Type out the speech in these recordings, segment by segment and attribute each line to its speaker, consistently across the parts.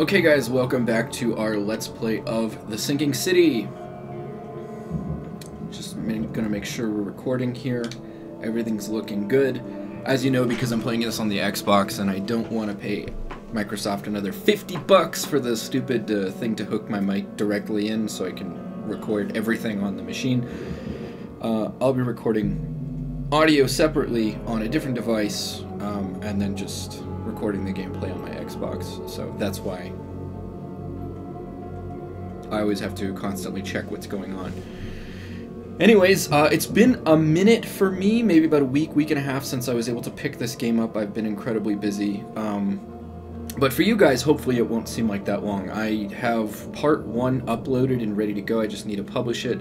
Speaker 1: Okay guys, welcome back to our Let's Play of The Sinking City. Just gonna make sure we're recording here. Everything's looking good. As you know, because I'm playing this on the Xbox and I don't want to pay Microsoft another 50 bucks for the stupid uh, thing to hook my mic directly in so I can record everything on the machine. Uh, I'll be recording audio separately on a different device um, and then just recording the gameplay on my Xbox, so that's why I always have to constantly check what's going on. Anyways, uh, it's been a minute for me, maybe about a week, week and a half since I was able to pick this game up. I've been incredibly busy. Um, but for you guys, hopefully it won't seem like that long. I have part one uploaded and ready to go. I just need to publish it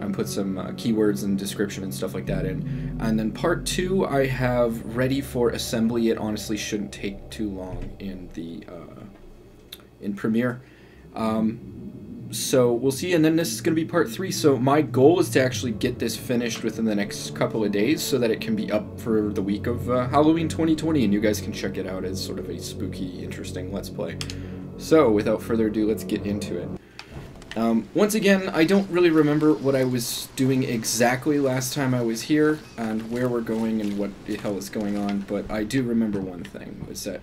Speaker 1: and put some uh, keywords and description and stuff like that in. And then part two, I have ready for assembly. It honestly shouldn't take too long in the uh, in Premiere. Um, so we'll see, and then this is going to be part three. So my goal is to actually get this finished within the next couple of days, so that it can be up for the week of uh, Halloween 2020, and you guys can check it out as sort of a spooky, interesting Let's Play. So without further ado, let's get into it. Um, once again, I don't really remember what I was doing exactly last time I was here, and where we're going and what the hell is going on, but I do remember one thing, was that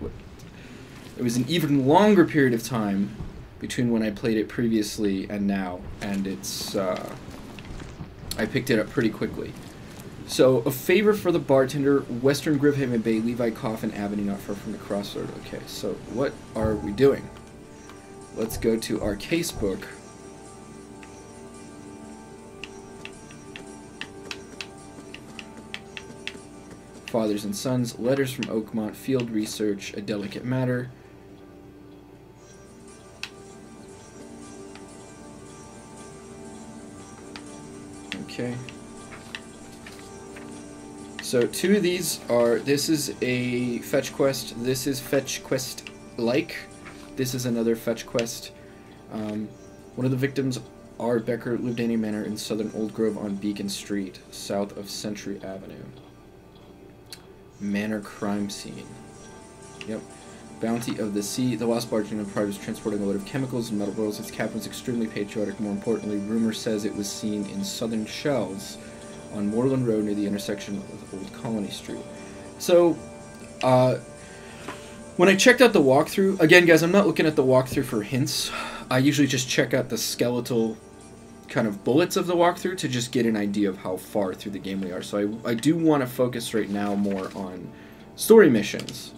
Speaker 1: it was an even longer period of time between when I played it previously and now, and it's, uh, I picked it up pretty quickly. So, a favor for the bartender, Western Grimhaven Bay, Levi Coffin Avenue, not far from the crossroad. Okay, so what are we doing? Let's go to our casebook. Fathers and Sons, Letters from Oakmont, Field Research, A Delicate Matter. Okay. So two of these are, this is a fetch quest, this is fetch quest like, this is another fetch quest. Um, one of the victims are Becker Ludani Manor in southern Old Grove on Beacon Street, south of Century Avenue. Manor crime scene. Yep. Bounty of the Sea. The last barge enterprise was transporting a load of chemicals and metal bottles. Its captain was extremely patriotic. More importantly, rumor says it was seen in Southern Shells on Moreland Road near the intersection with Old Colony Street. So, uh, when I checked out the walkthrough, again, guys, I'm not looking at the walkthrough for hints. I usually just check out the skeletal kind of bullets of the walkthrough to just get an idea of how far through the game we are. So I, I do want to focus right now more on story missions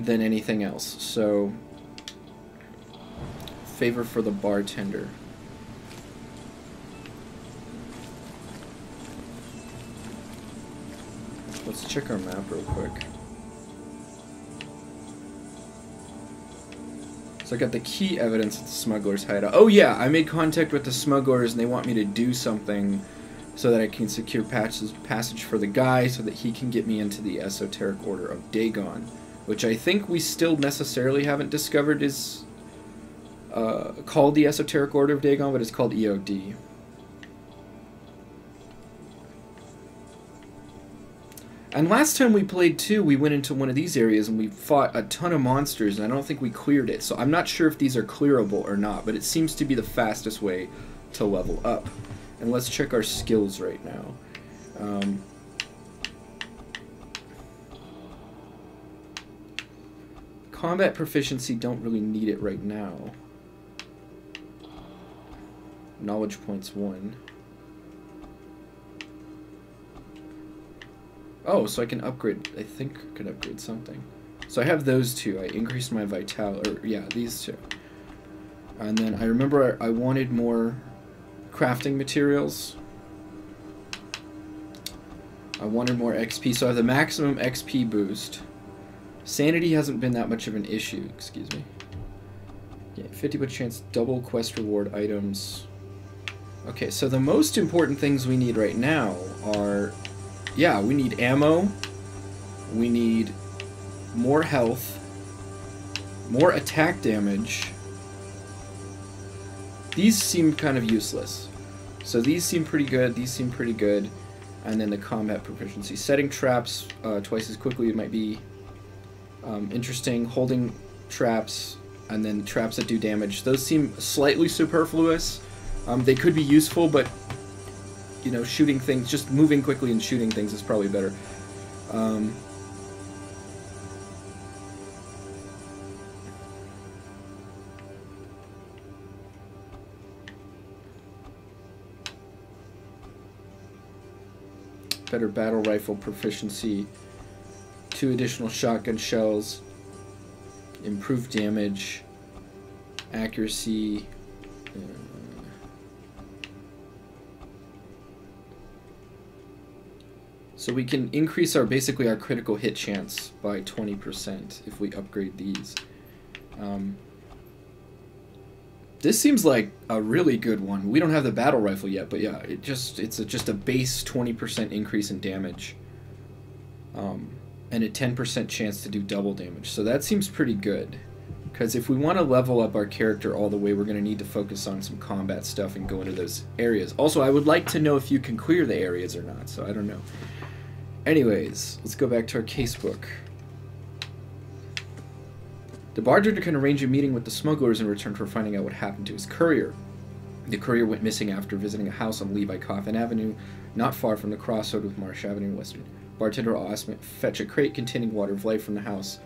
Speaker 1: than anything else. So, favor for the bartender. Let's check our map real quick. So I got the key evidence at the smuggler's hideout. Oh yeah, I made contact with the smugglers and they want me to do something so that I can secure passage for the guy so that he can get me into the esoteric order of Dagon, which I think we still necessarily haven't discovered is uh, called the esoteric order of Dagon, but it's called EOD. And last time we played too, we went into one of these areas and we fought a ton of monsters, and I don't think we cleared it. So I'm not sure if these are clearable or not, but it seems to be the fastest way to level up. And let's check our skills right now. Um, combat proficiency, don't really need it right now. Knowledge points one. Oh, so I can upgrade. I think I can upgrade something. So I have those two. I increased my vital, or yeah, these two. And then I remember I, I wanted more crafting materials. I wanted more XP, so I have the maximum XP boost. Sanity hasn't been that much of an issue, excuse me. Yeah, 50% chance, double quest reward items. Okay, so the most important things we need right now are yeah, we need ammo. We need more health. More attack damage. These seem kind of useless. So these seem pretty good. These seem pretty good. And then the combat proficiency. Setting traps uh, twice as quickly might be um, interesting. Holding traps and then traps that do damage. Those seem slightly superfluous. Um, they could be useful, but you know, shooting things, just moving quickly and shooting things is probably better. Um, better battle rifle proficiency, two additional shotgun shells, improved damage, accuracy, So we can increase our basically our critical hit chance by 20% if we upgrade these. Um, this seems like a really good one. We don't have the battle rifle yet, but yeah, it just it's a, just a base 20% increase in damage. Um, and a 10% chance to do double damage. So that seems pretty good. Because if we want to level up our character all the way, we're going to need to focus on some combat stuff and go into those areas. Also, I would like to know if you can clear the areas or not, so I don't know. Anyways, let's go back to our casebook. The bartender can arrange a meeting with the smugglers in return for finding out what happened to his courier. The courier went missing after visiting a house on Levi Coffin Avenue, not far from the crossroad with Marsh Avenue Western. Bartender asked me fetch a crate containing water of life from the house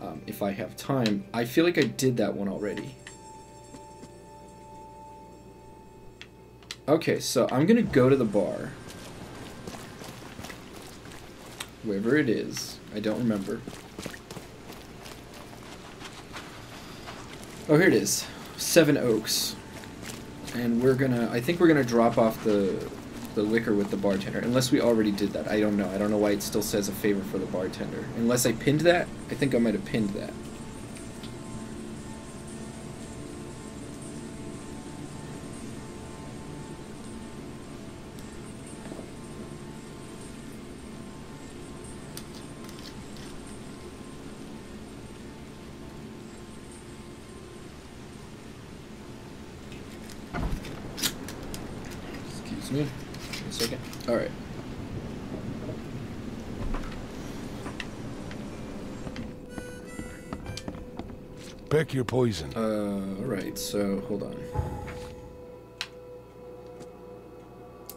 Speaker 1: um, if I have time. I feel like I did that one already. Okay, so I'm gonna go to the bar. Wherever it is. I don't remember. Oh, here it is. Seven Oaks. And we're gonna... I think we're gonna drop off the the liquor with the bartender. Unless we already did that. I don't know. I don't know why it still says a favor for the bartender. Unless I pinned that. I think I might have pinned that. Pick your poison. Uh, all right, so hold on.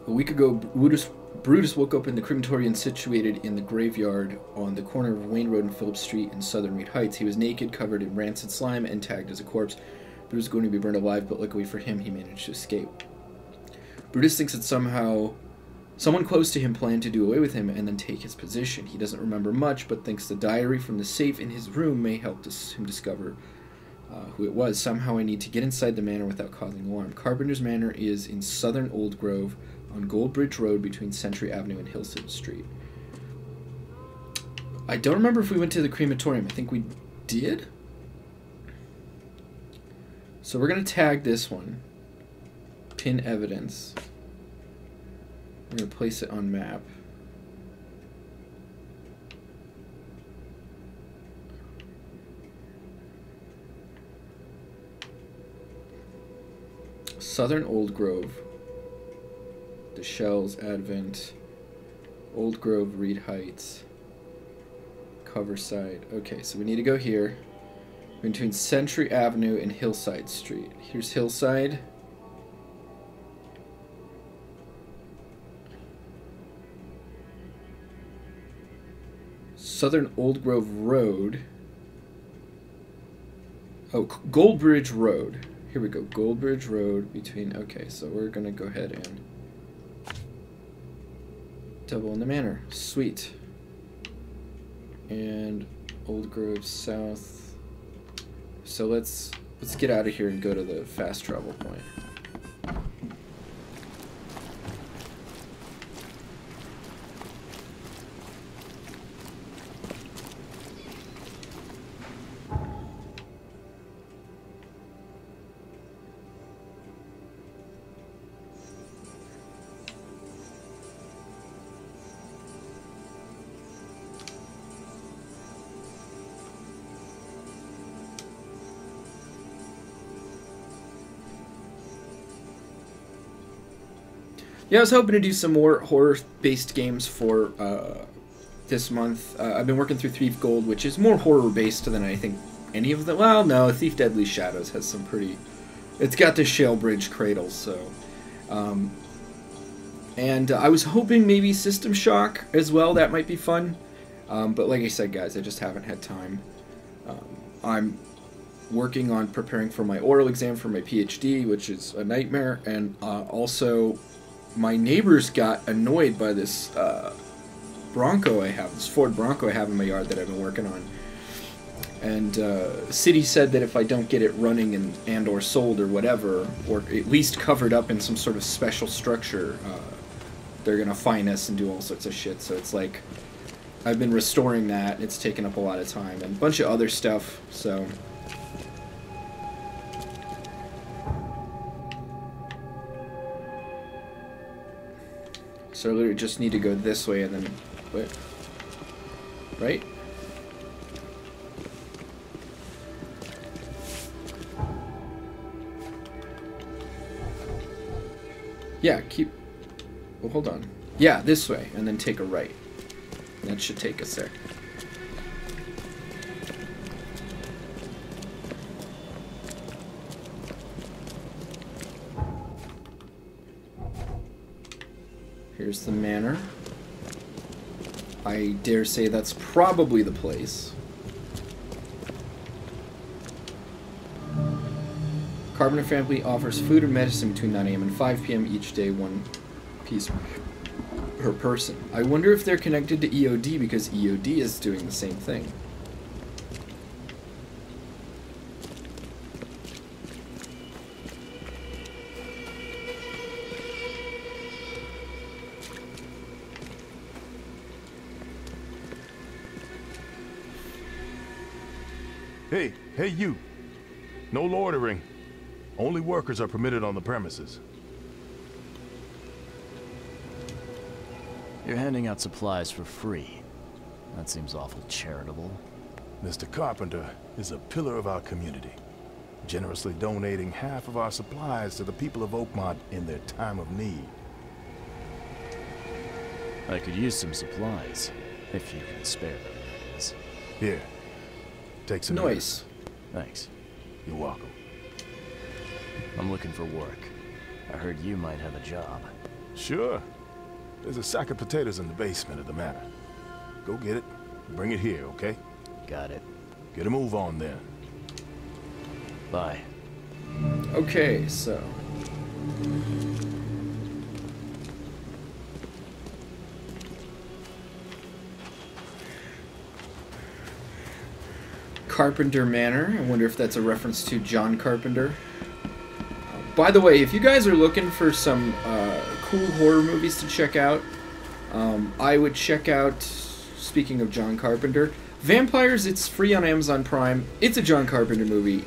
Speaker 1: A week ago, Brutus, Brutus woke up in the crematorium situated in the graveyard on the corner of Wayne Road and Phillips Street in Southern Reed Heights. He was naked, covered in rancid slime, and tagged as a corpse. Brutus was going to be burned alive, but luckily for him, he managed to escape. Brutus thinks that somehow Someone close to him planned to do away with him and then take his position. He doesn't remember much, but thinks the diary from the safe in his room may help dis him discover uh, who it was, somehow I need to get inside the manor without causing alarm. Carpenter's Manor is in southern Old Grove on Goldbridge Road between Century Avenue and Hillside Street. I don't remember if we went to the crematorium. I think we did. So we're going to tag this one. Pin evidence. We're going to place it on map. Southern Old Grove, the Shells Advent, Old Grove, Reed Heights, Cover Side. Okay, so we need to go here. between Century Avenue and Hillside Street. Here's Hillside. Southern Old Grove Road. Oh, Goldbridge Road. Here we go, Goldbridge Road between, okay, so we're gonna go ahead and double in the manor, sweet. And Old Grove South. So let's, let's get out of here and go to the fast travel point. Yeah, I was hoping to do some more horror-based games for uh, this month. Uh, I've been working through Thief Gold, which is more horror-based than I think any of the. Well, no, Thief Deadly Shadows has some pretty... It's got the Shalebridge Cradle, so... Um, and uh, I was hoping maybe System Shock as well. That might be fun. Um, but like I said, guys, I just haven't had time. Um, I'm working on preparing for my oral exam for my PhD, which is a nightmare, and uh, also my neighbors got annoyed by this uh, Bronco I have, this Ford Bronco I have in my yard that I've been working on. And uh, City said that if I don't get it running and, and or sold or whatever, or at least covered up in some sort of special structure, uh, they're gonna fine us and do all sorts of shit. So it's like, I've been restoring that. It's taken up a lot of time and a bunch of other stuff. So So I literally just need to go this way and then... Wait. Right? Yeah, keep... Well, hold on. Yeah, this way, and then take a right. That should take us there. Here's the manor. I dare say that's probably the place. Carpenter Family offers food and medicine between 9 a.m. and 5 p.m. each day, one piece per person. I wonder if they're connected to EOD because EOD is doing the same thing.
Speaker 2: Hey, hey you. No loitering. Only workers are permitted on the premises. You're handing out supplies for free. That seems awful charitable. Mr. Carpenter is a pillar of our community, generously donating half of our supplies to the people of Oakmont in their time of need.
Speaker 3: I could use some
Speaker 2: supplies, if you can spare them, Here, Take some noise. Thanks. You're welcome. I'm looking for work. I heard you might have a job. Sure. There's a sack of potatoes in the basement of the manor. Go get it. Bring it here, okay? Got it. Get a move on then. Bye. Okay, so...
Speaker 1: Carpenter Manor. I wonder if that's a reference to John Carpenter. by the way, if you guys are looking for some uh, cool horror movies to check out, um, I would check out, speaking of John Carpenter, Vampires, it's free on Amazon Prime. It's a John Carpenter movie.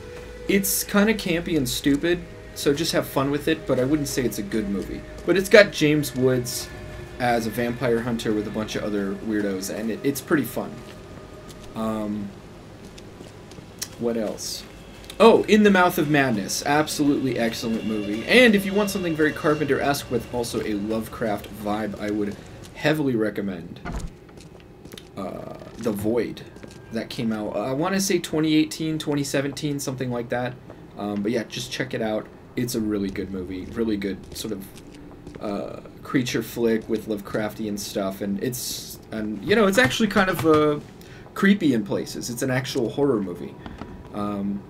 Speaker 1: It's kind of campy and stupid, so just have fun with it, but I wouldn't say it's a good movie. But it's got James Woods as a vampire hunter with a bunch of other weirdos, and it, it's pretty fun. Um, what else? Oh, In the Mouth of Madness. Absolutely excellent movie. And if you want something very Carpenter esque with also a Lovecraft vibe, I would heavily recommend uh, The Void. That came out, uh, I want to say 2018, 2017, something like that. Um, but yeah, just check it out. It's a really good movie. Really good sort of uh, creature flick with Lovecraftian stuff, and it's and you know it's actually kind of uh, creepy in places. It's an actual horror movie, um,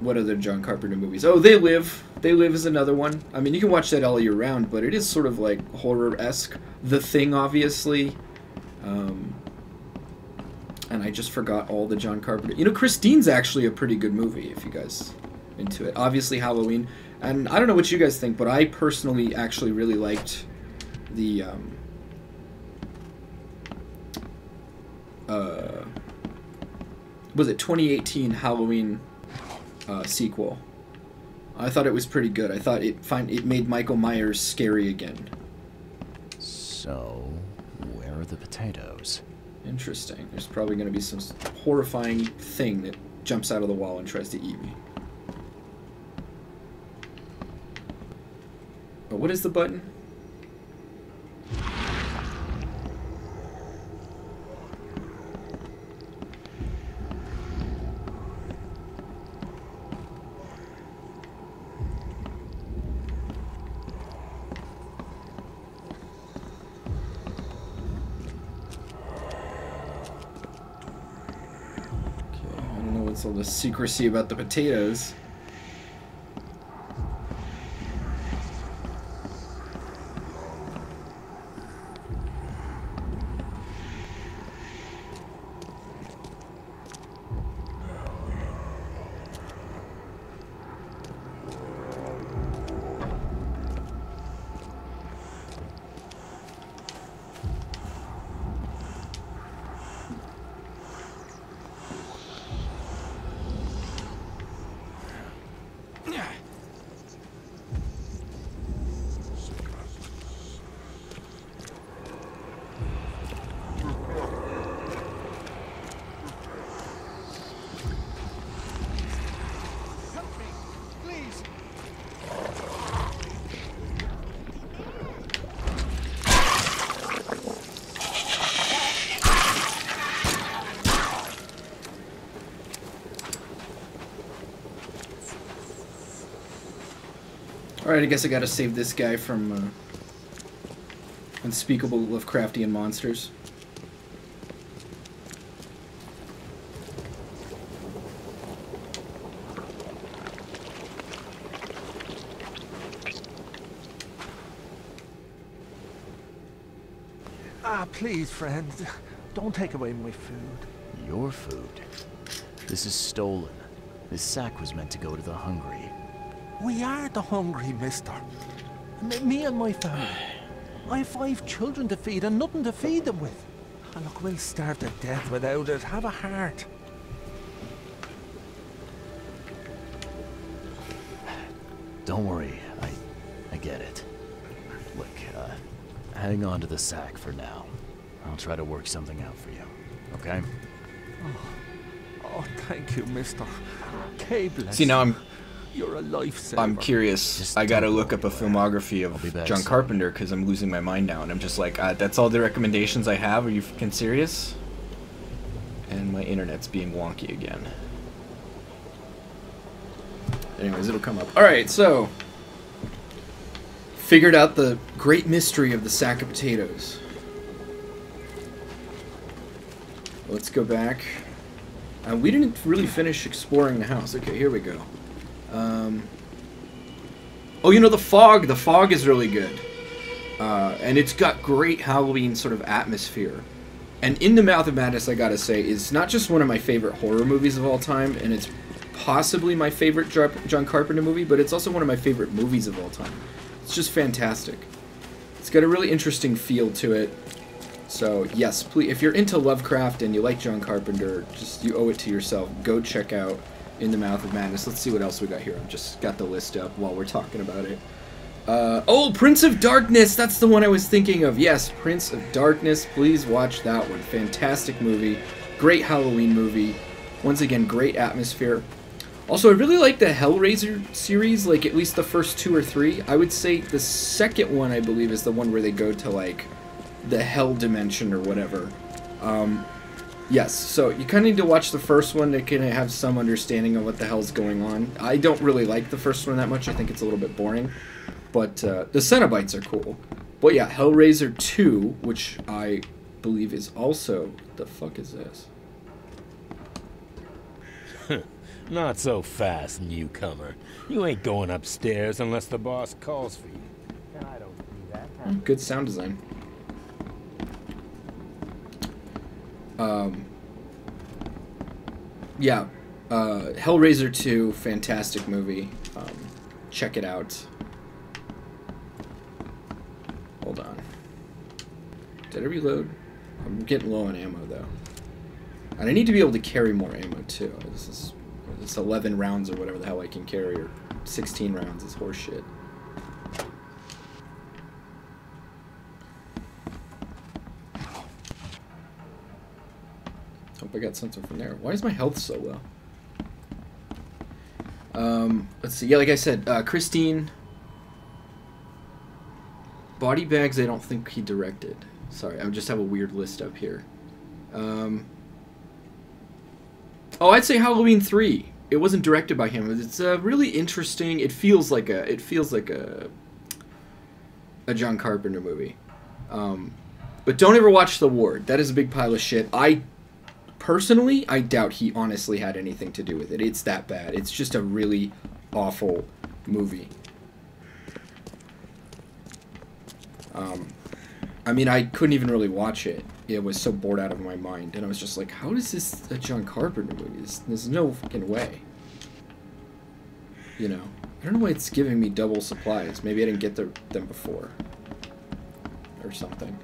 Speaker 1: what other John Carpenter movies? Oh, They Live. They Live is another one. I mean, you can watch that all year round, but it is sort of like horror esque. The Thing, obviously. Um, and I just forgot all the John Carpenter. You know, Christine's actually a pretty good movie if you guys into it. Obviously, Halloween. And I don't know what you guys think, but I personally actually really liked the. Um, uh, was it 2018 Halloween uh, sequel. I thought it was pretty good. I thought it find it made Michael Myers scary again. So, where are the potatoes? Interesting. There's probably going to be some horrifying thing that jumps out of the wall and tries to eat me. But what is the button? the secrecy about the potatoes. Alright, I guess I gotta save this guy from uh, unspeakable Lovecraftian monsters.
Speaker 4: Ah, please, friends. Don't take away my food.
Speaker 3: Your food? This is stolen. This sack was meant to go to the hungry.
Speaker 4: We are the hungry, mister. M me and my family. I have five children to feed and nothing to feed them with. And look, we'll starve to death without it. Have a heart.
Speaker 3: Don't worry. I, I get it. Look, uh, hang on to the sack for now. I'll try to work something out for you, okay?
Speaker 5: Oh,
Speaker 4: oh thank you, mister. See, now I'm you're a lifesaver. I'm curious.
Speaker 1: Just I gotta look up a filmography of back, John Carpenter because I'm losing my mind now, and I'm just like, uh, that's all the recommendations I have. Are you fucking serious? And my internet's being wonky again. Anyways, it'll come up. All right, so figured out the great mystery of the sack of potatoes. Let's go back. Uh, we didn't really finish exploring the house. Okay, here we go. Um, oh, you know, The Fog. The Fog is really good. Uh, and it's got great Halloween sort of atmosphere. And In the Mouth of Madness, I gotta say, is not just one of my favorite horror movies of all time, and it's possibly my favorite John Carpenter movie, but it's also one of my favorite movies of all time. It's just fantastic. It's got a really interesting feel to it. So yes, please, if you're into Lovecraft and you like John Carpenter, just you owe it to yourself. Go check out in the Mouth of Madness. Let's see what else we got here. I've just got the list up while we're talking about it. Uh, oh, Prince of Darkness! That's the one I was thinking of. Yes, Prince of Darkness. Please watch that one. Fantastic movie. Great Halloween movie. Once again, great atmosphere. Also, I really like the Hellraiser series, like at least the first two or three. I would say the second one, I believe, is the one where they go to like the hell dimension or whatever. Um, Yes, so you kind of need to watch the first one to kind of have some understanding of what the hell's going on. I don't really like the first one that much. I think it's a little bit boring, but uh, the Cenobites are cool. But yeah, Hellraiser 2, which I believe is also the fuck is this?
Speaker 6: Not so fast, newcomer. You ain't going upstairs unless
Speaker 1: the boss calls for you. do Good sound design. Um, yeah, uh, Hellraiser 2, fantastic movie. Um, check it out. Hold on. Did I reload? I'm getting low on ammo, though. And I need to be able to carry more ammo, too. This is it's 11 rounds or whatever the hell I can carry, or 16 rounds is horseshit. hope I got something from there. Why is my health so low? Um, let's see. Yeah, like I said, uh, Christine. Body bags, I don't think he directed. Sorry, I just have a weird list up here. Um, oh, I'd say Halloween 3. It wasn't directed by him. It's a uh, really interesting. It feels like a it feels like a a John Carpenter movie. Um, but don't ever watch The Ward. That is a big pile of shit. I Personally, I doubt he honestly had anything to do with it. It's that bad. It's just a really awful movie. Um, I mean, I couldn't even really watch it. It was so bored out of my mind, and I was just like, "How is this a John Carpenter movie? There's, there's no fucking way." You know, I don't know why it's giving me double supplies. Maybe I didn't get the, them before, or something.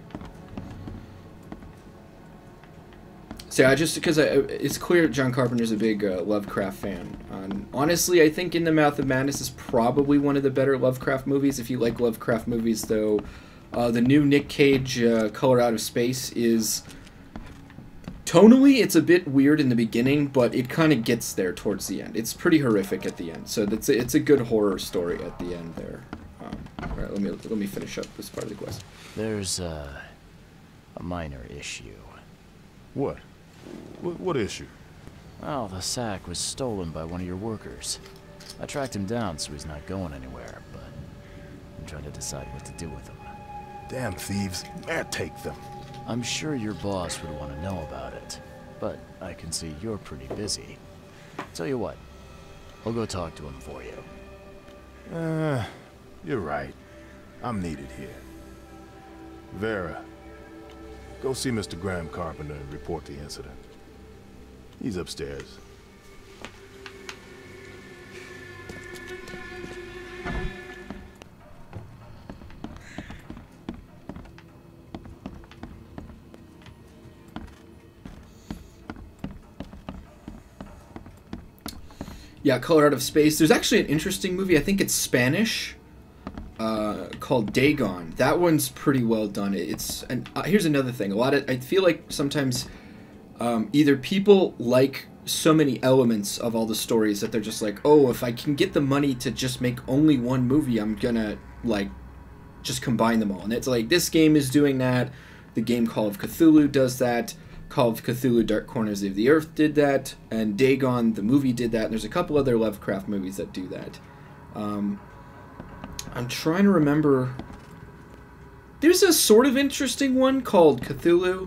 Speaker 1: So I just because uh, it's clear John Carpenter's a big uh, Lovecraft fan. Um, honestly, I think In the Mouth of Madness is probably one of the better Lovecraft movies. If you like Lovecraft movies, though, uh, the new Nick Cage uh, Color Out of Space is tonally it's a bit weird in the beginning, but it kind of gets there towards the end. It's pretty horrific at the end, so that's a, it's a good horror story at the end there. Um, all right, let me let me finish up this part of the quest.
Speaker 3: There's uh, a minor issue. What? What, issue? Well, the sack was stolen by one of your workers. I tracked him down, so he's not going anywhere, but I'm trying to decide what to do with him. Damn thieves, man, take them. I'm sure your boss would want to know about it, but I can see you're pretty busy. Tell you what, I'll go talk to him for you.
Speaker 2: Uh, you're right. I'm needed here. Vera, Go see Mr. Graham Carpenter and report the incident. He's upstairs.
Speaker 1: Yeah, Color Out of Space. There's actually an interesting movie. I think it's Spanish uh, called Dagon. That one's pretty well done. It's and uh, here's another thing. A lot of I feel like sometimes um, either people like so many elements of all the stories that they're just like, oh, if I can get the money to just make only one movie, I'm gonna like just combine them all. And it's like this game is doing that. The game Call of Cthulhu does that. Call of Cthulhu Dark Corners of the Earth did that, and Dagon the movie did that, and there's a couple other Lovecraft movies that do that. Um, I'm trying to remember. There's a sort of interesting one called Cthulhu.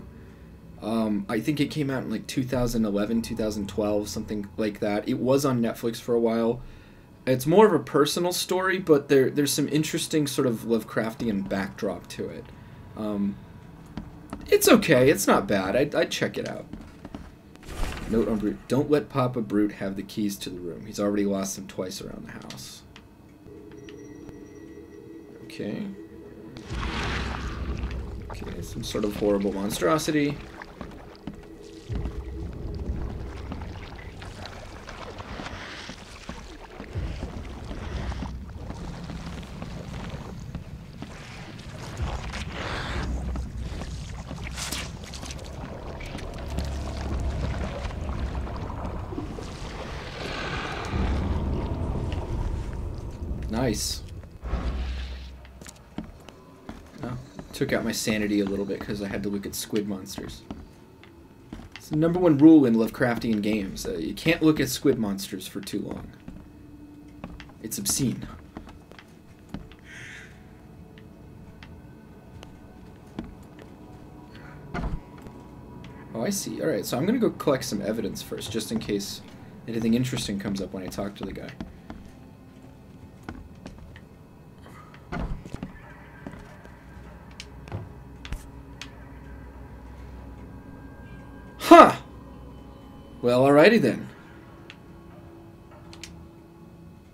Speaker 1: Um, I think it came out in like 2011, 2012, something like that. It was on Netflix for a while. It's more of a personal story, but there there's some interesting sort of Lovecraftian backdrop to it. Um, it's okay. It's not bad. I'd, I'd check it out. Note on Brute. Don't let Papa Brute have the keys to the room. He's already lost them twice around the house. Okay. Okay, some sort of horrible monstrosity. out my sanity a little bit because I had to look at squid monsters. It's the number one rule in Lovecraftian games. Uh, you can't look at squid monsters for too long. It's obscene. Oh, I see. Alright, so I'm gonna go collect some evidence first, just in case anything interesting comes up when I talk to the guy. Huh. Well, alrighty then.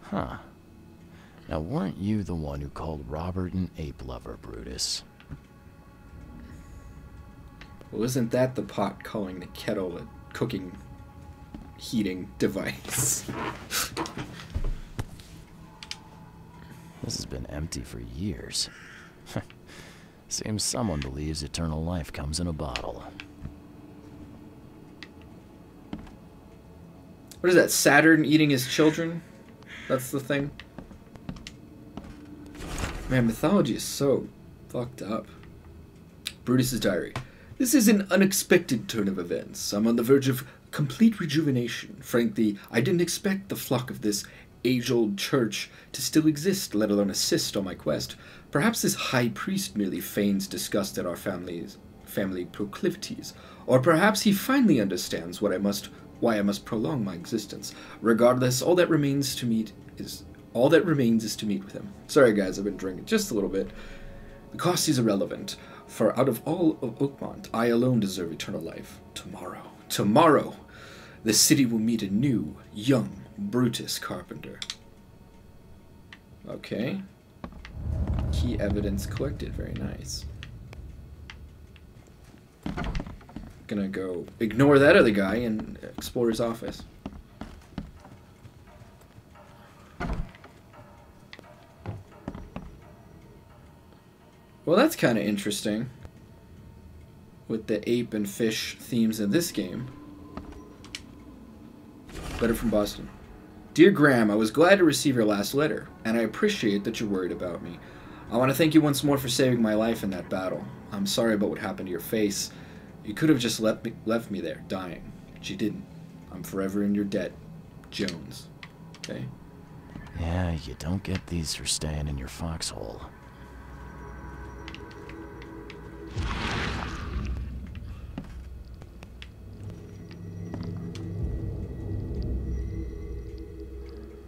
Speaker 1: Huh. Now, weren't you the one who called Robert an ape lover, Brutus? Well, isn't that the pot calling the kettle a cooking heating device?
Speaker 3: this has been empty for years. Seems someone believes eternal life comes in a bottle.
Speaker 1: What is that? Saturn eating his children? That's the thing. Man, mythology is so fucked up. Brutus's diary. This is an unexpected turn of events. I'm on the verge of complete rejuvenation. Frankly, I didn't expect the flock of this age-old church to still exist, let alone assist on my quest. Perhaps this high priest merely feigns disgust at our family's family proclivities, or perhaps he finally understands what I must why I must prolong my existence. Regardless, all that remains to meet is all that remains is to meet with him. Sorry guys, I've been drinking just a little bit. The cost is irrelevant, for out of all of Oakmont, I alone deserve eternal life. Tomorrow, tomorrow, the city will meet a new, young Brutus Carpenter. Okay. Key evidence collected, very nice gonna go ignore that other guy and explore his office. Well, that's kind of interesting with the ape and fish themes in this game. Letter from Boston. Dear Graham, I was glad to receive your last letter, and I appreciate that you're worried about me. I want to thank you once more for saving my life in that battle. I'm sorry about what happened to your face. You could have just left me, left me there, dying. But you didn't. I'm forever in your debt, Jones. Okay?
Speaker 3: Yeah, you don't get these for staying in your foxhole.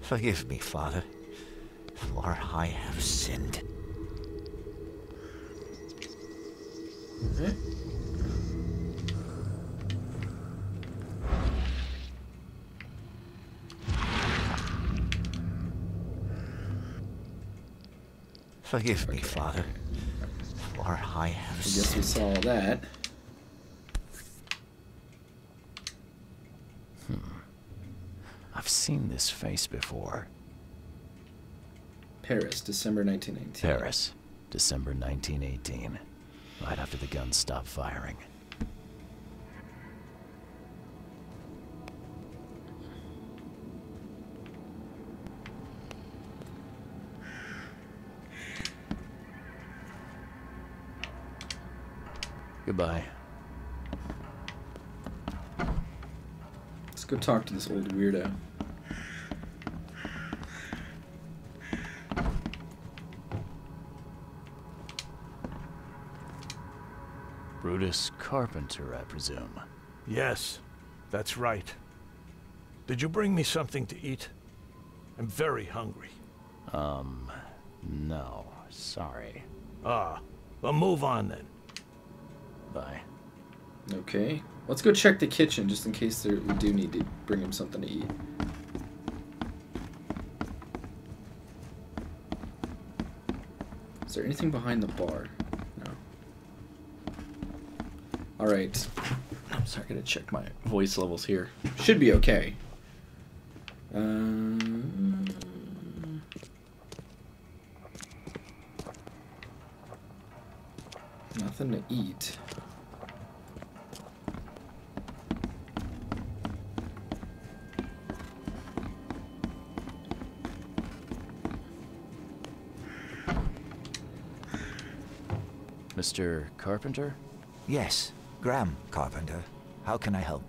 Speaker 4: Forgive me, Father, for I have sinned. Okay. Eh? Forgive me, Father, for I have I guess we saw that. Hmm.
Speaker 3: I've seen this face before.
Speaker 1: Paris, December 1918.
Speaker 3: Paris, December 1918. Right after the guns stopped firing.
Speaker 1: Goodbye. Let's go talk to this old weirdo.
Speaker 3: Brutus Carpenter, I presume. Yes, that's right.
Speaker 7: Did you bring me something to eat? I'm very hungry.
Speaker 3: Um, no, sorry. Ah, well move on then
Speaker 1: by. Okay. Let's go check the kitchen just in case there, we do need to bring him something to eat. Is there anything behind the bar? No. Alright. I'm sorry, gonna check my voice levels here. Should be okay. Um... Nothing to eat.
Speaker 3: Mr. Carpenter?
Speaker 4: Yes, Graham
Speaker 3: Carpenter. How can I help?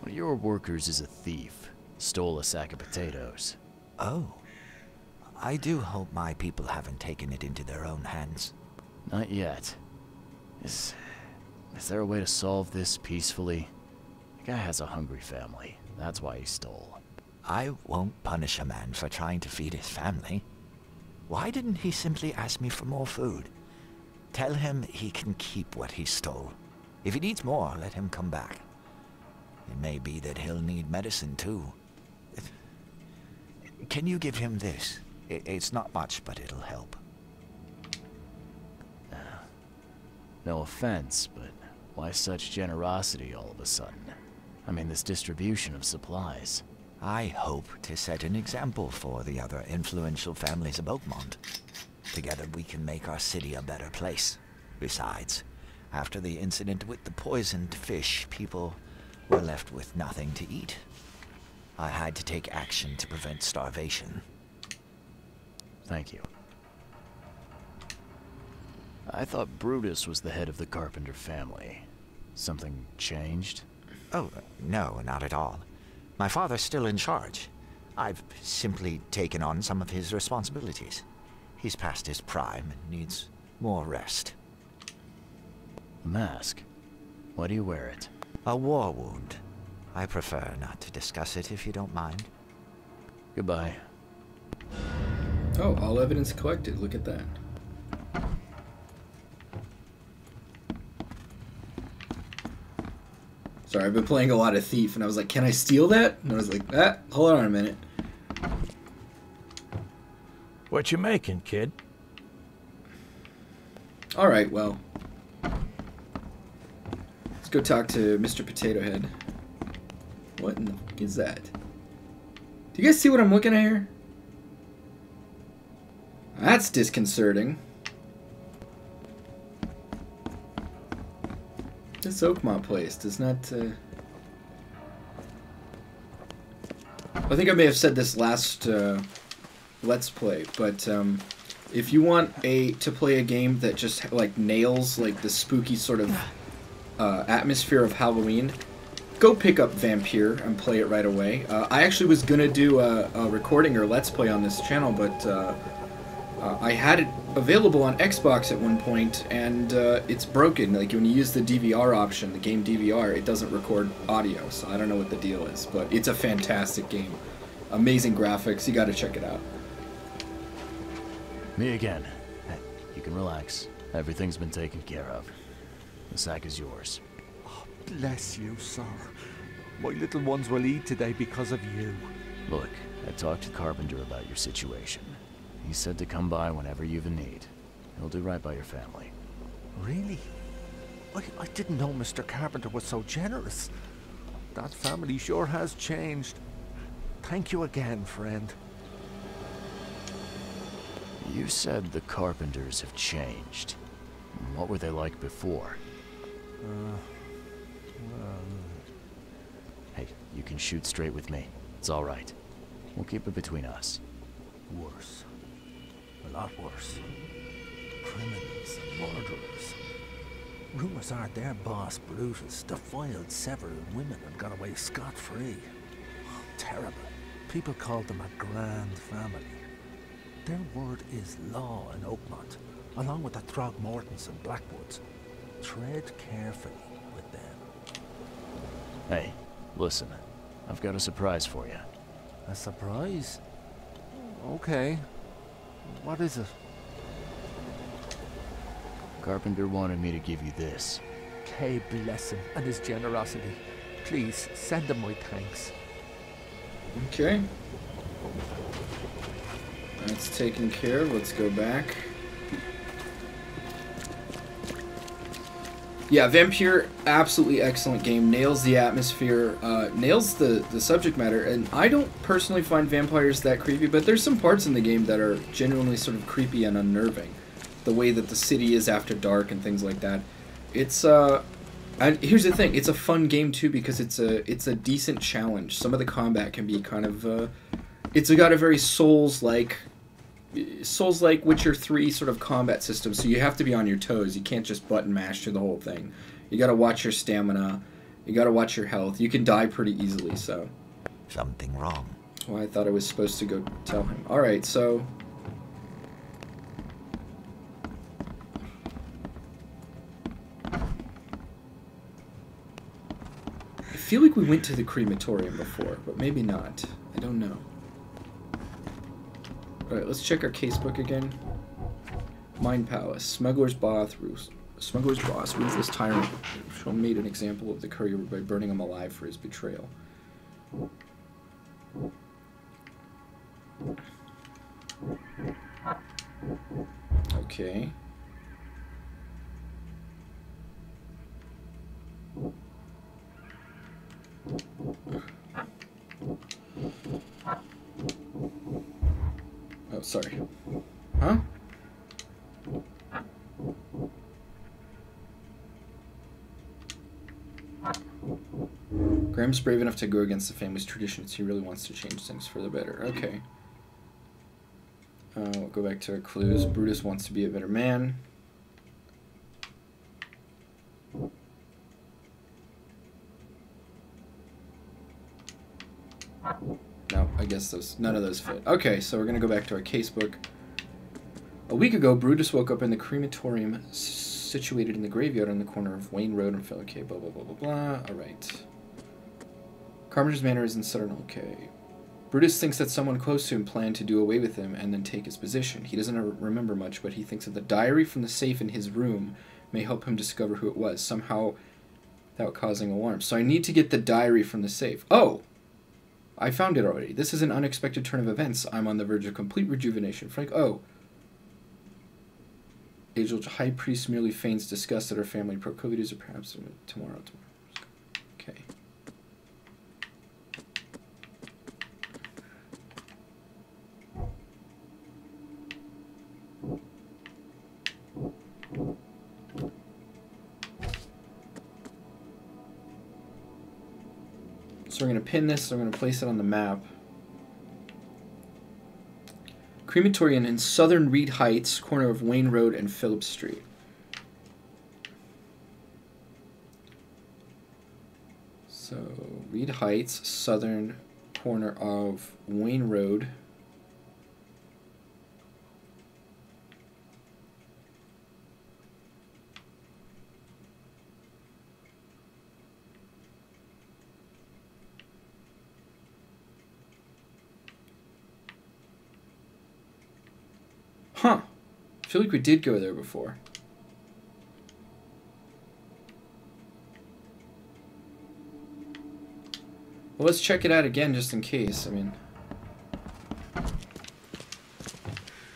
Speaker 3: One of your workers is a thief. Stole a sack of potatoes. Oh. I do hope my people haven't taken it into their own hands. Not yet. Is, is there a way to solve this peacefully? The guy has a hungry family. That's why he stole.
Speaker 4: I won't punish a man for trying to feed his family. Why didn't he simply ask me for more food? Tell him he can keep what he stole.
Speaker 3: If he needs more, let him come back. It may be that he'll need medicine too. Can you give him this? It's not much, but it'll help. No offense, but why such generosity all of a sudden? I mean, this distribution of supplies. I hope to set an example for the other influential families of Oakmont. Together we can make our city a better place. Besides, after the incident with the poisoned fish, people were left with nothing to eat. I had to take action to prevent starvation. Thank you. I thought Brutus was the head of the Carpenter family. Something changed? Oh, no, not at all. My father's still in charge. I've simply taken on some of his responsibilities. He's past his prime and needs more rest. A mask? Why do you wear it? A war wound. I prefer not to discuss it if you don't mind. Goodbye.
Speaker 1: Oh, all evidence collected. Look at that. Sorry, I've been playing a lot of Thief, and I was like, can I steal that? And I was like, ah, hold on a minute. What you making, kid? Alright, well. Let's go talk to Mr. Potato Head. What in the is that? Do you guys see what I'm looking at here? That's disconcerting. This Oakmont place does not. Uh... I think I may have said this last uh, Let's Play, but um, if you want a to play a game that just like nails like the spooky sort of uh, atmosphere of Halloween, go pick up Vampyr and play it right away. Uh, I actually was gonna do a, a, recording or Let's Play on this channel, but uh, uh, I had it available on Xbox at one point, and uh, it's broken. Like when you use the DVR option, the game DVR, it doesn't record audio. So I don't know what the deal is, but it's a fantastic game, amazing graphics. You got to check it out.
Speaker 8: Me
Speaker 3: again. You can relax. Everything's been taken care of. The sack is
Speaker 4: yours. Oh, bless you, sir. My little ones will eat today because of you.
Speaker 3: Look, I talked to Carpenter about your situation. He said to come by whenever you've a need. He'll do right by your family.
Speaker 4: Really? I, I didn't know Mr. Carpenter was so generous. That family sure has changed. Thank you again, friend. You said
Speaker 3: the Carpenters have changed. What were they like before? Uh, well... Hey, you can shoot straight with me. It's all right. We'll keep it between us.
Speaker 4: Worse lot worse. Criminals and murderers. Rumors are their boss, Brutus, defiled several women and got away scot-free. Oh, terrible. People called them a grand family. Their word is law in Oakmont, along with the Throgmortons and Blackwoods. Tread carefully with them.
Speaker 3: Hey, listen. I've got a surprise for
Speaker 4: you. A surprise? Okay. What is it? Carpenter wanted me to give you this. Kay bless him and his generosity. Please, send him my thanks.
Speaker 8: Okay.
Speaker 1: That's taken care of. Let's go back. yeah, Vampyr, absolutely excellent game. Nails the atmosphere, uh, nails the, the subject matter. And I don't personally find vampires that creepy, but there's some parts in the game that are genuinely sort of creepy and unnerving. The way that the city is after dark and things like that. It's uh, and here's the thing. It's a fun game too because it's a it's a decent challenge. Some of the combat can be kind of uh, it's got a very Souls like Souls like Witcher 3 sort of combat system, so you have to be on your toes. You can't just button mash through the whole thing. You gotta watch your stamina. You gotta watch your health. You can die pretty easily, so. Something wrong. Well, I thought I was supposed to go tell him. Alright, so. I feel like we went to the crematorium before, but maybe not. I don't know. Alright, let's check our casebook again. Mind Palace, Smuggler's Boss, Ruth Smuggler's Boss, Ruthless Tyrant, shall made an example of the courier by burning him alive for his betrayal. Okay. Oh, sorry. Huh? Graham's brave enough to go against the family's traditions. He really wants to change things for the better. Okay. Uh, we'll go back to our clues. Brutus wants to be a better man. No, I guess those none of those fit. Okay, so we're gonna go back to our casebook. A week ago, Brutus woke up in the crematorium situated in the graveyard on the corner of Wayne Road and Phil Okay, Blah blah blah blah blah. All right. Carpenter's Manor is in Southern Okay, Brutus thinks that someone close to him planned to do away with him and then take his position. He doesn't remember much, but he thinks that the diary from the safe in his room may help him discover who it was, somehow without causing alarm. So I need to get the diary from the safe. Oh! I found it already. This is an unexpected turn of events. I'm on the verge of complete rejuvenation. Frank, oh. age high priest merely feigns disgust at her family proclivities, are perhaps tomorrow, tomorrow. Okay. So we're going to pin this, so I'm going to place it on the map. Crematorium in Southern Reed Heights, corner of Wayne Road and Phillips Street. So, Reed Heights, southern corner of Wayne Road. feel like we did go there before. Well, let's check it out again just in case. I mean...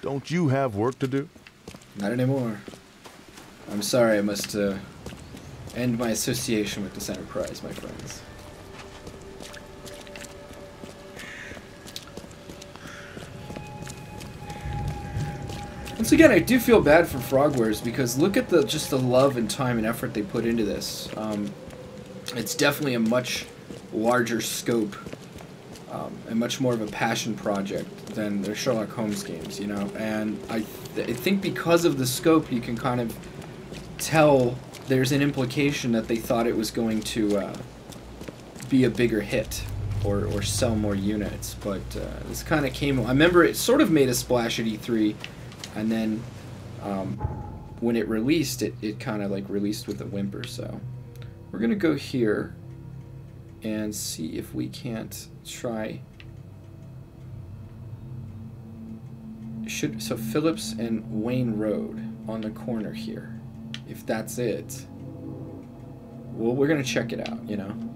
Speaker 2: Don't you have work to
Speaker 1: do? Not anymore. I'm sorry, I must uh, end my association with this enterprise, my friends. Once again, I do feel bad for Frogwares because look at the just the love and time and effort they put into this. Um, it's definitely a much larger scope um, and much more of a passion project than their Sherlock Holmes games, you know. And I, th I think because of the scope, you can kind of tell there's an implication that they thought it was going to uh, be a bigger hit or, or sell more units. But uh, this kind of came. I remember it sort of made a splash at E3 and then um, when it released, it, it kind of like released with a whimper. So we're gonna go here and see if we can't try. Should so Phillips and Wayne Road on the corner here. If that's it, well, we're gonna check it out. You know.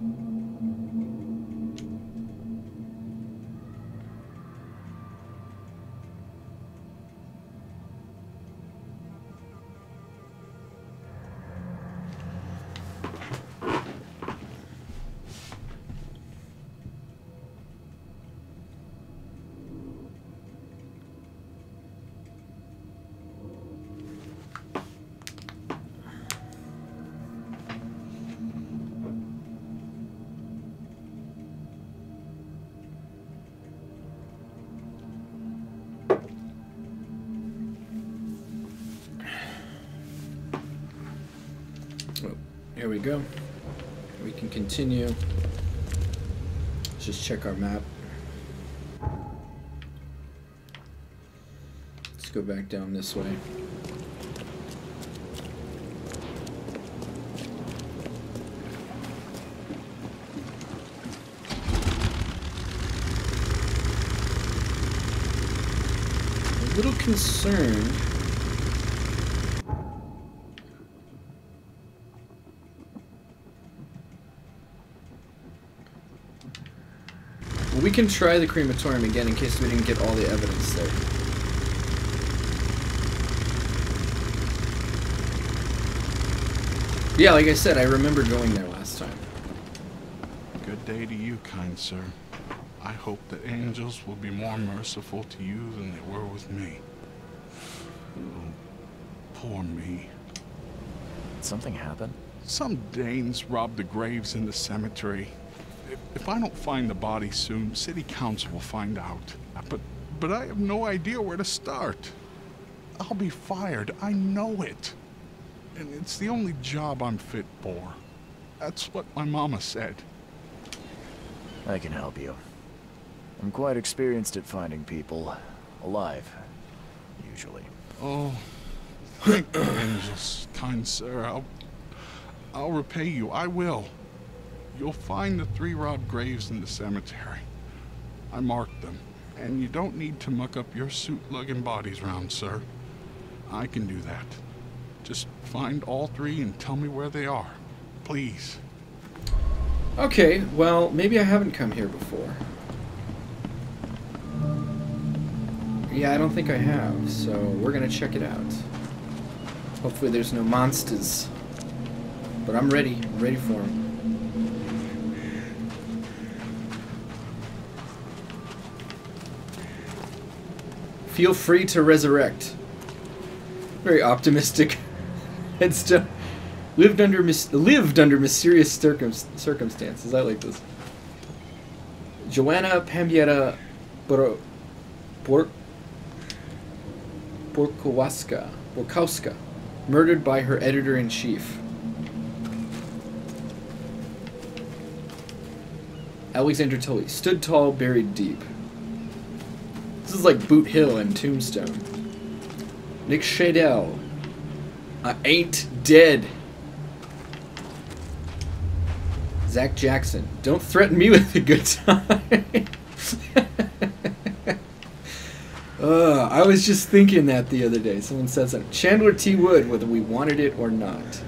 Speaker 1: continue. Let's just check our map. Let's go back down this way.
Speaker 9: A little concerned
Speaker 1: can try the crematorium again in case we didn't get all the evidence there. Yeah, like I said, I remember going there last time. Good day to you, kind sir. I hope
Speaker 10: that angels will be more merciful to you than they were with me. Oh, poor me. Did something happen? Some Danes robbed the graves in the cemetery. If I don't find the body soon, City Council will find out. But, but I have no idea where to start. I'll be fired. I know it. And it's the only job I'm fit for. That's what my mama said. I can help you.
Speaker 3: I'm quite experienced at finding people. Alive. Usually.
Speaker 10: Oh, thank you, Kind sir, I'll... I'll repay you. I will you'll find the three-rod graves in the cemetery. I marked them, and you don't need to muck up your suit lugging bodies round, sir. I can do that. Just find all three and tell me where they are.
Speaker 1: Please. Okay, well, maybe I haven't come here before. Yeah, I don't think I have, so we're gonna check it out. Hopefully there's no monsters. But I'm ready. I'm ready for them. Feel free to resurrect. Very optimistic headstone. Lived under lived under mysterious circum circumstances. I like this. Joanna Pambietta Bor Bor Borkowska, Borkowska, murdered by her editor-in-chief. Alexander Tully stood tall, buried deep. This is like Boot Hill and Tombstone. Nick Shadell. I ain't dead. Zach Jackson. Don't threaten me with a good time. uh, I was just thinking that the other day. Someone said something. Chandler T. Wood, whether we wanted it or not.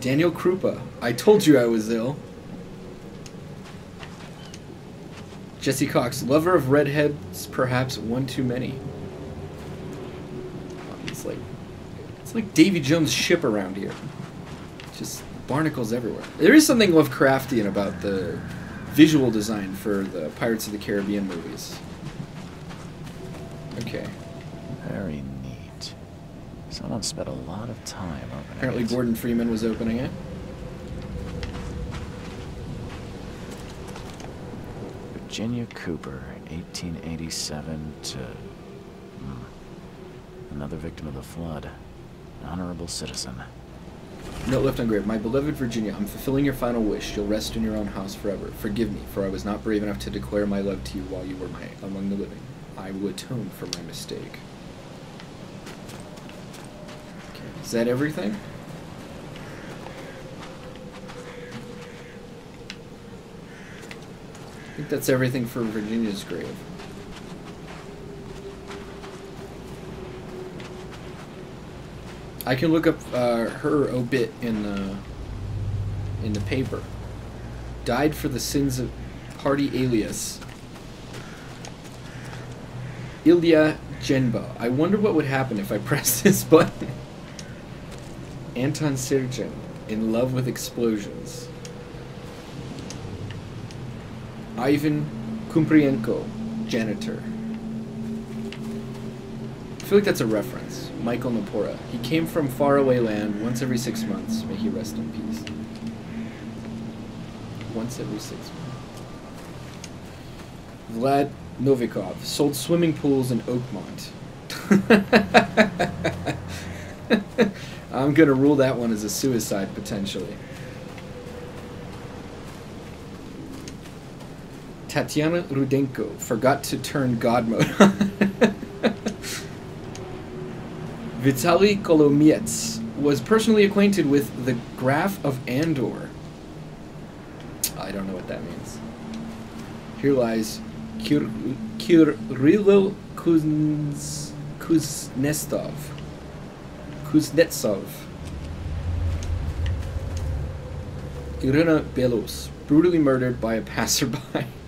Speaker 1: Daniel Krupa. I told you I was ill. Jesse Cox, lover of redheads, perhaps one too many. It's like it's like Davy Jones' ship around here. Just barnacles everywhere. There is something Lovecraftian about the visual design for the Pirates of the Caribbean movies. Okay.
Speaker 3: Very neat. Someone spent a lot of time opening Apparently,
Speaker 1: it. Gordon Freeman was opening
Speaker 3: it. Virginia Cooper, 1887 to... Hmm, another victim of the flood. An honorable citizen.
Speaker 1: Note left on grave, My beloved Virginia, I'm fulfilling your final wish. You'll rest in your own house forever. Forgive me, for I was not brave enough to declare my love to you while you were my, among the living. I will atone for my mistake. Okay. Is that everything? think that's everything for Virginia's grave. I can look up uh, her obit in the in the paper. Died for the sins of party alias Ilya Genbo. I wonder what would happen if I press this button. Anton Sergen, in love with explosions. Ivan Kumprienko, janitor. I feel like that's a reference. Michael Napora. He came from faraway land once every six months. May he rest in peace. Once every six months. Vlad Novikov sold swimming pools in Oakmont. I'm gonna rule that one as a suicide potentially. Tatiana Rudenko forgot to turn God mode on. Vitaly Kolomiets was personally acquainted with the Graph of Andor. I don't know what that means. Here lies Kir- Kirilo Kuz- Kuznetsov. Kuznetsov. Irina Belos, brutally murdered by a passerby.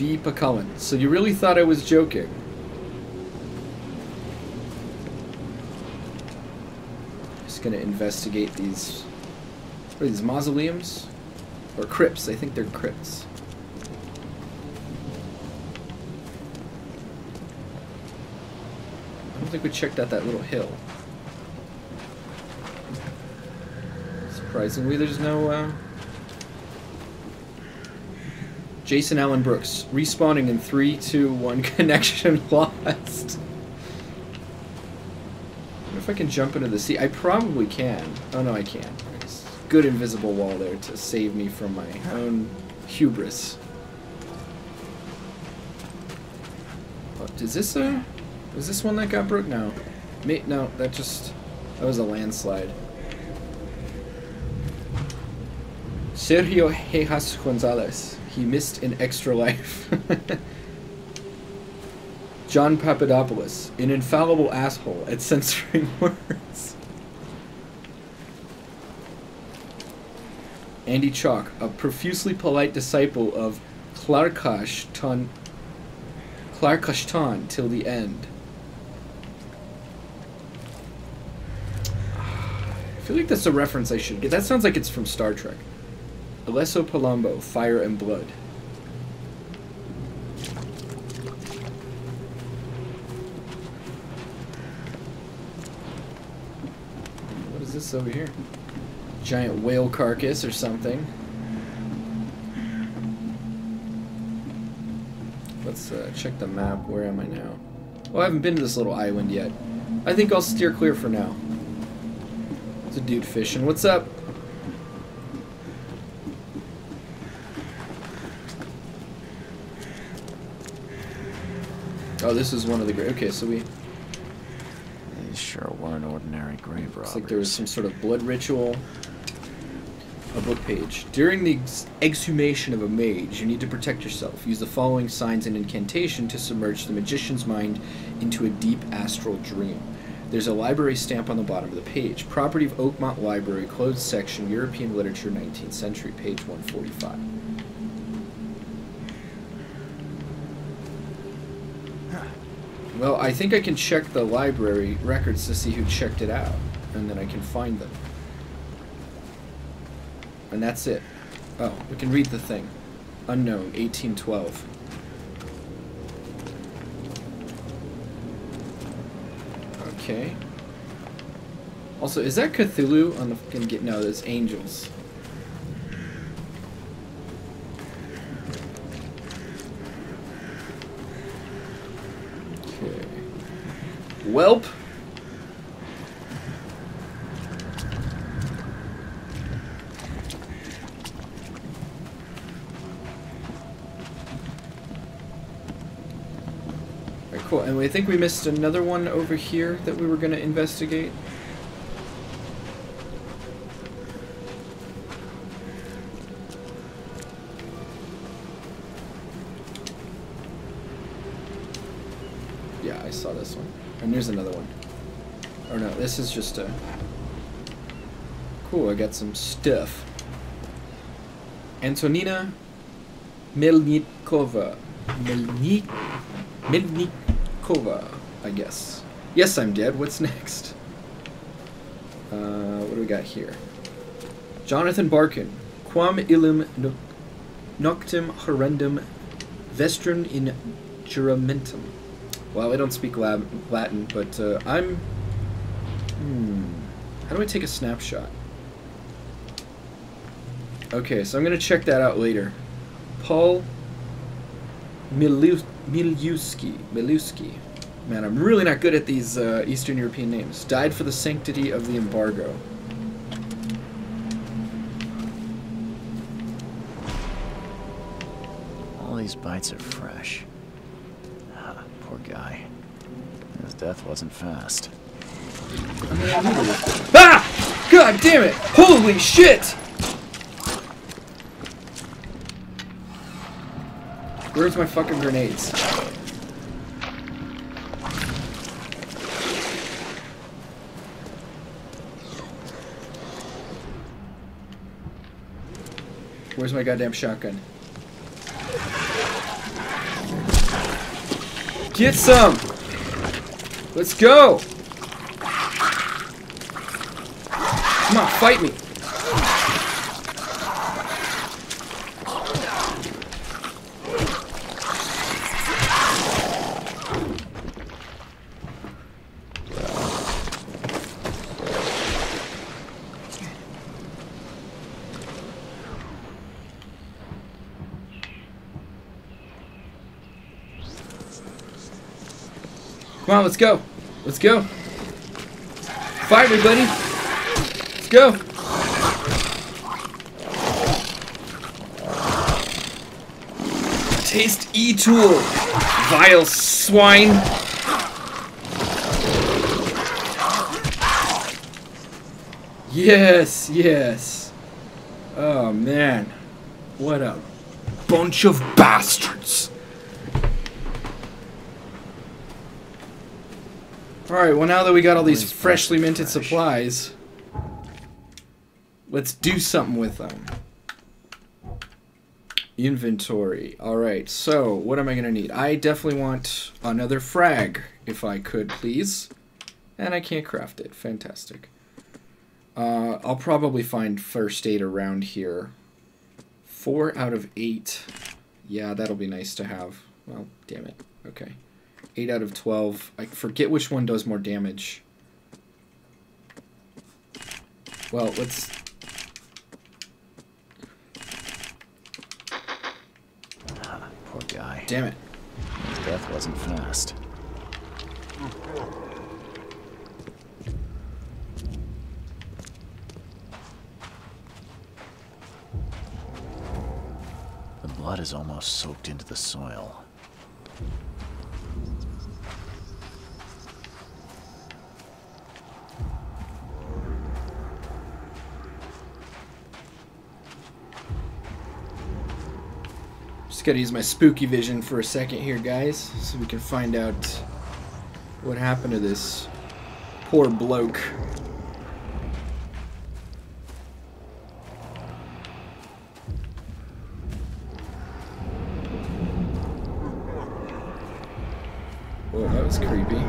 Speaker 1: V. So you really thought I was joking? Just gonna investigate these. What are these mausoleums? Or crypts? I think they're crypts. I don't think we checked out that little hill. Surprisingly, there's no. Uh Jason Allen Brooks, respawning in three, two, one. connection lost. if I can jump into the sea. I probably can. Oh no, I can. not good invisible wall there to save me from my own hubris. What, oh, is this a... Is this one that got broke? No. Mate, no, that just... That was a landslide. Sergio Hejas Gonzalez. He missed an extra life. John Papadopoulos, an infallible asshole at censoring words. Andy Chalk, a profusely polite disciple of Clarkash Clark Clarkashtan till the end. I feel like that's a reference I should get. That sounds like it's from Star Trek. Alessio Palumbo, Fire and Blood. What is this over here? Giant whale carcass or something. Let's uh, check the map. Where am I now? Well, I haven't been to this little island yet. I think I'll steer clear for now. It's a dude fishing. What's up? Oh, this is one of the grave. Okay, so we. These sure weren't ordinary grave robbers. Looks like there was some sort of blood ritual. A book page. During the ex exhumation of a mage, you need to protect yourself. Use the following signs and incantation to submerge the magician's mind into a deep astral dream. There's a library stamp on the bottom of the page. Property of Oakmont Library, closed section, European literature, 19th century, page 145. Well, I think I can check the library records to see who checked it out, and then I can find them. And that's it. Oh, we can read the thing. Unknown, 1812. Okay. Also, is that Cthulhu on the fucking get? No, there's angels. Welp. Right, cool. And I think we missed another one over here that we were going to investigate. And here's another one. Or no, this is just a... Cool, I got some stuff. Antonina Melnikova. Melnik... Melnikova, I guess. Yes, I'm dead. What's next? Uh, what do we got here? Jonathan Barkin. Quam illum noctem horrendum vestrum in juramentum. Well, I don't speak lab Latin, but uh, I'm... Hmm. How do I take a snapshot? Okay, so I'm going to check that out later. Paul Milu Miluski. Miluski. Man, I'm really not good at these uh, Eastern European names. Died for the sanctity of the embargo.
Speaker 3: All these bites are fresh guy. His death wasn't fast.
Speaker 1: ah! God damn it! Holy shit! Where's my fucking grenades? Where's my goddamn shotgun? Get some! Let's go! Come on, fight me! Come on, let's go. Let's go. Fire everybody. Let's go. Taste E-Tool. Vile swine. Yes, yes. Oh, man. What a bunch of bastards. Alright, well now that we got all these freshly minted supplies, let's do something with them. Inventory. Alright, so what am I going to need? I definitely want another frag, if I could, please. And I can't craft it. Fantastic. Uh, I'll probably find first aid around here. Four out of eight. Yeah, that'll be nice to have. Well, damn it. Okay. 8 out of 12. I forget which one does more damage. Well, let's...
Speaker 3: poor guy. Damn it. His death wasn't fast. The blood is almost soaked into the soil.
Speaker 1: Just gotta use my spooky vision for a second here, guys, so we can find out what happened to this poor bloke. Whoa, that was creepy.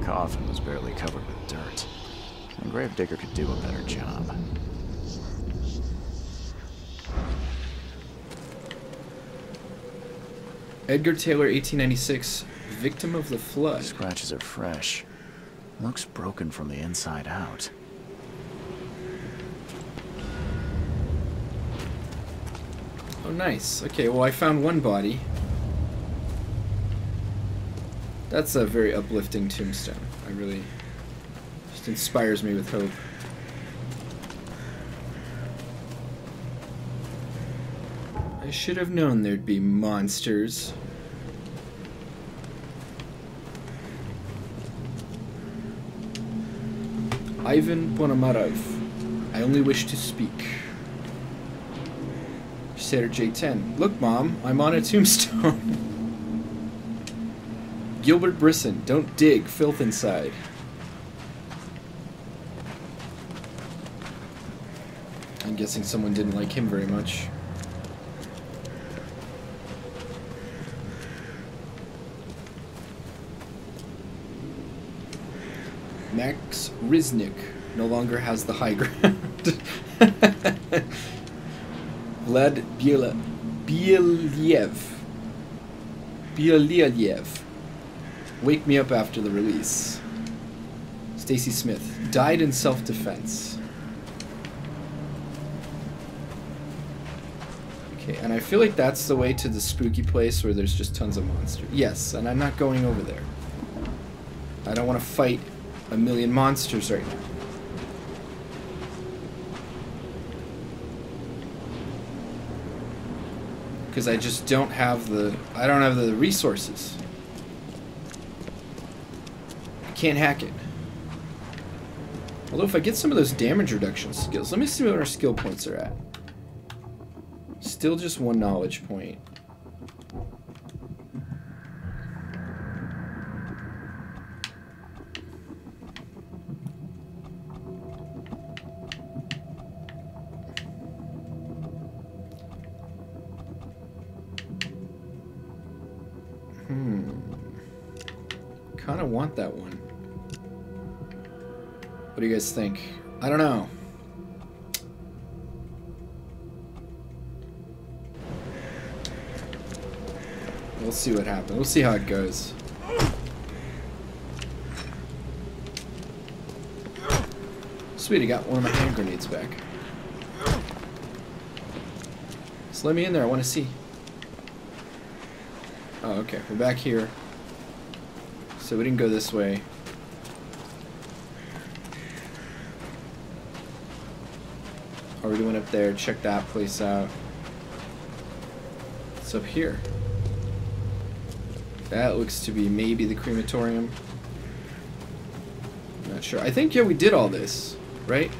Speaker 3: The coffin was barely covered with dirt. A gravedigger could do a better job.
Speaker 1: Edgar Taylor, 1896, victim of the flood. Scratches are fresh.
Speaker 3: Looks broken from the inside out.
Speaker 1: Oh, nice. Okay, well, I found one body. That's a very uplifting tombstone. I really... just inspires me with hope. I should have known there'd be monsters. Ivan Ponomarev. I only wish to speak. J. 10. Look, Mom, I'm on a tombstone. Gilbert Brisson. Don't dig, filth inside. I'm guessing someone didn't like him very much. Max Riznik no longer has the high ground. Vlad Bieliev. Bieliev. Wake me up after the release. Stacy Smith died in self-defense. Okay, and I feel like that's the way to the spooky place where there's just tons of monsters. Yes, and I'm not going over there. I don't want to fight a million monsters right now. Because I just don't have the... I don't have the resources. I can't hack it. Although if I get some of those damage reduction skills... Let me see what our skill points are at. Still just one knowledge point. want that one. What do you guys think? I don't know. We'll see what happens. We'll see how it goes. Sweet, I got one of my hand grenades back. Just let me in there. I want to see. Oh, okay. We're back here. So we didn't go this way. Already went up there, check that place out. It's up here. That looks to be maybe the crematorium. Not sure. I think, yeah, we did all this, right?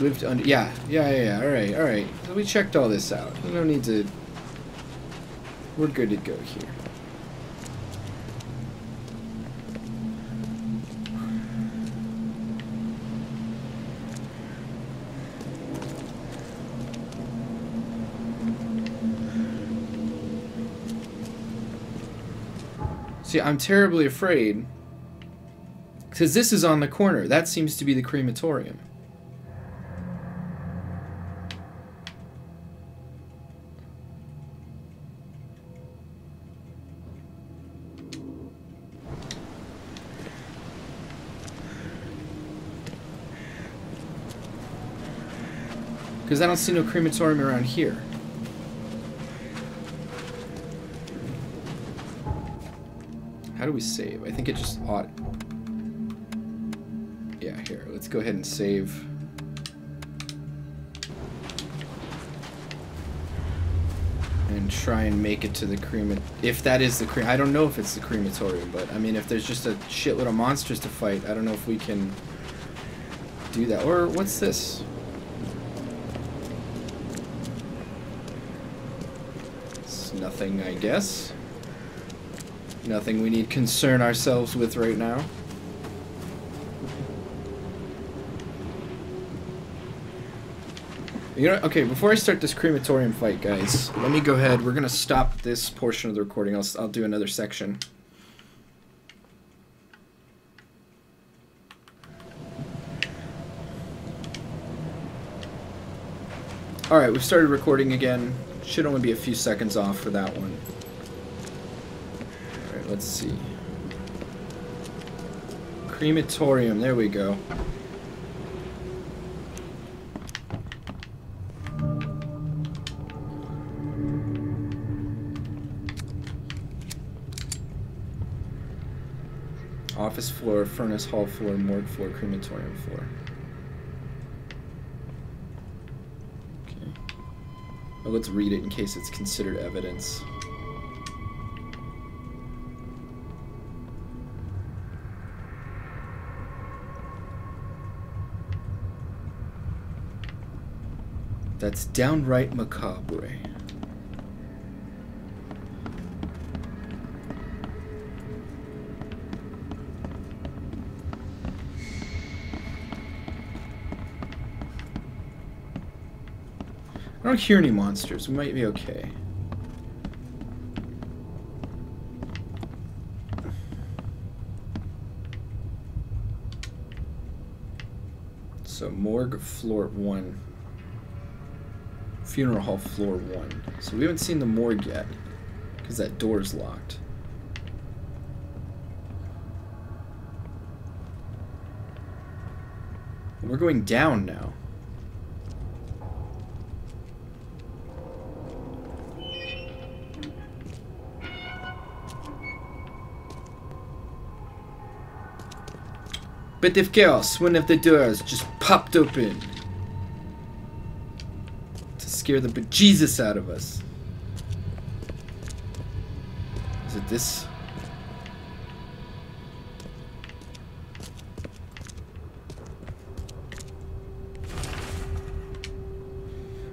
Speaker 1: Lived under, yeah, yeah, yeah, yeah, alright, alright. So we checked all this out. No need to, we're good to go here. See, I'm terribly afraid. Because this is on the corner. That seems to be the crematorium. Because I don't see no crematorium around here. do we save? I think it just ought... Yeah, here, let's go ahead and save. And try and make it to the crema... If that is the cre... I don't know if it's the crematorium, but, I mean, if there's just a shitload of monsters to fight, I don't know if we can do that. Or, what's this? It's nothing, I guess. Nothing we need concern ourselves with right now. You know, okay, before I start this crematorium fight, guys, let me go ahead. We're going to stop this portion of the recording. I'll, I'll do another section. Alright, we've started recording again. Should only be a few seconds off for that one. Let's see. Crematorium, there we go. Office floor, furnace hall floor, morgue floor, crematorium floor. Okay. Well, let's read it in case it's considered evidence. That's downright macabre. I don't hear any monsters. We might be okay. So morgue floor one funeral hall floor one. So we haven't seen the morgue yet, because that door's locked. We're going down now. Bit of chaos, one of the doors just popped open scare the bejesus out of us. Is it this?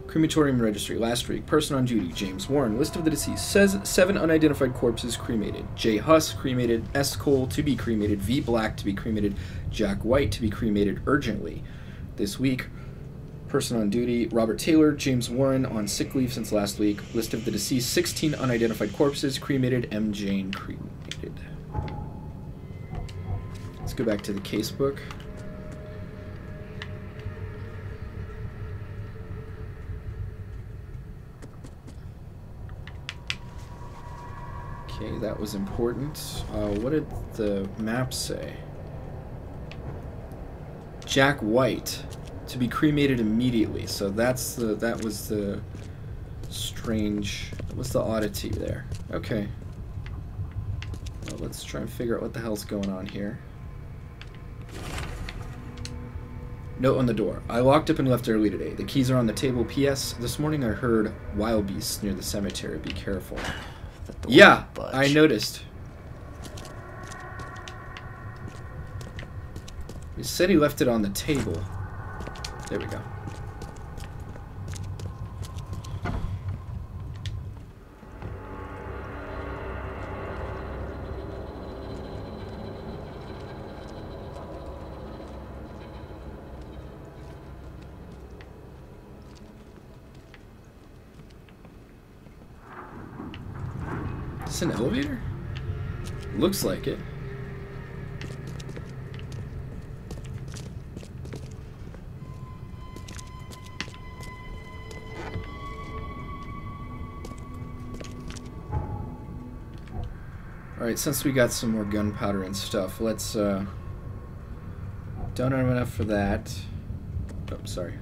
Speaker 1: Crematorium registry last week. Person on duty, James Warren. List of the deceased says seven unidentified corpses cremated. J. Huss cremated. S. Cole to be cremated. V. Black to be cremated. Jack White to be cremated urgently. This week, Person on duty Robert Taylor, James Warren on sick leave since last week. List of the deceased 16 unidentified corpses, cremated, M. Jane cremated. Let's go back to the casebook. Okay, that was important. Uh, what did the map say? Jack White to be cremated immediately. So that's the that was the strange. What's the oddity there? Okay. Well, let's try and figure out what the hell's going on here. Note on the door. I locked up and left early today. The keys are on the table. P.S. This morning I heard wild beasts near the cemetery. Be careful. yeah, I noticed. He said he left it on the table. There we go. Is this an elevator? Looks like it. Alright, since we got some more gunpowder and stuff, let's, uh... Don't have enough for that. Oh, sorry.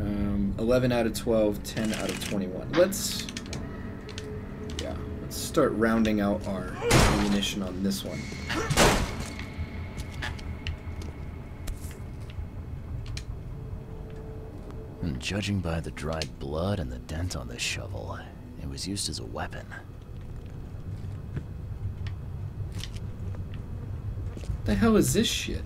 Speaker 1: Um, 11 out of 12, 10 out of 21. Let's... Yeah, let's start rounding out our ammunition on this one. And hmm,
Speaker 3: judging by the dried blood and the dent on the shovel, it was used as a weapon.
Speaker 1: The hell is this shit?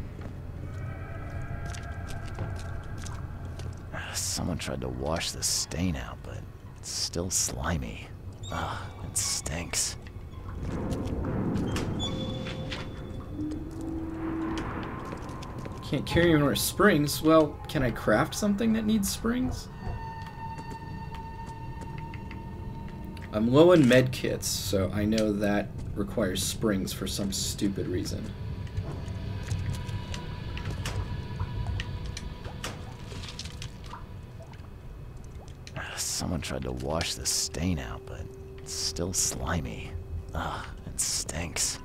Speaker 3: Someone tried to wash the stain out, but it's still slimy. Ugh, it stinks.
Speaker 1: Can't carry more springs. Well, can I craft something that needs springs? I'm low in med kits, so I know that requires springs for some stupid reason.
Speaker 3: Someone tried to wash the stain out, but it's still slimy. Ugh, it stinks.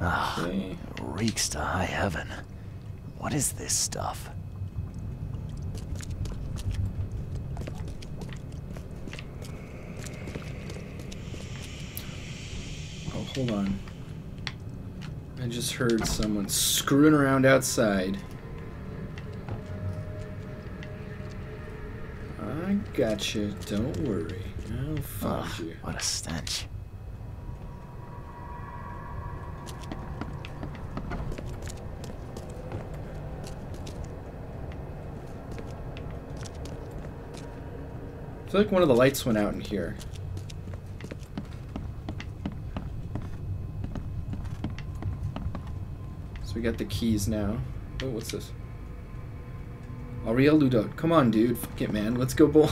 Speaker 3: Ugh, okay. reeks to high heaven. What is this stuff?
Speaker 1: Hold on. I just heard someone screwing around outside. I got you. Don't worry. I'll find oh, you. What a stench. I feel like one of the lights went out in here. we got the keys now. Oh, what's this? Ariel Ludot. Come on, dude. Fuck it, man. Let's go boy.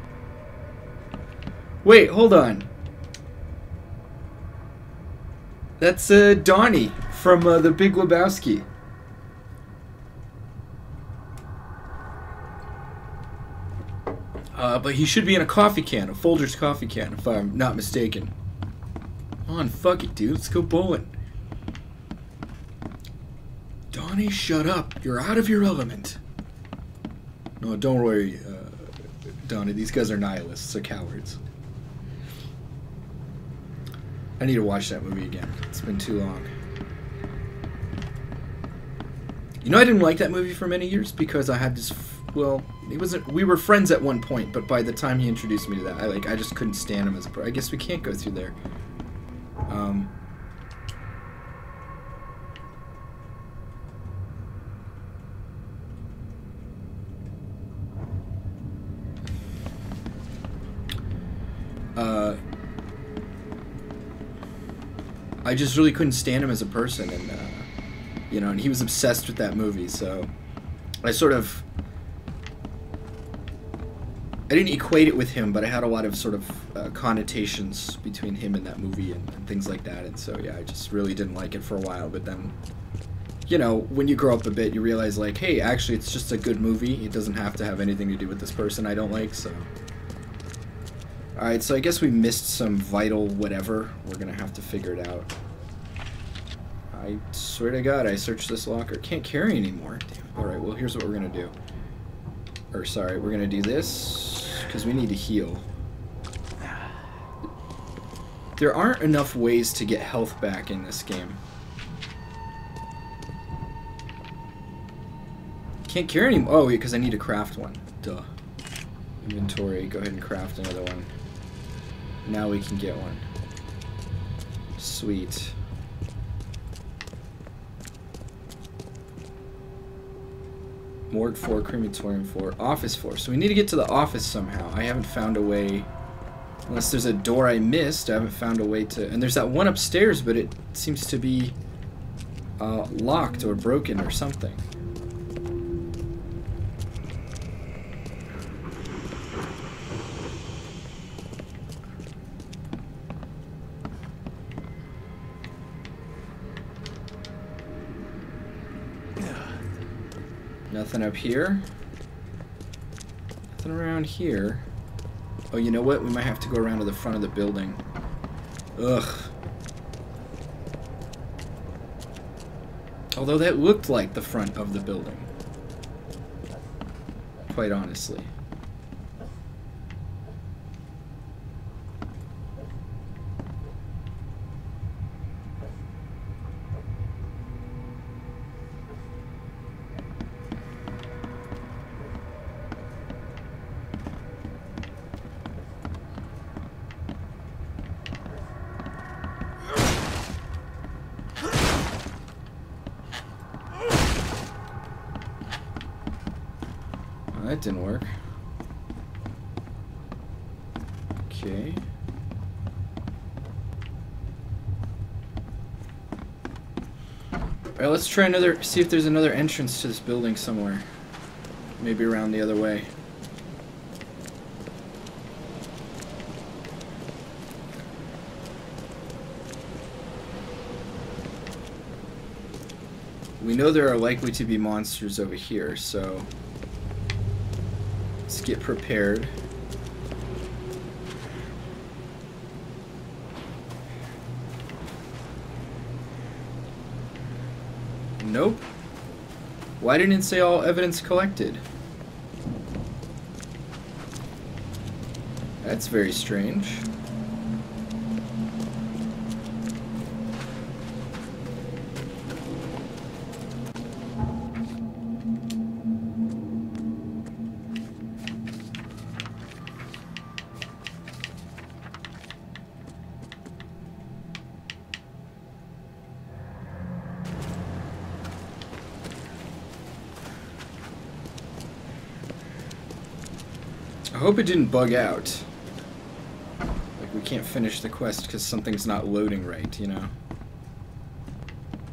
Speaker 1: Wait, hold on. That's uh, Donnie from uh, The Big Lebowski. Uh, but he should be in a coffee can, a Folgers coffee can, if I'm not mistaken. Come on, fuck it, dude. Let's go bowling. Johnny, shut up. You're out of your element. No, don't worry, uh, Donnie. These guys are nihilists. They're cowards. I need to watch that movie again. It's been too long. You know, I didn't like that movie for many years because I had this. well, it wasn't. We were friends at one point, but by the time he introduced me to that, I like I just couldn't stand him as a. Pro. I guess we can't go through there. Um, just really couldn't stand him as a person, and uh, you know, and he was obsessed with that movie. So I sort of I didn't equate it with him, but I had a lot of sort of uh, connotations between him and that movie and, and things like that. And so yeah, I just really didn't like it for a while. But then, you know, when you grow up a bit, you realize like, hey, actually, it's just a good movie. It doesn't have to have anything to do with this person I don't like. So. Alright, so I guess we missed some vital whatever. We're gonna have to figure it out. I swear to God, I searched this locker. Can't carry anymore. Damn. All right, well, here's what we're going to do. Or, sorry, we're going to do this because we need to heal. There aren't enough ways to get health back in this game. Can't carry anymore. Oh, because I need to craft one. Duh. Inventory. Go ahead and craft another one. Now we can get one. Sweet. Ward 4, Crematorium 4, Office 4. So we need to get to the office somehow. I haven't found a way... Unless there's a door I missed, I haven't found a way to... And there's that one upstairs, but it seems to be uh, locked or broken or something. Nothing up here. Nothing around here. Oh, you know what? We might have to go around to the front of the building. Ugh. Although that looked like the front of the building. Quite honestly. Let's try another, see if there's another entrance to this building somewhere. Maybe around the other way. We know there are likely to be monsters over here, so let's get prepared. Why didn't it say all evidence collected? That's very strange. didn't bug out. Like, we can't finish the quest because something's not loading right, you know?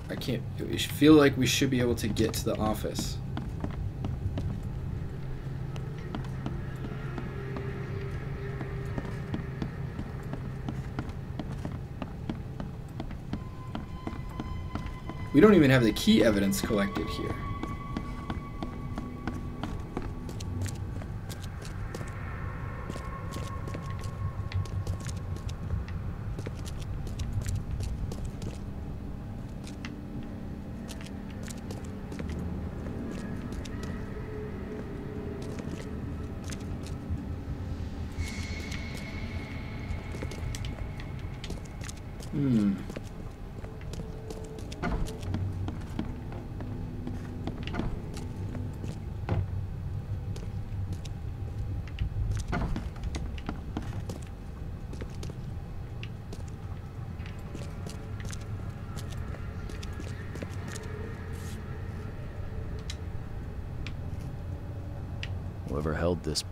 Speaker 1: I can't... I feel like we should be able to get to the office. We don't even have the key evidence collected here.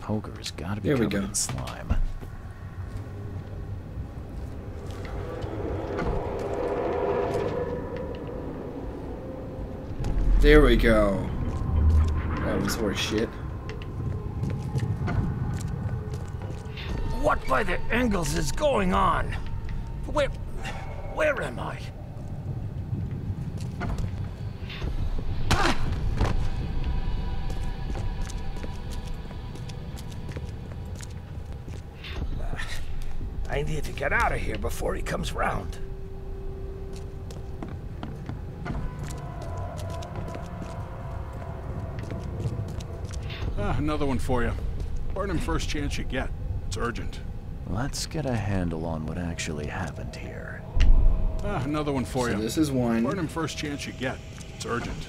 Speaker 3: poker has got to be covered we go. in slime.
Speaker 1: There we go. That was horse shit.
Speaker 7: What by the angles is
Speaker 6: going on? Where, where am I? I need to get out of here before he comes round.
Speaker 5: Ah,
Speaker 10: another one for you. Burn him first chance you get. It's urgent.
Speaker 3: Let's get a handle on what actually happened here.
Speaker 10: Ah, another one for so you. this is one. Burn him first chance you get. It's urgent.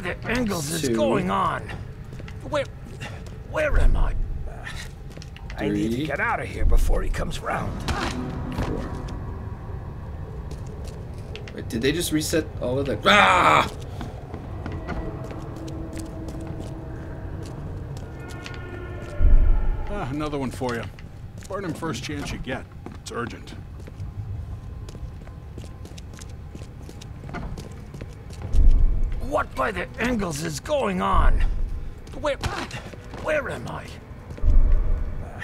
Speaker 10: why the Engels is
Speaker 5: going on.
Speaker 6: Where, where am I? I need to get out of here before he comes round. Four.
Speaker 1: Wait, did they just reset all of the... ah, ah another one for you.
Speaker 10: Burn him first chance you get. It's urgent. by the Engels is going
Speaker 6: on? Where, where am I? Uh,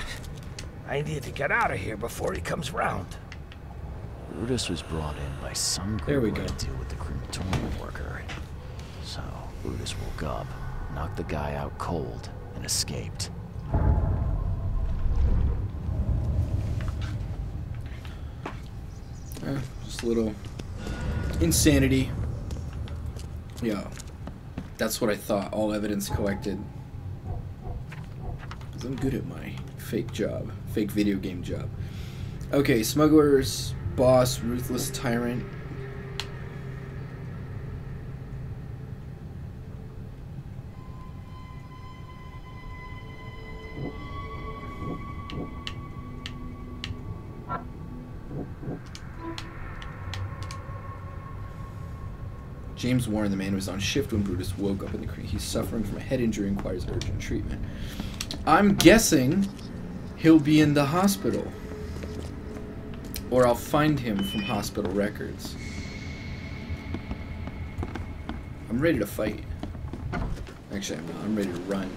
Speaker 6: I need to get out of here before he comes round.
Speaker 3: Brutus was brought in by some group there we go. to deal with the crematorium worker. So Brutus woke up, knocked the guy out cold, and escaped.
Speaker 1: Eh, just a little insanity. Yeah. That's what I thought, all evidence collected. Because I'm good at my fake job, fake video game job. Okay, smugglers, boss, ruthless tyrant, James Warren, the man, was on shift when Brutus woke up in the creek. He's suffering from a head injury and requires urgent treatment. I'm guessing he'll be in the hospital. Or I'll find him from hospital records. I'm ready to fight. Actually, I'm not. I'm ready to run.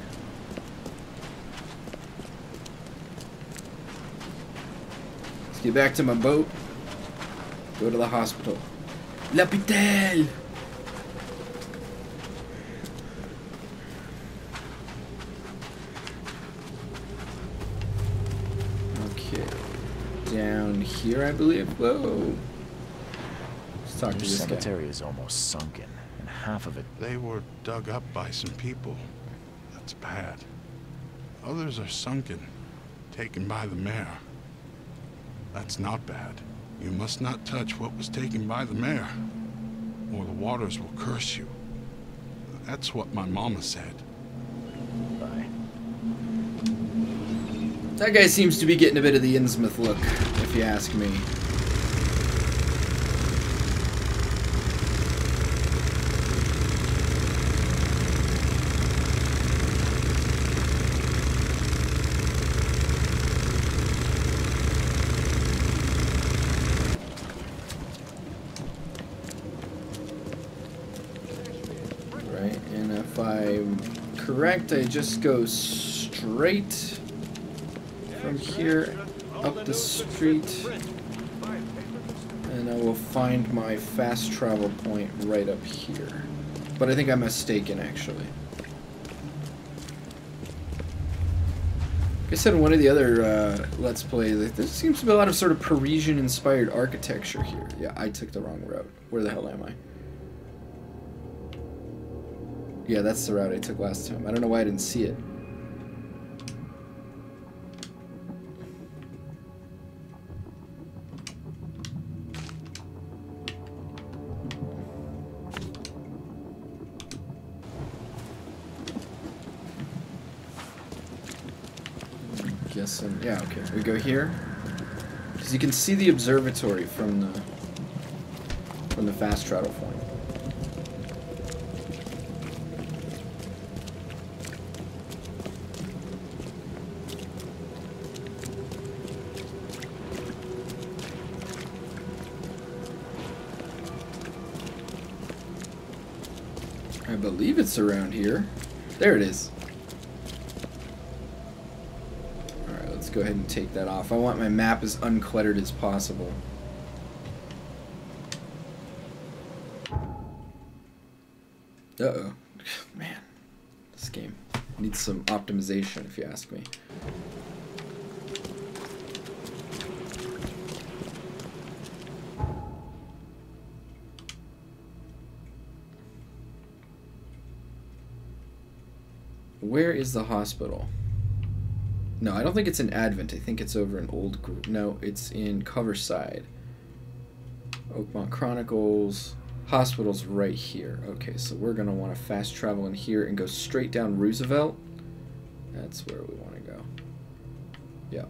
Speaker 1: Let's get back to my boat. Go to the hospital. L'hôpital! here, I believe. Whoa.
Speaker 3: Let's talk Your to this cemetery guy. is almost sunken,
Speaker 2: and half of it.
Speaker 10: They were dug up by some people. That's bad. Others are sunken, taken by the mayor. That's not bad. You must not touch what was taken by the mayor, or the waters will curse you. That's what my mama
Speaker 1: said. That guy seems to be getting a bit of the Innsmouth look, if you ask me. Right, and if I'm correct, I just go straight from here up the street and I will find my fast travel point right up here. But I think I'm mistaken actually. Like I said in one of the other uh, Let's Plays, like, there seems to be a lot of sort of Parisian-inspired architecture here. Yeah, I took the wrong route. Where the hell am I? Yeah, that's the route I took last time. I don't know why I didn't see it. We go here. Because you can see the observatory from the from the fast travel point. I believe it's around here. There it is. go ahead and take that off. I want my map as uncluttered as possible. Uh-oh. Man, this game needs some optimization if you ask me. Where is the hospital? No, I don't think it's in Advent. I think it's over in Old. Gro no, it's in Coverside. Oakmont Chronicles. Hospital's right here. Okay, so we're going to want to fast travel in here and go straight down Roosevelt. That's where we want to go. Yeah.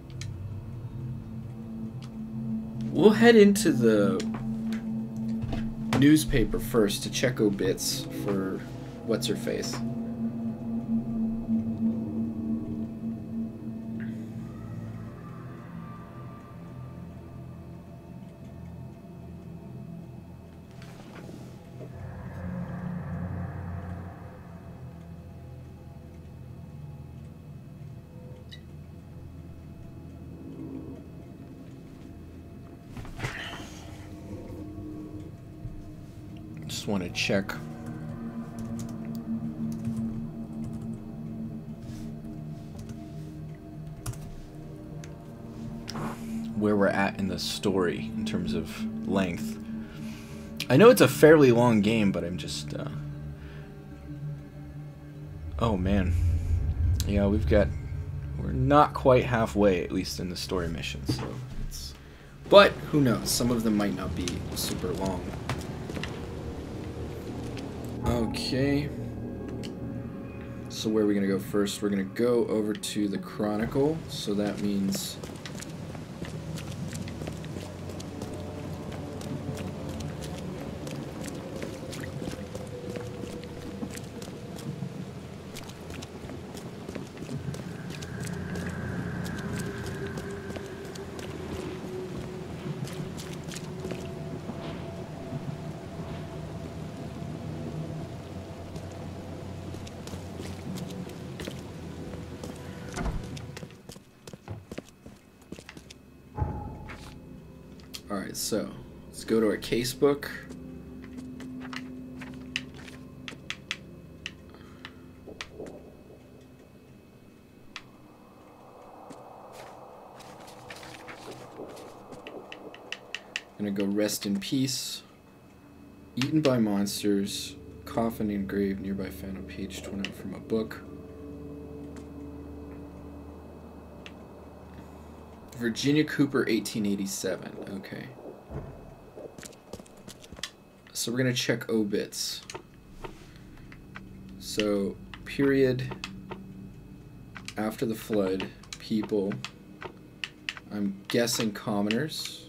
Speaker 1: We'll head into the newspaper first to check obits for what's her face. check. Where we're at in the story in terms of length. I know it's a fairly long game, but I'm just. Uh... Oh man. Yeah, we've got. We're not quite halfway, at least in the story mission, so it's. But who knows? Some of them might not be super long. Okay. So where are we going to go first? We're going to go over to the Chronicle. So that means book. I'm gonna go rest in peace. Eaten by monsters. Coffin engraved nearby found on page 20 from a book. Virginia Cooper, 1887. Okay. So we're going to check obits. So period after the flood, people, I'm guessing commoners.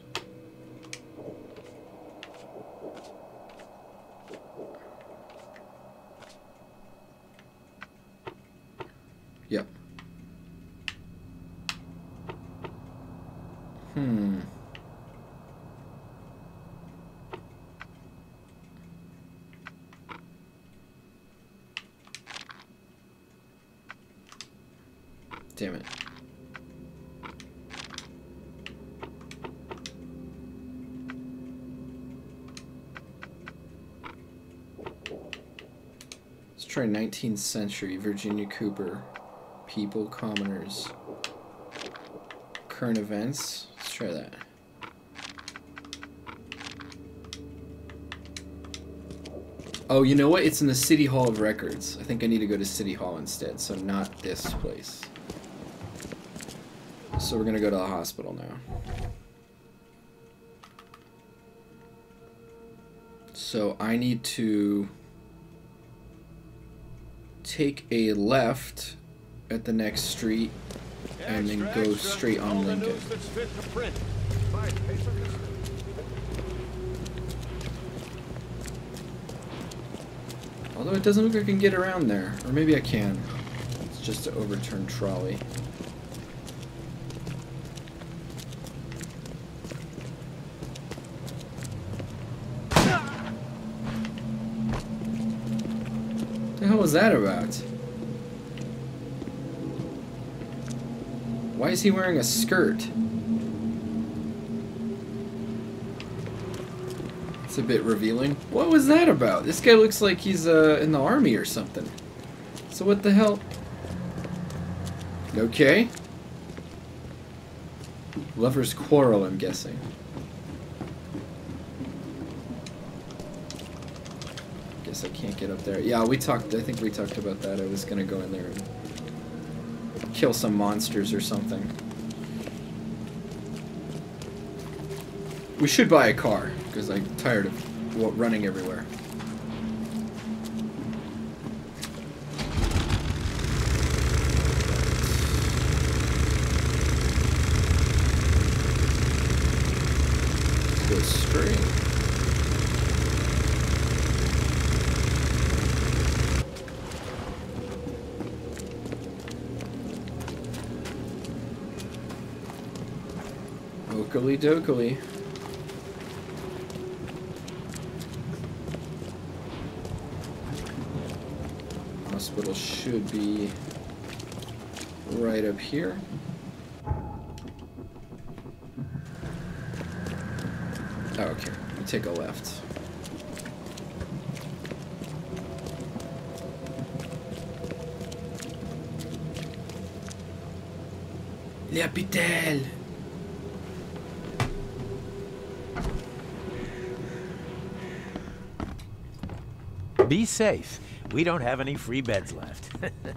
Speaker 1: 19th century, Virginia Cooper, people, commoners, current events. Let's try that. Oh, you know what? It's in the City Hall of Records. I think I need to go to City Hall instead, so not this place. So we're gonna go to the hospital now. So I need to take a left at the next street and then go straight on Lincoln. Although it doesn't look like I can get around there. Or maybe I can. It's just an overturned trolley. was that about? Why is he wearing a skirt? It's a bit revealing. What was that about? This guy looks like he's uh, in the army or something. So what the hell? Okay. Lover's quarrel, I'm guessing. I can't get up there. Yeah, we talked, I think we talked about that. I was going to go in there and kill some monsters or something. We should buy a car, because I'm tired of running everywhere. dokily. Hospital should be right up here. Oh, okay, we take a left.
Speaker 6: L'hôpital!
Speaker 11: safe. We don't have any free beds left.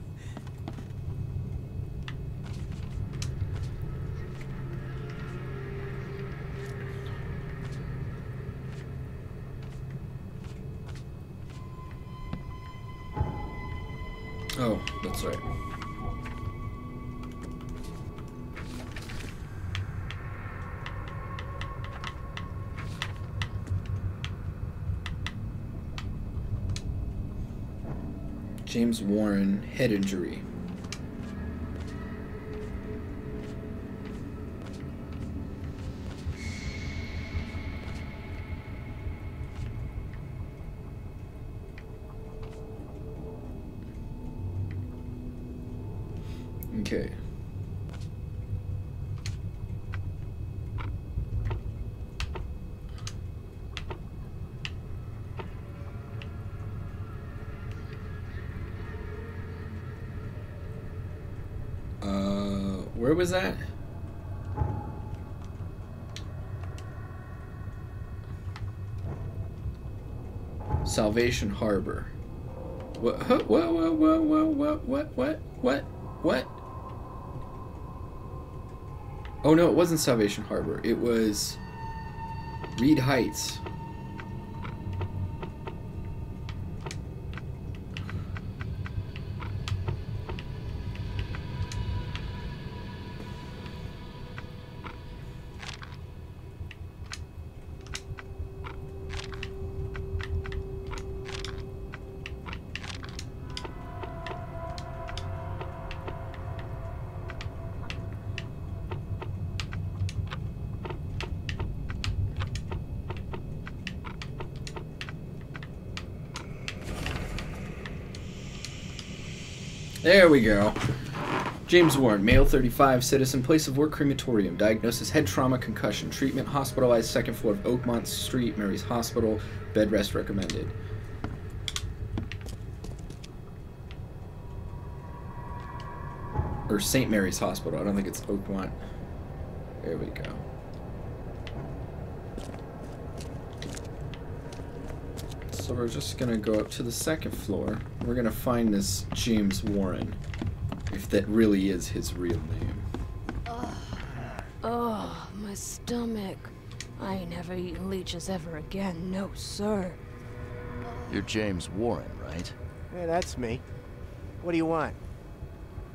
Speaker 1: James Warren head injury. Salvation Harbor. What? What? What? What? What? What? What? What? What? Oh no, it wasn't Salvation Harbor. It was Reed Heights. we go. James Warren, male 35, citizen, place of work crematorium, diagnosis head trauma, concussion, treatment hospitalized, second floor of Oakmont Street, Mary's Hospital, bed rest recommended. Or St. Mary's Hospital, I don't think it's Oakmont. There we go. so we're just gonna go up to the second floor. We're gonna find this James Warren, if that really is his real name.
Speaker 12: Ugh. Oh, my stomach. I ain't ever eating leeches ever again, no sir.
Speaker 3: You're James Warren, right? Yeah, that's me. What do you want?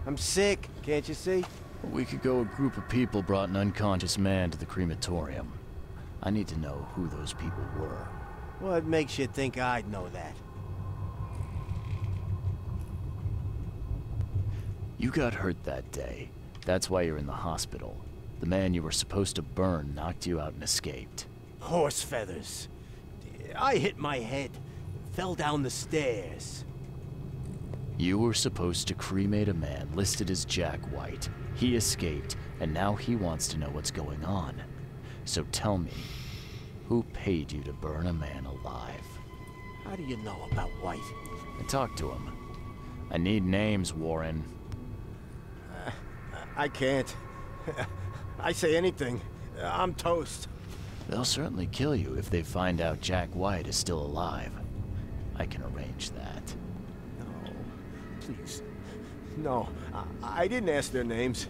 Speaker 3: I'm sick, can't you see? A week ago, a group of people brought an unconscious man to the crematorium. I need to know who those people were.
Speaker 11: What makes you think I'd know that?
Speaker 3: You got hurt that day. That's why you're in the hospital. The man you were supposed to burn knocked you out and escaped.
Speaker 11: Horse feathers. I hit my head, fell down the stairs.
Speaker 3: You were supposed to cremate a man listed as Jack White. He escaped, and now he wants to know what's going on. So tell me, who paid you to burn a man
Speaker 11: do you know about White?
Speaker 3: I talked to him. I need names, Warren. Uh, I can't. I
Speaker 11: say anything. Uh, I'm toast.
Speaker 3: They'll certainly kill you if they find out Jack White is still alive. I can arrange that. No,
Speaker 11: please. No, I, I didn't ask their names.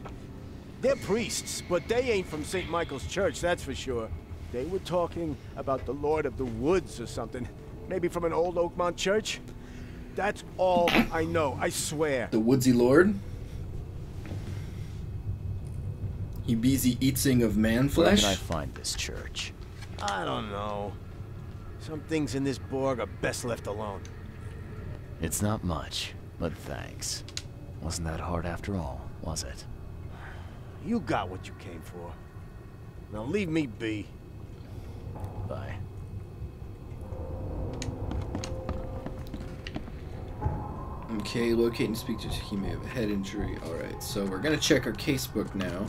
Speaker 11: They're priests, but they ain't from St. Michael's Church, that's for sure. They were talking about the Lord of the Woods or something. Maybe from an old Oakmont church? That's all I know, I swear.
Speaker 1: The Woodsy Lord? He be the eating of man flesh? Where can I find this church?
Speaker 11: I don't know. Some things in this Borg are best left alone.
Speaker 3: It's not much, but thanks. Wasn't that hard after all, was it?
Speaker 11: You got what you came for. Now leave me be. Bye.
Speaker 1: Okay, locate and speak to He may have a head injury. Alright, so we're gonna check our casebook now.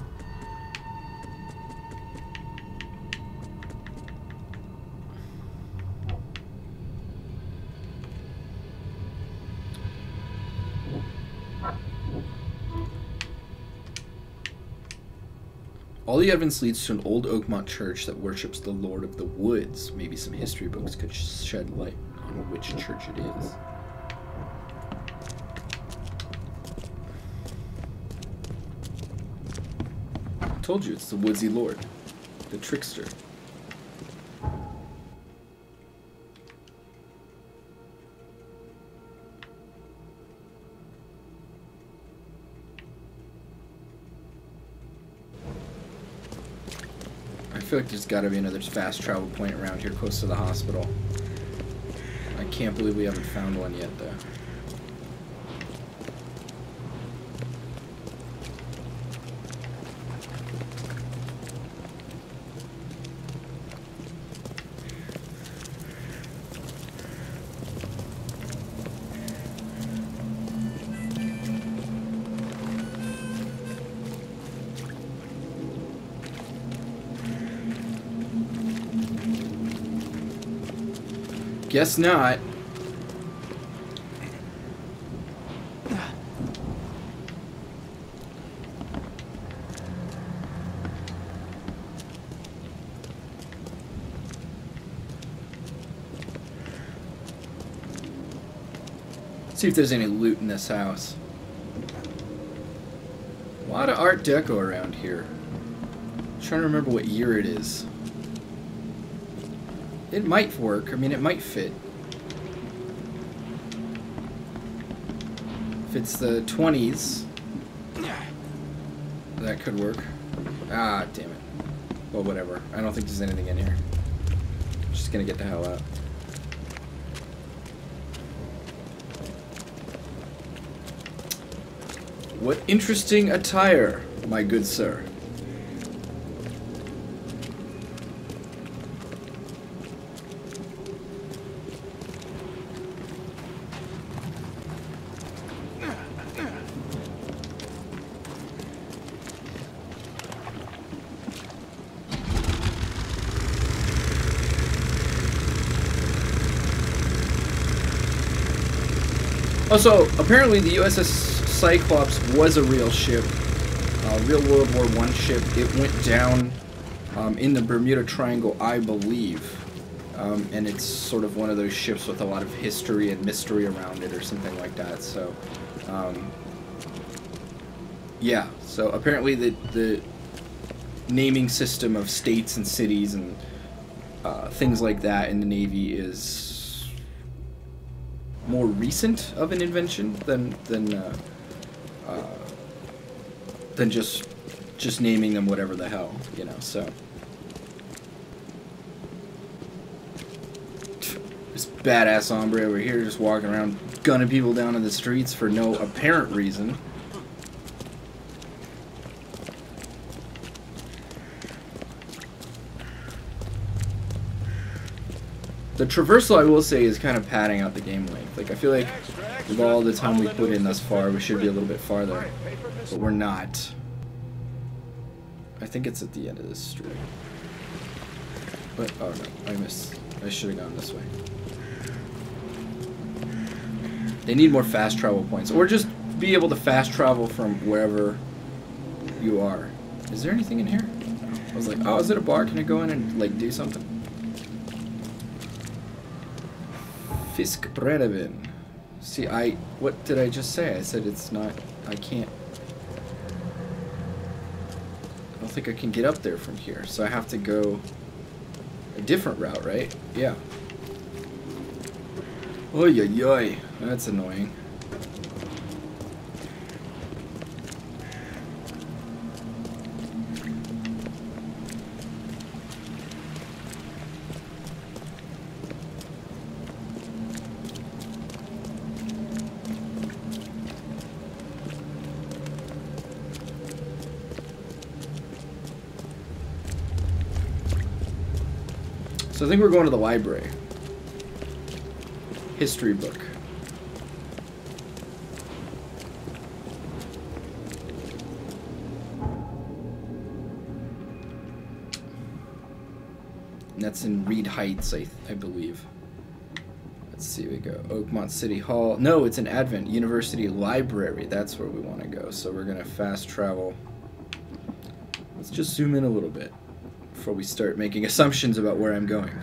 Speaker 1: All the evidence leads to an old Oakmont church that worships the Lord of the Woods. Maybe some history books could shed light on which church it is. Told
Speaker 9: you, it's the woodsy lord. The trickster.
Speaker 1: I feel like there's gotta be another fast travel point around here close to the hospital. I can't believe we haven't found one yet, though. Guess not. see if there's any loot in this house. A lot of Art Deco around here. I'm trying to remember what year it is. It might work. I mean, it might fit. If it's the 20s, that could work. Ah, damn it. Well, whatever. I don't think there's anything in here. I'm just gonna get the hell out. What interesting attire, my good sir. Also, apparently the USS Cyclops was a real ship, a uh, real World War One ship. It went down um, in the Bermuda Triangle, I believe. Um, and it's sort of one of those ships with a lot of history and mystery around it or something like that. So, um, yeah. So apparently the, the naming system of states and cities and uh, things like that in the Navy is more recent of an invention than than uh, uh, than just just naming them whatever the hell, you know. So this badass hombre over here just walking around gunning people down in the streets for no apparent reason. The traversal, I will say, is kind of padding out the game length. Like, I feel like with all the time we put in thus far, we should be a little bit farther. But we're not. I think it's at the end of this street. But, oh no, I missed. I should have gone this way. They need more fast travel points. Or just be able to fast travel from wherever you are. Is there anything in here? I was like, oh, is it a bar? Can I go in and, like, do something? Fisk Brevin. See, I... What did I just say? I said it's not... I can't... I don't think I can get up there from here, so I have to go a different route, right? Yeah. Oy, oy, oy. That's annoying. I think we're going to the library. History book. And that's in Reed Heights, I, I believe. Let's see, we go Oakmont City Hall. No, it's an Advent University Library. That's where we want to go. So we're going to fast travel. Let's just zoom in a little bit before we start making assumptions about where I'm going.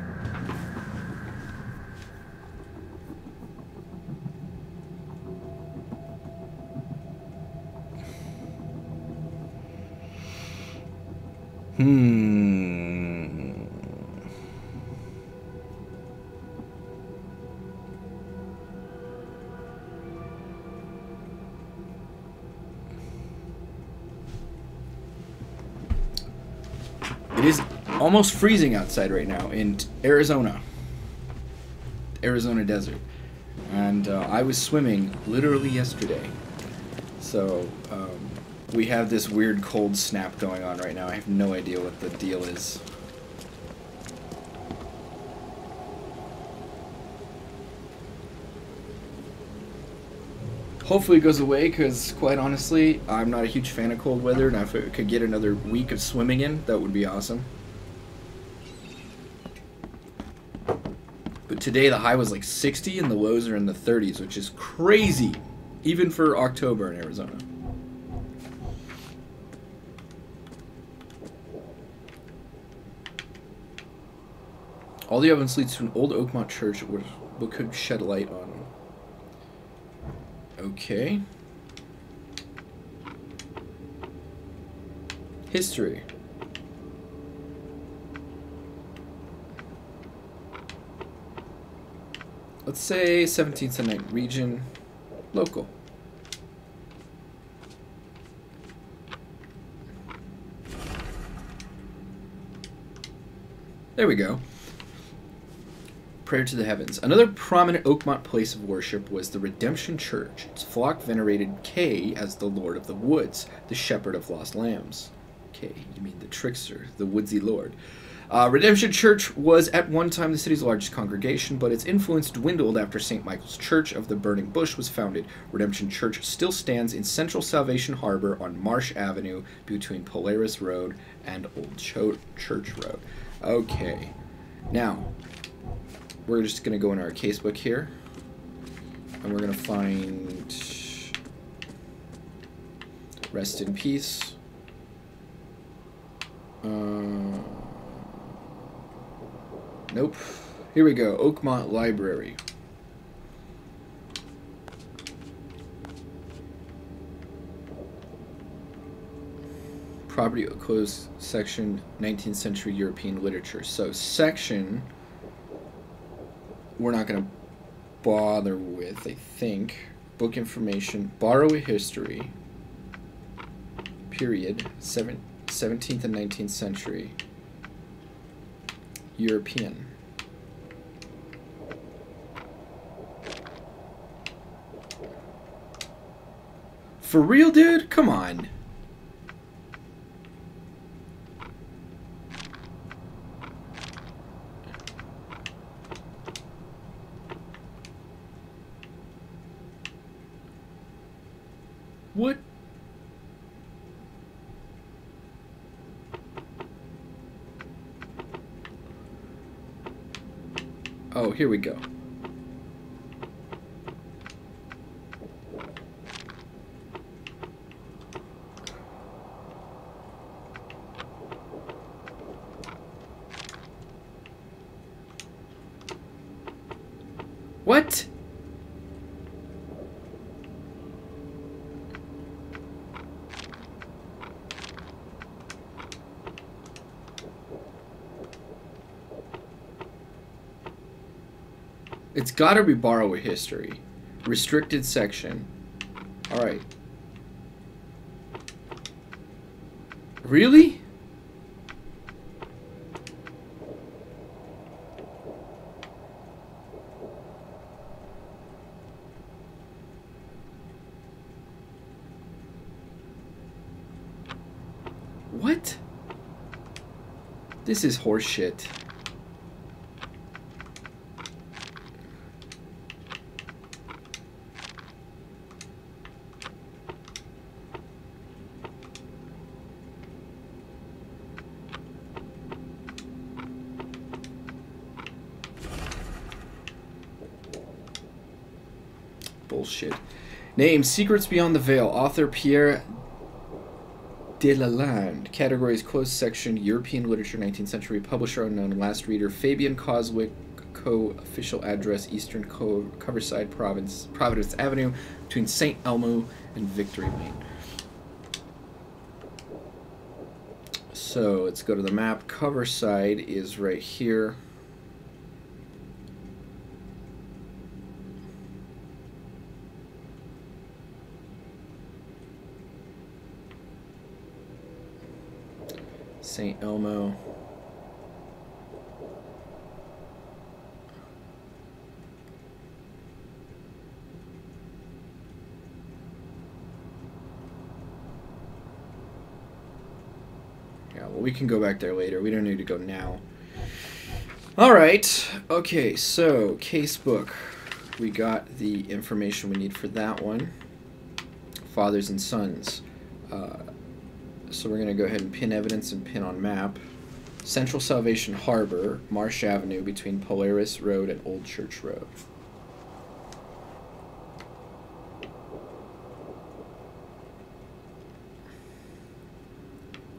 Speaker 1: almost freezing outside right now in Arizona, Arizona desert, and uh, I was swimming literally yesterday. So um, we have this weird cold snap going on right now. I have no idea what the deal is. hopefully it goes away because quite honestly i'm not a huge fan of cold weather and if it could get another week of swimming in that would be awesome Today the high was like 60 and the lows are in the 30s, which is crazy, even for October in Arizona. All the evidence leads to an old Oakmont church, which what could shed light on. Okay. History. Let's say 17 tonight, region, local. There we go. Prayer to the Heavens. Another prominent Oakmont place of worship was the Redemption Church. Its flock venerated Kay as the Lord of the Woods, the Shepherd of Lost Lambs. Kay, you mean the trickster, the woodsy lord. Uh, Redemption Church was at one time the city's largest congregation, but its influence dwindled after St. Michael's Church of the Burning Bush was founded. Redemption Church still stands in Central Salvation Harbor on Marsh Avenue between Polaris Road and Old Cho Church Road. Okay, now we're just going to go in our casebook here, and we're going to find Rest in Peace. Uh, Nope. Here we go. Oakmont Library. Property closed section 19th century European literature. So section we're not going to bother with, I think. Book information, borrow a history, period, seven, 17th and 19th century. European. For real, dude? Come on. here we go. got to be a history. Restricted section. All right. Really? What? This is horseshit. Name Secrets Beyond the Veil, author Pierre Delalande. Categories closed section European literature, 19th century, publisher unknown, last reader Fabian Coswick. Co official address Eastern Co. Coverside Province, Providence Avenue, between St. Elmo and Victory Lane. So let's go to the map. Coverside is right here. St. Elmo. Yeah, well, we can go back there later. We don't need to go now. All right. Okay, so casebook. We got the information we need for that one. Fathers and sons. Uh, so we're going to go ahead and pin evidence and pin on map. Central Salvation Harbor, Marsh Avenue between Polaris Road and Old Church Road.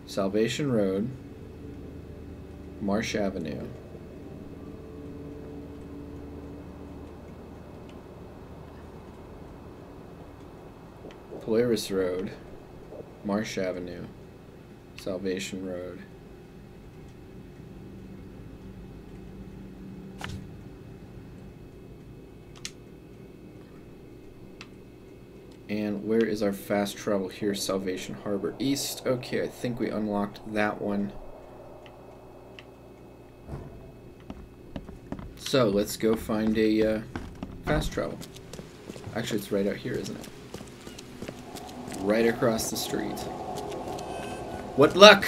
Speaker 1: Salvation Road, Marsh Avenue. Polaris Road, Marsh Avenue. Salvation Road. And where is our fast travel here? Salvation Harbor East. Okay, I think we unlocked that one. So let's go find a uh, fast travel. Actually, it's right out here, isn't it? Right across the street. What luck!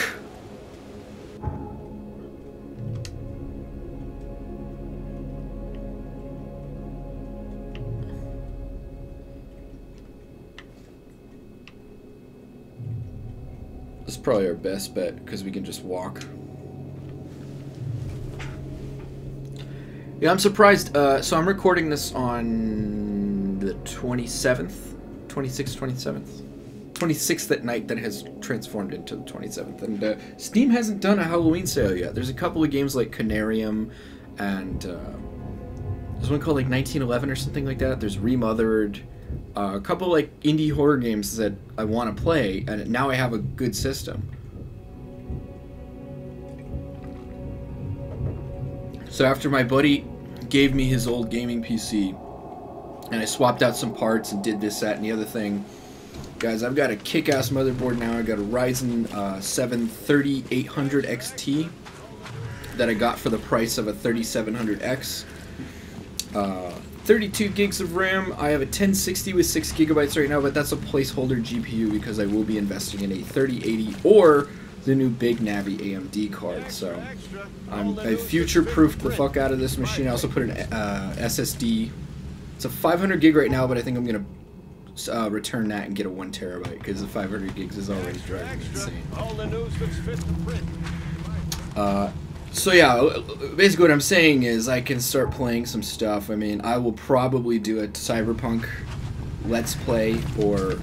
Speaker 1: This is probably our best bet because we can just walk. Yeah, I'm surprised. Uh, so I'm recording this on the 27th, 26th, 27th. 26th at night that has transformed into the 27th. And uh, Steam hasn't done a Halloween sale yet. There's a couple of games like Conarium and uh, there's one called like 1911 or something like that. There's Remothered. Uh, a couple like indie horror games that I want to play, and now I have a good system. So after my buddy gave me his old gaming PC, and I swapped out some parts and did this, that, and the other thing, Guys, I've got a kick-ass motherboard now. I got a Ryzen uh, 7 3800 XT that I got for the price of a 3700X. Uh, 32 gigs of RAM. I have a 1060 with 6 gigabytes right now, but that's a placeholder GPU because I will be investing in a 3080 or the new big Navi AMD card. So I'm, I future-proofed the fuck out of this machine. I also put an uh, SSD. It's a 500 gig right now, but I think I'm gonna uh, return that and get a one terabyte because the 500 gigs is already driving me insane. All
Speaker 7: the news fit to print.
Speaker 1: Uh, so yeah, basically what I'm saying is I can start playing some stuff. I mean, I will probably do a Cyberpunk Let's Play or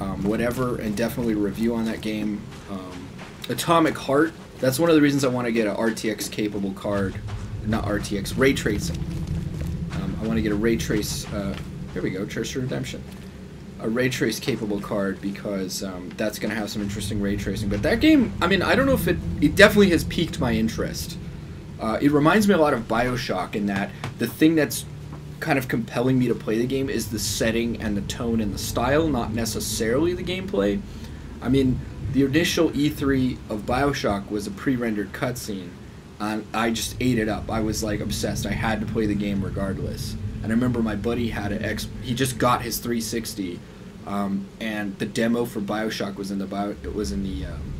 Speaker 1: um, whatever, and definitely review on that game. Um, Atomic Heart. That's one of the reasons I want to get an RTX capable card, not RTX ray tracing. Um, I want to get a ray trace. Uh, here we go, Church Redemption a ray trace capable card because um, that's going to have some interesting ray tracing. But that game, I mean, I don't know if it it definitely has piqued my interest. Uh, it reminds me a lot of Bioshock in that the thing that's kind of compelling me to play the game is the setting and the tone and the style, not necessarily the gameplay. I mean, the initial E3 of Bioshock was a pre-rendered cutscene, and I just ate it up. I was like obsessed. I had to play the game regardless. And I remember my buddy had an X. He just got his 360, um, and the demo for Bioshock was in the bio. It was in the um,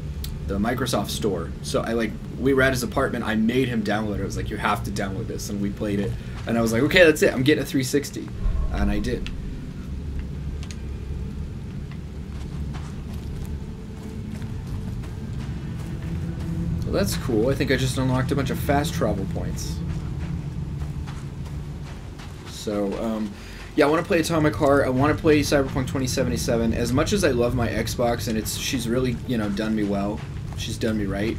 Speaker 1: the Microsoft Store. So I like we were at his apartment. I made him download it. I was like, you have to download this, and we played it. And I was like, okay, that's it. I'm getting a 360, and I did. that's cool. I think I just unlocked a bunch of fast travel points. So, um, yeah, I want to play Atomic Heart. I want to play Cyberpunk 2077. As much as I love my Xbox, and it's she's really you know done me well. She's done me right,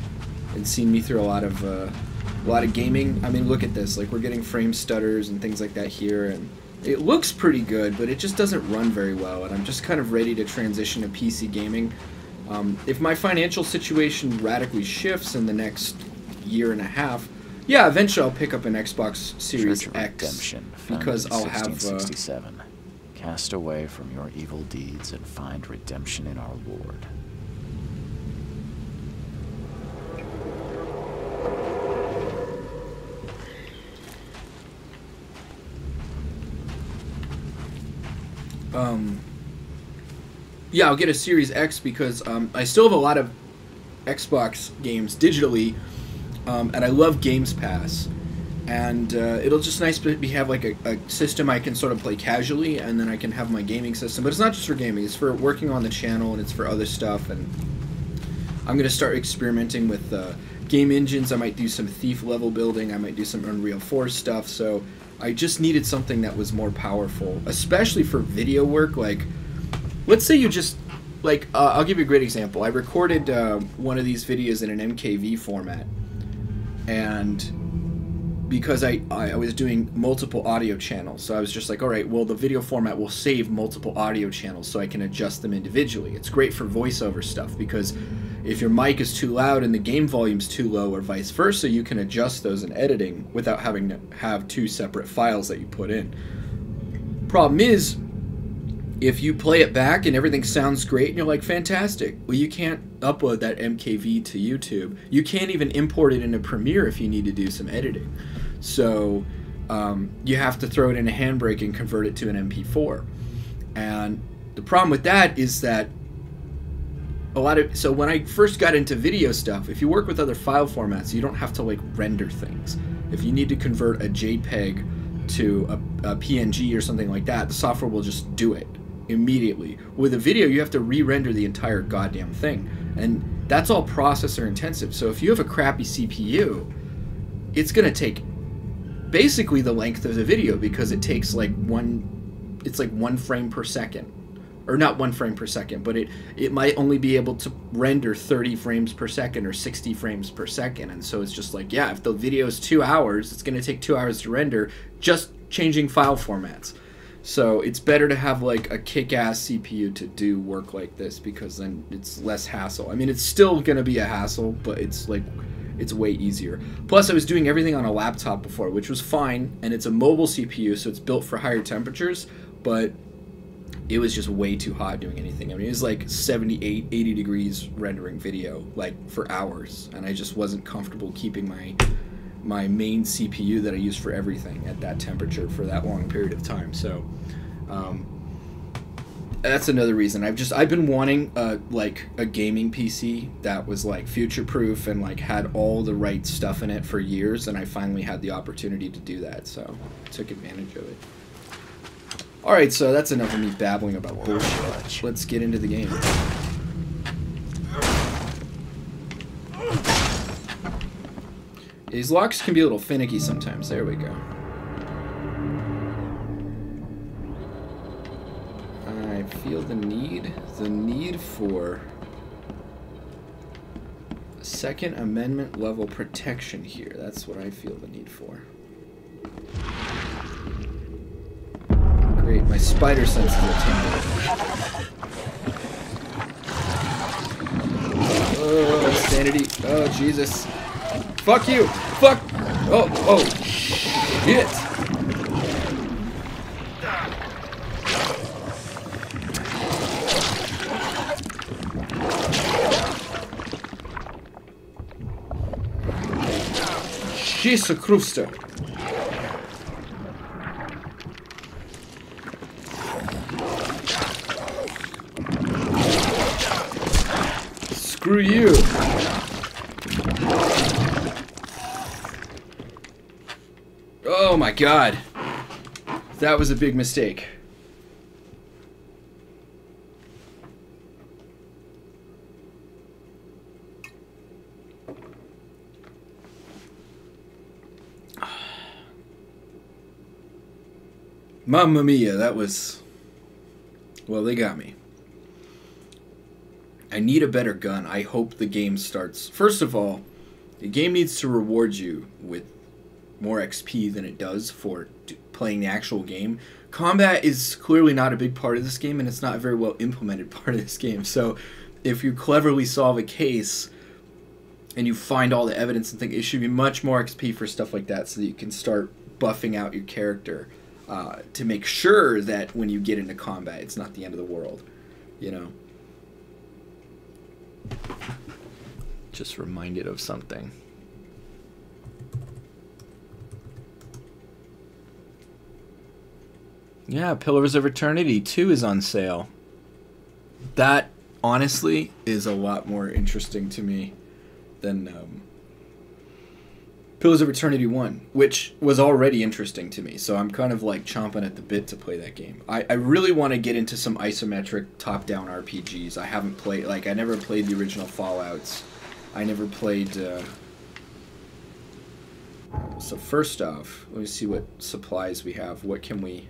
Speaker 1: and seen me through a lot of uh, a lot of gaming. I mean, look at this. Like we're getting frame stutters and things like that here, and it looks pretty good, but it just doesn't run very well. And I'm just kind of ready to transition to PC gaming. Um, if my financial situation radically shifts in the next year and a half, yeah, eventually I'll pick up an Xbox Series X Redemption, because I'll have. Uh,
Speaker 3: Cast away from your evil deeds and find redemption in our Lord.
Speaker 1: Um, yeah, I'll get a Series X because um, I still have a lot of Xbox games digitally um, and I love Games Pass. And uh, it'll just nice to have like a, a, system I can sort of play casually, and then I can have my gaming system. But it's not just for gaming; it's for working on the channel, and it's for other stuff. And I'm gonna start experimenting with uh, game engines. I might do some Thief level building. I might do some Unreal 4 stuff. So I just needed something that was more powerful, especially for video work. Like, let's say you just like uh, I'll give you a great example. I recorded uh, one of these videos in an MKV format, and because I, I was doing multiple audio channels so i was just like all right well the video format will save multiple audio channels so i can adjust them individually it's great for voiceover stuff because if your mic is too loud and the game volume's too low or vice versa you can adjust those in editing without having to have two separate files that you put in problem is if you play it back and everything sounds great and you're like fantastic well you can't upload that mkv to youtube you can't even import it into premiere if you need to do some editing so um, you have to throw it in a handbrake and convert it to an mp4 and the problem with that is that a lot of so when i first got into video stuff if you work with other file formats you don't have to like render things if you need to convert a jpeg to a, a png or something like that the software will just do it immediately. With a video, you have to re-render the entire goddamn thing. And that's all processor intensive. So if you have a crappy CPU, it's going to take basically the length of the video because it takes like one it's like one frame per second or not one frame per second, but it, it might only be able to render 30 frames per second or 60 frames per second. And so it's just like, yeah, if the video is two hours, it's going to take two hours to render just changing file formats. So it's better to have like a kick-ass CPU to do work like this because then it's less hassle. I mean, it's still gonna be a hassle, but it's like it's way easier. Plus, I was doing everything on a laptop before, which was fine, and it's a mobile CPU, so it's built for higher temperatures, but it was just way too hot doing anything. I mean, it was like 78, 80 degrees rendering video, like for hours, and I just wasn't comfortable keeping my my main CPU that I use for everything at that temperature for that long period of time. So um, that's another reason. I've just I've been wanting a like a gaming PC that was like future proof and like had all the right stuff in it for years, and I finally had the opportunity to do that. So I took advantage of it. All right, so that's enough of me babbling about bullshit. Let's get into the game. These locks can be a little finicky sometimes. There we go. I feel the need, the need for Second Amendment level protection here. That's what I feel the need for. Great, my spider senses are tingling. Oh, sanity. Oh, Jesus. Fuck you! Fuck! Oh, oh, shit! a Christ!
Speaker 9: Screw you!
Speaker 1: Oh my god. That was a big mistake. Mamma mia, that was. Well, they got me. I need a better gun. I hope the game starts. First of all, the game needs to reward you with more XP than it does for playing the actual game. Combat is clearly not a big part of this game, and it's not a very well implemented part of this game. So, if you cleverly solve a case and you find all the evidence and think it should be much more XP for stuff like that, so that you can start buffing out your character uh, to make sure that when you get into combat, it's not the end of the world. You know. Just reminded of something. Yeah, Pillars of Eternity 2 is on sale. That honestly is a lot more interesting to me than um, Pillars of Eternity 1, which was already interesting to me. So I'm kind of like chomping at the bit to play that game. I, I really want to get into some isometric top down RPGs. I haven't played, like, I never played the original Fallouts. I never played. Uh... So, first off, let me see what supplies we have. What can we.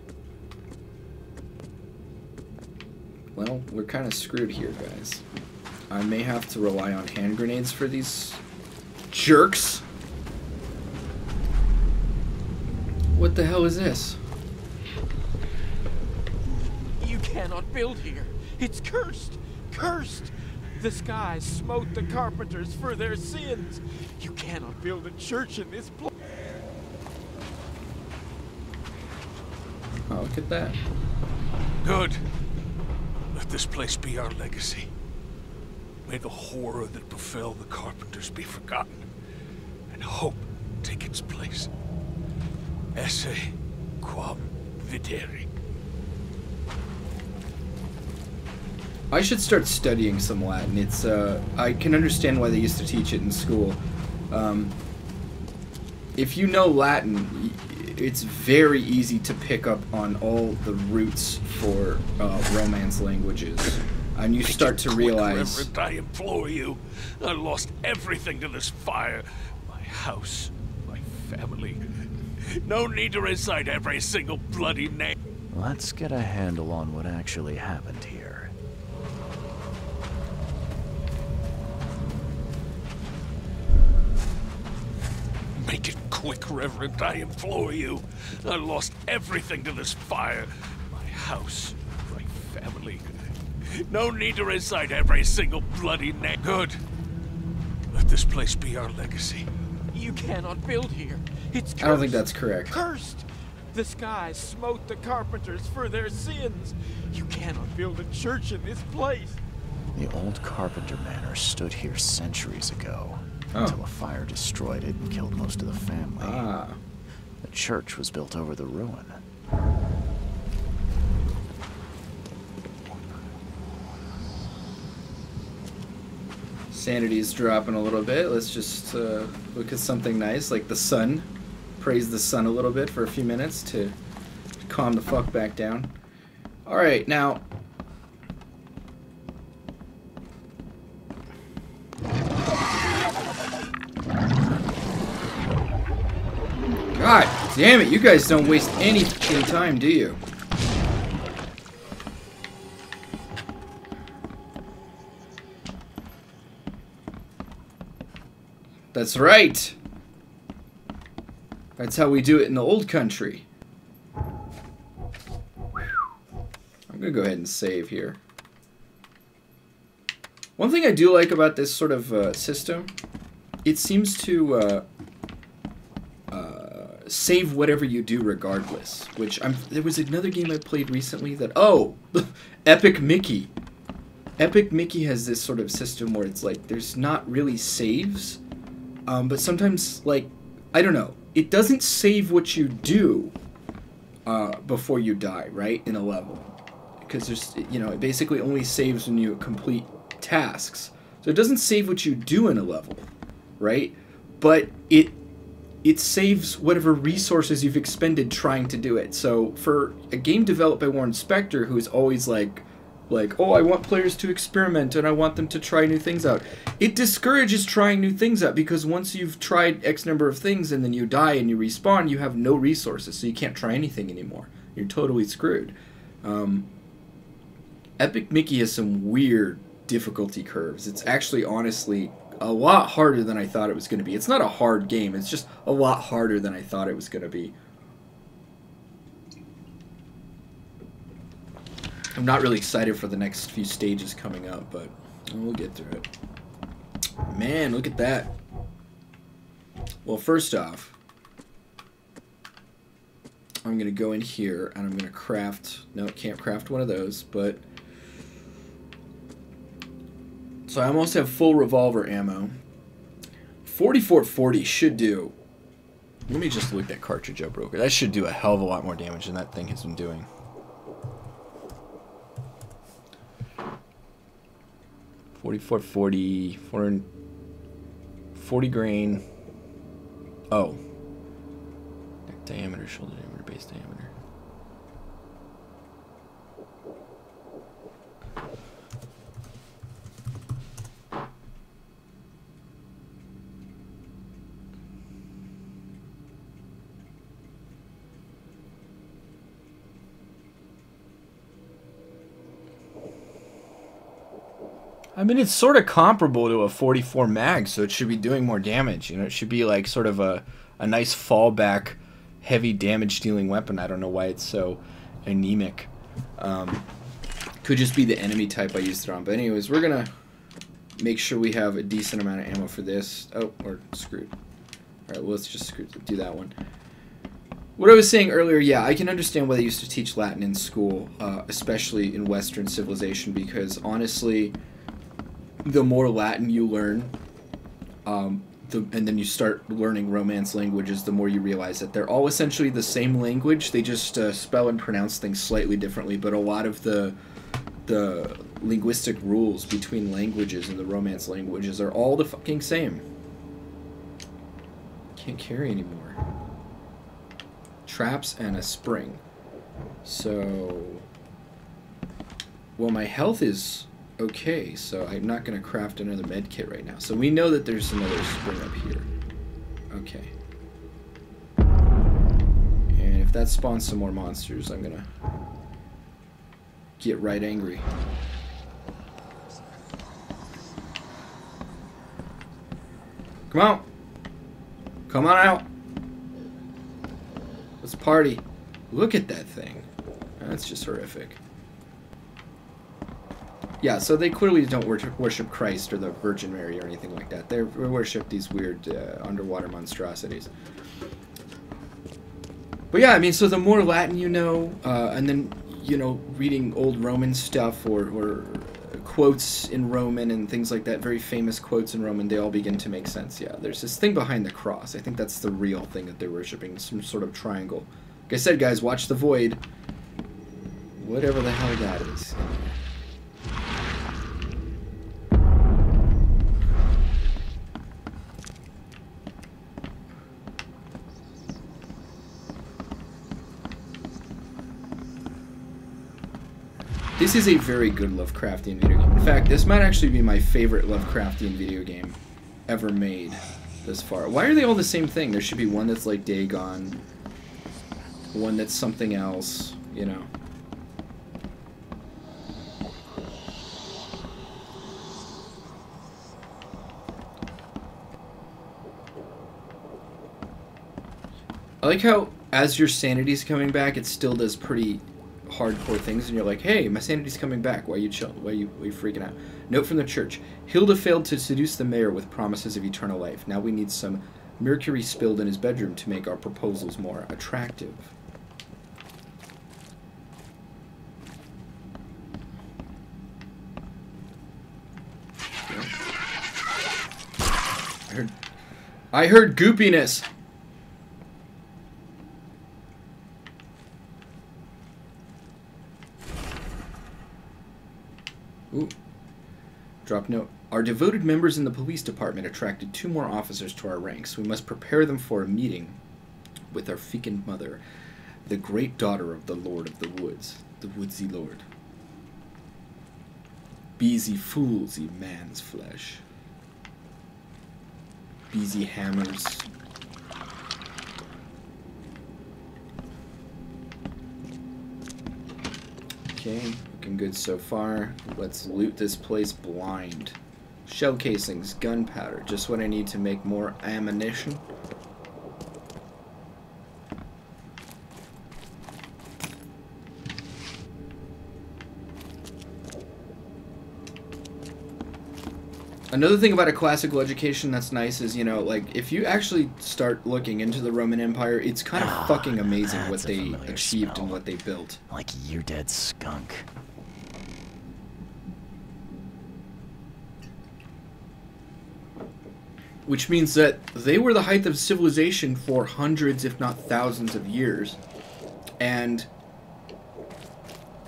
Speaker 1: Well, we're kind of screwed here, guys. I may have to rely on hand grenades for these jerks. What the hell is this?
Speaker 11: You cannot build here. It's cursed.
Speaker 9: Cursed. The sky smote the carpenters for their sins. You cannot build a church in this place.
Speaker 6: Oh, look at that. Good. Let this place be our legacy. May the horror that befell the carpenters be forgotten, and hope take its place. Esse quam videri.
Speaker 1: I should start studying some Latin. It's uh, I can understand why they used to teach it in school. Um, if you know Latin, it's very easy to pick up on all the roots for uh, Romance languages. And you start to realize. I
Speaker 6: implore you. I lost everything to this fire my house, my family. No need to recite every single bloody name.
Speaker 3: Let's get a handle on what actually happened here.
Speaker 6: Make it quick, Reverend, I implore you. I lost everything to this fire. My house, my family. No need to recite every single bloody name. Good. Let this place be our legacy.
Speaker 9: You cannot build here. It's
Speaker 1: cursed. I don't think that's correct.
Speaker 9: Cursed. The sky smote the carpenters for their sins. You cannot build a church in this place.
Speaker 3: The old carpenter manor stood here centuries ago oh. until a fire destroyed it and killed most of the family. Ah. the church was built over the ruin.
Speaker 1: Sanity's dropping a little bit. Let's just uh, look at something nice, like the sun. Praise the sun a little bit for a few minutes to calm the fuck back down. All right, now God damn it, you guys don't waste any time, do you? That's right. That's how we do it in the old country. I'm gonna go ahead and save here. One thing I do like about this sort of uh, system, it seems to uh, save whatever you do regardless. Which I'm there was another game I played recently that oh, Epic Mickey. Epic Mickey has this sort of system where it's like there's not really saves, um, but sometimes like I don't know, it doesn't save what you do uh, before you die, right? In a level, because there's you know it basically only saves when you complete tasks, so it doesn't save what you do in a level, right? But it it saves whatever resources you've expended trying to do it. So for a game developed by Warren Spector, who is always like, like, oh, I want players to experiment and I want them to try new things out. It discourages trying new things out because once you've tried X number of things and then you die and you respawn, you have no resources, so you can't try anything anymore. You're totally screwed. Um, Epic Mickey has some weird difficulty curves. It's actually honestly a lot harder than I thought it was going to be. It's not a hard game. It's just a lot harder than I thought it was going to be. I'm not really excited for the next few stages coming up, but we'll get through it. Man, look at that. Well, first off, I'm going to go in here and I'm going to craft... No, can't craft one of those, but so I almost have full revolver ammo. 4440 should do... Let me just look that cartridge up real quick. That should do a hell of a lot more damage than that thing has been doing. Forty-four, forty, four, forty grain. Oh, diameter, shoulder diameter, base diameter. I mean, it's sort of comparable to a 44 mag, so it should be doing more damage. You know, it should be like sort of a, a nice fallback, heavy damage dealing weapon. I don't know why it's so anemic. Um, could just be the enemy type I used it on. But anyways, we're going to make sure we have a decent amount of ammo for this. Oh, we're screwed. All right, well, let's just screw, do that one. What I was saying earlier, yeah, I can understand why they used to teach Latin in school, uh, especially in Western civilization, because honestly, the more Latin you learn, um, the, and then you start learning Romance languages, the more you realize that they're all essentially the same language. They just uh, spell and pronounce things slightly differently, but a lot of the the linguistic rules between languages and the Romance languages are all the fucking same. Can't carry anymore. Traps and a spring. So, well, my health is Okay, so I'm not going to craft another med kit right now. So we know that there's another spring up here. Okay. And if that spawns some more monsters, I'm going to get right angry. Come on. Come on out. Let's party. Look at that thing. That's just horrific. Yeah, so they clearly don't worship, worship Christ or the Virgin Mary or anything like that. They worship these weird uh, underwater monstrosities. But yeah, I mean, so the more Latin you know, uh, and then, you know, reading old Roman stuff or, or quotes in Roman and things like that, very famous quotes in Roman, they all begin to make sense. Yeah, there's this thing behind the cross. I think that's the real thing that they're worshiping, some sort of triangle. Like I said, guys, watch The Void. Whatever the hell that is. This is a very good Lovecraftian video game. In fact, this might actually be my favorite Lovecraftian video game ever made this far. Why are they all the same thing? There should be one that's like Dagon, one that's something else, you know. I like how, as your sanity's coming back, it still does pretty hardcore things, and you're like, "Hey, my sanity's coming back. Why are you chill? Why are you, why are you freaking out?" Note from the church: Hilda failed to seduce the mayor with promises of eternal life. Now we need some mercury spilled in his bedroom to make our proposals more attractive. I heard, I heard goopiness. Drop note. Our devoted members in the police department attracted two more officers to our ranks. We must prepare them for a meeting with our fecund mother, the great daughter of the Lord of the Woods, the Woodsy Lord. Beezy fools, ye man's flesh. Beezy hammers. Okay. Looking good so far. Let's loot this place blind. Shell casings, gunpowder, just what I need to make more ammunition. Another thing about a classical education that's nice is, you know, like, if you actually start looking into the Roman Empire, it's kind of oh, fucking amazing what they achieved smell. and what they built. Like you're dead skunk. which means that they were the height of civilization for hundreds, if not thousands, of years. And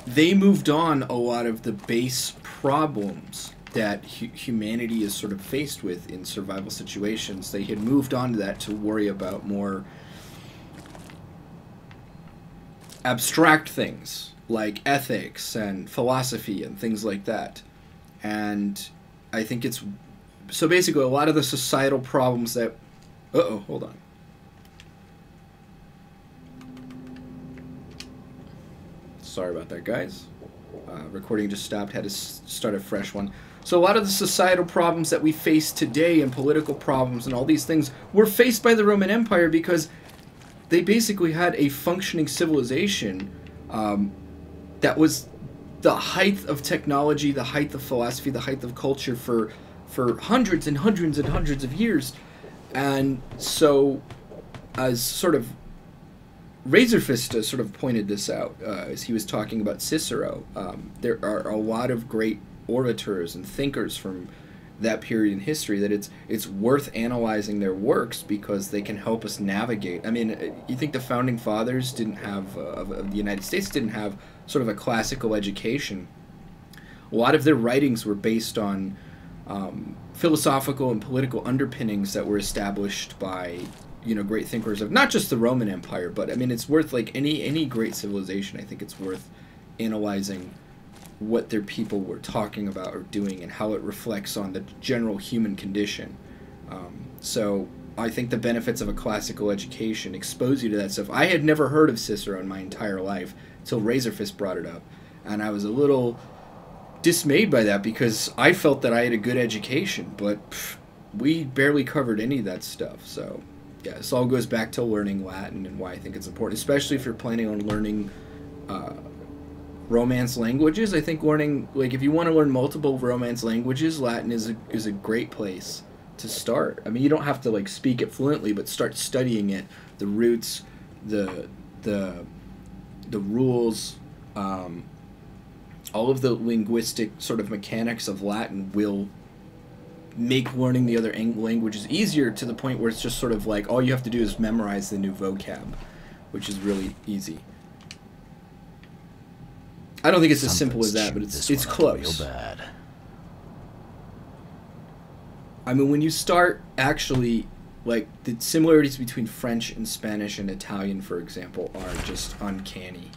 Speaker 1: they moved on a lot of the base problems that hu humanity is sort of faced with in survival situations. They had moved on to that to worry about more abstract things like ethics and philosophy and things like that. And I think it's so basically, a lot of the societal problems that. Uh oh, hold on. Sorry about that, guys. Uh, recording just stopped, had to start a fresh one. So, a lot of the societal problems that we face today and political problems and all these things were faced by the Roman Empire because they basically had a functioning civilization um, that was the height of technology, the height of philosophy, the height of culture for for hundreds and hundreds and hundreds of years. And so, as sort of Razor Fista sort of pointed this out uh, as he was talking about Cicero, um, there are a lot of great orators and thinkers from that period in history that it's it's worth analyzing their works because they can help us navigate. I mean, uh, you think the founding fathers didn't have uh, of the United States didn't have sort of a classical education. A lot of their writings were based on um, philosophical and political underpinnings that were established by you know great thinkers of not just the Roman Empire, but I mean it's worth like any any great civilization. I think it's worth analyzing what their people were talking about or doing and how it reflects on the general human condition. Um, so I think the benefits of a classical education expose you to that stuff. I had never heard of Cicero in my entire life until Razorfist brought it up, and I was a little dismayed by that because I felt that I had a good education, but pff, we barely covered any of that stuff. So, yeah, this all goes back to learning Latin and why I think it's important, especially if you're planning on learning uh, Romance languages. I think learning, like, if you want to learn multiple Romance languages, Latin is a, is a great place to start. I mean, you don't have to like speak it fluently, but start studying it, the roots, the the the rules. Um, all of the linguistic sort of mechanics of Latin will make learning the other languages easier to the point where it's just sort of like all you have to do is memorize the new vocab, which is really easy. I don't think it's Something's as simple as that, but it's it's close. bad. I mean, when you start actually, like the similarities between French and Spanish and Italian, for example, are just uncanny.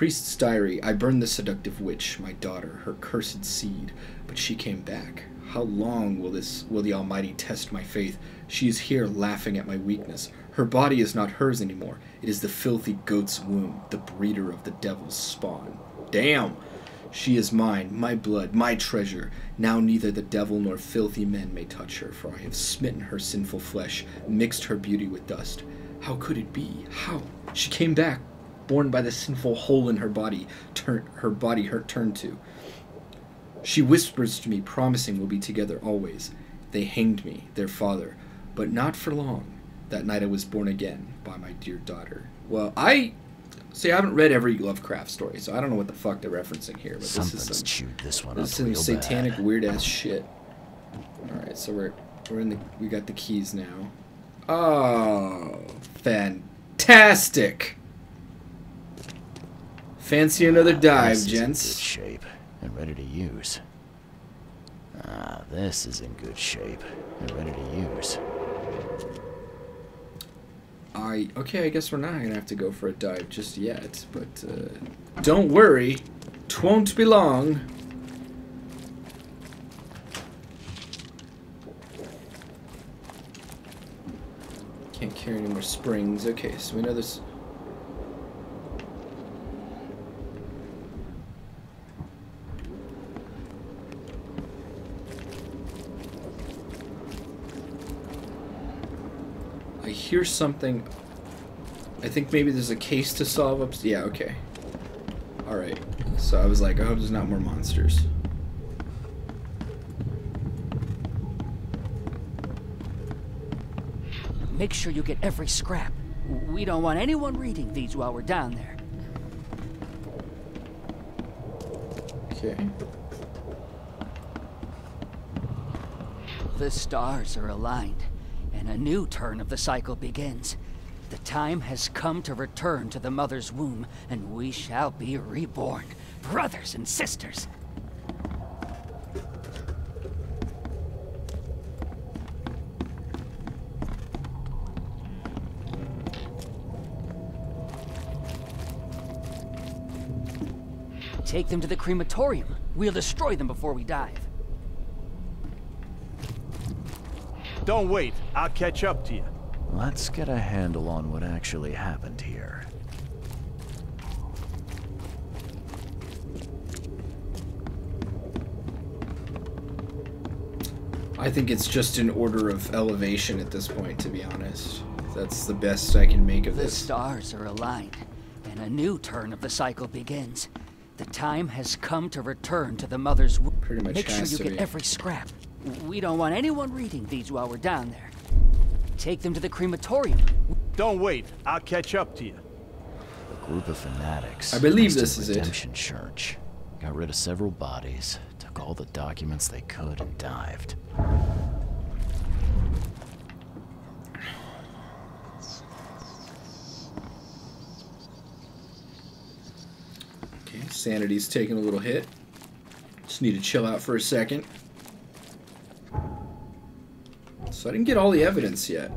Speaker 1: Priest's diary. I burned the seductive witch, my daughter, her cursed seed, but she came back. How long will this will the Almighty test my faith? She is here laughing at my weakness. Her body is not hers anymore. It is the filthy goat's womb, the breeder of the devil's spawn. Damn! She is mine, my blood, my treasure. Now neither the devil nor filthy men may touch her, for I have smitten her sinful flesh, mixed her beauty with dust. How could it be? How? She came back, Born by the sinful hole in her body, turn, her body her turned to. She whispers to me, promising we'll be together always. They hanged me, their father, but not for long. That night I was born again by my dear daughter. Well, I see. I haven't read every Lovecraft story, so I don't know what the fuck they're referencing here. But Something's this is some, chewed this one this up is some satanic bad. weird ass shit. All right, so we're we're in the we got the keys now. Oh, fantastic! Fancy another ah, dive, gents. shape and ready to use. Ah, this is in good shape and ready to use. I okay, I guess we're not gonna have to go for a dive just yet, but uh, don't worry, twon't be long. Can't carry any more springs. Okay, so we know this. I hear something. I think maybe there's a case to solve up. Yeah, okay. Alright. So I was like, I hope there's not more monsters.
Speaker 13: Make sure you get every scrap. We don't want anyone reading these while we're down there. Okay. The stars are aligned. A new turn of the cycle begins. The time has come to return to the mother's womb, and we shall be reborn, brothers and sisters. Take them to the crematorium. We'll destroy them before we dive. Don't wait. I'll catch
Speaker 7: up to you.
Speaker 3: Let's get a handle on what actually happened here.
Speaker 1: I think it's just an order of elevation at this point, to be honest. That's the best I can make of this. The
Speaker 13: stars are aligned, and a new turn of the cycle begins. The time has come to return to the mother's womb. Make sure you get every scrap. We don't want anyone reading these while we're down there. Take them to the crematorium. Don't wait. I'll catch up to you.
Speaker 5: A group of
Speaker 3: fanatics. I believe this is Redemption it. Church. Got rid of several bodies, took all the documents they could, and dived.
Speaker 1: Okay, sanity's taking a little hit. Just need to chill out for a second. So I didn't get all the evidence yet.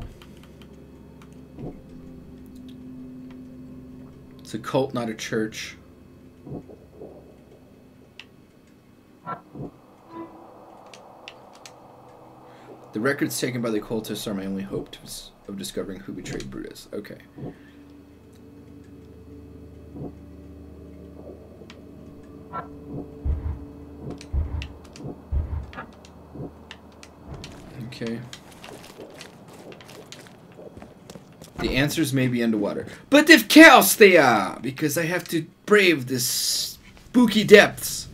Speaker 1: It's a cult, not a church. The records taken by the cultists are my only hope to, of discovering who betrayed Brutus. Okay. Okay. The answers may be underwater. But of course they are! Because I have to brave this spooky depths.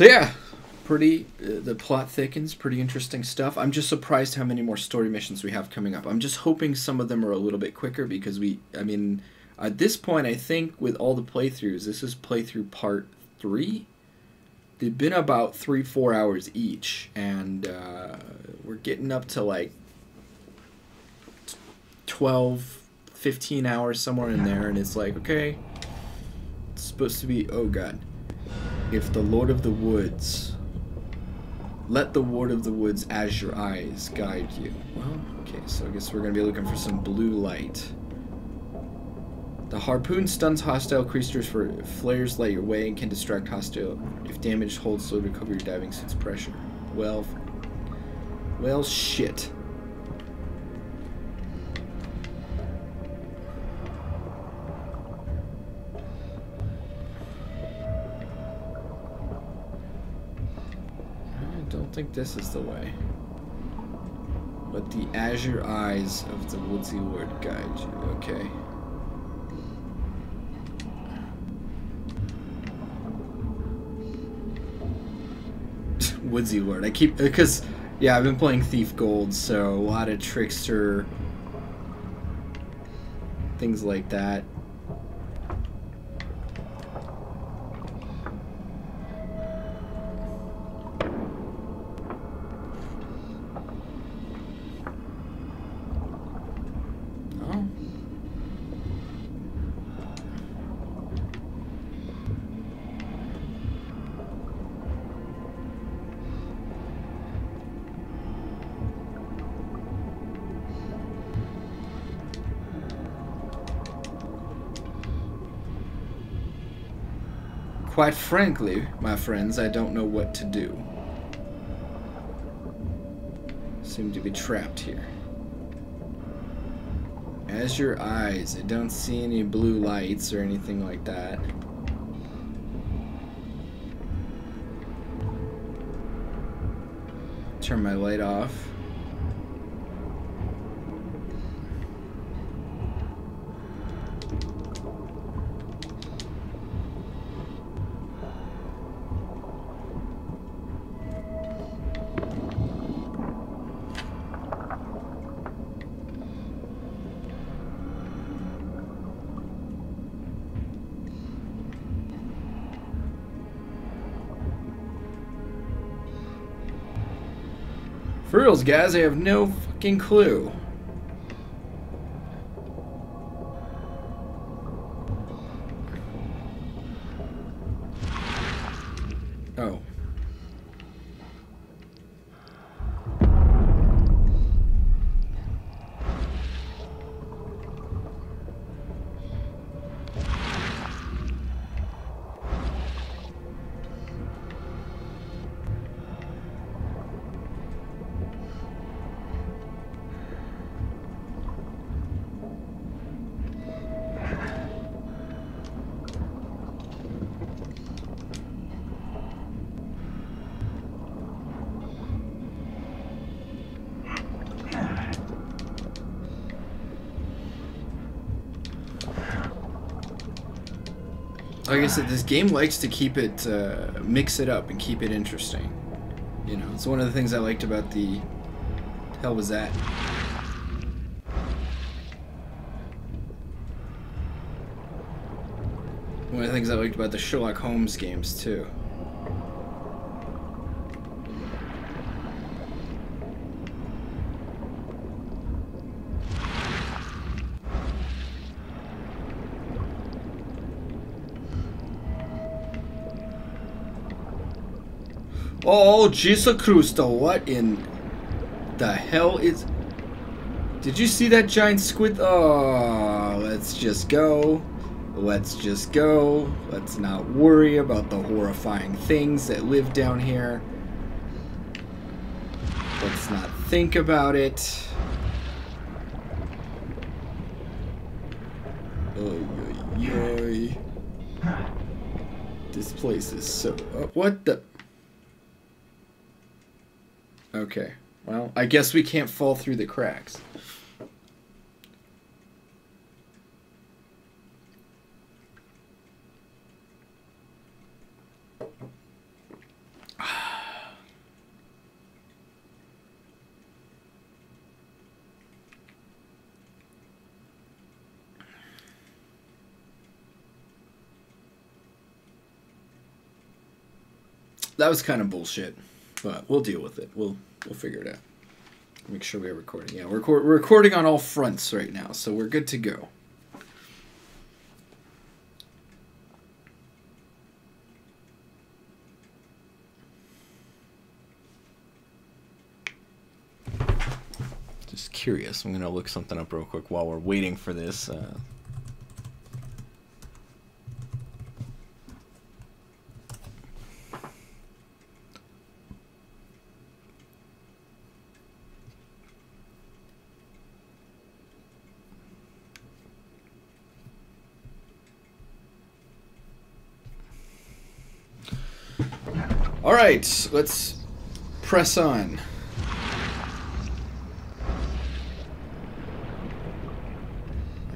Speaker 1: So yeah, pretty uh, the plot thickens, pretty interesting stuff. I'm just surprised how many more story missions we have coming up. I'm just hoping some of them are a little bit quicker because we I mean at this point I think with all the playthroughs, this is playthrough part 3. They've been about 3-4 hours each and uh, we're getting up to like 12 15 hours somewhere in there and it's like okay, it's supposed to be oh god if the Lord of the Woods, let the Lord of the Woods as your eyes guide you. Well, okay, so I guess we're going to be looking for some blue light. The harpoon stuns hostile creatures for flares light your way and can distract hostile. If damage holds slow, cover your diving suit's pressure. Well, well, shit. don't think this is the way. But the azure eyes of the woodsy word guide you. Okay. woodsy word. I keep because yeah, I've been playing Thief Gold, so a lot of trickster things like that. Quite frankly, my friends, I don't know what to do. Seem to be trapped here. As your eyes, I don't see any blue lights or anything like that. Turn my light off. tutorials, guys. I have no fucking clue. this game likes to keep it, uh, mix it up and keep it interesting. You know, it's one of the things I liked about the... the hell was that? One of the things I liked about the Sherlock Holmes games, too. Oh, Jesus Christo, what in the hell is... Did you see that giant squid? Oh, let's just go. Let's just go. Let's not worry about the horrifying things that live down here. Let's not think about it. Oh, yoy. This place is so... Uh, what the... Okay. Well, I guess we can't fall through the cracks. that was kind of bullshit, but we'll deal with it. We'll We'll figure it out. Make sure we're recording. Yeah, we're, we're recording on all fronts right now, so we're good to go. Just curious. I'm going to look something up real quick while we're waiting for this. Uh... right, let's press on.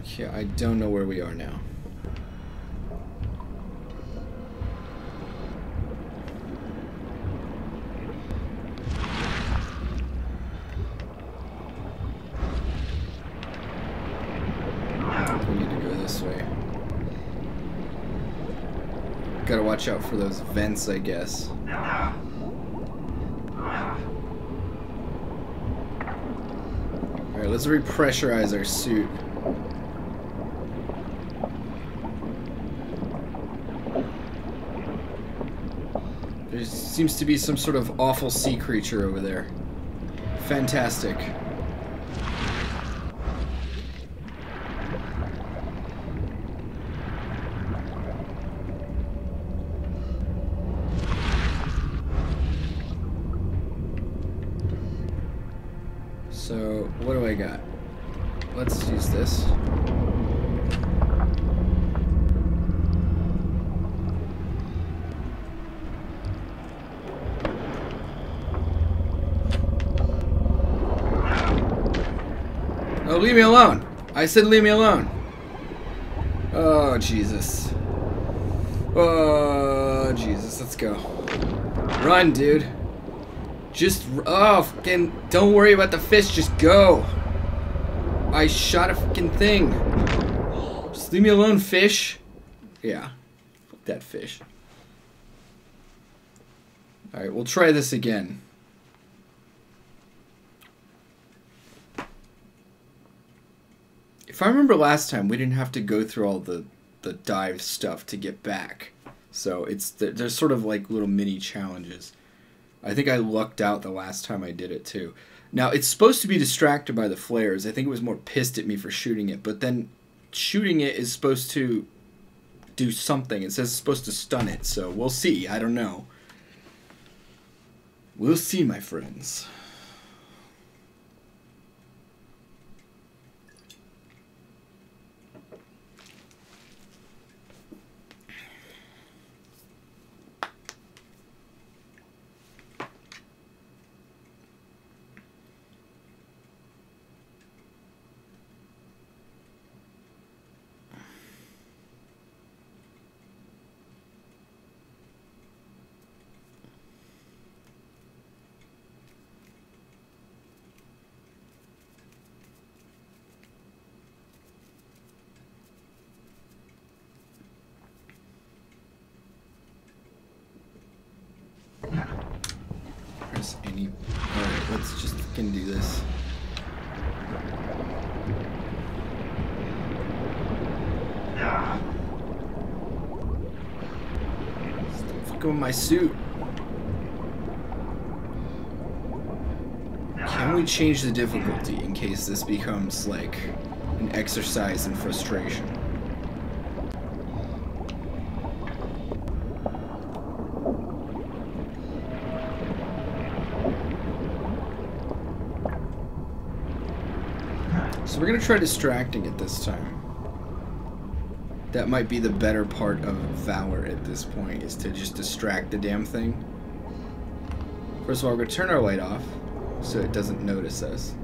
Speaker 1: Okay, I don't know where we are now. watch out for those vents, I guess. Alright, let's repressurize our suit. There seems to be some sort of awful sea creature over there. Fantastic. I said leave me alone. Oh, Jesus. Oh, Jesus. Let's go. Run, dude. Just, oh, fucking, don't worry about the fish. Just go. I shot a fucking thing. Just leave me alone, fish. Yeah. Fuck that fish. Alright, we'll try this again. remember last time we didn't have to go through all the the dive stuff to get back. So it's there's sort of like little mini challenges. I think I lucked out the last time I did it too. Now it's supposed to be distracted by the flares. I think it was more pissed at me for shooting it, but then shooting it is supposed to do something. It says it's supposed to stun it, so we'll see. I don't know. We'll see, my friends. my suit. Can we change the difficulty in case this becomes, like, an exercise in frustration? So we're gonna try distracting it this time. That might be the better part of Valor at this point, is to just distract the damn thing. First of all, we're going to turn our light off so it doesn't notice us.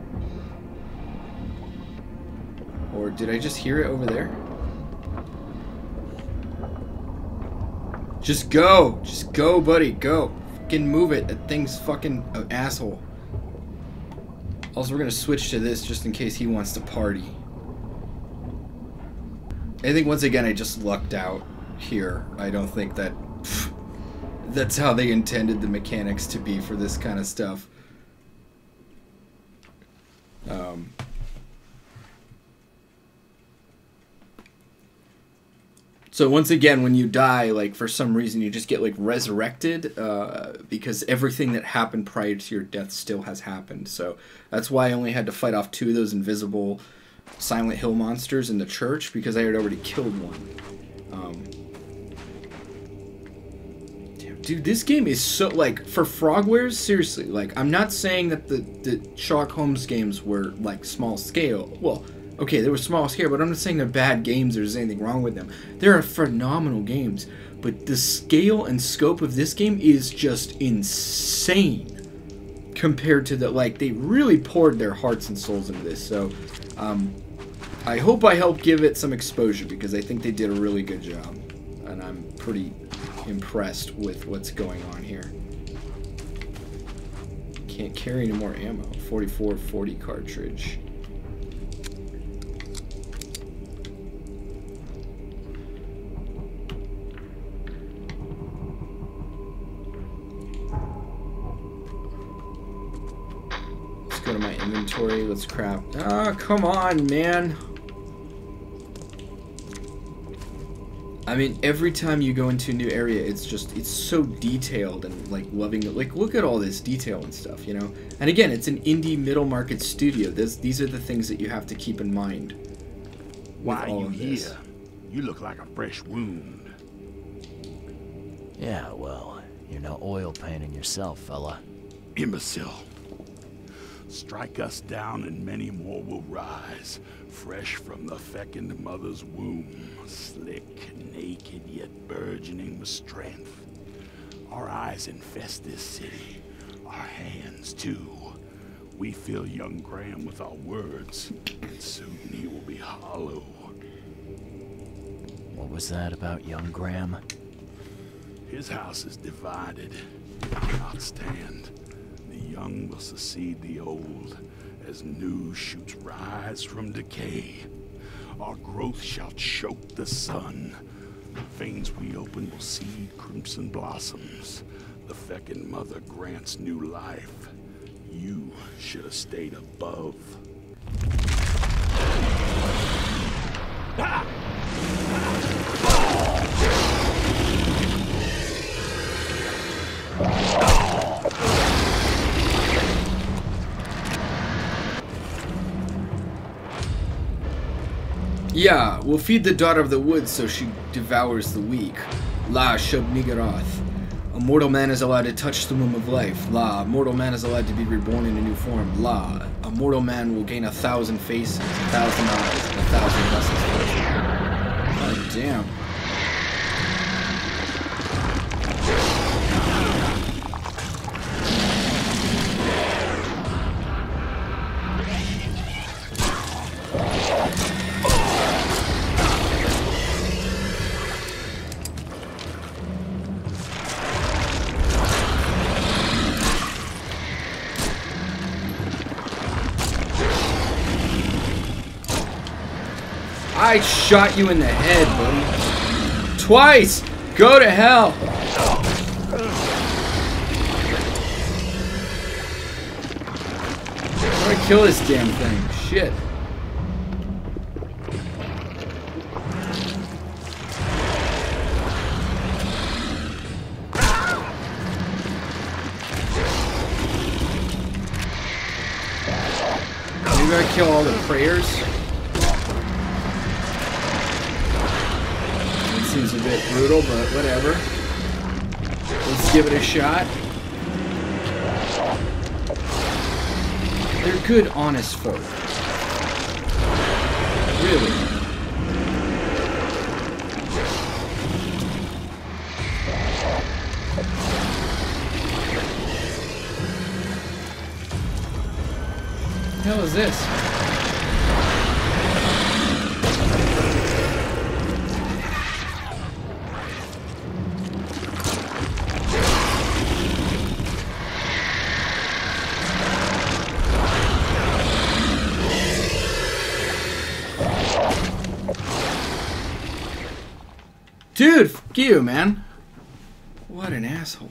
Speaker 1: Or did I just hear it over there? Just go! Just go, buddy, go! Fucking move it. That thing's fucking an asshole. Also, we're going to switch to this just in case he wants to party. I think once again I just lucked out here. I don't think that pff, that's how they intended the mechanics to be for this kind of stuff. Um, so once again, when you die, like for some reason, you just get like resurrected uh, because everything that happened prior to your death still has happened. So that's why I only had to fight off two of those invisible Silent Hill monsters in the church because I had already killed one. Um, dude, this game is so like for Frogwares. Seriously, like I'm not saying that the the Sherlock Holmes games were like small scale. Well, okay, they were small scale, but I'm not saying they're bad games or there's anything wrong with them. They're phenomenal games, but the scale and scope of this game is just insane compared to the like they really poured their hearts and souls into this. So um, I hope I helped give it some exposure because I think they did a really good job. And I'm pretty impressed with what's going on here. Can't carry any more ammo. 44 40 cartridge. inventory. Let's crap. Ah, come on, man. I mean, every time you go into a new area, it's just, it's so detailed and, like, loving it. Like, look at all this detail and stuff, you know? And again, it's an indie middle market studio. This, these are the things that you have to keep in mind. Why are you here? You look like a fresh wound.
Speaker 10: Yeah, well, you're no oil painting yourself, fella. Imbecile. Strike us down and many more will rise, fresh from the fecund mother's womb, slick, naked, yet burgeoning with strength. Our eyes infest this city, our hands too. We fill young Graham with our words, and soon he will be hollow.
Speaker 3: What was that about young Graham?
Speaker 10: His house is divided, cannot stand young will succeed the old, as new shoots rise from decay. Our growth shall choke the sun. The veins we open will see crimson blossoms. The fecund mother grants new life. You should have stayed above. Ah! Ah!
Speaker 1: Ah! Yeah, we'll feed the daughter of the woods so she devours the weak. La Shub-Niggurath. A mortal man is allowed to touch the womb of life. La. A mortal man is allowed to be reborn in a new form. La. A mortal man will gain a thousand faces, a thousand eyes, and a thousand muscles. God damn. I shot you in the head, buddy. Twice! Go to hell!
Speaker 9: I kill this damn thing.
Speaker 1: Shit. brutal, but whatever. Let's give it a shot. They're good, honest folk. Really.
Speaker 5: What the hell is this?
Speaker 1: you, man. What an asshole.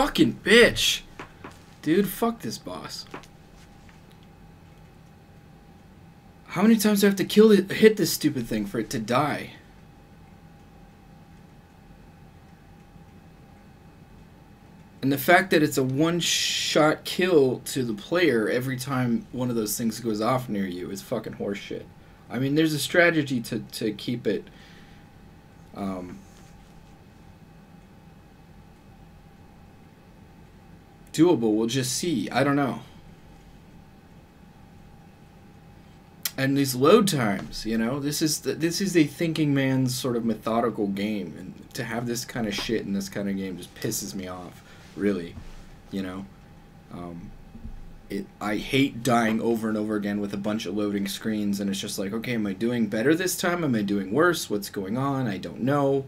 Speaker 1: fucking bitch. Dude, fuck this boss. How many times do I have to kill it, hit this stupid thing for it to die? And the fact that it's a one-shot kill to the player every time one of those things goes off near you is fucking horseshit. I mean, there's a strategy to, to keep it um, doable. We'll just see. I don't know. And these load times, you know, this is the, this is a thinking man's sort of methodical game, and to have this kind of shit in this kind of game just pisses me off, really, you know. Um, it, I hate dying over and over again with a bunch of loading screens, and it's just like, okay, am I doing better this time? Am I doing worse? What's going on? I don't know,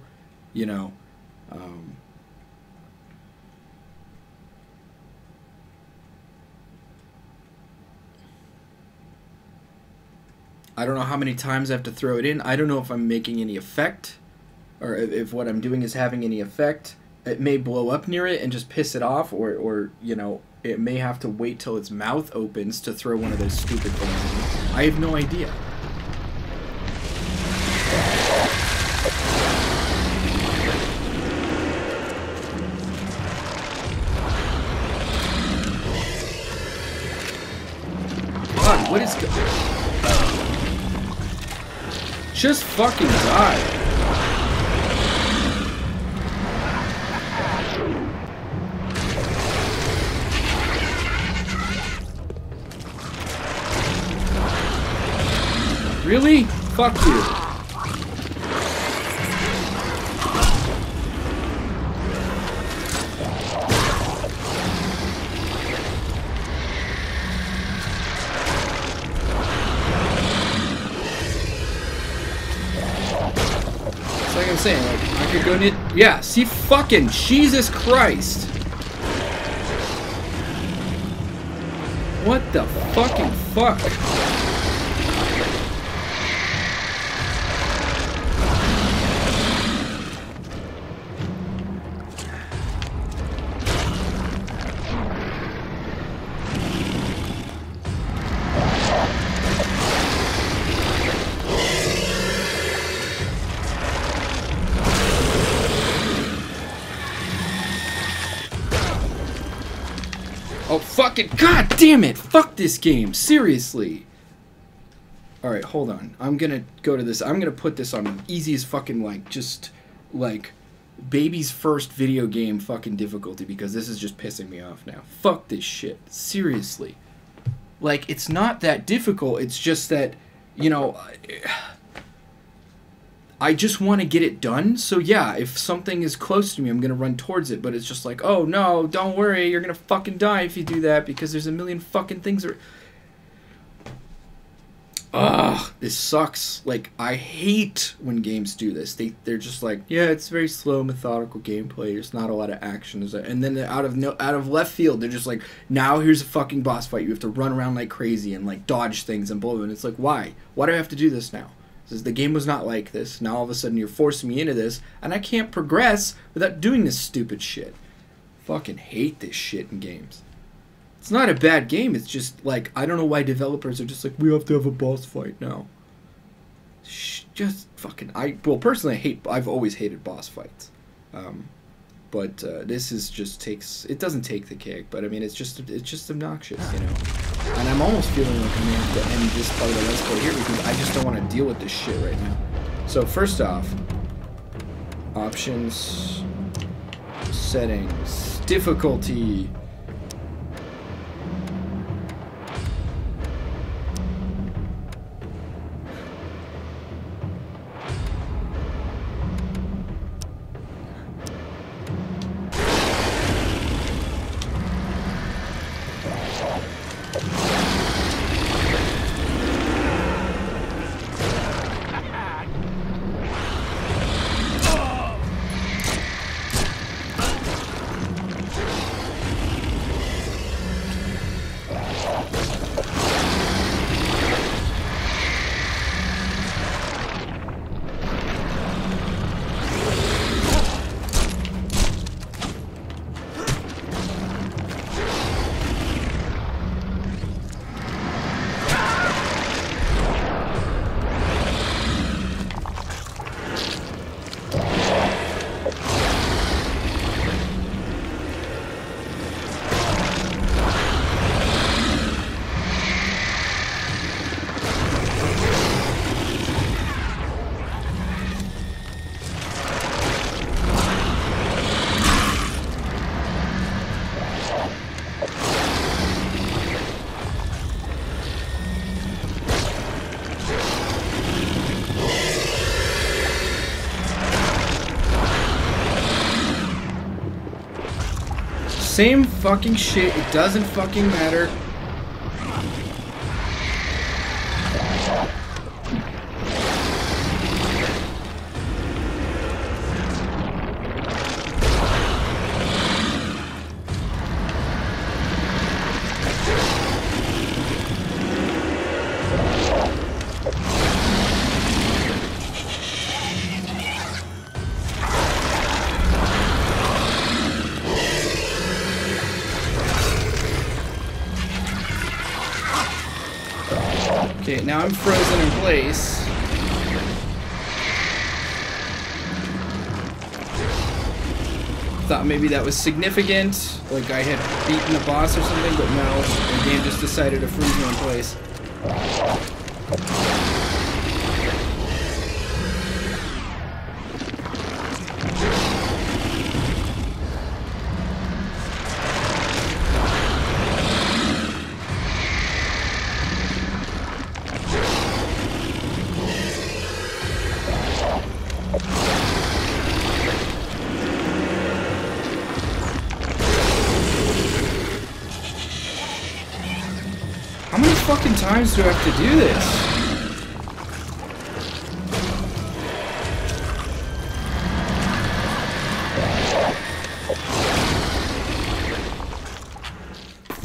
Speaker 1: you know. Um, I don't know how many times I have to throw it in. I don't know if I'm making any effect or if, what I'm doing is having any effect. It may blow up near it and just piss it off or, or you know, it may have to wait till its mouth opens to throw one of those stupid things in. I have no idea.
Speaker 9: Just fucking die.
Speaker 1: Really? Fuck you. it? Yeah, see fucking Jesus Christ. What the fucking fuck? fucking god damn it! Fuck this game, seriously. All right, hold on. I'm gonna go to this. I'm gonna put this on the easiest fucking like just like baby's first video game fucking difficulty because this is just pissing me off now. Fuck this shit, seriously. Like it's not that difficult. It's just that you know. I just want to get it done. So yeah, if something is close to me, I'm gonna run towards it. But it's just like, oh no, don't worry, you're gonna fucking die if you do that because there's a million fucking things. Or, Ugh, this sucks. Like I hate when games do this. They they're just like, yeah, it's very slow, methodical gameplay. There's not a lot of action. And then out of no out of left field, they're just like, now here's a fucking boss fight. You have to run around like crazy and like dodge things and blah. And it's like, why? Why do I have to do this now? the game was not like this. Now all of a sudden you're forcing me into this, and I can't progress without doing this stupid shit. Fucking hate this shit in games. It's not a bad game, it's just like, I don't know why developers are just like, we have to have a boss fight now. Just fucking, I, well, personally, I hate, I've always hated boss fights. Um, but uh, this is just takes it doesn't take the cake but i mean it's just it's just obnoxious you know and i'm almost feeling like i'm gonna have to end this part of the let's go here because i just don't want to deal with this shit right now so first off options settings difficulty Same fucking shit. It doesn't fucking matter. Alright, now I'm frozen in place. Thought maybe that was significant, like I had beaten a boss or something, but no, the game just decided to freeze me in place. times do I have to do this?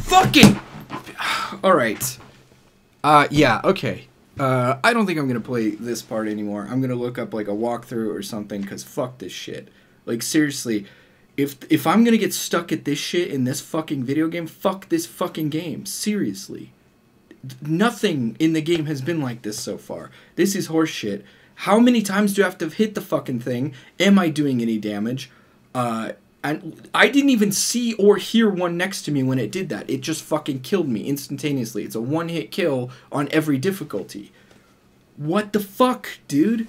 Speaker 1: Fucking! Alright. Uh, yeah, okay. Uh, I don't think I'm gonna play this part anymore. I'm gonna look up, like, a walkthrough or something, because fuck this shit. Like, seriously, if if I'm gonna get stuck at this shit in this fucking video game, fuck this fucking game. Seriously nothing in the game has been like this so far. This is horseshit. How many times do I have to hit the fucking thing? Am I doing any damage? Uh, and I didn't even see or hear one next to me when it did that. It just fucking killed me instantaneously. It's a one hit kill on every difficulty. What the fuck, dude?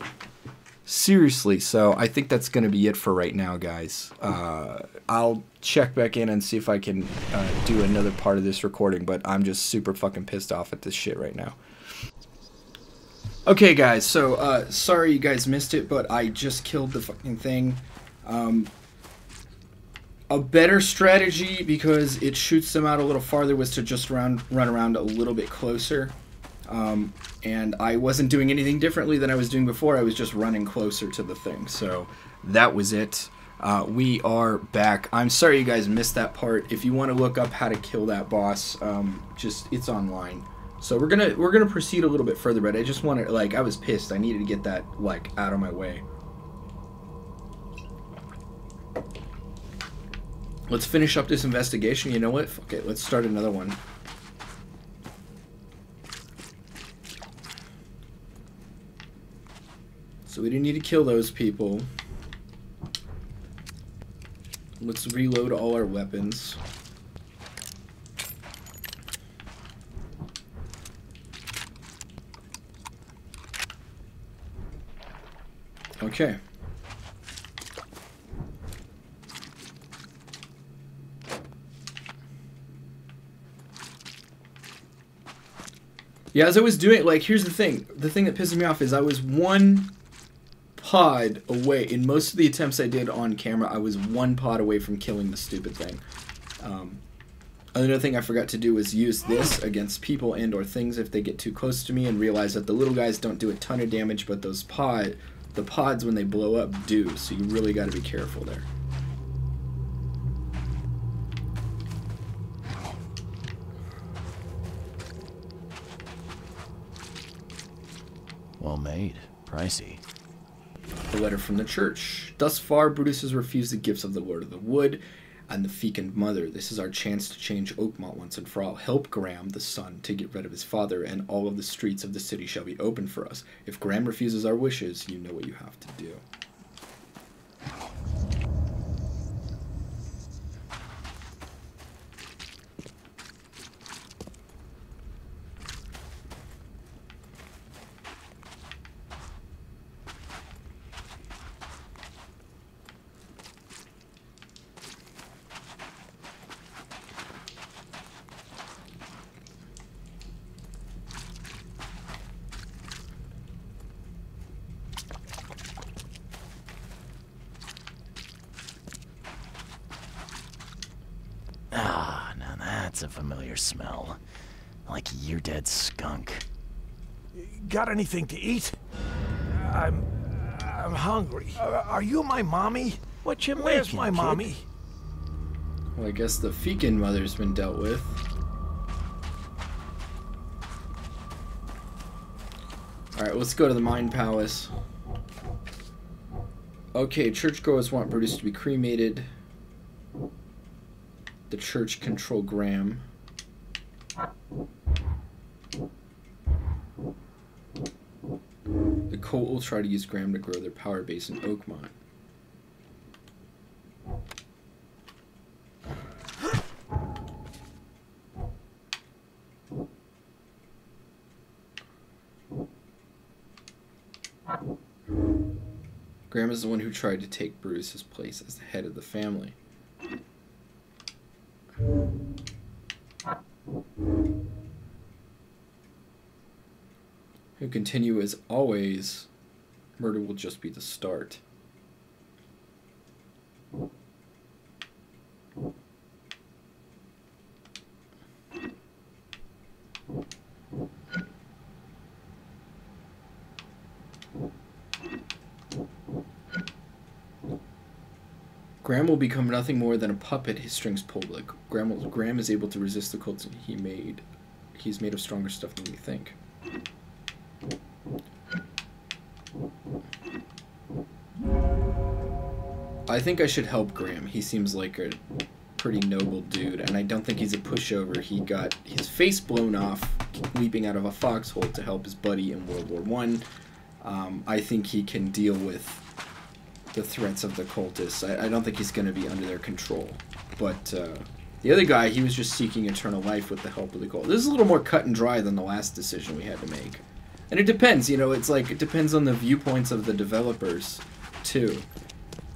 Speaker 1: Seriously, so I think that's going to be it for right now, guys. Uh, I'll check back in and see if I can uh, do another part of this recording, but I'm just super fucking pissed off at this shit right now. Okay, guys, so uh, sorry you guys missed it, but I just killed the fucking thing. Um, a better strategy, because it shoots them out a little farther, was to just run run around a little bit closer. Um, and I wasn't doing anything differently than I was doing before. I was just running closer to the thing, so that was it. Uh, we are back. I'm sorry you guys missed that part. If you want to look up how to kill that boss, um, just it's online. So we're gonna we're gonna proceed a little bit further, but I just wanted like I was pissed. I needed to get that like out of my way. Let's finish up this investigation. You know what? Fuck it. Let's start another one. So we didn't need to kill those people. Let's reload all our weapons. Okay. Yeah, as I was doing, like, here's the thing. The thing that pisses me off is I was one pod away. In most of the attempts I did on camera, I was one pod away from killing the stupid thing. Um, another thing I forgot to do was use this against people and or things if they get too close to me and realize that the little guys don't do a ton of damage, but those pod, the pods when they blow up do, so you really got to be careful there. Well made. Pricey the letter from the church. Thus far, Brutus has refused the gifts of the Lord of the Wood and the fecund mother. This is our chance to change Oakmont once and for all. Help Graham, the son, to get rid of his father, and all of the streets of the city shall be open for us. If Graham refuses our wishes, you know what you have to do.
Speaker 3: got anything to eat? I'm... I'm hungry.
Speaker 7: Uh, are you my mommy? What you Where's making, my mommy?
Speaker 1: Well, I guess the fecund mother's been dealt with. Alright, let's go to the Mine Palace. Okay, churchgoers want Brutus to be cremated. The church control Graham. The Colt will try to use Graham to grow their power base in Oakmont. Graham is the one who tried to take Bruce's place as the head of the family who continue as always, murder will just be the start. Graham will become nothing more than a puppet, his strings pulled. Like Graham, Graham is able to resist the cults he made. He's made of stronger stuff than we think. I think I should help Graham. He seems like a pretty noble dude, and I don't think he's a pushover. He got his face blown off leaping out of a foxhole to help his buddy in World War One. Um, I think he can deal with the threats of the cultists. I, I don't think he's going to be under their control. But uh, the other guy, he was just seeking eternal life with the help of the cult. This is a little more cut and dry than the last decision we had to make. And it depends, you know, it's like, it depends on the viewpoints of the developers, too.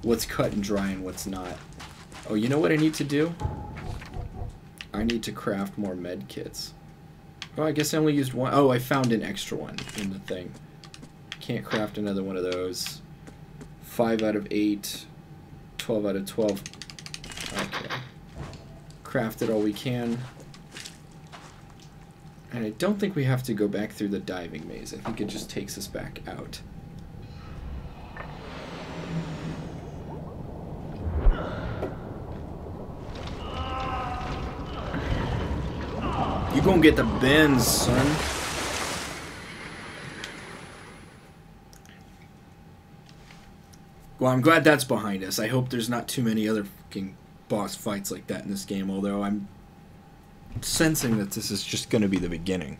Speaker 1: What's cut and dry and what's not. Oh, you know what I need to do? I need to craft more med kits. Oh, I guess I only used one. Oh, I found an extra one in the thing. Can't craft another one of those. 5 out of 8. 12 out of 12. Okay. Crafted all we can. And I don't think we have to go back through the diving maze. I think it just takes us back out. You gonna get the bends, son. Well, I'm glad that's behind us. I hope there's not too many other fucking boss fights like that in this game, although I'm sensing that this is just going to be the beginning,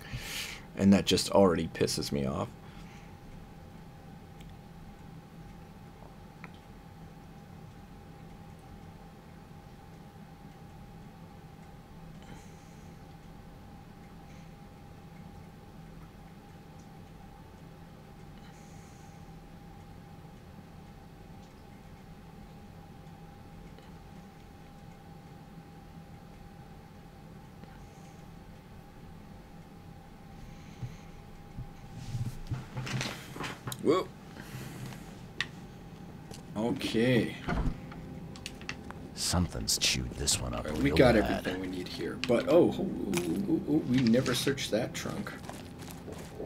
Speaker 1: and that just already pisses me off.
Speaker 3: we got bad. everything
Speaker 1: we need here. But, oh, ooh, ooh, ooh, we never searched that trunk.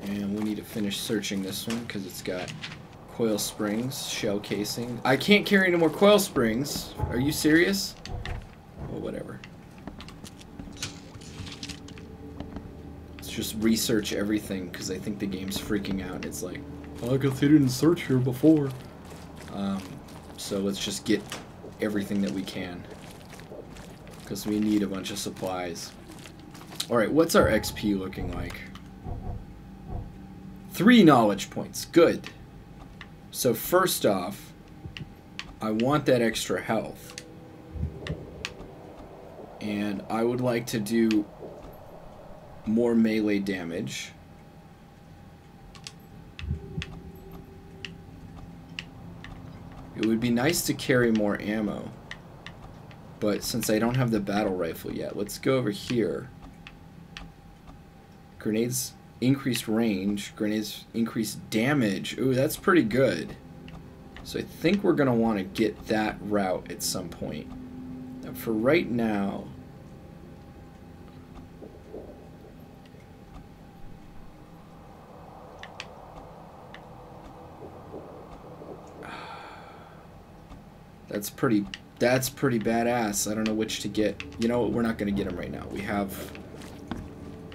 Speaker 1: And we need to finish searching this one because it's got coil springs, shell casing. I can't carry any more coil springs. Are you serious? Well, whatever. Let's just research everything because I think the game's freaking out. It's like,
Speaker 10: oh, I guess they didn't search here before.
Speaker 1: Um, so let's just get everything that we can. Because we need a bunch of supplies. Alright, what's our XP looking like? Three knowledge points. Good. So first off, I want that extra health. And I would like to do more melee damage. It would be nice to carry more ammo. But since I don't have the battle rifle yet, let's go over here. Grenades increased range, grenades increased damage. Ooh, that's pretty good. So I think we're going to want to get that route at some point. for right now... That's pretty that's pretty badass. I don't know which to get. You know what? We're not going to get him right now. We have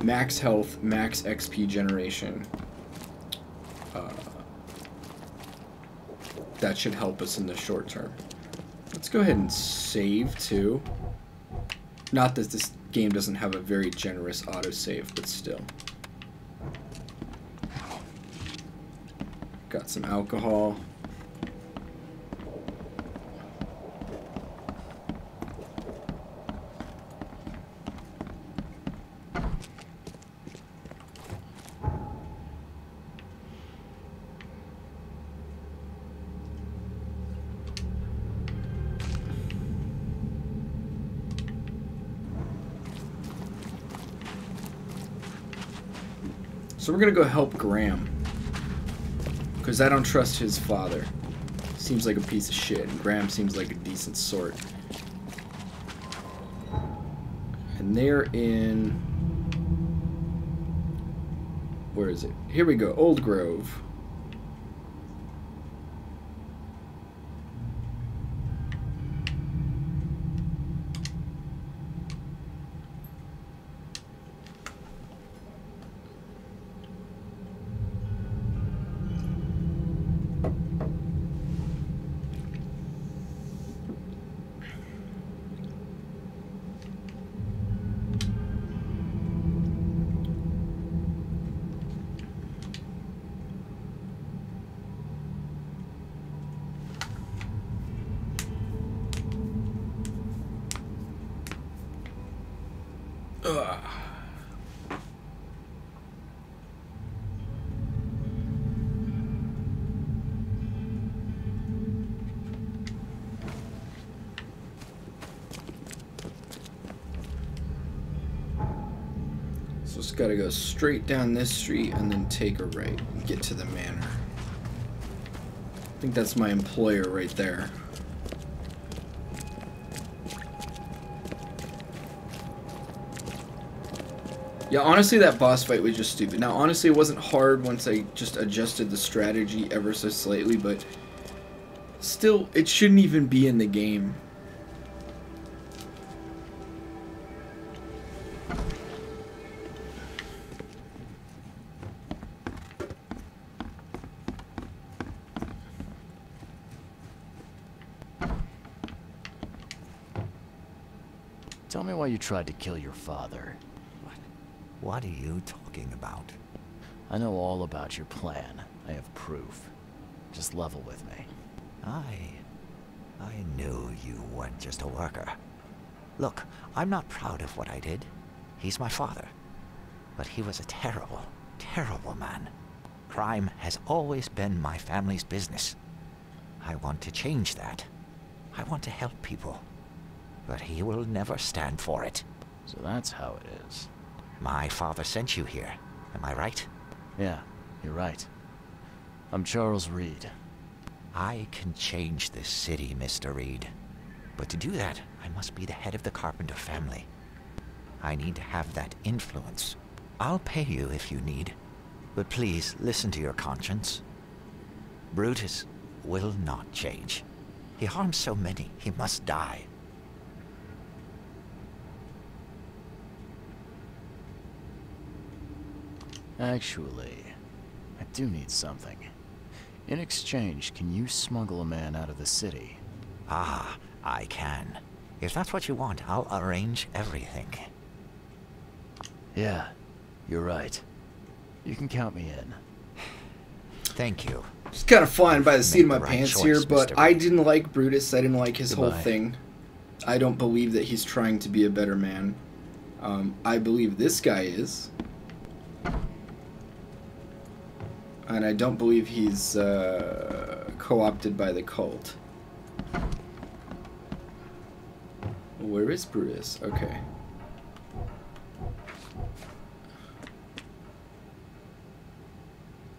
Speaker 1: max health, max XP generation. Uh, that should help us in the short term. Let's go ahead and save too. Not that this game doesn't have a very generous autosave, but still. Got some alcohol. gonna go help Graham. Because I don't trust his father. Seems like a piece of shit, and Graham seems like a decent sort. And they're in... Where is it? Here we go, Old Grove. straight down this street and then take a right and get to the manor. I think that's my employer right there. Yeah, honestly, that boss fight was just stupid. Now, honestly, it wasn't hard once I just adjusted the strategy ever so slightly, but still, it shouldn't even be in the game.
Speaker 3: tried to kill your father. What? What are you talking about? I know all about your plan. I have proof. Just level with me.
Speaker 4: I... I knew you weren't just a worker. Look, I'm not proud of what I did. He's my father. But he was a terrible, terrible man. Crime has always been my family's business. I want to change that. I want to help people but he will never stand for it.
Speaker 3: So that's how it is. My father sent you here, am I right? Yeah, you're right. I'm Charles Reed. I can change this city, Mr. Reed. But to do that, I must be the head of the Carpenter family. I need to have that influence. I'll pay you if you need, but
Speaker 4: please listen to your conscience. Brutus will not change. He harms so many, he must die.
Speaker 3: Actually, I do need something. In exchange, can you smuggle a man out of the city? Ah, I can. If that's what you want, I'll arrange everything. Yeah, you're right. You can count me
Speaker 1: in. Thank you. Just kind of flying by the seat of my right pants choice, here, but I didn't like Brutus. I didn't like his Goodbye. whole thing. I don't believe that he's trying to be a better man. Um, I believe this guy is. And I don't believe he's uh, co-opted by the cult. Where is Brutus? Okay.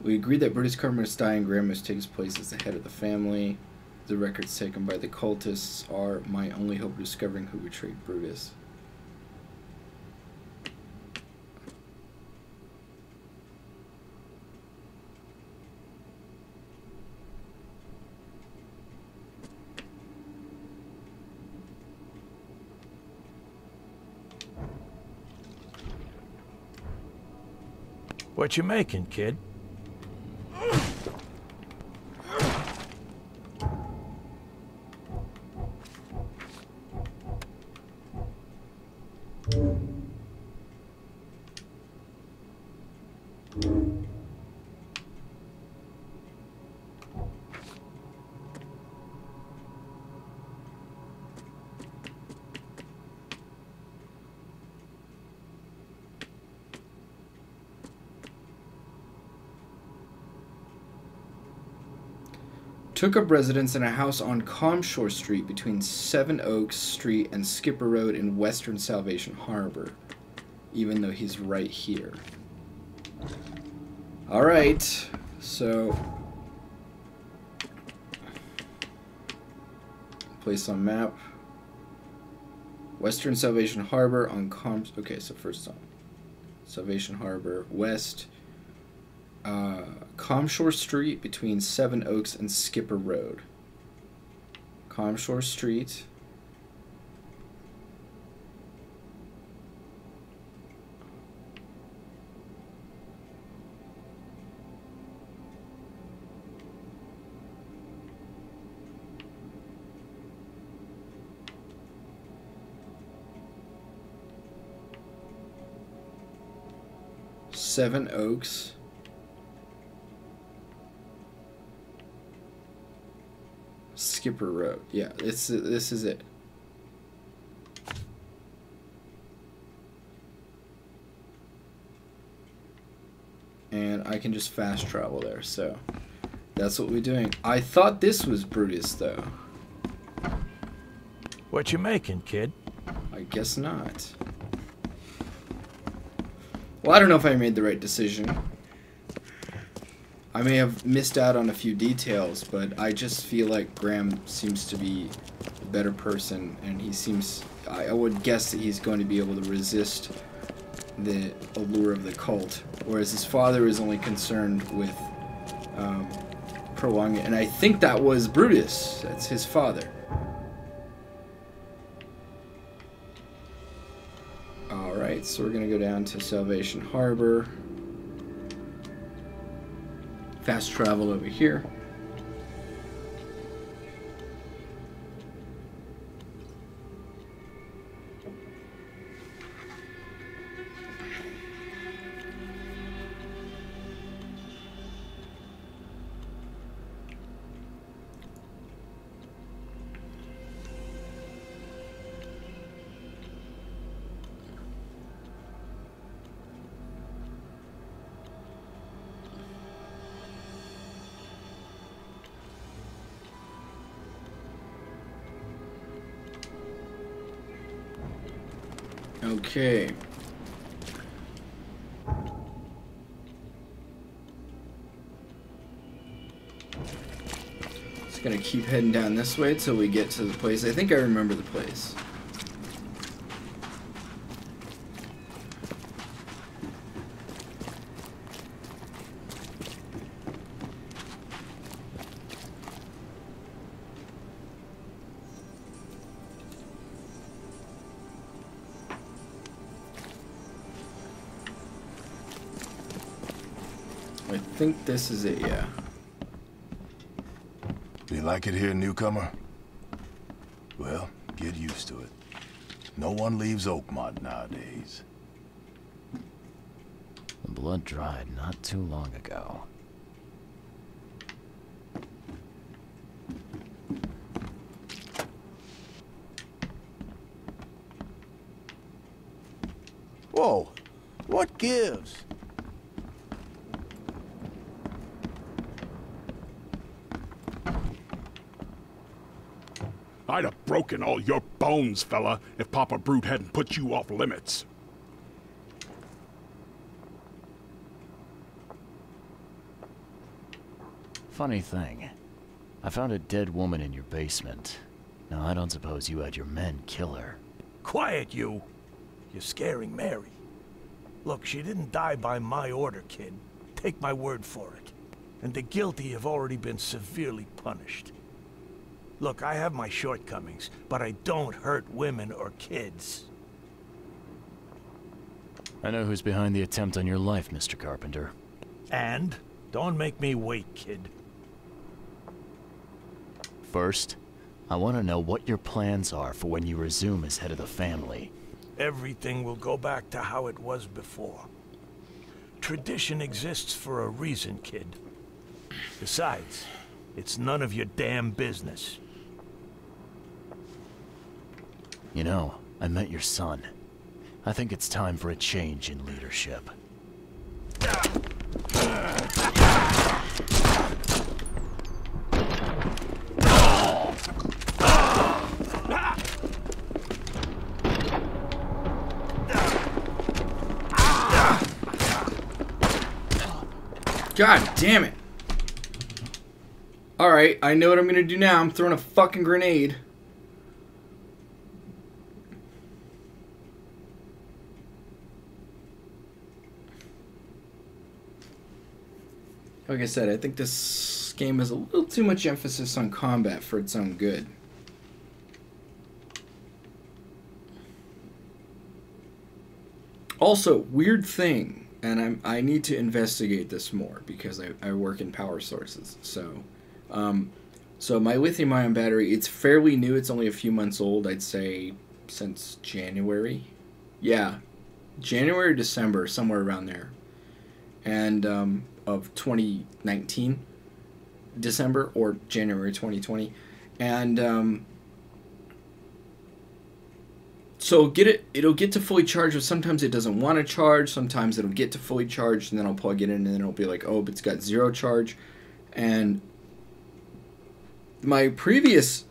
Speaker 1: We agree that Brutus Carmen's dying grandma's takes place as the head of the family. The records taken by the cultists are my only hope of discovering who betrayed Brutus.
Speaker 7: What you making, kid?
Speaker 1: took up residence in a house on Comshore Street between Seven Oaks Street and Skipper Road in Western Salvation Harbor, even though he's right here. Alright, so... Place on map. Western Salvation Harbor on Coms... Okay, so first on Salvation Harbor West uh, Comshore Street between Seven Oaks and Skipper Road. Comshore Street. Seven Oaks. Skipper Road. Yeah, it's this is it. And I can just fast travel there, so that's what we're doing. I thought this was Brutus, though. What you making, kid? I guess not. Well, I don't know if I made the right decision. I may have missed out on a few details, but I just feel like Graham seems to be a better person, and he seems. I, I would guess that he's going to be able to resist the allure of the cult, whereas his father is only concerned with um, prolonging it. And I think that was Brutus. That's his father. Alright, so we're going to go down to Salvation Harbor fast travel over here. keep heading down this way till we get to the place. I think I remember the place.
Speaker 2: I think this is it, yeah like it here, newcomer? Well, get used to it. No one leaves Oakmont nowadays.
Speaker 3: The blood dried not too long
Speaker 1: ago.
Speaker 10: all your bones, fella, if Papa Brute hadn't put you off limits.
Speaker 3: Funny thing. I found a dead woman in your basement. Now, I don't suppose you had your men kill her. Quiet, you! You're scaring Mary. Look, she didn't die by my order, kid. Take my
Speaker 7: word for it. And the guilty have already been severely punished. Look, I have my shortcomings, but I don't hurt women or kids.
Speaker 3: I know who's behind the attempt on your life, Mr. Carpenter.
Speaker 7: And? Don't make me wait, kid.
Speaker 3: First, I want to know what your plans are for when you resume as head of the family.
Speaker 7: Everything will go back to how it was before. Tradition exists for a reason, kid. Besides, it's none of your damn business.
Speaker 3: You know, I met your son. I think it's time for a change in leadership.
Speaker 1: God damn it. Alright, I know what I'm gonna do now. I'm throwing a fucking grenade. like I said, I think this game has a little too much emphasis on combat for its own good. Also, weird thing, and I'm, I need to investigate this more because I, I work in power sources. So, um, so my lithium ion battery, it's fairly new. It's only a few months old, I'd say since January. Yeah, January, December, somewhere around there. And um, of 2019 December or January 2020, and um, so get it. It'll get to fully charged, but sometimes it doesn't want to charge. Sometimes it'll get to fully charged, and then I'll plug it in, and then it'll be like, oh, it's got zero charge, and my previous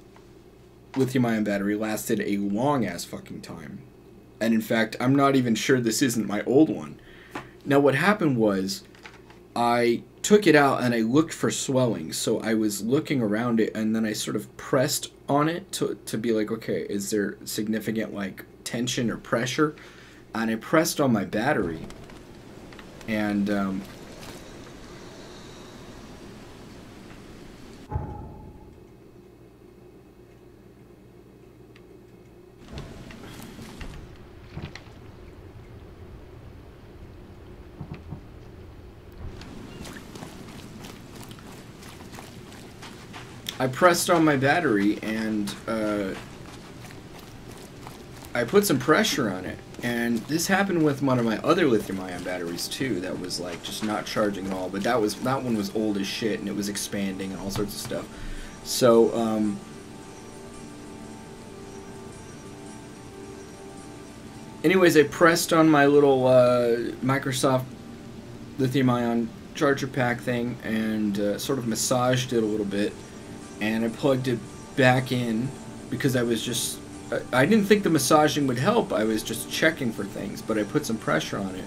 Speaker 1: lithium-ion battery lasted a long ass fucking time, and in fact, I'm not even sure this isn't my old one. Now, what happened was I took it out and I looked for swelling. So I was looking around it and then I sort of pressed on it to, to be like, okay, is there significant like tension or pressure? And I pressed on my battery and um, I pressed on my battery and uh, I put some pressure on it. And this happened with one of my other lithium-ion batteries too. That was like just not charging at all. But that was that one was old as shit, and it was expanding and all sorts of stuff. So um, anyways, I pressed on my little uh, Microsoft lithium-ion charger pack thing and uh, sort of massaged it a little bit and I plugged it back in because I was just I didn't think the massaging would help. I was just checking for things, but I put some pressure on it,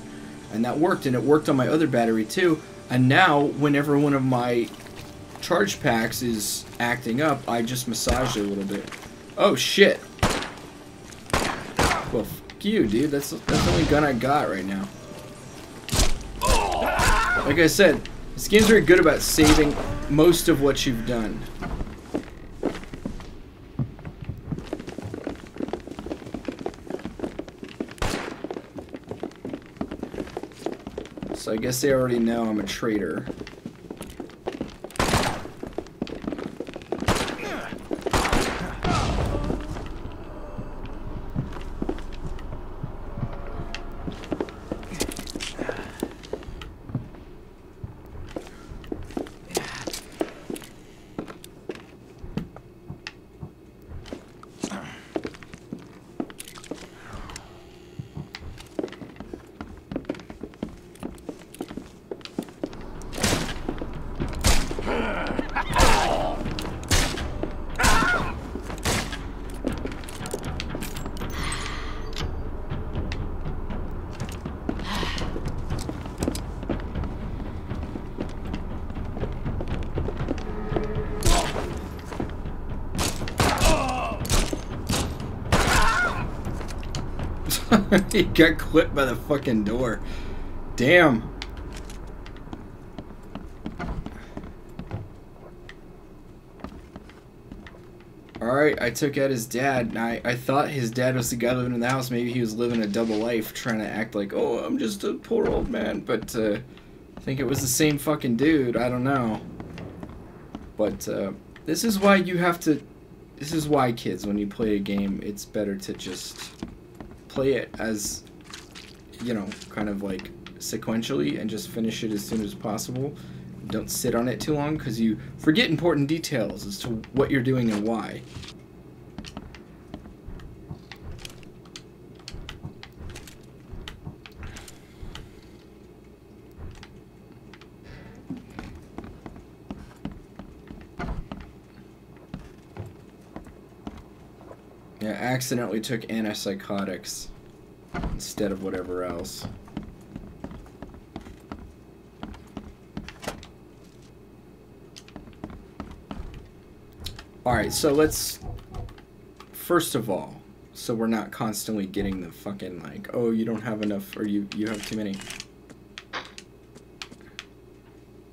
Speaker 1: and that worked. And it worked on my other battery too. And now, whenever one of my charge packs is acting up, I just massage it a little bit. Oh shit! Well, fuck you, dude. That's that's the only gun I got right now. Like I said, this game's very good about saving most of what you've done. So I guess they already know I'm a traitor. he got clipped by the fucking door. Damn. Alright, I took out his dad, and I, I thought his dad was the guy living in the house. Maybe he was living a double life, trying to act like, oh, I'm just a poor old man, but uh, I think it was the same fucking dude. I don't know. But uh, this is why you have to... This is why, kids, when you play a game, it's better to just play it as, you know, kind of like sequentially and just finish it as soon as possible. Don't sit on it too long because you forget important details as to what you're doing and why. accidentally took antipsychotics instead of whatever else. Alright, so let's... First of all, so we're not constantly getting the fucking, like, oh, you don't have enough, or you, you have too many.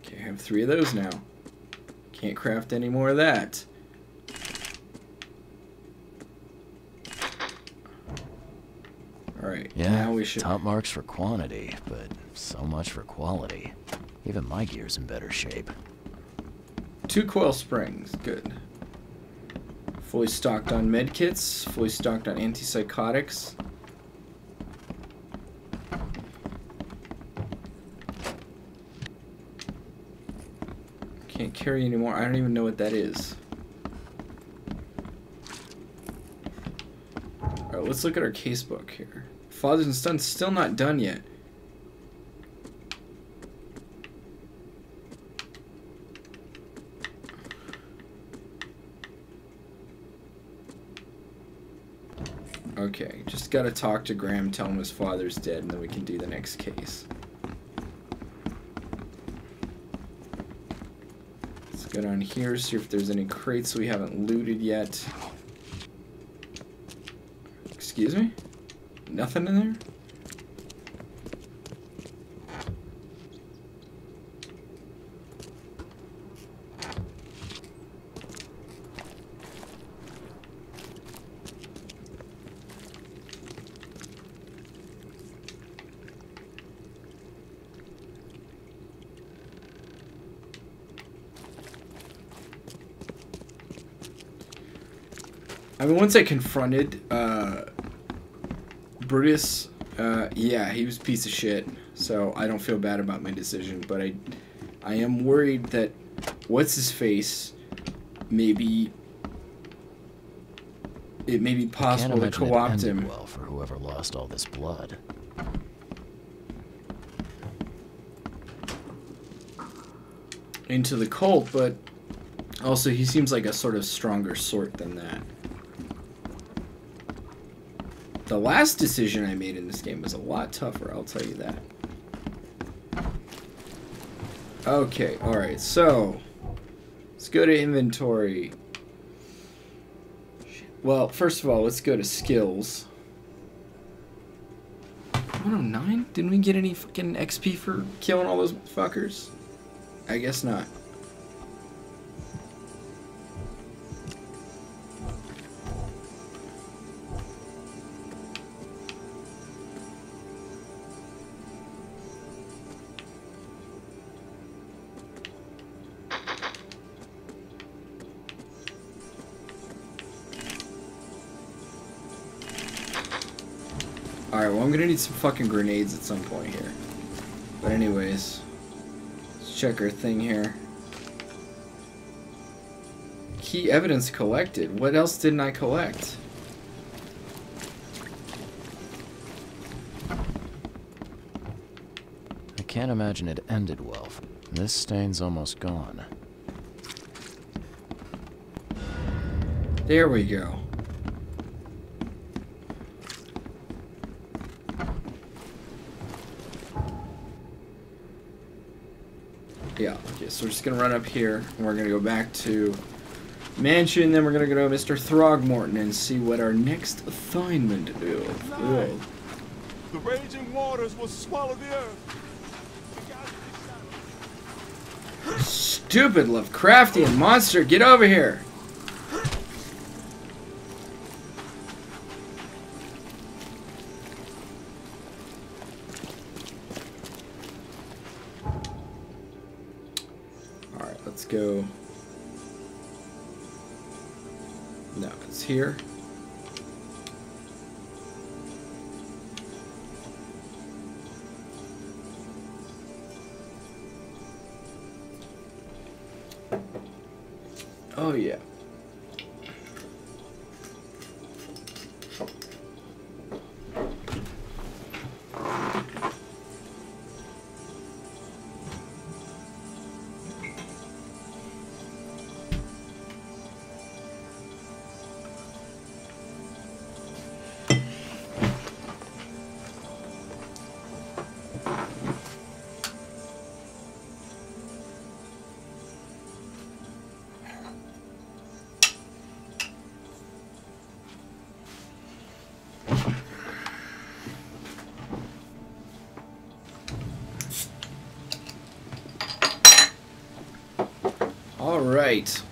Speaker 1: Okay, I have three of those now. Can't craft any more of that. All right. Yeah. Now we should. Top
Speaker 3: marks for quantity, but so much for quality. Even my gear's
Speaker 1: in better shape. Two coil springs. Good. Fully stocked on med kits. Fully stocked on antipsychotics. Can't carry anymore. I don't even know what that is. Alright, let's look at our casebook here. Fathers and Sons still not done yet. Okay, just gotta talk to Graham, tell him his father's dead, and then we can do the next case. Let's go down here, see if there's any crates we haven't looted yet. Excuse me? Nothing in there? I mean, once I confronted uh, Brutus, uh, yeah, he was a piece of shit. So I don't feel bad about my decision, but I, I am worried that what's his face, maybe. It may be possible to co-opt him.
Speaker 3: Well, for whoever lost all this blood.
Speaker 1: Into the cult, but also he seems like a sort of stronger sort than that. The last decision I made in this game was a lot tougher, I'll tell you that. Okay, alright, so... Let's go to inventory. Well, first of all, let's go to skills. 109? Didn't we get any fucking XP for killing all those fuckers? I guess not. need some fucking grenades at some point here. But anyways, let's check our thing here. Key evidence collected. What else didn't I collect?
Speaker 3: I can't imagine it ended well. This stain's almost gone.
Speaker 1: There we go. So we're just going to run up here, and we're going to go back to Mansion, then we're going to go to Mr. Throgmorton and see what our next assignment is. The
Speaker 2: raging waters will swallow the earth.
Speaker 1: Stupid Lovecraftian monster, get over here! here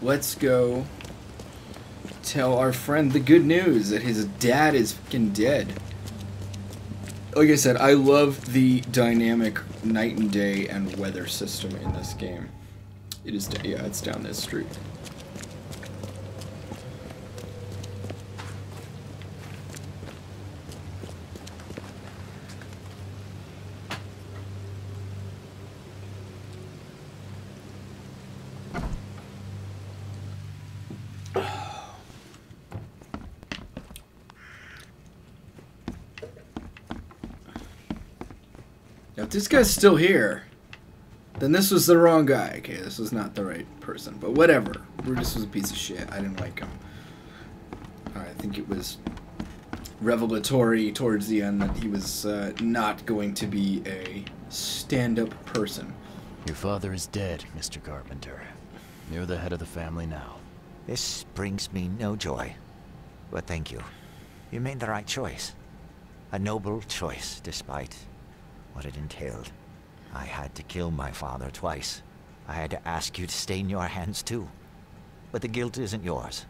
Speaker 1: Let's go tell our friend the good news that his dad is fucking dead. Like I said, I love the dynamic night and day and weather system in this game. It is, yeah, it's down this street. this guy's still here, then this was the wrong guy. Okay, this was not the right person. But whatever. Brutus was a piece of shit. I didn't like him. I think it was revelatory towards the end that he was uh, not going to be a stand-up person.
Speaker 3: Your father is dead, Mr. Carpenter. You're the head of the family now. This brings me no joy. But thank you. You made the right choice. A noble choice, despite what it entailed. I had to kill my father twice. I had to ask you to stain your hands too. But the guilt isn't yours.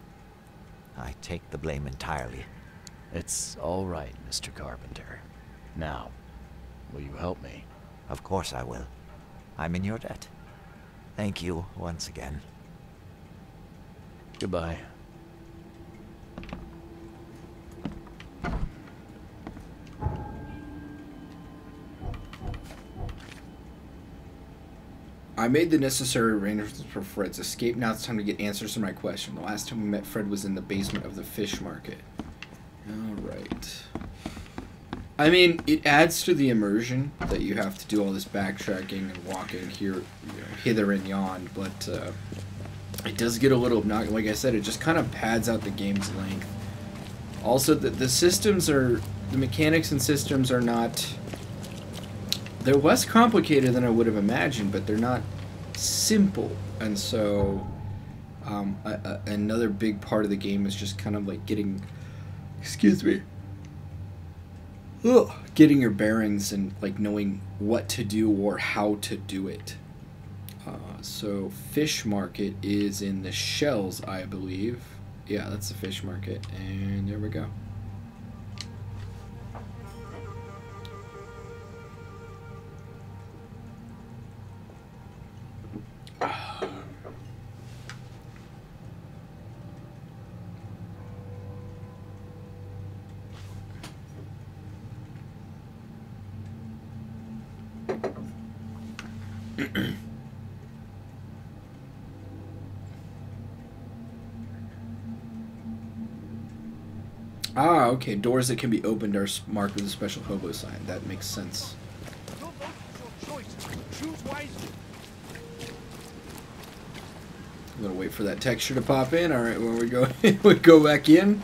Speaker 3: I take the blame entirely. It's all right, Mr. Carpenter. Now, will you help me? Of course I will. I'm in your debt. Thank you once again. Goodbye.
Speaker 1: I made the necessary arrangements for Fred's escape. Now it's time to get answers to my question. The last time we met Fred was in the basement of the fish market. Alright. I mean, it adds to the immersion that you have to do all this backtracking and walking here, you know, hither and yon, but uh, it does get a little obnoxious. Like I said, it just kind of pads out the game's length. Also, the, the systems are... The mechanics and systems are not they're less complicated than I would have imagined, but they're not simple. And so um, a, a, another big part of the game is just kind of like getting, excuse me, ugh, getting your bearings and like knowing what to do or how to do it. Uh, so fish market is in the shells, I believe. Yeah, that's the fish market. And there we go. Okay, doors that can be opened are marked with a special hobo sign. That makes sense. I'm gonna wait for that texture to pop in. All right, when we go we go back in,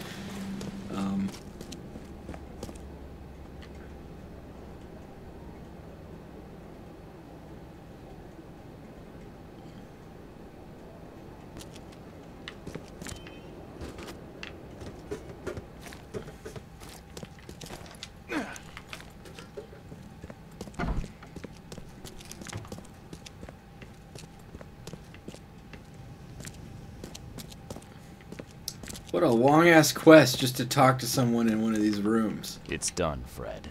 Speaker 1: long ass quest just to talk to someone in one of these rooms. It's done, Fred.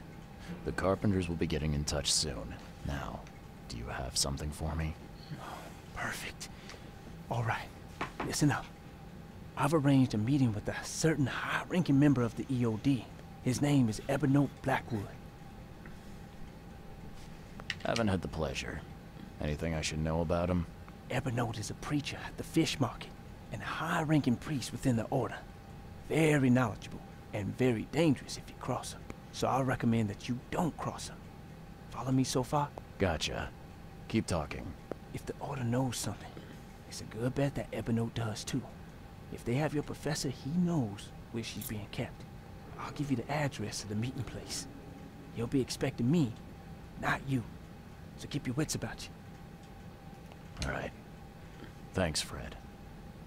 Speaker 1: The
Speaker 3: carpenters will be getting in touch soon. Now, do you have something for me? Oh, perfect. All right, listen up. I've arranged a meeting with a
Speaker 6: certain high-ranking member of the EOD. His name is Evernote Blackwood.
Speaker 3: Haven't had the pleasure. Anything I should know about him?
Speaker 6: Evernote is a preacher at the fish market and a high-ranking priest within the order
Speaker 14: very knowledgeable and very dangerous if you cross them. So I recommend that you don't cross them. Follow me so far? Gotcha. Keep talking. If the Order
Speaker 3: knows something, it's a good bet that Ebino does too. If they have your professor, he
Speaker 6: knows where she's being kept. I'll give you the address of the meeting place. You'll be expecting me, not you. So keep your wits about
Speaker 3: you. All right. Thanks, Fred.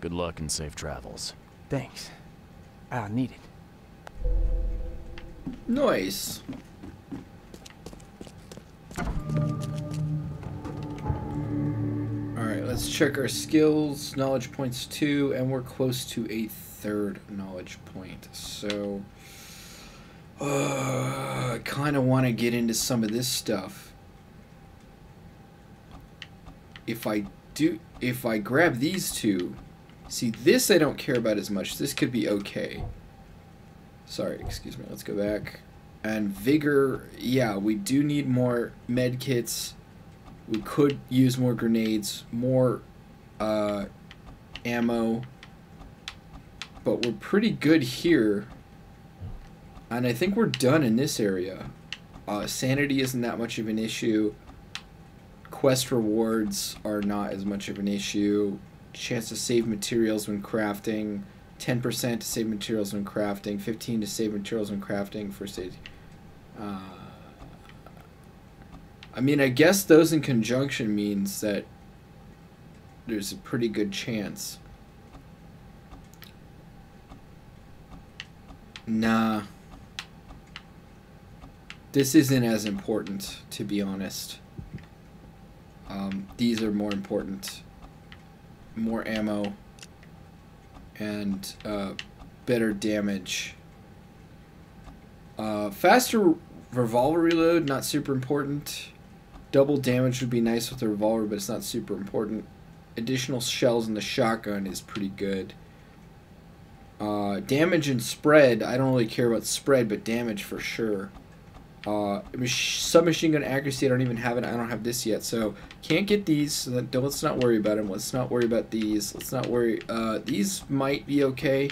Speaker 3: Good luck and safe travels.
Speaker 1: Thanks. I'll ah, need it. Nice. Alright, let's check our skills. Knowledge points 2, and we're close to a third knowledge point. So, uh, I kind of want to get into some of this stuff. If I do, if I grab these two, See, this I don't care about as much. This could be okay. Sorry, excuse me. Let's go back. And vigor, yeah, we do need more med kits. We could use more grenades, more uh, ammo. But we're pretty good here. And I think we're done in this area. Uh, sanity isn't that much of an issue. Quest rewards are not as much of an issue chance to save materials when crafting, 10% to save materials when crafting, 15 to save materials when crafting for safety. Uh, I mean, I guess those in conjunction means that there's a pretty good chance. Nah. This isn't as important, to be honest. Um, these are more important more ammo and uh, better damage. Uh, faster revolver reload, not super important. Double damage would be nice with the revolver, but it's not super important. Additional shells in the shotgun is pretty good. Uh, damage and spread, I don't really care about spread, but damage for sure. Uh, submachine gun accuracy, I don't even have it. I don't have this yet, so can't get these. So let's not worry about them. Let's not worry about these. Let's not worry. Uh, these might be okay.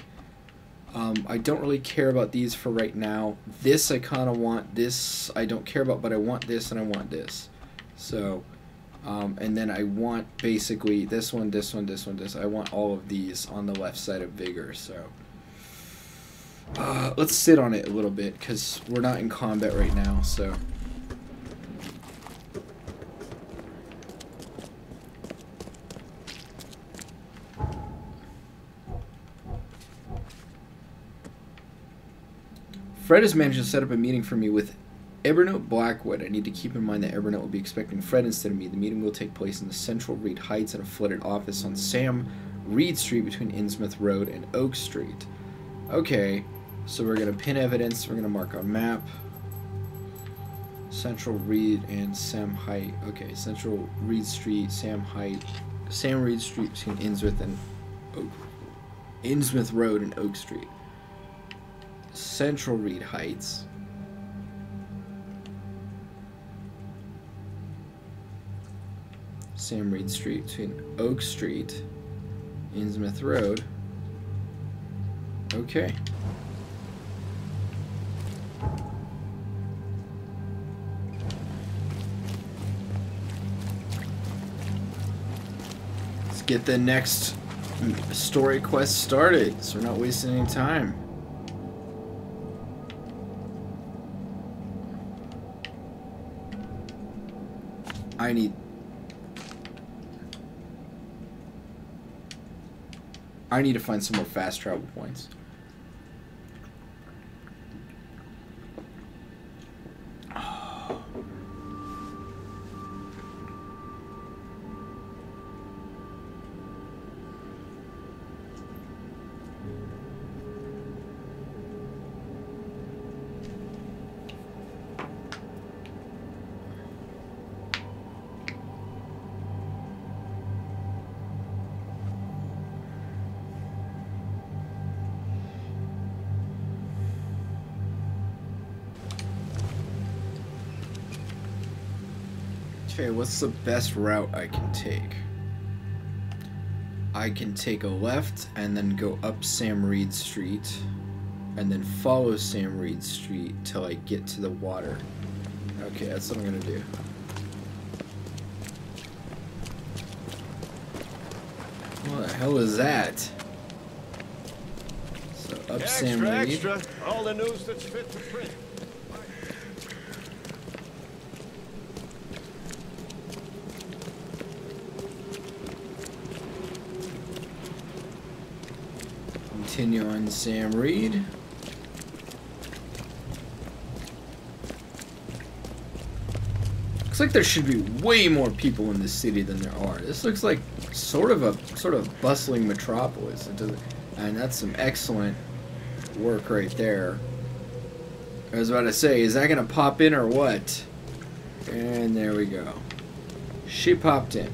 Speaker 1: Um, I don't really care about these for right now. This I kind of want. This I don't care about, but I want this and I want this. So, um, and then I want basically this one, this one, this one, this. I want all of these on the left side of Vigor. So. Uh, let's sit on it a little bit, because we're not in combat right now, so... Fred has managed to set up a meeting for me with Evernote Blackwood. I need to keep in mind that Evernote will be expecting Fred instead of me. The meeting will take place in the Central Reed Heights at a flooded office on Sam Reed Street between Innsmouth Road and Oak Street. Okay, so we're going to pin evidence, we're going to mark on map, Central Reed and Sam Height. Okay, Central Reed Street, Sam Height, Sam Reed Street between Innsmouth and Oak, Innsmouth Road and Oak Street. Central Reed Heights. Sam Reed Street between Oak Street, Innsmouth Road. Okay. Let's get the next story quest started so we're not wasting any time. I need I need to find some more fast travel points. what's the best route I can take? I can take a left and then go up Sam Reed Street and then follow Sam Reed Street till I get to the water. Okay, that's what I'm gonna do. What the hell is that? So up extra, Sam Reed. Extra.
Speaker 7: All the news that's fit to print.
Speaker 1: continue on Sam Reed. Looks like there should be way more people in this city than there are. This looks like sort of a sort of bustling metropolis. and that's some excellent work right there. I was about to say, is that going to pop in or what? And there we go. She popped in.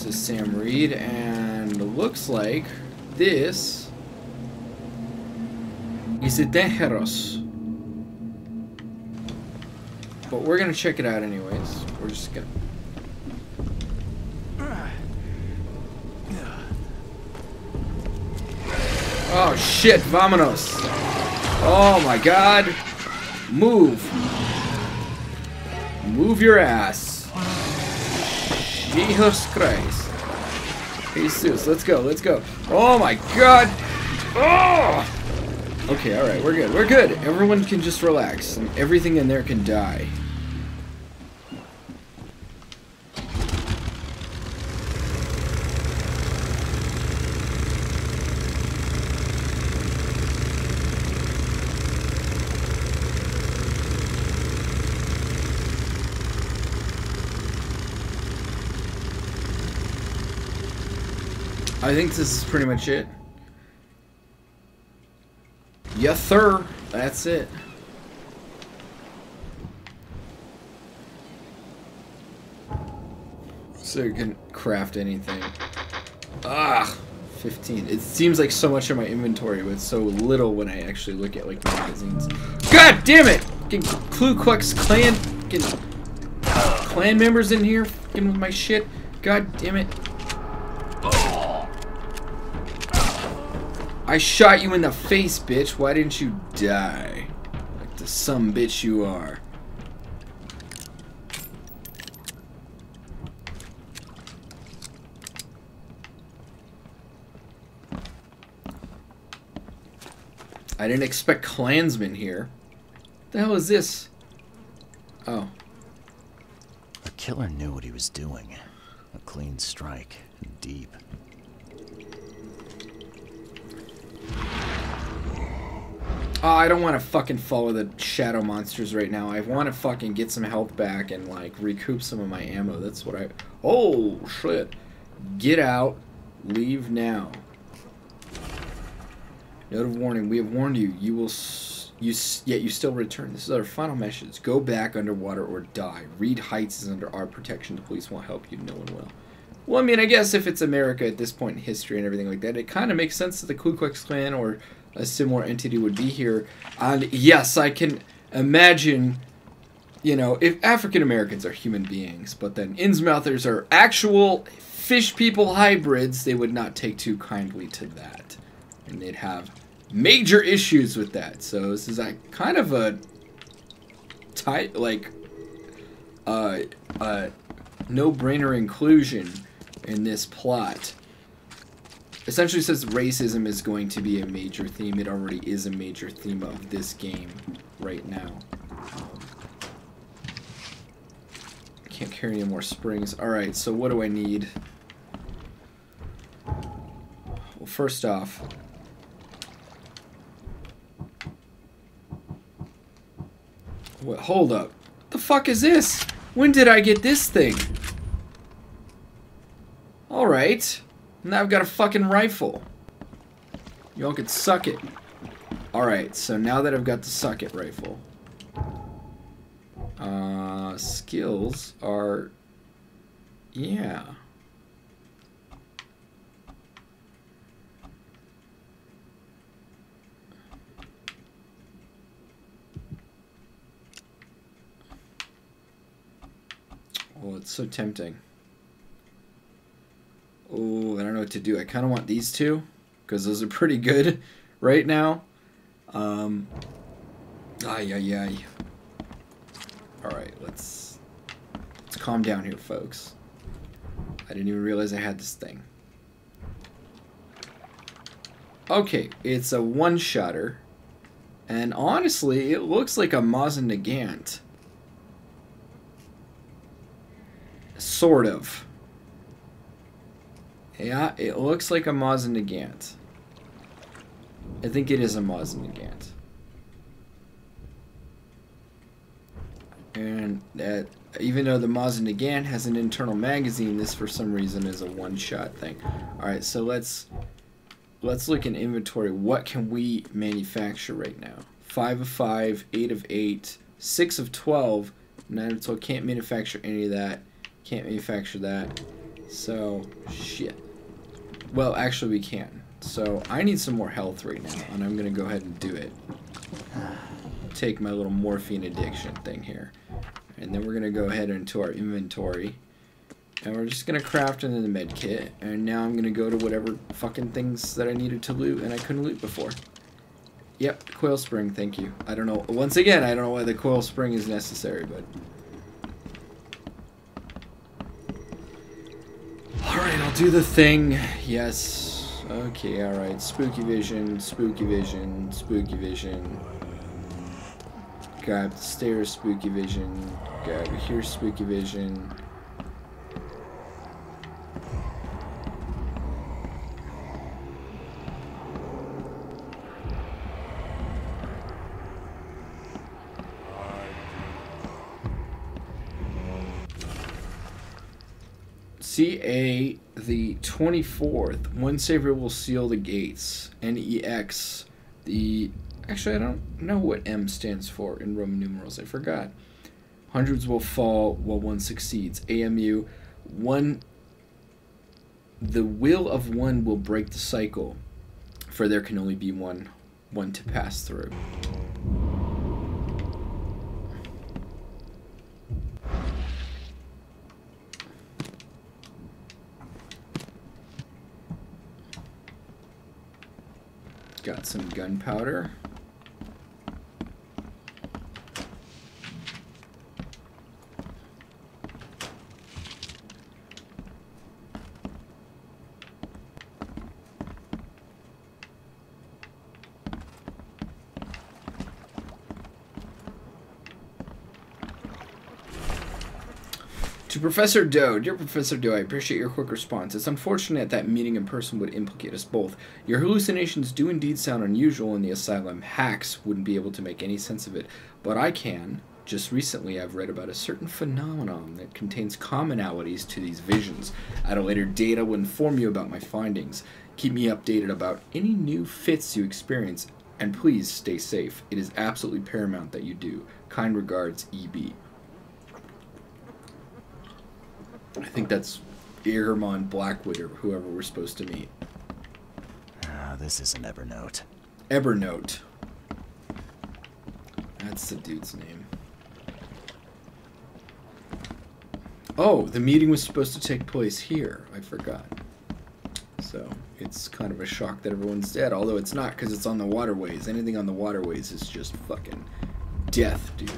Speaker 1: This is Sam Reed, and looks like this is a Tejeros. But we're gonna check it out anyways. We're just gonna Oh shit, Vamanos! Oh my god. Move. Move your ass. Jesus Christ. Jesus, let's go, let's go. Oh my god! Oh! Okay, alright, we're good, we're good. Everyone can just relax, and everything in there can die. I think this is pretty much it. Yes, sir. That's it. So you can craft anything. Ah, 15. It seems like so much in my inventory, but so little when I actually look at like magazines. God damn it! Get Ku Klux Klan, clan members in here getting with my shit. God damn it. I shot you in the face, bitch. Why didn't you die? Like the some bitch you are. I didn't expect Klansmen here. What
Speaker 8: the hell is this?
Speaker 1: Oh.
Speaker 3: The killer knew what he was doing. A clean strike, deep.
Speaker 1: Oh, I don't want to fucking follow the shadow monsters right now. I want to fucking get some health back and, like, recoup some of my ammo. That's what I... Oh, shit. Get out. Leave now. Note of warning. We have warned you. You will... you yet you still return. This is our final message. Go back underwater or die. Reed Heights is under our protection. The police won't help you. No one will. Well, I mean, I guess if it's America at this point in history and everything like that, it kind of makes sense that the Ku Klux Klan or a similar entity would be here. And yes, I can imagine, you know, if African Americans are human beings, but then Innsmouthers are actual fish people hybrids, they would not take too kindly to that. And they'd have major issues with that. So this is like kind of a tight, like, uh, uh, no-brainer inclusion in this plot essentially says racism is going to be a major theme. It already is a major theme of this game right now. Um, can't carry any more springs. Alright, so what do I need? Well, first off... What, hold up. What the fuck is this? When did I get this thing? Alright. Now I've got a fucking rifle. Y'all can suck it. Alright, so now that I've got the suck it rifle. Uh, skills are... Yeah. Oh, it's so tempting. Oh, I don't know what to do. I kind of want these two because those are pretty good right now. Um, ay, ay, ay. All right, let's let's calm down here, folks. I didn't even realize I had this thing. Okay, it's a one-shotter. And honestly, it looks like a Mosin-Nagant. Sort of. Yeah, it looks like a Mosin-Nagant. I think it is a Mosin-Nagant. And that, even though the Mosin-Nagant has an internal magazine, this for some reason is a one-shot thing. Alright, so let's let's look in inventory. What can we manufacture right now? 5 of 5, 8 of 8, 6 of 12, 9 of 12. Can't manufacture any of that. Can't manufacture that. So, shit. Well, actually, we can. So I need some more health right now, and I'm gonna go ahead and do it. Take my little morphine addiction thing here, and then we're gonna go ahead into our inventory, and we're just gonna craft into the med kit. And now I'm gonna go to whatever fucking things that I needed to loot and I couldn't loot before. Yep, coil spring. Thank you. I don't know. Once again, I don't know why the coil spring is necessary, but Alright, I'll do the thing. Yes. Okay, alright. Spooky vision, spooky vision, spooky vision. Grab the stairs, spooky vision. Grab here, spooky vision. CA the 24th, one savior will seal the gates. NEX, the. Actually, I don't know what M stands for in Roman numerals. I forgot. Hundreds will fall while one succeeds. AMU, one. The will of one will break the cycle, for there can only be one, one to pass through. Got some gunpowder. To Professor Doe, dear Professor Doe, I appreciate your quick response. It's unfortunate that meeting in person would implicate us both. Your hallucinations do indeed sound unusual in the asylum. Hacks wouldn't be able to make any sense of it, but I can. Just recently, I've read about a certain phenomenon that contains commonalities to these visions. At a later date, I will inform you about my findings. Keep me updated about any new fits you experience, and please stay safe. It is absolutely paramount that you do. Kind regards, E.B. I think that's Irmon Blackwood or whoever we're supposed to meet. Ah, oh, this is an Evernote. Evernote. That's the dude's name. Oh, the meeting was supposed to take place here. I forgot. So it's kind of a shock that everyone's dead, although it's not because it's on the waterways. Anything on the waterways is just fucking death, dude.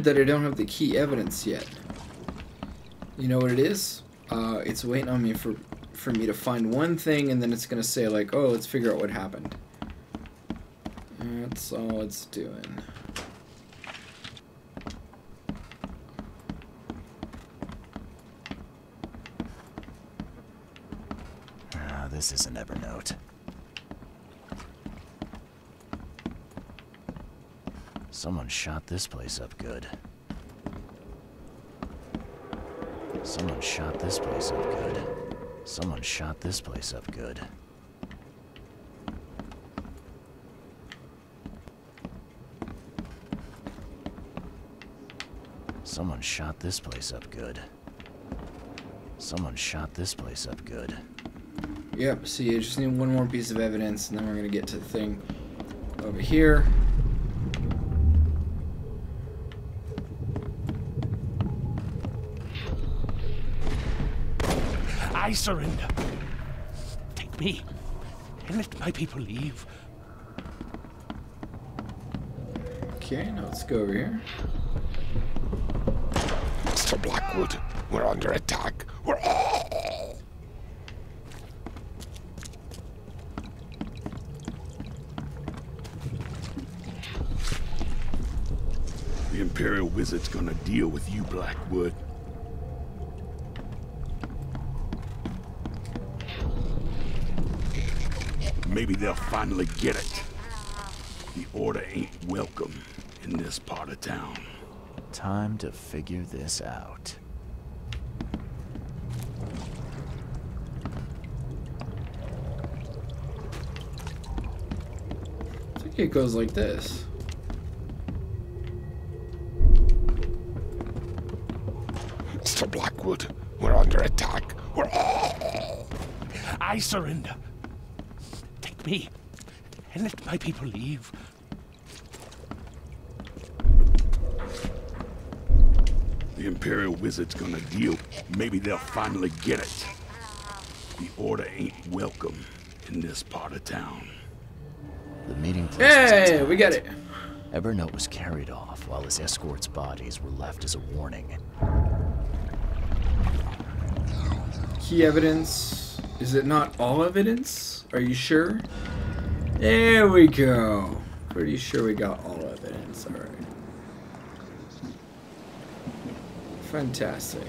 Speaker 1: weird that I don't have the key evidence yet. You know what it is? Uh, it's waiting on me for, for me to find one thing, and then it's going to say, like, oh, let's figure out what happened. That's all it's doing.
Speaker 3: Someone shot this place up good. Someone shot this place up good. Someone shot this place up good. Someone shot this place up good. Someone shot this place up good.
Speaker 1: Yep, see, I just need one more piece of evidence, and then we're gonna get to the thing over here.
Speaker 6: I surrender. Take me and let my people leave.
Speaker 1: Okay, now let's go over here. Mr. Blackwood, we're under attack. We're all.
Speaker 10: The Imperial Wizard's gonna deal with you, Blackwood. Maybe they'll finally get it. The Order ain't welcome in this part of town.
Speaker 3: Time to figure this out.
Speaker 1: I think it goes like this. Mr. Blackwood, we're under attack. We're
Speaker 6: all... I surrender. Let me. And let my people leave.
Speaker 10: The Imperial Wizard's gonna deal. Maybe they'll finally get it. The Order ain't welcome in this part of town.
Speaker 3: The meeting place. Hey, we got it. Evernote was carried off while his escort's bodies were
Speaker 1: left as a warning. Key evidence. Is it not all evidence? Are you sure? There we go. Pretty sure we got all of it. It's alright. Fantastic.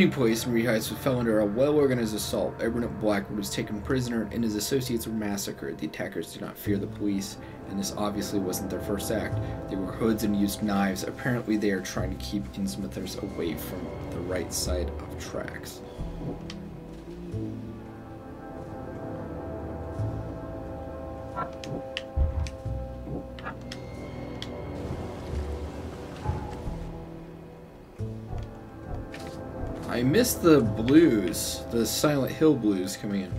Speaker 1: any place in Reed Heights fell under a well-organized assault. Everyone at Blackwood was taken prisoner and his associates were massacred. The attackers did not fear the police, and this obviously wasn't their first act. They wore hoods and used knives. Apparently they are trying to keep Innsmouthers away from the right side of tracks. Miss the blues, the Silent Hill blues coming in.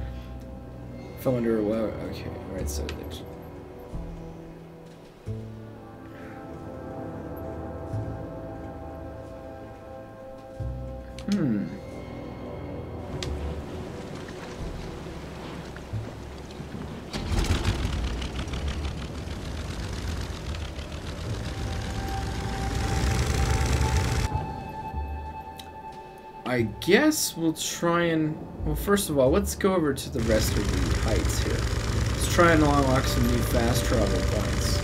Speaker 1: Fell under a well. Okay, right, so there's guess we'll try and... Well, first of all, let's go over to the rest of the heights here. Let's try and unlock some new fast travel points.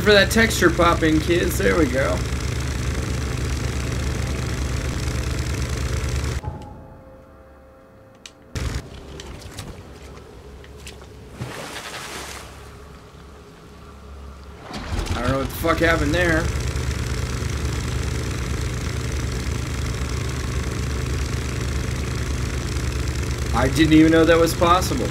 Speaker 1: waiting for that texture popping, kids. There we go. I don't know what the fuck happened there. I didn't even know that was possible.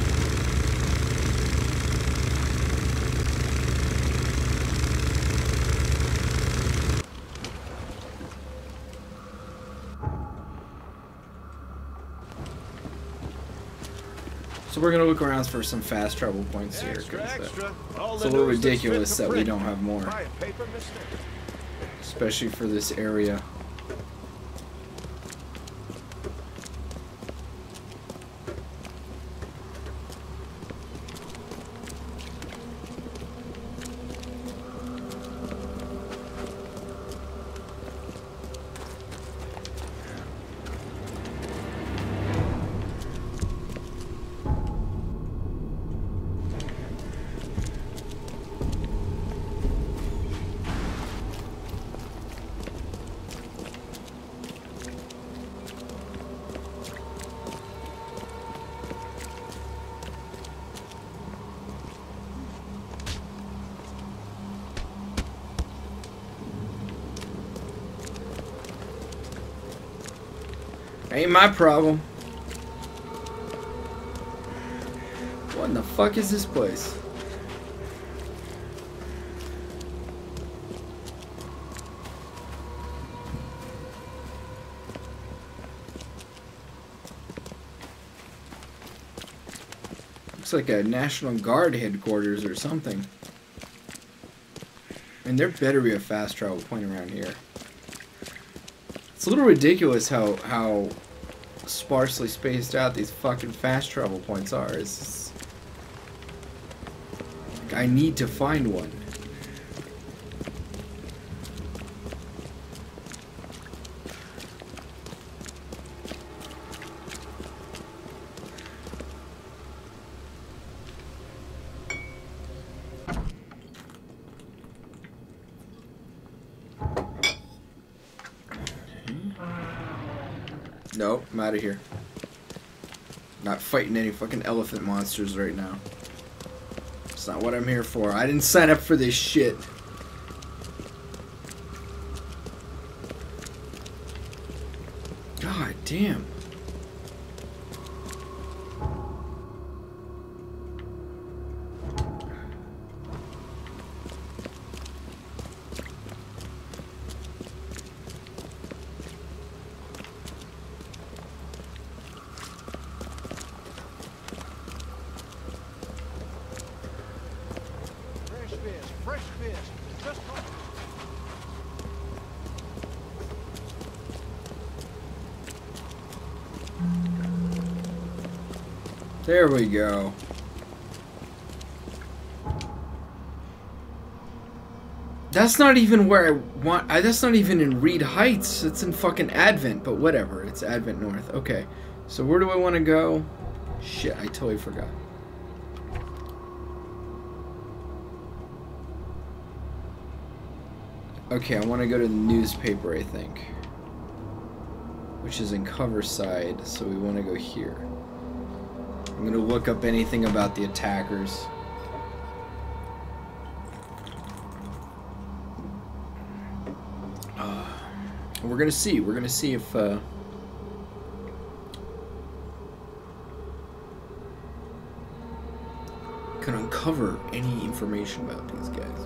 Speaker 1: we're going to look around for some fast travel points here, because uh, it's a little ridiculous that we don't have more. Especially for this area. my problem. What in the fuck is this place? Looks like a National Guard headquarters or something. And there better be a fast travel point around here. It's a little ridiculous how how sparsely spaced out these fucking fast travel points are. It's just... I need to find one. any fucking elephant monsters right now. It's not what I'm here for. I didn't sign up for this shit. go. That's not even where I want... I, that's not even in Reed Heights. It's in fucking Advent, but whatever. It's Advent North. Okay. So where do I want to go? Shit, I totally forgot. Okay, I want to go to the newspaper, I think. Which is in Coverside, so we want to go here. I'm gonna look up anything about the attackers. Uh, we're gonna see. We're gonna see if. Uh, can uncover any information about these guys.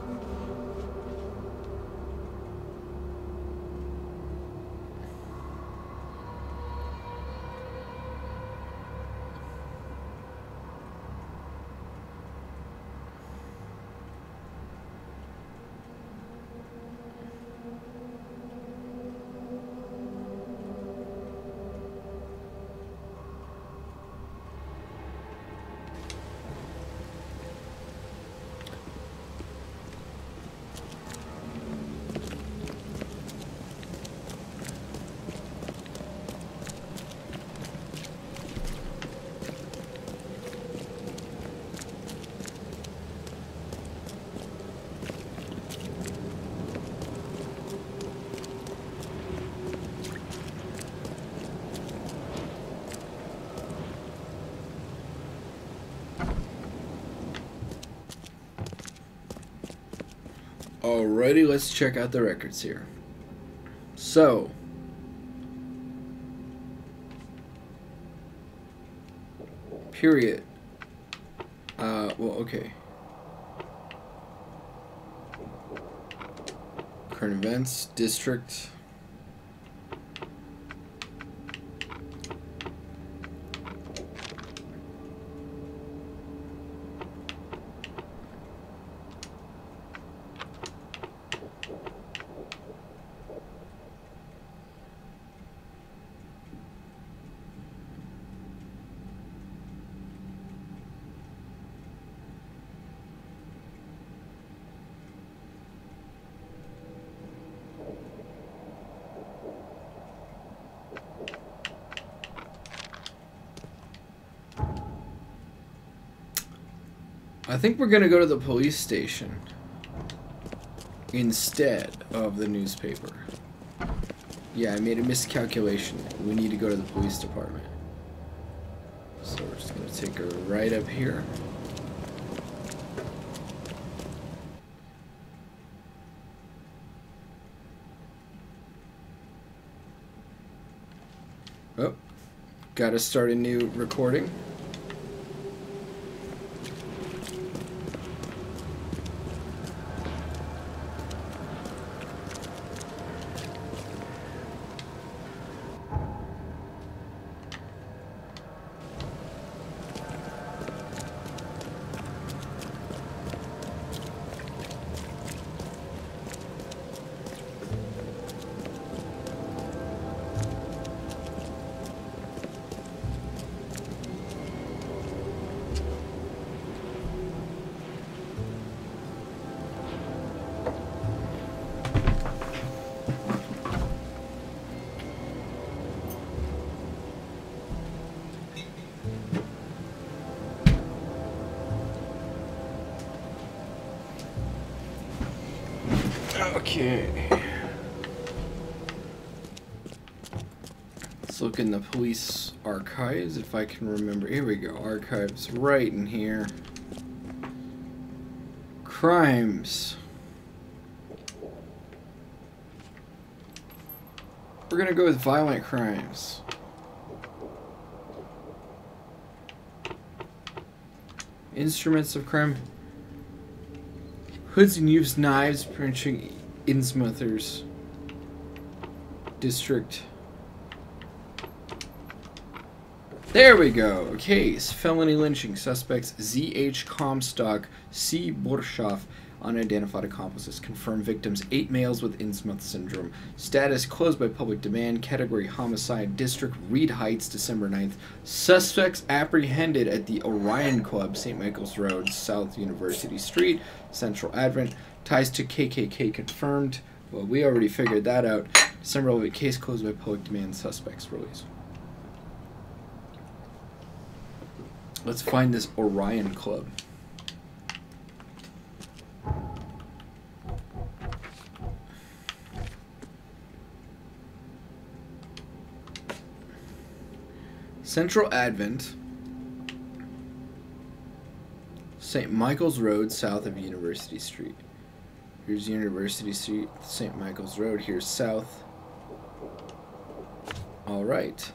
Speaker 1: ready, let's check out the records here. So, period. Uh, well, okay. Current events, district. think we're gonna go to the police station instead of the newspaper. Yeah, I made a miscalculation. We need to go to the police department. So we're just gonna take her right up here. Oh, gotta start a new recording. Okay. Let's look in the police archives if I can remember. Here we go. Archives right in here. Crimes. We're gonna go with violent crimes. Instruments of crime. Hoods and use knives, pinching Innsmouthers district. There we go. Case felony lynching suspects Z.H. Comstock, C. Borshoff, unidentified accomplices. Confirmed victims eight males with Innsmouth syndrome. Status closed by public demand. Category homicide. District Reed Heights, December 9th. Suspects apprehended at the Orion Club, St. Michael's Road, South University Street, Central Advent ties to KKK confirmed. Well, we already figured that out. December 11 case closed by public demand suspects released. Let's find this Orion Club. Central Advent, St. Michael's Road, south of University Street. Here's University Street, St. Michael's Road, here's South. All right.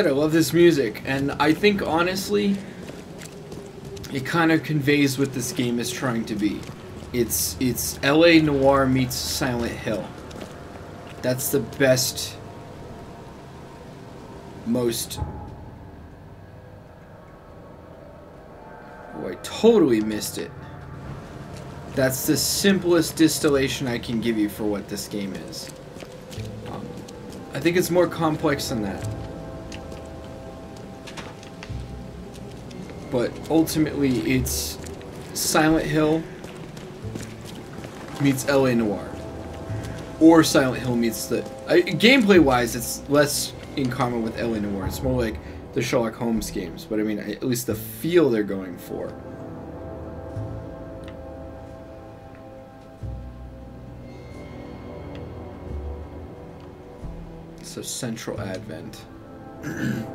Speaker 1: said, I love this music, and I think honestly, it kind of conveys what this game is trying to be. It's it's L.A. Noire meets Silent Hill. That's the best, most. Oh, I totally missed it. That's the simplest distillation I can give you for what this game is. Um, I think it's more complex than that. but ultimately it's Silent Hill meets LA Noir. Or Silent Hill meets the... Uh, Gameplay-wise, it's less in common with LA Noir. It's more like the Sherlock Holmes games, but I mean, at least the feel they're going for. So Central Advent.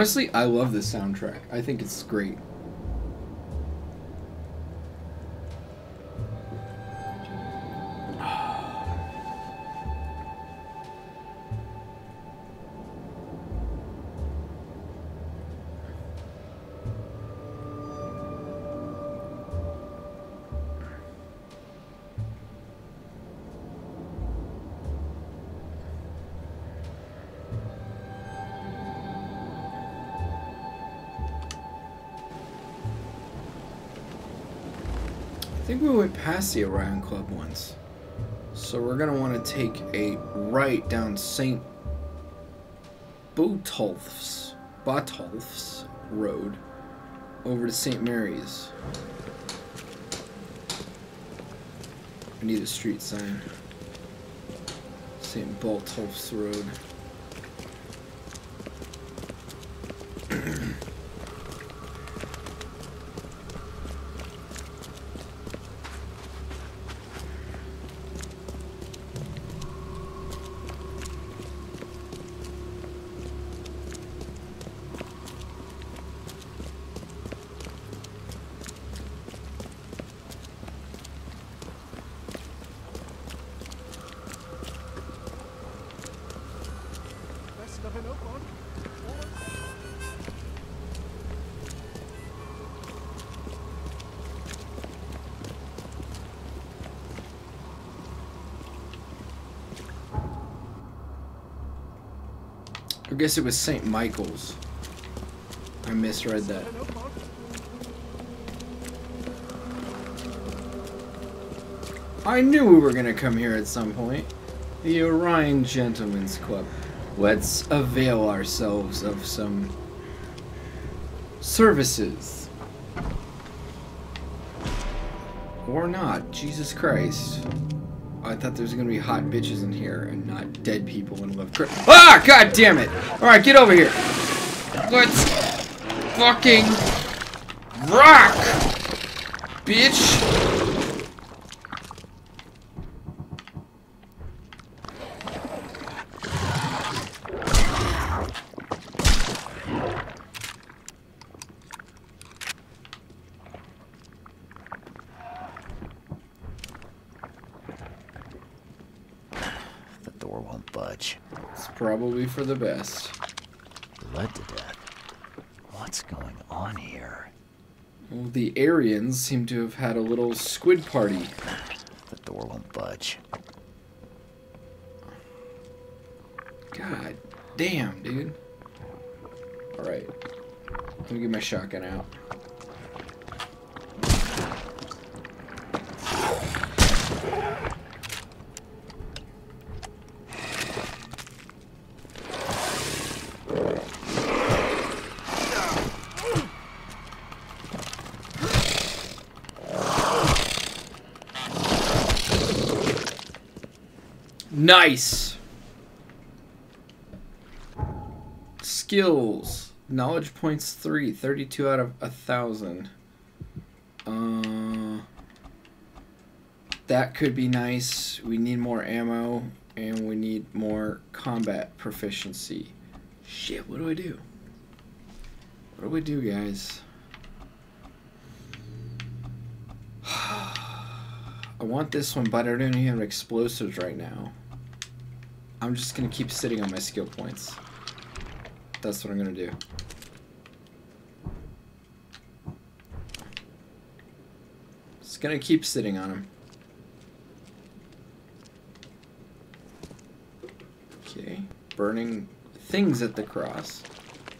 Speaker 1: Honestly, I love this soundtrack. I think it's great. think we went past the Orion Club once. So we're going to want to take a right down St. Botolph's, Road over to St. Mary's. I need a street sign. St. Botolph's Road. guess it was St. Michael's. I misread that. I knew we were gonna come here at some point. The Orion Gentlemen's Club. Let's avail ourselves of some services. Or not, Jesus Christ. I thought there was gonna be hot bitches in here and not dead people in love. Ah, god damn it! All right, get over here.
Speaker 8: Let's fucking
Speaker 4: rock, bitch.
Speaker 3: for the best.
Speaker 1: Bled to death. What's going on here? Well, the Aryans seem to have had a little squid party. Nice! Skills. Knowledge points 3. 32 out of a 1,000. Uh, that could be nice. We need more ammo. And we need more combat proficiency. Shit, what do I do? What do we do, guys? I want this one, but I don't even have explosives right now. I'm just gonna keep sitting on my skill points. That's what I'm gonna do. Just gonna keep sitting on them. Okay, burning things at the cross.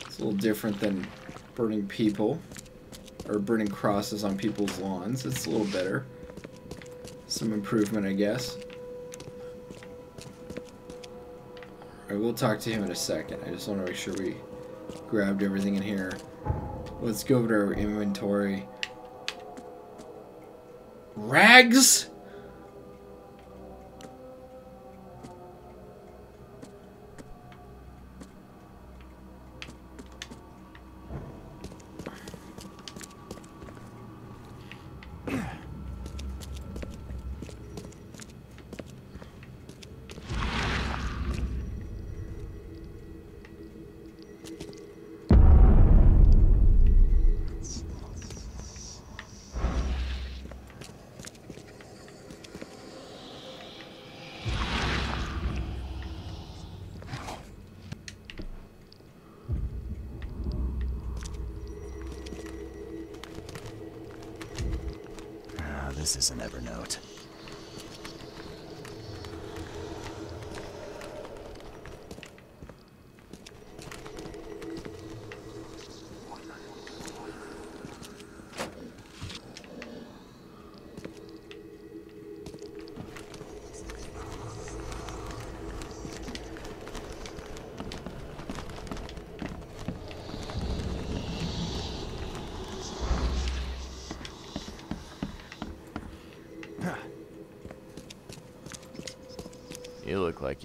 Speaker 1: It's a little different than burning people or burning crosses on people's lawns. It's a little better. Some improvement, I guess. we'll talk to him in a second. I just want to make sure we grabbed everything in here. Let's go over to our inventory. Rags?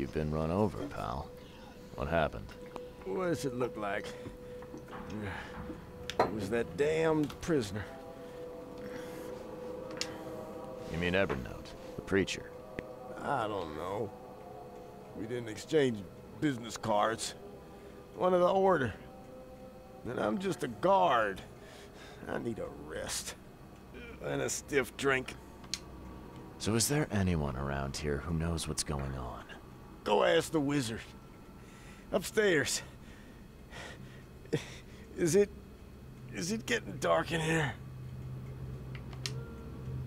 Speaker 3: you've been run over, pal. What happened?
Speaker 11: What does it look like?
Speaker 3: It was that damned prisoner. You mean Evernote, the preacher?
Speaker 11: I don't know. We didn't exchange business cards. One of the order. And I'm just a guard. I need a rest. And a stiff drink.
Speaker 3: So is there anyone around here who knows what's going on? Go ask the wizard.
Speaker 11: Upstairs. Is it... Is it getting dark in here?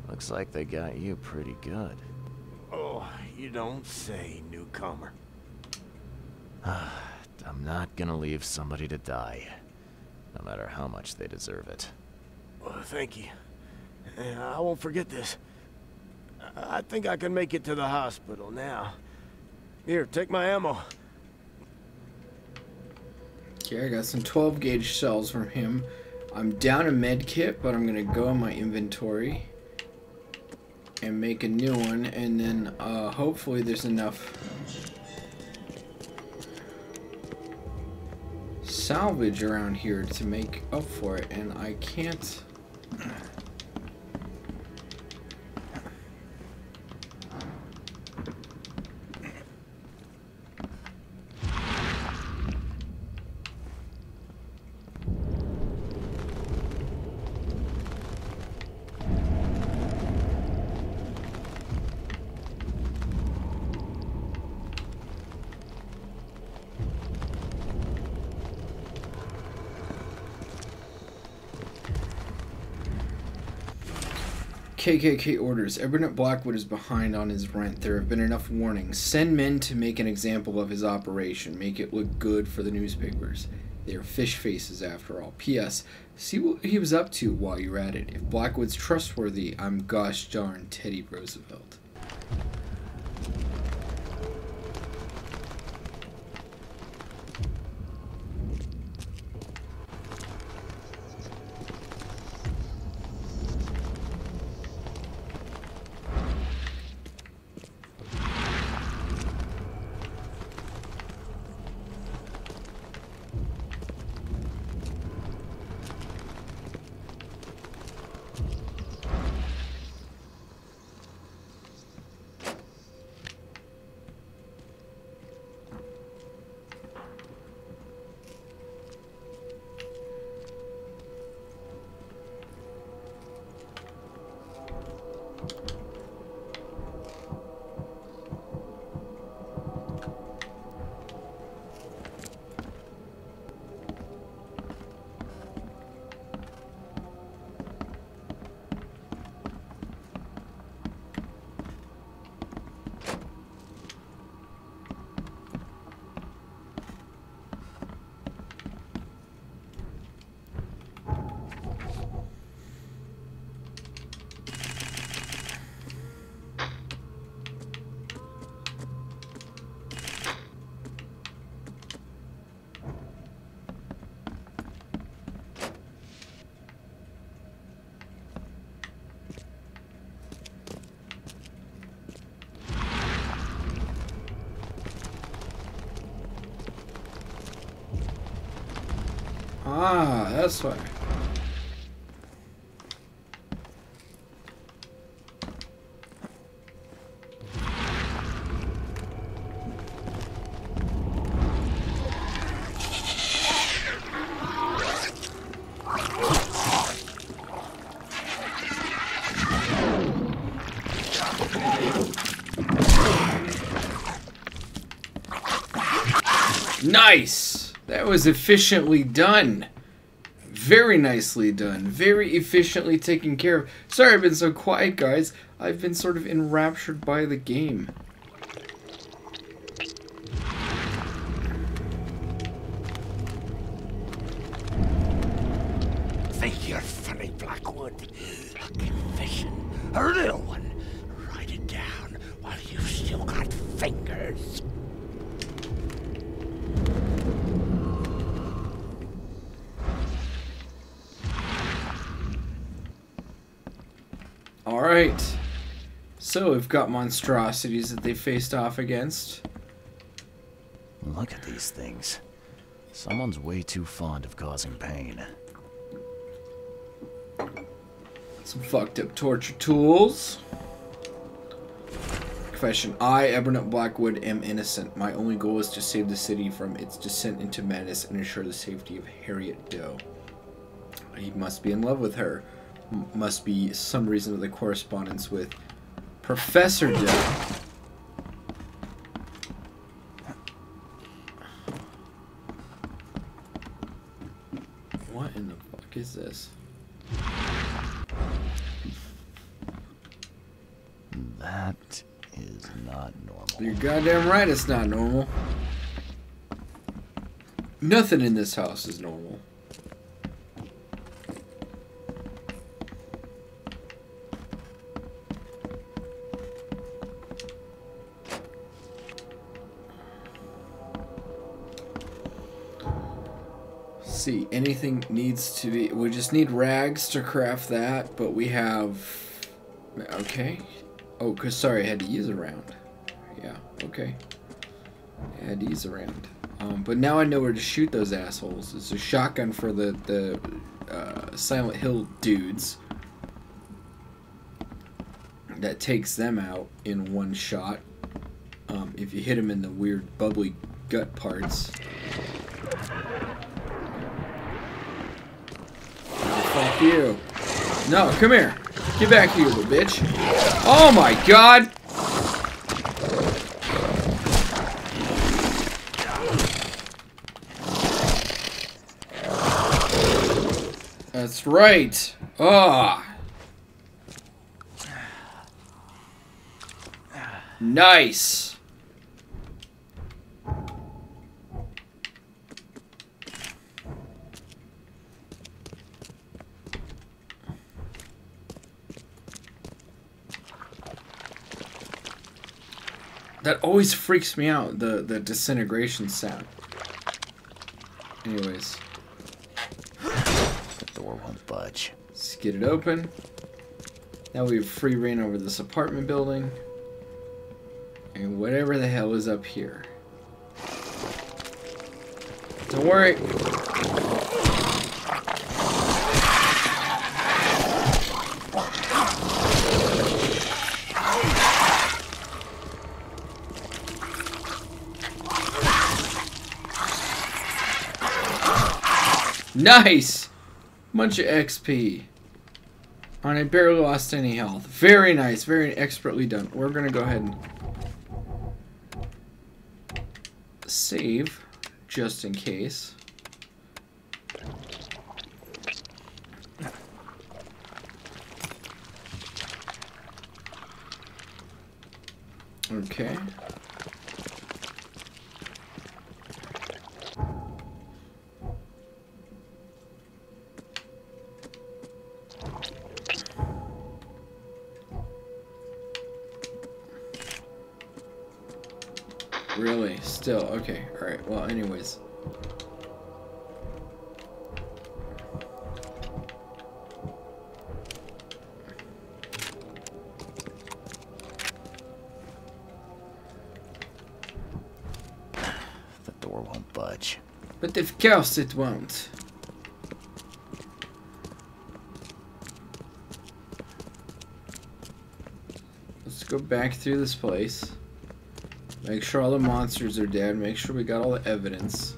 Speaker 3: Looks like they got you pretty good.
Speaker 11: Oh, you don't say, newcomer.
Speaker 3: I'm not gonna leave somebody to die. No matter how much they deserve it.
Speaker 11: Well, thank you. I won't forget this. I think I can make it to the hospital now. Here, take my ammo.
Speaker 1: Okay, I got some 12 gauge shells from him. I'm down a med kit, but I'm gonna go in my inventory and make a new one, and then uh, hopefully there's enough salvage around here to make up for it, and I can't. KKK orders. Ebernet Blackwood is behind on his rent. There have been enough warnings. Send men to make an example of his operation. Make it look good for the newspapers. They're fish faces after all. P.S. See what he was up to while you're at it. If Blackwood's trustworthy, I'm gosh darn Teddy Roosevelt. this way. Nice! That was efficiently done. Very nicely done. Very efficiently taken care of. Sorry I've been so quiet, guys. I've been sort of enraptured by the game. got monstrosities that they faced off against. Look at these things.
Speaker 3: Someone's way too fond of causing pain.
Speaker 1: Some fucked up torture tools. Confession. I, Ebernut Blackwood, am innocent. My only goal is to save the city from its descent into madness and ensure the safety of Harriet Doe. He must be in love with her. M must be some reason of the correspondence with Professor Dell. What in the fuck is this? That is not normal. You're goddamn right it's not normal. Nothing in this house is normal. anything needs to be... We just need rags to craft that, but we have... Okay. Oh, cause sorry, I had to use a round. Yeah, okay. I had to use Um, but now I know where to shoot those assholes. It's a shotgun for the, the uh, Silent Hill dudes. That takes them out in one shot. Um, if you hit them in the weird bubbly gut parts. you. No, come here. Get back here, little bitch. Oh my god! That's right. Ah. Nice. That always freaks me out, the, the disintegration sound. Anyways. The door won't budge. Let's get it open. Now we have free reign over this apartment building. And whatever the hell is up here. Don't worry, Nice! Bunch of XP. And I barely lost any health. Very nice. Very expertly done. We're going to go ahead and save just in case. Well, anyways. the door won't budge. But of course it won't. Let's go back through this place. Make sure all the monsters are dead. Make sure we got all the evidence.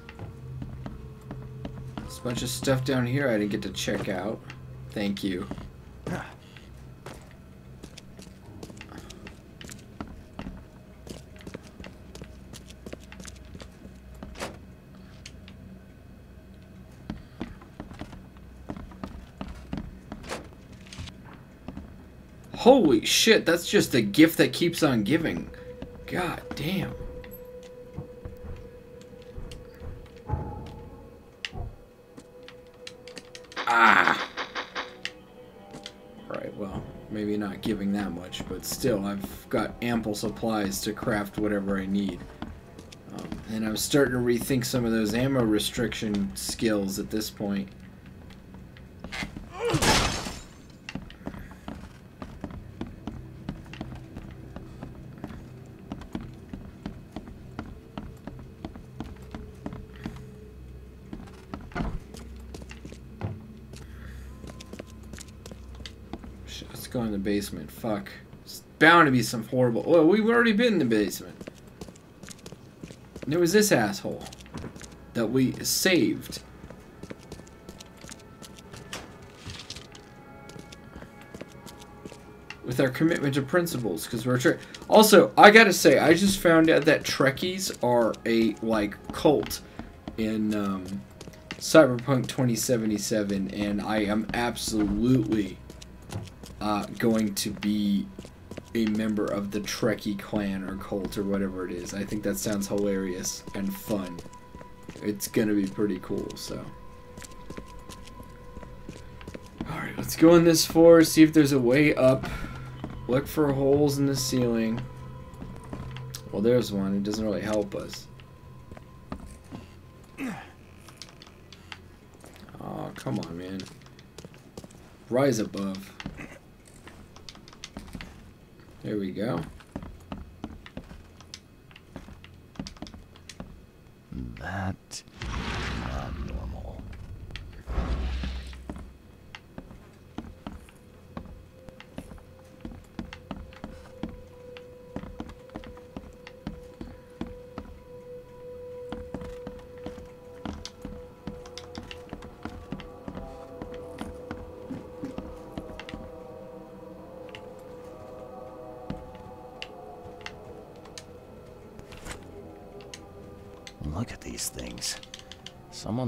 Speaker 1: There's a bunch of stuff down here I didn't get to check out. Thank you. Holy shit, that's just a gift that keeps on giving. God Damn. Ah! Alright, well, maybe not giving that much, but still, I've got ample supplies to craft whatever I need. Um, and I'm starting to rethink some of those ammo restriction skills at this point. basement. Fuck. It's bound to be some horrible... Well, we've already been in the basement. There was this asshole that we saved. With our commitment to principles, because we're Trek. Also, I gotta say, I just found out that Trekkies are a, like, cult in um, Cyberpunk 2077, and I am absolutely uh, going to be a member of the Trekkie clan or cult or whatever it is. I think that sounds hilarious and fun. It's gonna be pretty cool, so. Alright, let's go in this floor, see if there's a way up. Look for holes in the ceiling. Well, there's one. It doesn't really help us. Oh, come on, man. Rise above. There we go.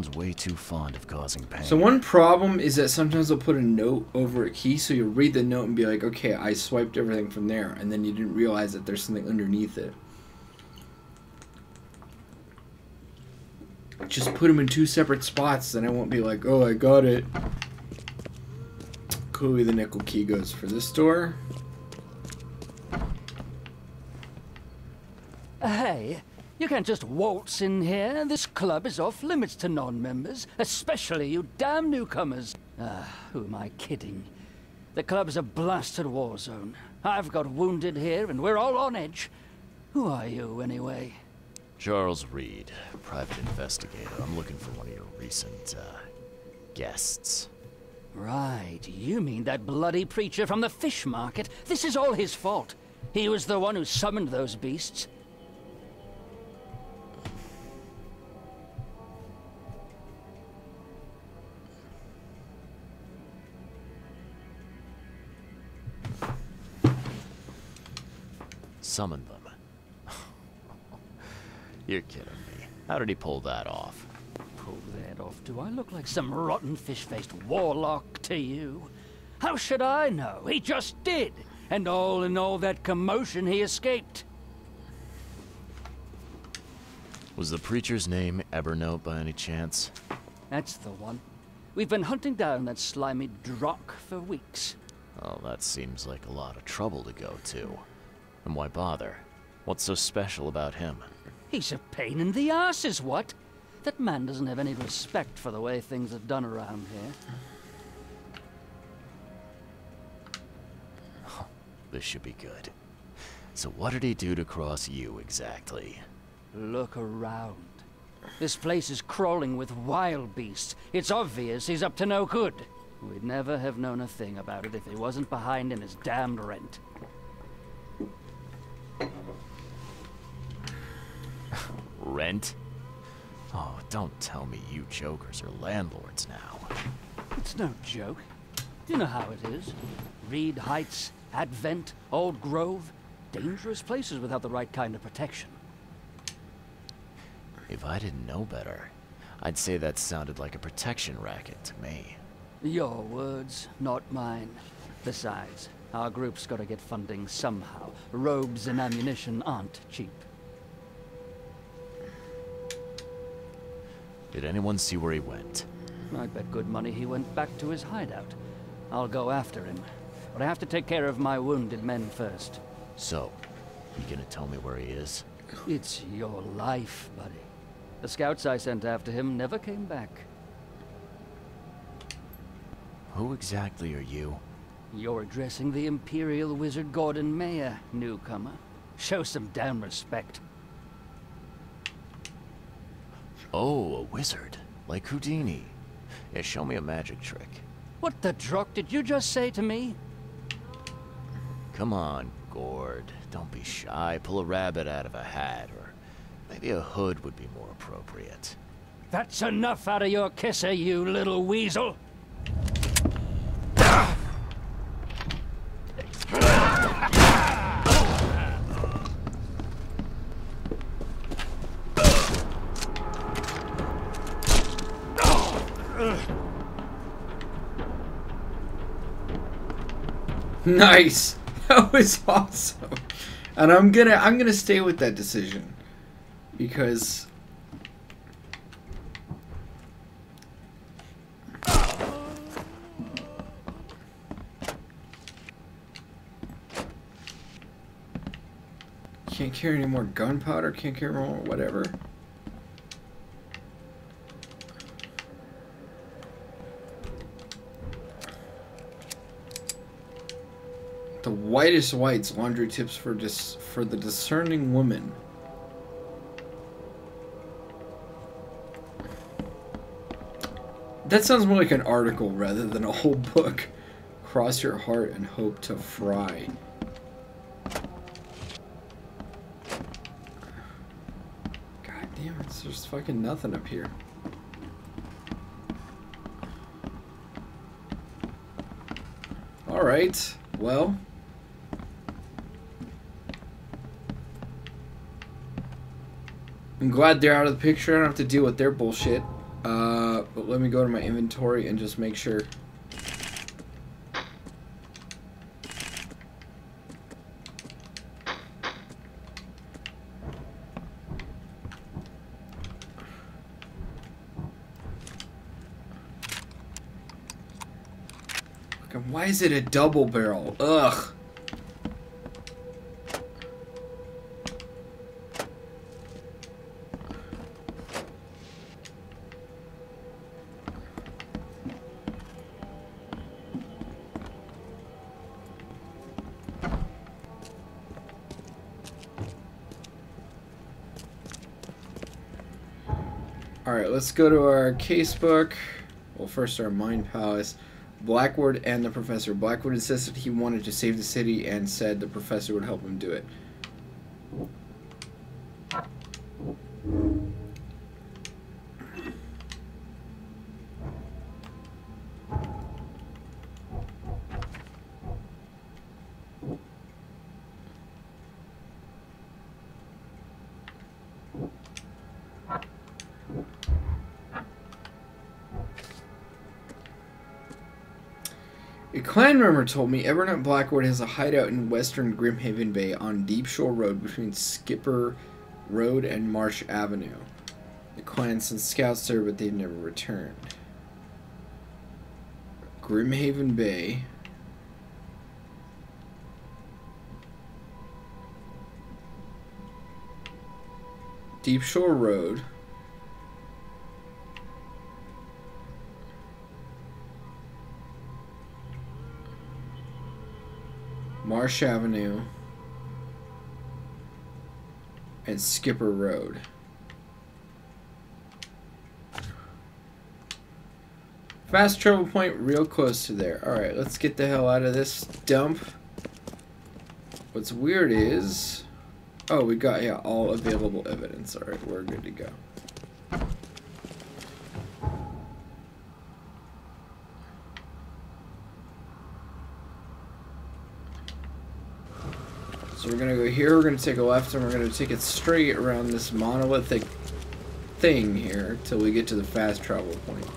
Speaker 3: sounds way too fond of causing pain. So one
Speaker 1: problem is that sometimes they'll put a note over a key, so you read the note and be like, okay, I swiped everything from there, and then you didn't realize that there's something underneath it. Just put them in two separate spots, then I won't be like, oh, I got it. Clearly the nickel key goes for this door.
Speaker 13: can't just waltz in here. This club is off limits to non-members, especially you damn newcomers. Ah, who am I kidding? The club's a blasted war zone. I've got wounded here, and we're all on edge. Who are you, anyway?
Speaker 3: Charles Reed, private investigator. I'm looking for one of your recent, uh,
Speaker 13: guests. Right, you mean that bloody preacher from the fish market? This is all his fault. He was the one who summoned those beasts.
Speaker 3: summon them. You're kidding me. How did he pull that off? Pull
Speaker 13: that off? Do I look like some rotten fish-faced warlock to you? How should I know? He just did. And all in all that commotion, he escaped.
Speaker 3: Was the preacher's name Evernote by any chance?
Speaker 13: That's the one. We've been hunting down that slimy drock for weeks.
Speaker 3: Oh, that seems like a lot of trouble to go to. And why bother? What's so special about him?
Speaker 13: He's a pain in the ass is what? That man doesn't have any respect for the way things are done around here.
Speaker 3: this should be good. So what did he do to cross
Speaker 13: you exactly? Look around. This place is crawling with wild beasts. It's obvious he's up to no good. We'd never have known a thing about it if he wasn't behind in his damned rent.
Speaker 3: Rent? Oh, don't tell me you jokers are landlords now.
Speaker 13: It's no joke. You know how it is. Reed Heights, Advent, Old Grove. Dangerous places without the right kind of protection.
Speaker 3: If I didn't know better, I'd say that sounded like a protection racket to me.
Speaker 13: Your words, not mine. Besides, our group's gotta get funding somehow. Robes and ammunition aren't cheap.
Speaker 3: Did anyone see where he went?
Speaker 13: I bet good money he went back to his hideout. I'll go after him. But I have to take care of my wounded men first. So, you gonna tell me where he is? It's your life, buddy. The scouts I sent after him never came back. Who
Speaker 3: exactly are you?
Speaker 13: You're addressing the Imperial Wizard Gordon Mayer, newcomer. Show some damn respect.
Speaker 3: Oh, a wizard. Like Houdini. Yeah, show me a magic trick.
Speaker 13: What the druck did you just say to me?
Speaker 3: Come on, Gord. Don't be shy. Pull a rabbit
Speaker 13: out of a hat, or
Speaker 3: maybe a hood would be more appropriate.
Speaker 13: That's enough out of your kisser, you little weasel!
Speaker 1: Nice. That was awesome. And I'm going to I'm going to stay with that decision because Can't carry any more gunpowder, can't carry more whatever. The whitest whites laundry tips for dis for the discerning woman. That sounds more like an article rather than a whole book. Cross your heart and hope to fry. There's fucking nothing up here. Alright, well... I'm glad they're out of the picture. I don't have to deal with their bullshit. Uh, but let me go to my inventory and just make sure... Why is it a double barrel? Ugh. Alright, let's go to our casebook. Well, first our mind palace. Blackwood and the professor. Blackwood insisted he wanted to save the city and said the professor would help him do it. Mine Rumor told me Evernet Blackwood has a hideout in western Grimhaven Bay on Deep Shore Road between Skipper Road and Marsh Avenue. The Clans and scouts there, but they've never returned. Grimhaven Bay. Deep Shore Road. Marsh Avenue, and Skipper Road. Fast travel point real close to there. Alright, let's get the hell out of this dump. What's weird is... Oh, we got, yeah, all available evidence. Alright, we're good to go. So we're gonna go here, we're gonna take a left, and we're gonna take it straight around this monolithic thing here till we get to the fast travel point.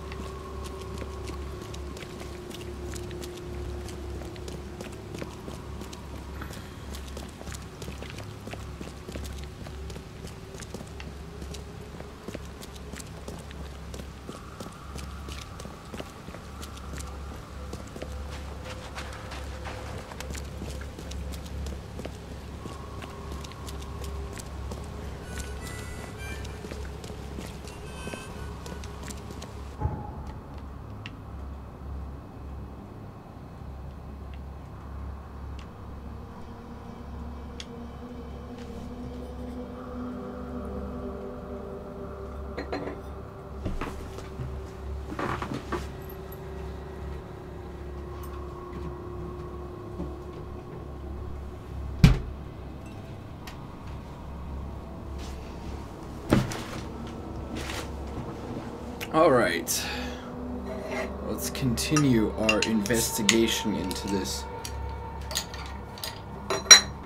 Speaker 1: investigation into this.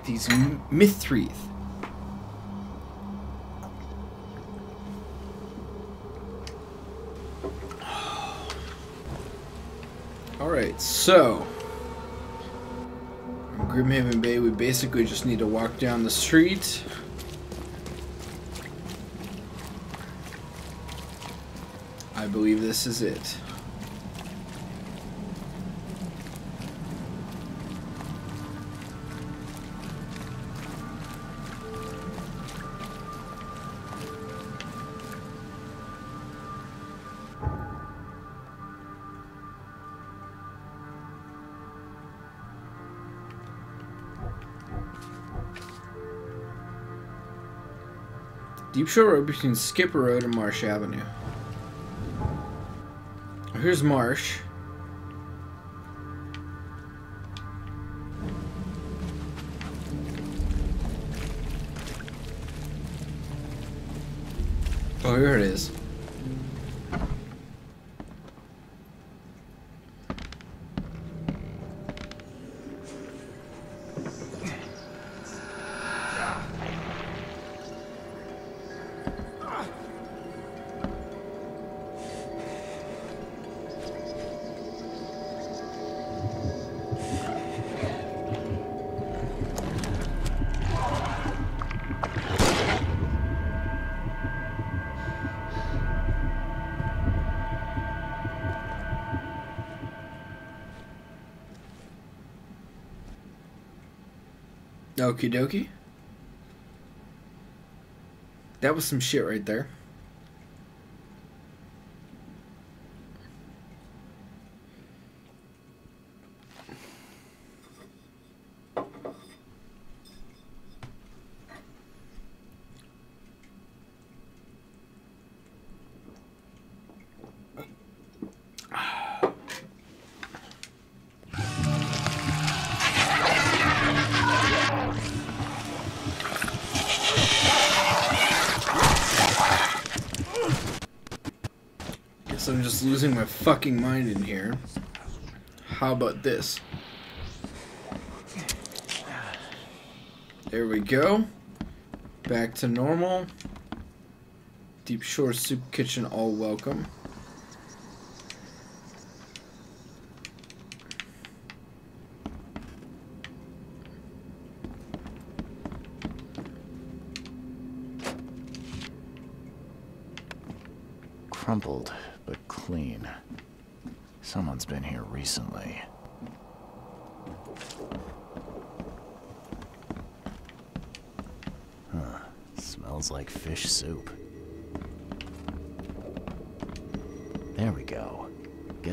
Speaker 1: These mithrith. Alright, so. Grimhaven Bay, we basically just need to walk down the street. I believe this is it. Deep Shore Road between Skipper Road and Marsh Avenue. Here's Marsh. Okie dokie. That was some shit right there. losing my fucking mind in here. How about this? There we go. Back to normal. Deep Shore Soup Kitchen, all welcome.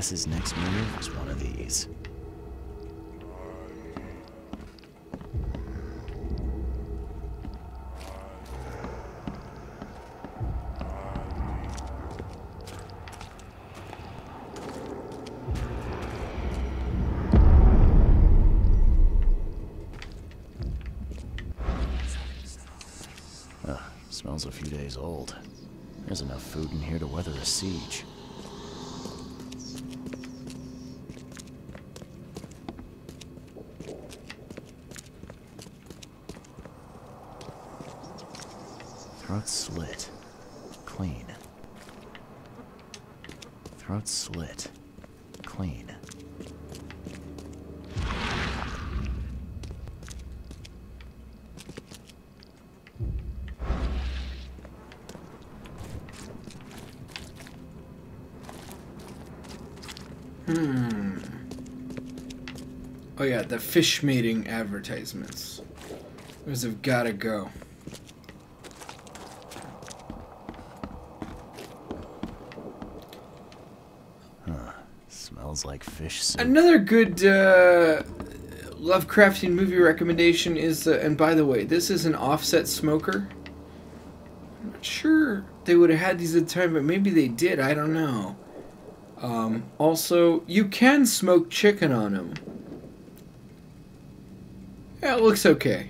Speaker 3: his next move was one of these. smells a few days old. There's enough food in here to weather a siege.
Speaker 1: the fish mating advertisements. Those have got to go. Huh.
Speaker 3: Smells like fish soup.
Speaker 1: Another good uh, Lovecraftian movie recommendation is, uh, and by the way, this is an offset smoker. I'm not sure they would have had these at the time, but maybe they did. I don't know. Um, also, you can smoke chicken on them looks okay.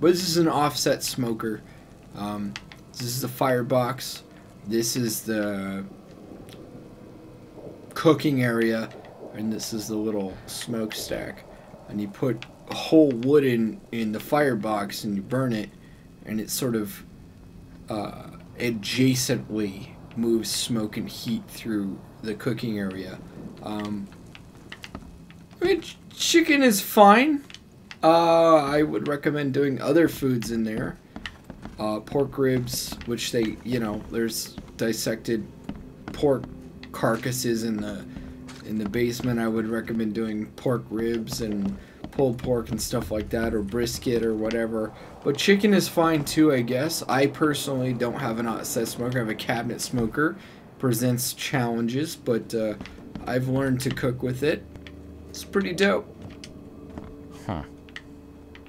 Speaker 1: But this is an offset smoker. Um, this is the firebox. This is the cooking area. And this is the little smokestack. And you put whole wood in, in the firebox and you burn it. And it sort of uh, adjacently moves smoke and heat through the cooking area. Um, I mean, chicken is fine. Uh, I would recommend doing other foods in there. Uh, pork ribs, which they, you know, there's dissected pork carcasses in the in the basement. I would recommend doing pork ribs and pulled pork and stuff like that, or brisket or whatever. But chicken is fine too, I guess. I personally don't have an outside smoker. I have a cabinet smoker. Presents challenges, but uh, I've learned to cook with it. It's pretty dope.
Speaker 3: Huh.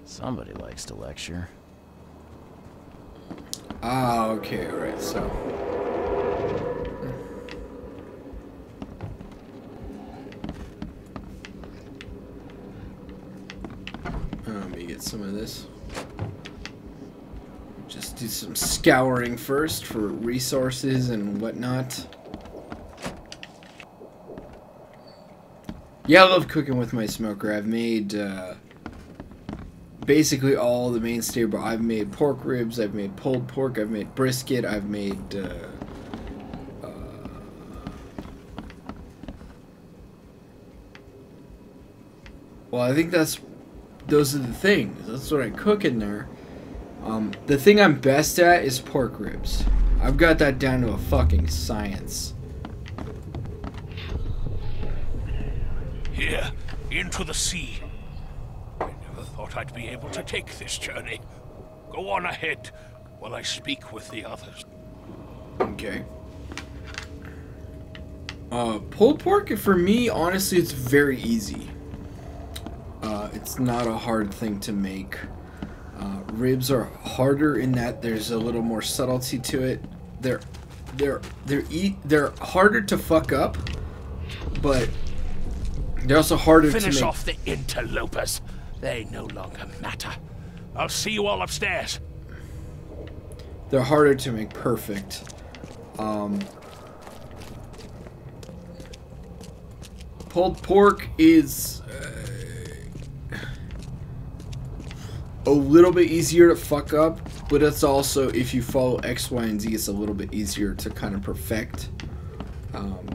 Speaker 3: Somebody likes to lecture.
Speaker 1: Ah, okay, right, so. Uh, let me get some of this. Just do some scouring first for resources and whatnot. Yeah, I love cooking with my smoker. I've made, uh, basically all the mainstay. But I've made pork ribs, I've made pulled pork, I've made brisket, I've made. Uh, uh, well, I think that's those are the things. That's what I cook in there. Um, the thing I'm best at is pork ribs. I've got that down to a fucking science.
Speaker 6: Here, into the sea. I'd be able to take this journey. Go on ahead while I speak with the others.
Speaker 1: Okay. Uh, pulled pork, for me, honestly, it's very easy. Uh, it's not a hard thing to make. Uh, ribs are harder in that there's a little more subtlety to it. They're they're they're eat. they're harder to fuck up, but they're also harder Finish to Finish off the
Speaker 6: interlopers. They no longer matter. I'll see you all upstairs.
Speaker 1: They're harder to make perfect. Um, pulled pork is uh, a little bit easier to fuck up, but it's also, if you follow X, Y, and Z, it's a little bit easier to kind of perfect. Um,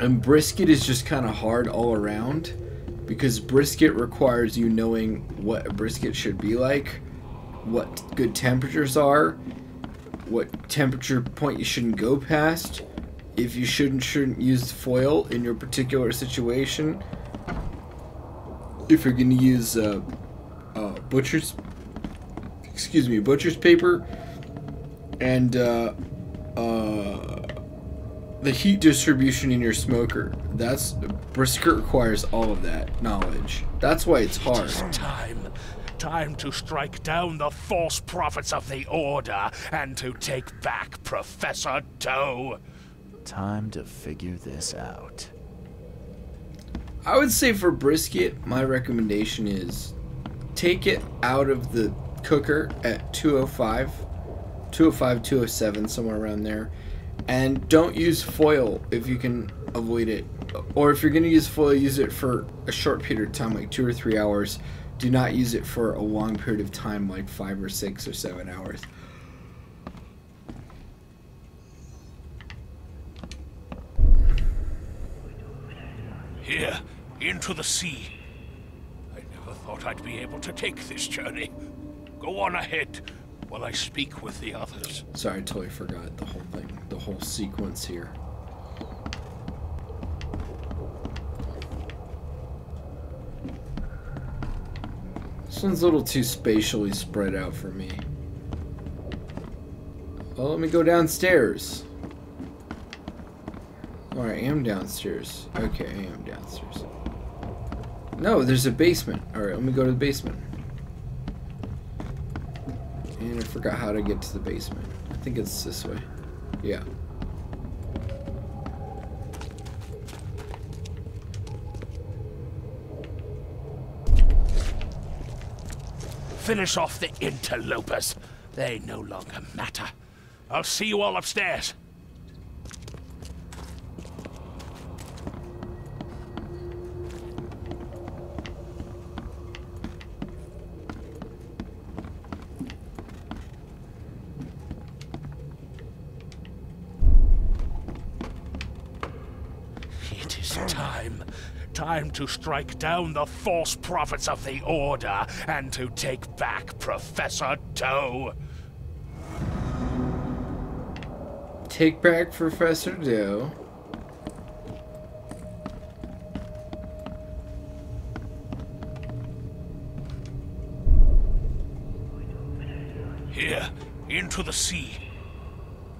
Speaker 1: and brisket is just kind of hard all around because brisket requires you knowing what a brisket should be like, what good temperatures are, what temperature point you shouldn't go past, if you shouldn't shouldn't use foil in your particular situation, if you're gonna use uh, uh, butcher's, excuse me, butcher's paper, and uh, uh, the heat distribution in your smoker. That's brisket requires all of that knowledge. That's why it's hard.
Speaker 6: time, time to strike down the false prophets of the order and to take back Professor Doe.
Speaker 1: Time to figure this out. I would say for brisket, my recommendation is take it out of the cooker at 205, 205, 207, somewhere around there and don't use foil if you can avoid it. Or if you're going to use foil, use it for a short period of time, like two or three hours. Do not use it for a long period of time, like five or six or seven hours.
Speaker 6: Here, into the sea. I never thought I'd be able to take this journey. Go on ahead while I speak with
Speaker 7: the others.
Speaker 1: Sorry, I totally forgot the whole thing whole sequence here. This one's a little too spatially spread out for me. Well, let me go downstairs. Oh, I am downstairs. Okay, I am downstairs. No, there's a basement. Alright, let me go to the basement. And I forgot how to get to the basement. I think it's this way. Yeah.
Speaker 6: Finish off the interlopers. They no longer matter. I'll see you all upstairs. time to strike down the false prophets of the Order and to take back Professor Doe.
Speaker 1: Take back Professor Doe.
Speaker 6: Here, into the sea.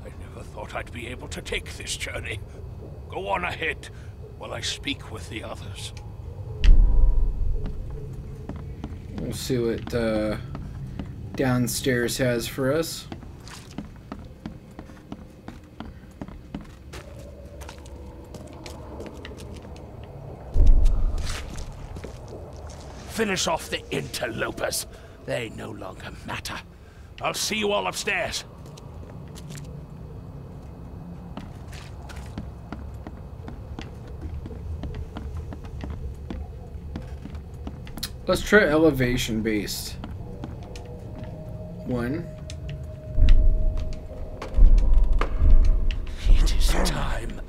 Speaker 6: I never thought I'd be able to take this journey. Go on ahead while I speak with the others.
Speaker 1: We'll see what uh, downstairs has for us.
Speaker 6: Finish off the interlopers. They no longer matter. I'll see you all upstairs.
Speaker 1: Let's try elevation based. One. It is time.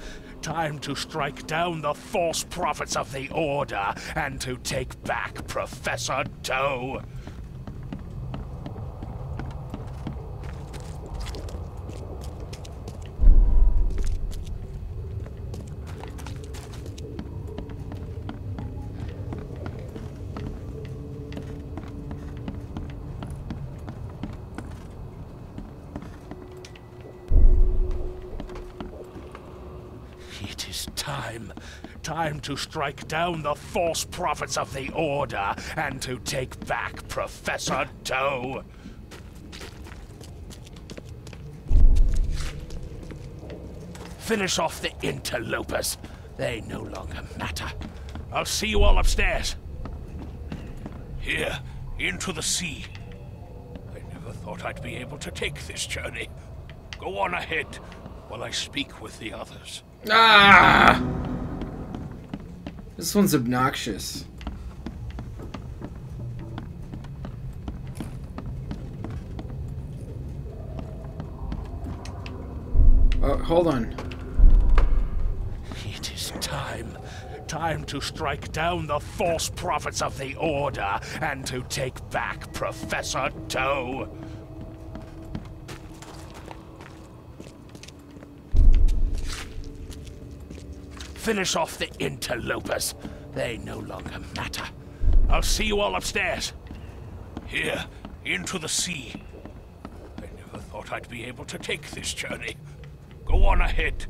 Speaker 6: Time to strike down the false prophets of the Order and to take back Professor Doe. time to strike down the false prophets of the Order and to take back Professor Doe. Finish off the interlopers. They no longer matter. I'll see you all upstairs. Here, into the sea. I never thought I'd be able to take this journey. Go on ahead while I speak with the others.
Speaker 1: Ah! This one's obnoxious. Oh, hold on.
Speaker 6: It is time. Time to strike down the false prophets of the Order and to take back Professor Doe. Finish off the interlopers. They no longer matter. I'll see you all upstairs. Here, into the sea. I never thought I'd be able to take this journey. Go on ahead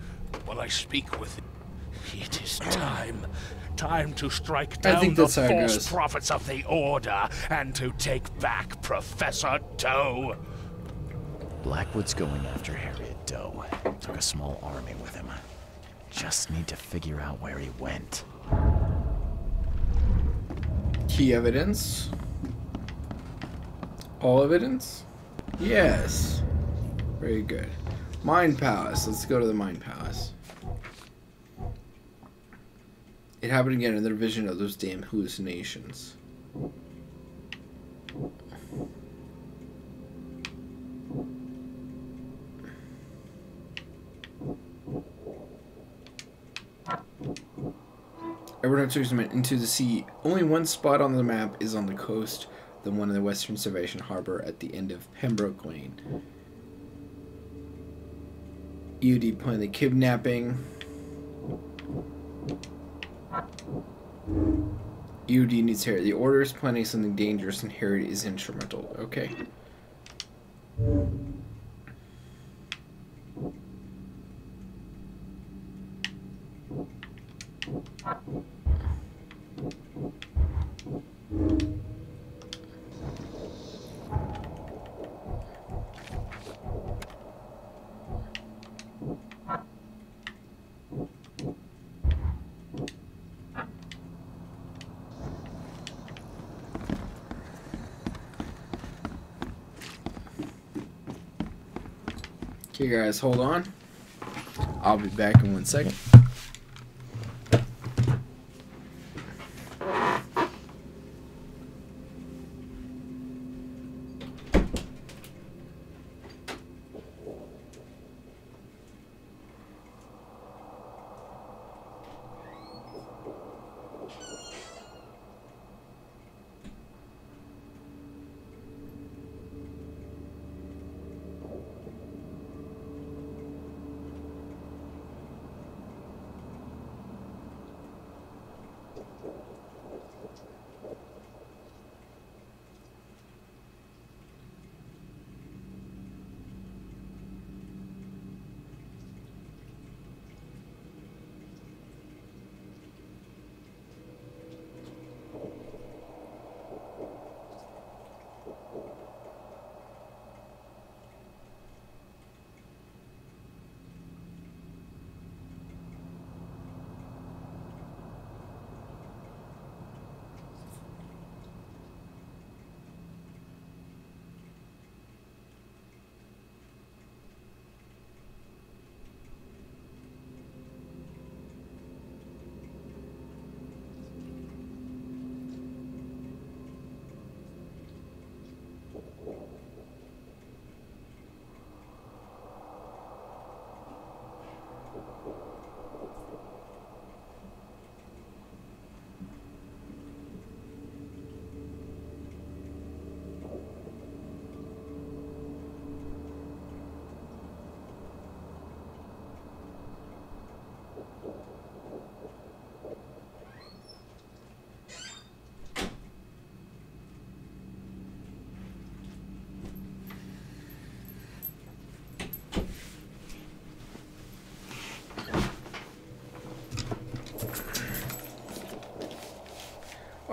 Speaker 6: while I speak with It is time. time to strike down the false prophets of the Order and to take back Professor Doe.
Speaker 3: Blackwood's going after Harriet Doe. Took a small army with him. Just need to
Speaker 1: figure out where he went. Key evidence? All evidence? Yes. Very good. Mind Palace. Let's go to the Mind Palace. It happened again in their vision of those damn hallucinations. Everyone observes them into the sea. Only one spot on the map is on the coast, the one in the Western Salvation Harbor at the end of Pembroke Lane. UD planned the kidnapping. UD needs Harriet. The order is planning something dangerous and Harriet is instrumental. Okay. Thank you. Okay guys, hold on. I'll be back in one second.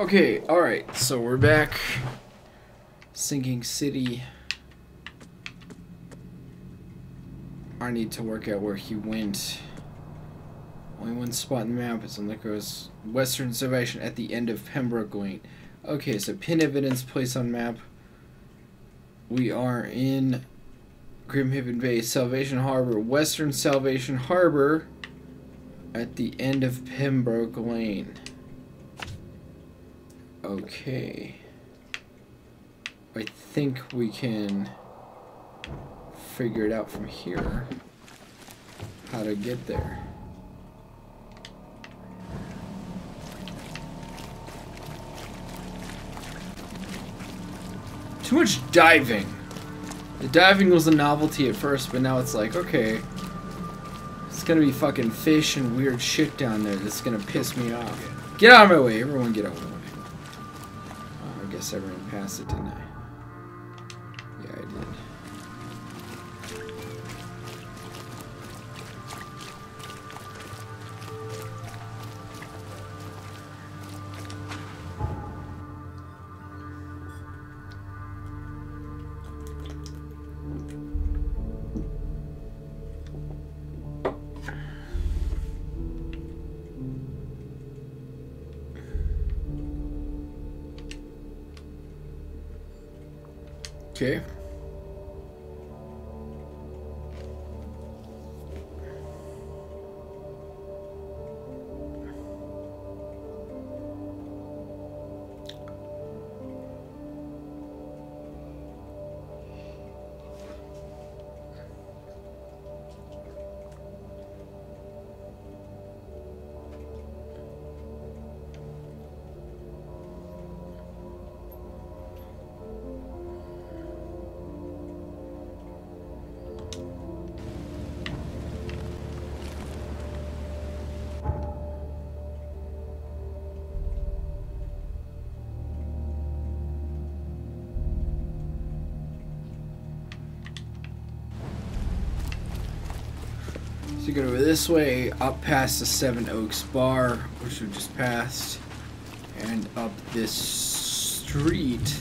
Speaker 1: Okay, alright, so we're back. Sinking City. I need to work out where he went. Only one spot in the map is on the coast. Western Salvation at the end of Pembroke Lane. Okay, so pin evidence place on map. We are in Grimhaven Bay, Salvation Harbor, Western Salvation Harbor at the end of Pembroke Lane. Okay. I think we can figure it out from here how to get there. Too much diving. The diving was a novelty at first, but now it's like, okay, it's gonna be fucking fish and weird shit down there that's gonna piss me off. Get out of my way, everyone get out guess I ran it, tonight. Go go this way, up past the Seven Oaks Bar, which we just passed, and up this street.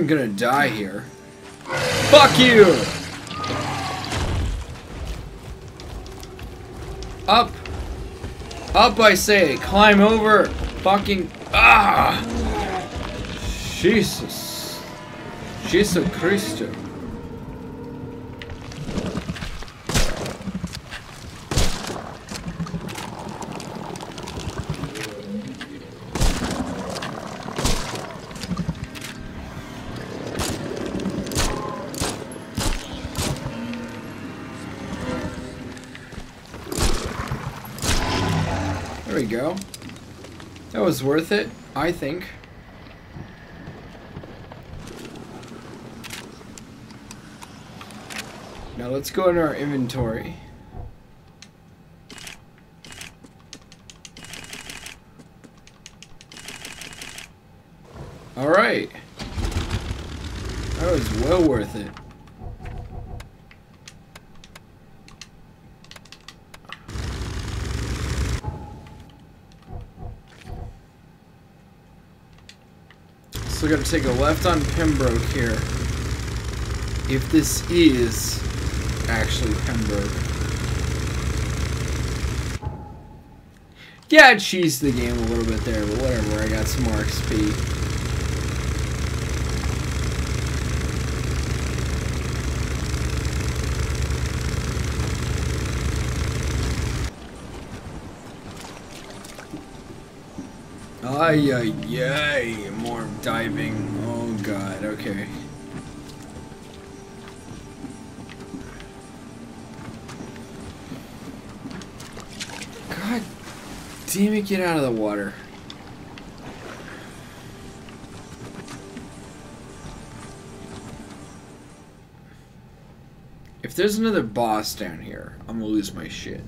Speaker 1: I'm gonna die here. Fuck you! Up! Up, I say! Climb over! Fucking... Ah! Jesus! Jesus Christ! worth it, I think. Now let's go in our inventory. take a left on Pembroke here. If this is actually Pembroke. Yeah, I cheesed the game a little bit there, but whatever, I got some more XP. Ay, ay, ay diving. Oh god, okay. God damn it, get out of the water. If there's another boss down here, I'm gonna lose my shit.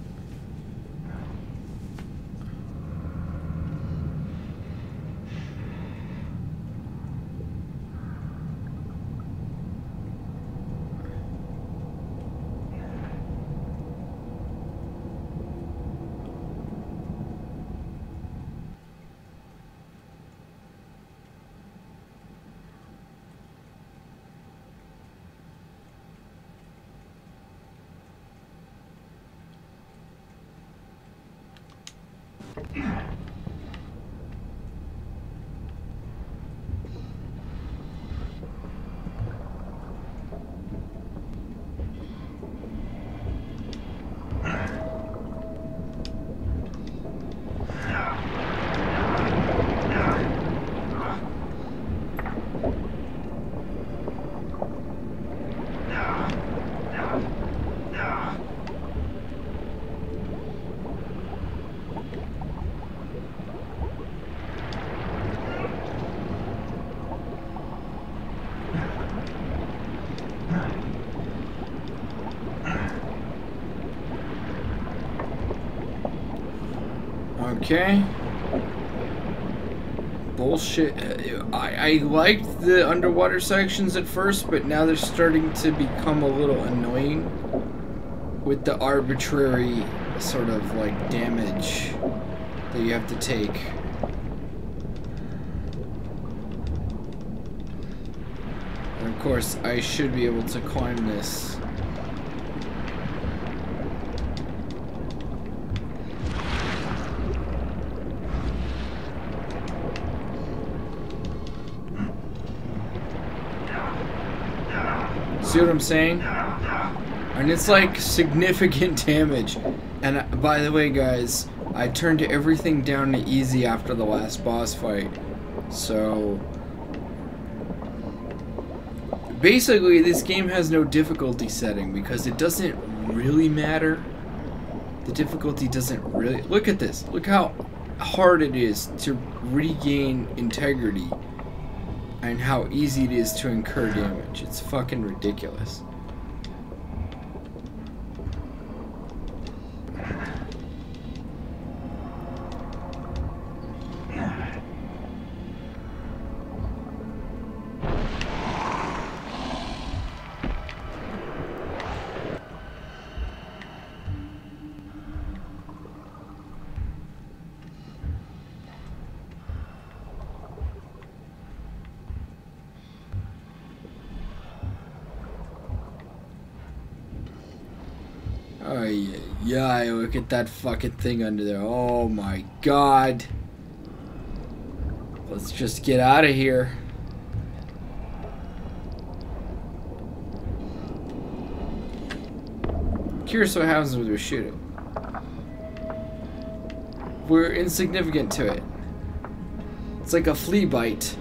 Speaker 1: Okay. Bullshit. Uh, I, I liked the underwater sections at first, but now they're starting to become a little annoying with the arbitrary sort of like damage that you have to take. And of course, I should be able to climb this. what I'm saying? And it's like significant damage. And uh, by the way, guys, I turned everything down to easy after the last boss fight. So... Basically, this game has no difficulty setting because it doesn't really matter. The difficulty doesn't really... Look at this. Look how hard it is to regain integrity and how easy it is to incur damage. It's fucking ridiculous. Look at that fucking thing under there. Oh my god. Let's just get out of here. curious what happens when we shoot it. We're insignificant to it. It's like a flea bite.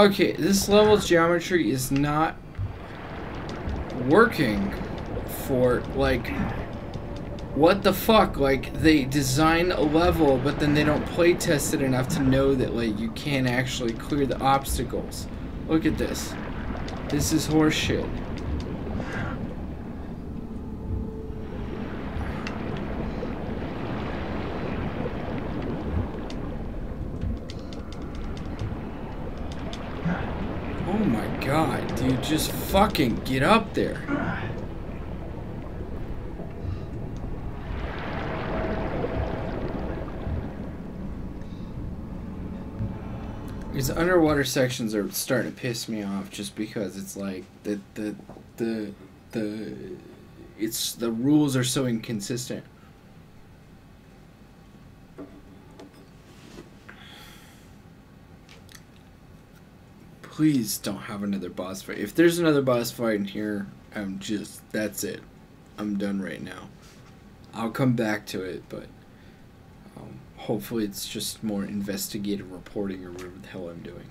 Speaker 1: Okay, this level's geometry is not working for, like, what the fuck? Like, they design a level, but then they don't play test it enough to know that, like, you can't actually clear the obstacles. Look at this. This is horseshit. just fucking get up there. These underwater sections are starting to piss me off just because it's like the the the the it's the rules are so inconsistent. please don't have another boss fight. If there's another boss fight in here, I'm just, that's it. I'm done right now. I'll come back to it, but um, hopefully it's just more investigative reporting or whatever the hell I'm doing.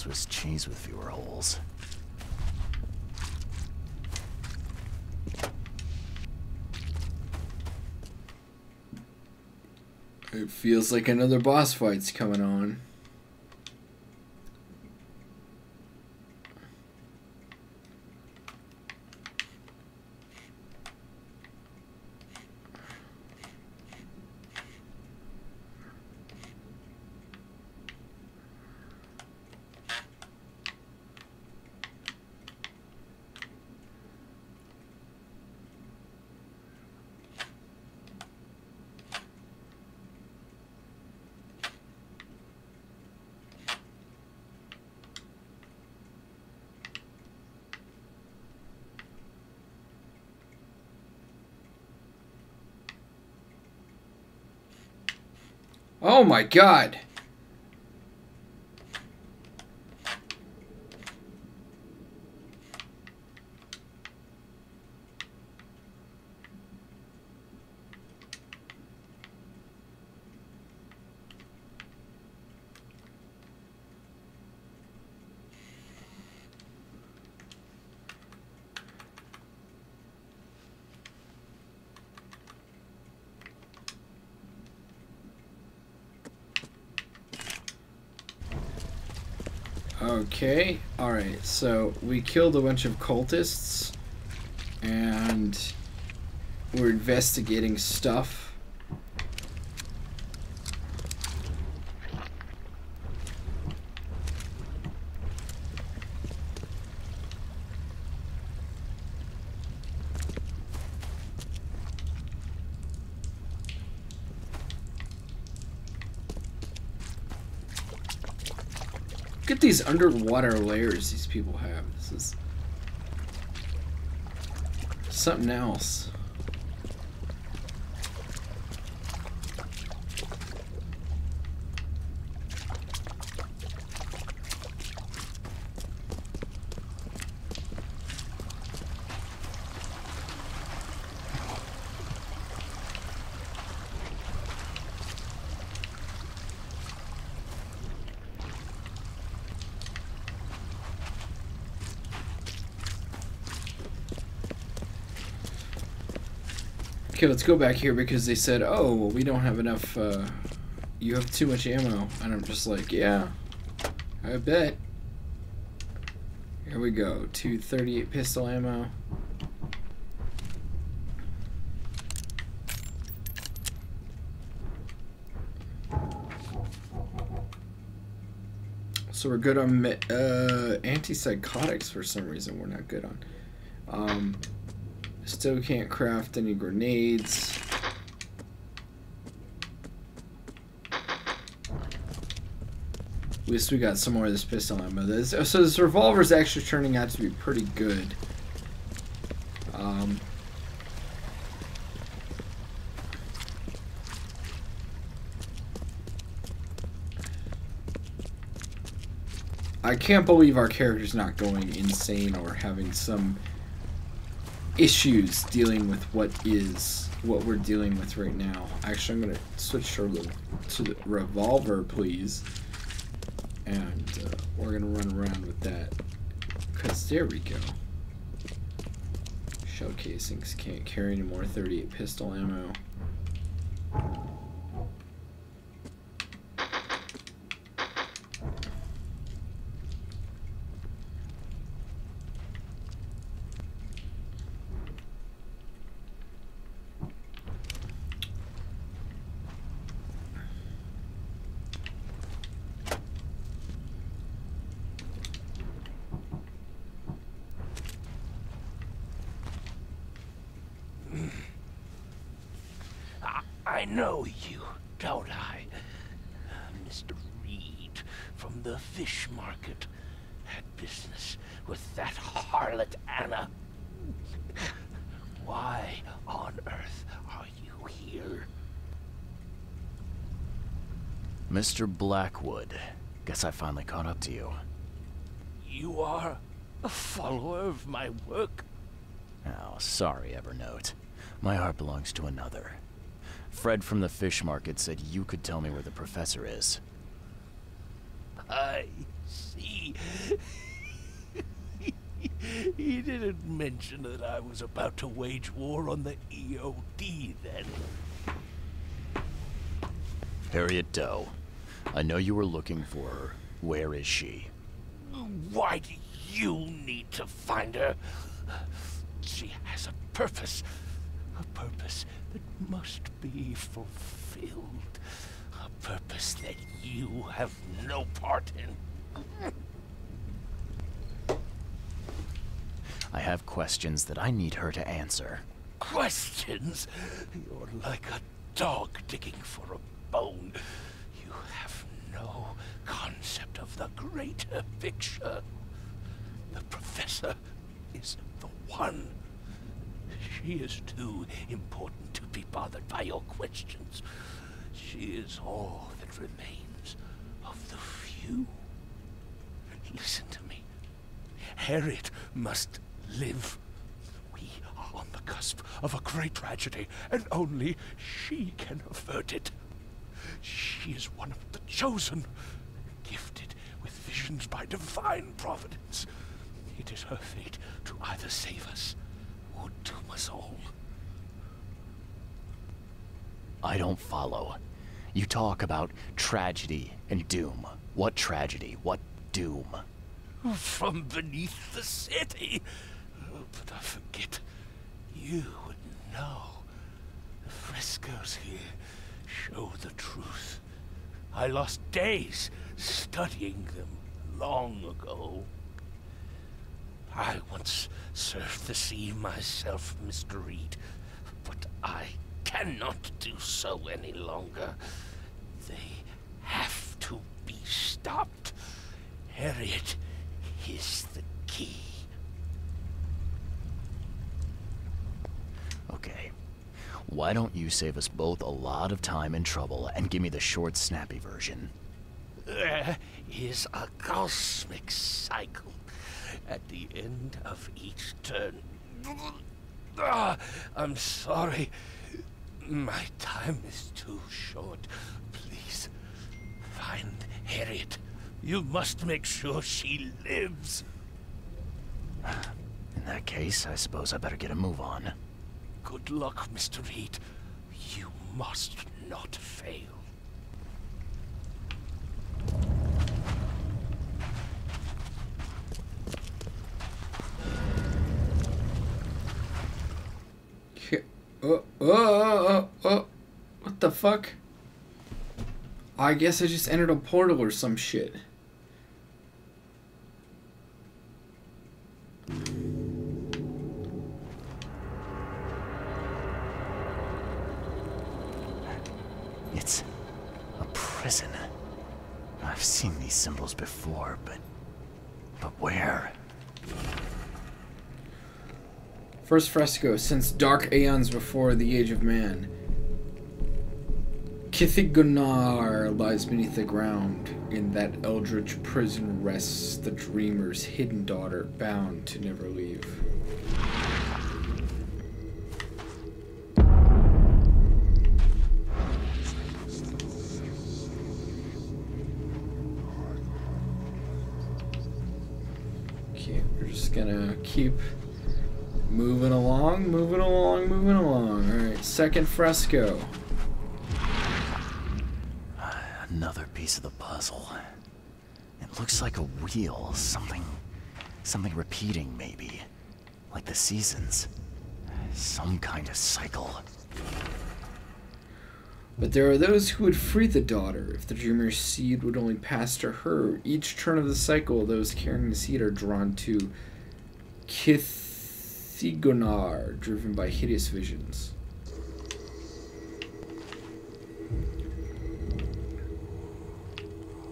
Speaker 3: Swiss cheese with fewer holes.
Speaker 1: It feels like another boss fight's coming on. Oh my god. Okay, alright, so we killed a bunch of cultists, and we're investigating stuff. these underwater layers these people have. This is something else. Okay, let's go back here because they said, oh, well, we don't have enough, uh, you have too much ammo. And I'm just like, yeah, I bet. Here we go, 238 pistol ammo. So we're good on uh, antipsychotics for some reason we're not good on. Um, Still can't craft any grenades. At least we got some more of this pistol ammo. This, so this revolver is actually turning out to be pretty good. Um, I can't believe our character's not going insane or having some issues dealing with what is what we're dealing with right now. Actually, I'm gonna switch to the, to the revolver, please, and uh, we're gonna run around with that. Cause there we go. Shell casings can't carry any more 38 pistol ammo.
Speaker 3: Mr. Blackwood. Guess I finally caught up to you.
Speaker 6: You are a follower of my work?
Speaker 3: Oh, sorry, Evernote. My heart belongs to another. Fred from the fish market said you could tell me where the professor is. I see.
Speaker 6: he didn't mention that I was about to wage war on the EOD then.
Speaker 3: Harriet Doe. I know you were looking for her. Where is she?
Speaker 6: Why do you need to find her? She has a purpose. A purpose that must be fulfilled. A purpose that you have no part in.
Speaker 3: I have questions that I need her to answer.
Speaker 6: Questions? You're like a dog digging for a bone. greater picture. The professor is the one. She is too important to be bothered by your questions. She is all that remains of the
Speaker 8: few.
Speaker 6: Listen to me. Harriet must live. We are on the cusp of a great tragedy, and only she can avert it. She is one of the chosen actions by divine providence. It is her fate to either save us or doom us all.
Speaker 3: I don't follow. You talk about tragedy and doom. What tragedy? What doom?
Speaker 6: From beneath the city. Oh, but I forget. You would know. The frescoes here show the truth. I lost days studying them long ago. I once served the sea myself, Mr. Reed, but I cannot do so any longer. They have to be stopped. Harriet
Speaker 3: is
Speaker 4: the key. Okay.
Speaker 3: Why don't you save us both a lot of time and trouble and give me the short, snappy version?
Speaker 6: There uh, is a cosmic cycle at the end of each turn. Ah, I'm sorry. My time is too short. Please, find Harriet. You must make sure she
Speaker 3: lives. In that case, I suppose I better get a move on. Good luck, Mr. Reed. You must not fail.
Speaker 1: Oh, oh, oh, oh, oh, What the fuck? I guess I just entered a portal or some shit.
Speaker 5: It's
Speaker 3: a prison. I've seen these symbols before, but...
Speaker 1: But where? First fresco since dark aeons before the age of man. Kithigunar lies beneath the ground. In that eldritch prison rests the dreamer's hidden daughter, bound to never leave. gonna keep moving along, moving along, moving along. Alright, second fresco.
Speaker 3: Another piece of the puzzle. It looks like a wheel, something something repeating maybe. Like the seasons. Some
Speaker 1: kind of cycle. But there are those who would free the daughter if the dreamer's seed would only pass to her. Each turn of the cycle, those carrying the seed are drawn to Kithigonar, driven by hideous visions.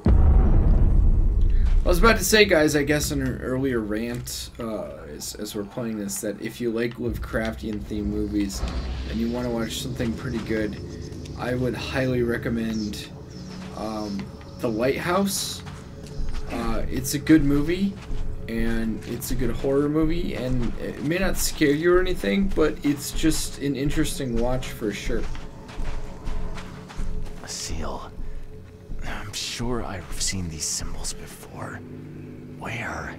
Speaker 1: I was about to say, guys, I guess in an earlier rant, uh, as, as, we're playing this, that if you like Lovecraftian themed movies and you want to watch something pretty good, I would highly recommend um, The Lighthouse. Uh, it's a good movie and it's a good horror movie, and it may not scare you or anything, but it's just an interesting watch for sure. A seal. I'm sure I've seen these symbols before. Where?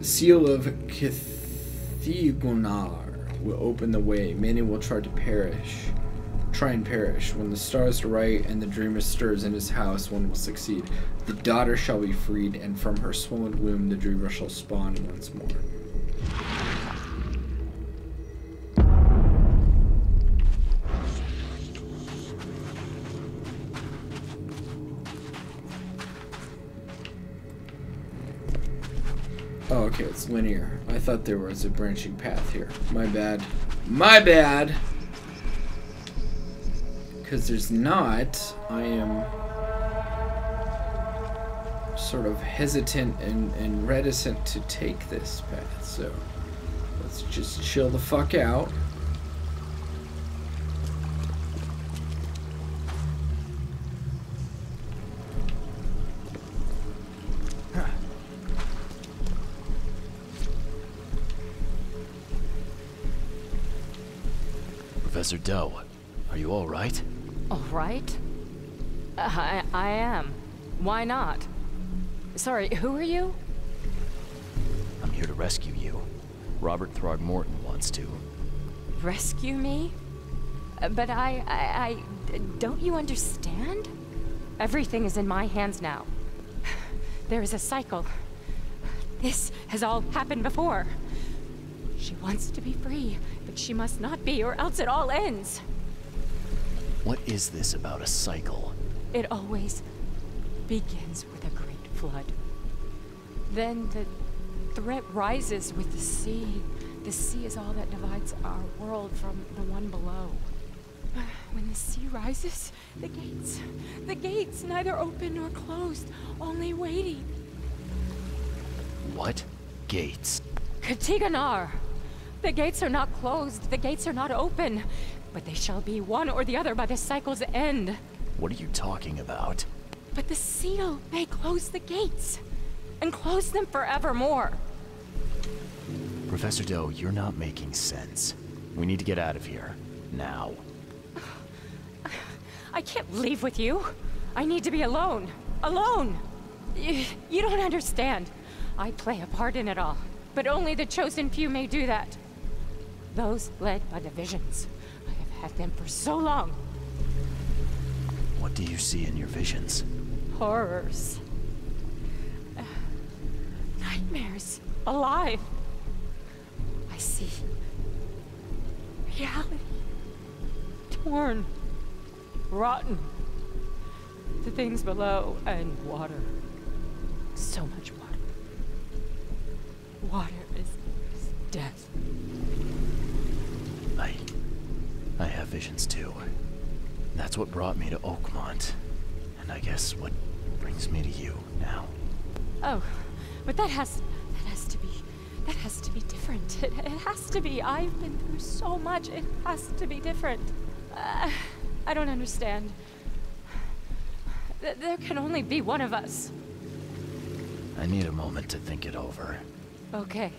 Speaker 1: seal of Kithigonar will open the way. Many will try to perish try and perish. When the stars are right and the dreamer stirs in his house, one will succeed. The daughter shall be freed, and from her swollen womb the dreamer shall spawn once more. Oh, okay, it's linear. I thought there was a branching path here. My bad. My bad! because there's not, I am sort of hesitant and, and reticent to take this path. So let's just chill the fuck out.
Speaker 3: Professor Doe, are you all right?
Speaker 12: All right. Uh, I, I am. Why not? Sorry, who are you?
Speaker 3: I'm here to rescue you. Robert Throgmorton wants to.
Speaker 12: Rescue me? Uh, but I, I, I... Don't you understand? Everything is in my hands now. There is a cycle. This has all happened before. She wants to be free, but she must not be, or else it all ends.
Speaker 3: What is this about a cycle?
Speaker 12: It always begins with a great flood. Then the threat rises with the sea. The sea is all that divides our world from the one below. When the sea rises, the gates, the gates, neither open nor closed, only waiting.
Speaker 3: What gates?
Speaker 12: Katiganar! The gates are not closed, the gates are not open. But they shall be one or the other by the cycle's end.
Speaker 3: What are you talking about?
Speaker 12: But the seal may close the gates, and close them forevermore.
Speaker 3: Professor Doe, you're not making sense. We need to get out of here.
Speaker 12: Now. I can't leave with you. I need to be alone. Alone! You, you don't understand. I play a part in it all, but only the chosen few may do that. Those led by the visions have been for so long.
Speaker 3: What do you see in your visions?
Speaker 12: Horrors. Uh, nightmares. Alive. I see reality. Torn. Rotten. The things below and water. So much water. Water is, is death.
Speaker 3: I have visions too. That's what brought me to Oakmont. And I guess what brings me to you now.
Speaker 12: Oh, but that has that has to be that has to be different. It, it has to be. I've been through so much. It has to be different. Uh, I don't understand. Th there can only be one of us.
Speaker 3: I need a moment to think it over.
Speaker 12: Okay.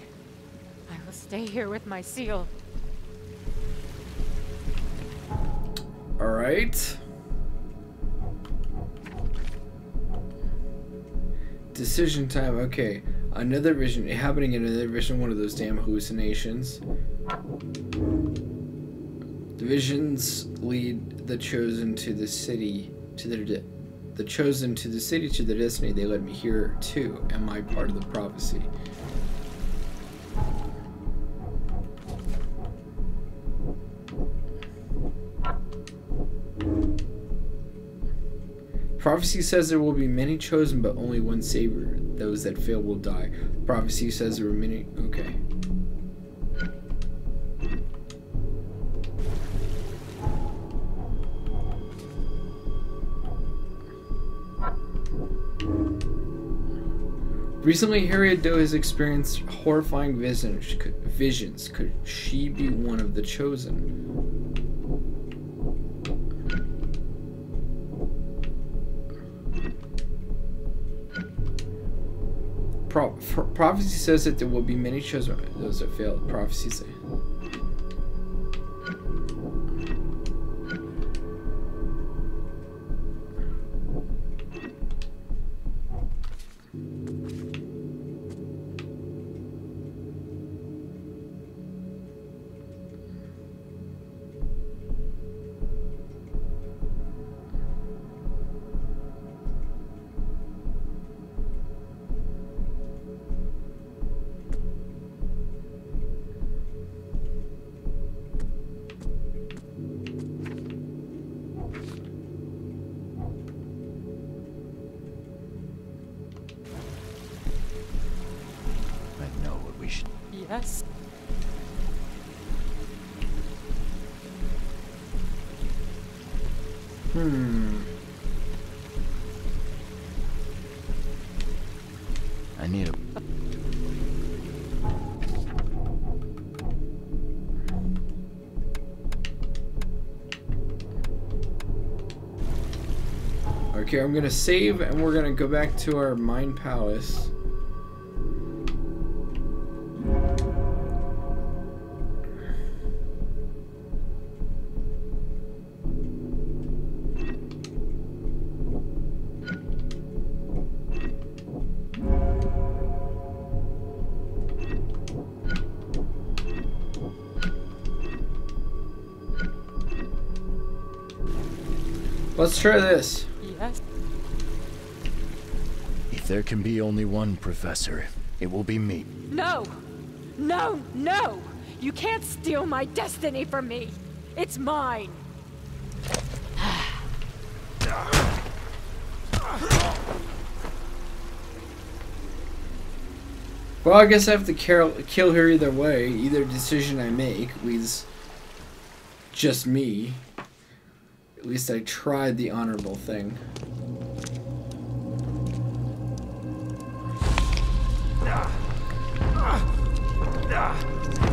Speaker 12: I will stay here with my seal.
Speaker 1: All right. Decision time. Okay. Another vision. Happening in another vision. One of those damn hallucinations. The visions lead the chosen to the city. To their the chosen to the city to the destiny they led me here too. Am I part of the prophecy? Prophecy says there will be many chosen, but only one savior. Those that fail will die. Prophecy says there were many. Okay. Recently, Harriet Doe has experienced horrifying visions. Could, visions. Could she be one of the chosen? Pro prophecy says that there will be many children. Those are failed prophecies. I'm gonna save and we're gonna go back to our mind palace. Let's try this there can be only one
Speaker 3: professor, it will be me.
Speaker 12: No! No, no! You can't steal my destiny from me! It's mine!
Speaker 1: Well, I guess I have to kill her either way. Either decision I make leaves just me. At least I tried the honorable thing.
Speaker 7: Ah! Ah! Ah!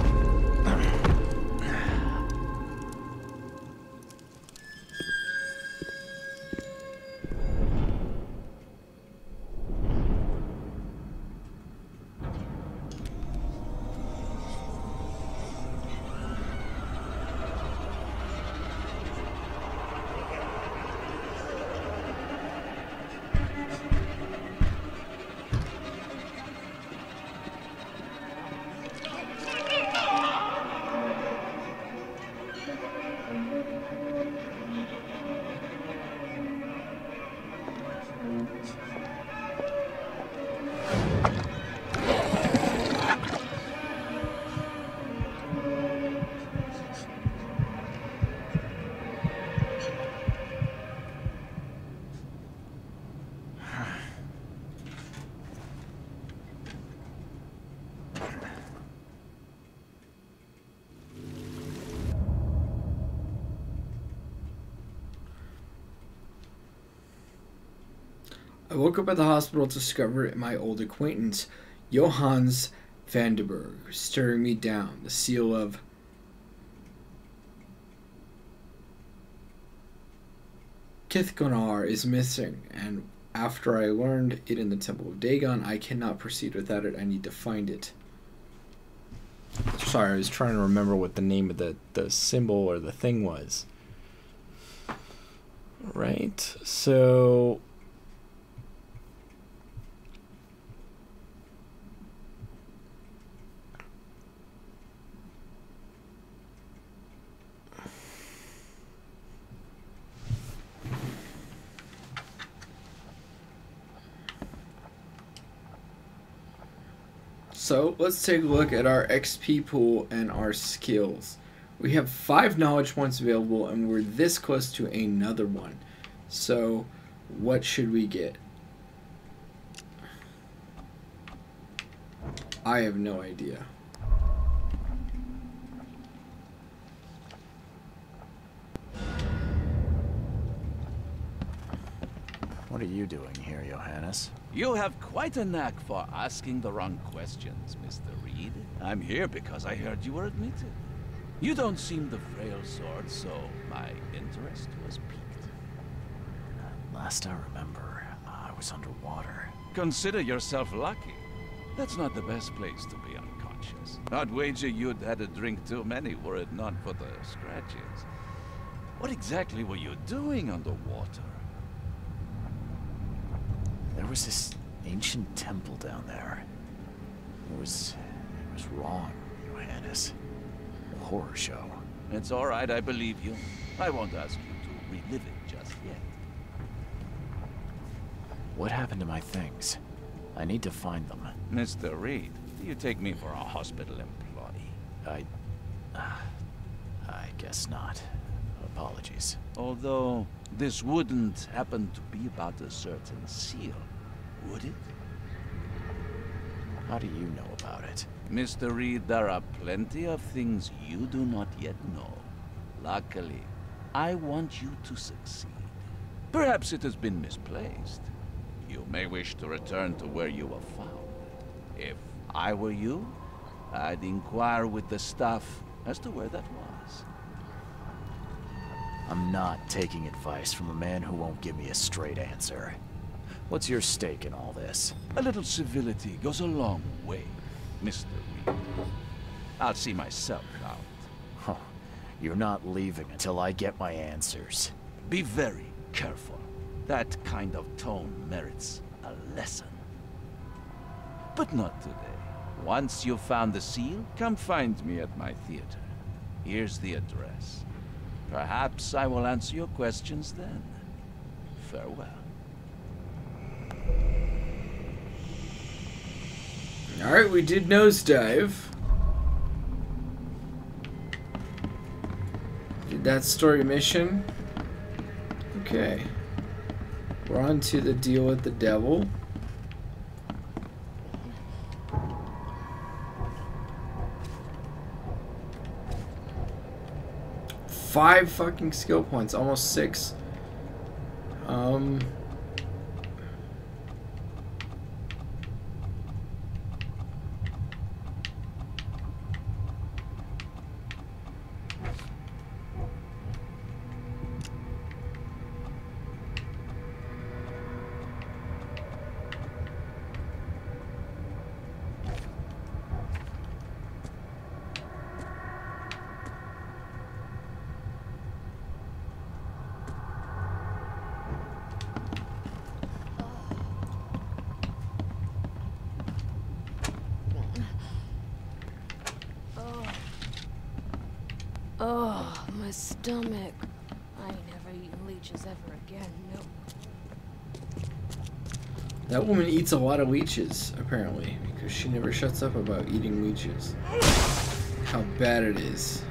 Speaker 1: woke up at the hospital to discover my old acquaintance, Johannes Vandenberg, staring me down, the seal of Kithgonar is missing, and after I learned it in the Temple of Dagon, I cannot proceed without it. I need to find it. Sorry, I was trying to remember what the name of the, the symbol or the thing was. Right, so So let's take a look at our XP pool and our skills. We have five knowledge points available and we're this close to another one. So what should we get? I have no idea.
Speaker 14: What are you doing here, Johannes? You have quite a knack for asking the wrong questions, Mr. Reed. I'm here because I heard you were admitted. You don't seem the frail sort, so my interest was piqued. Last I remember, I was underwater. Consider yourself lucky. That's not the best place to be unconscious. I'd wager you'd had a drink too many were it not for the scratches. What exactly were you doing underwater? There was this ancient temple down there. It was... it was wrong, Johannes. A horror show. It's all right, I believe you. I won't ask you to relive it just yet. What happened to my things? I need to find them. Mr. Reed, do you take me for a hospital employee? I... Uh, I guess not. Apologies. Although, this wouldn't happen to be about a certain seal would it? How do you know about it? Mr. Reed, there are plenty of things you do not yet know. Luckily, I want you to succeed. Perhaps it has been misplaced. You may wish to return to where you were found. If I were you, I'd inquire with the staff as to
Speaker 4: where that was.
Speaker 3: I'm not taking advice from a man who won't give me a straight answer. What's your stake in all this? A little civility goes a long way, Mr. Reed. I'll see myself out. Huh. You're not leaving until I get my answers. Be
Speaker 14: very careful. That kind of tone merits a lesson. But not today. Once you've found the seal, come find me at my theater. Here's the address. Perhaps I will answer your questions then.
Speaker 1: Farewell. Alright, we did nosedive. Did that story mission. Okay. We're on to the deal with the devil. Five fucking skill points, almost six. Um... That woman eats a lot of leeches, apparently, because she never shuts up about eating leeches. How bad it is.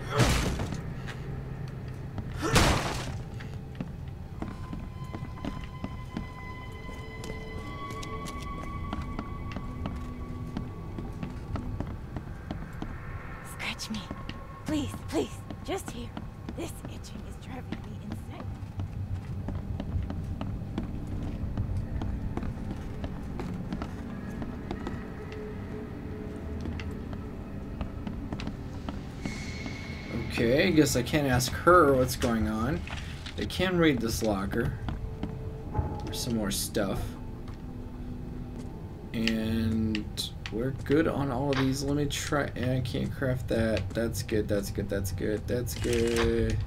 Speaker 1: guess I can't ask her what's going on. They can raid this locker There's some more stuff. And we're good on all of these. Let me try. I can't craft that. That's good. That's good. That's good. That's good.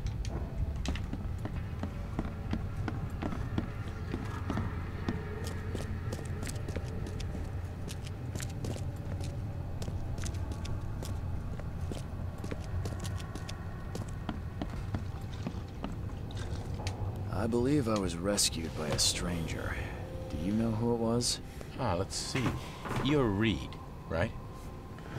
Speaker 3: rescued by a stranger. Do you know who it was? Ah, let's see. You're Reed, right?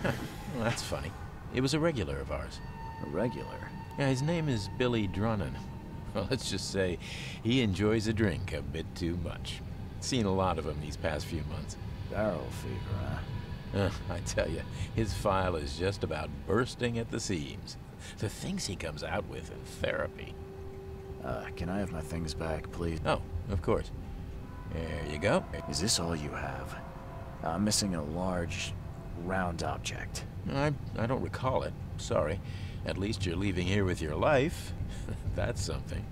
Speaker 3: Huh, well, that's funny. It was a regular of ours. A regular? Yeah, his name is Billy Drunan. Well, let's just say he enjoys a
Speaker 2: drink a bit too much. Seen a lot of him these past few months. Barrel fever, huh? Uh, I tell you, his file is just about bursting at the seams.
Speaker 3: The things he comes out with in therapy. Uh, can I have my things back, please? Oh, of course. There you go. Is this all you have? I'm missing a large, round object. I, I don't recall it. Sorry. At least
Speaker 2: you're leaving here with your life. That's something.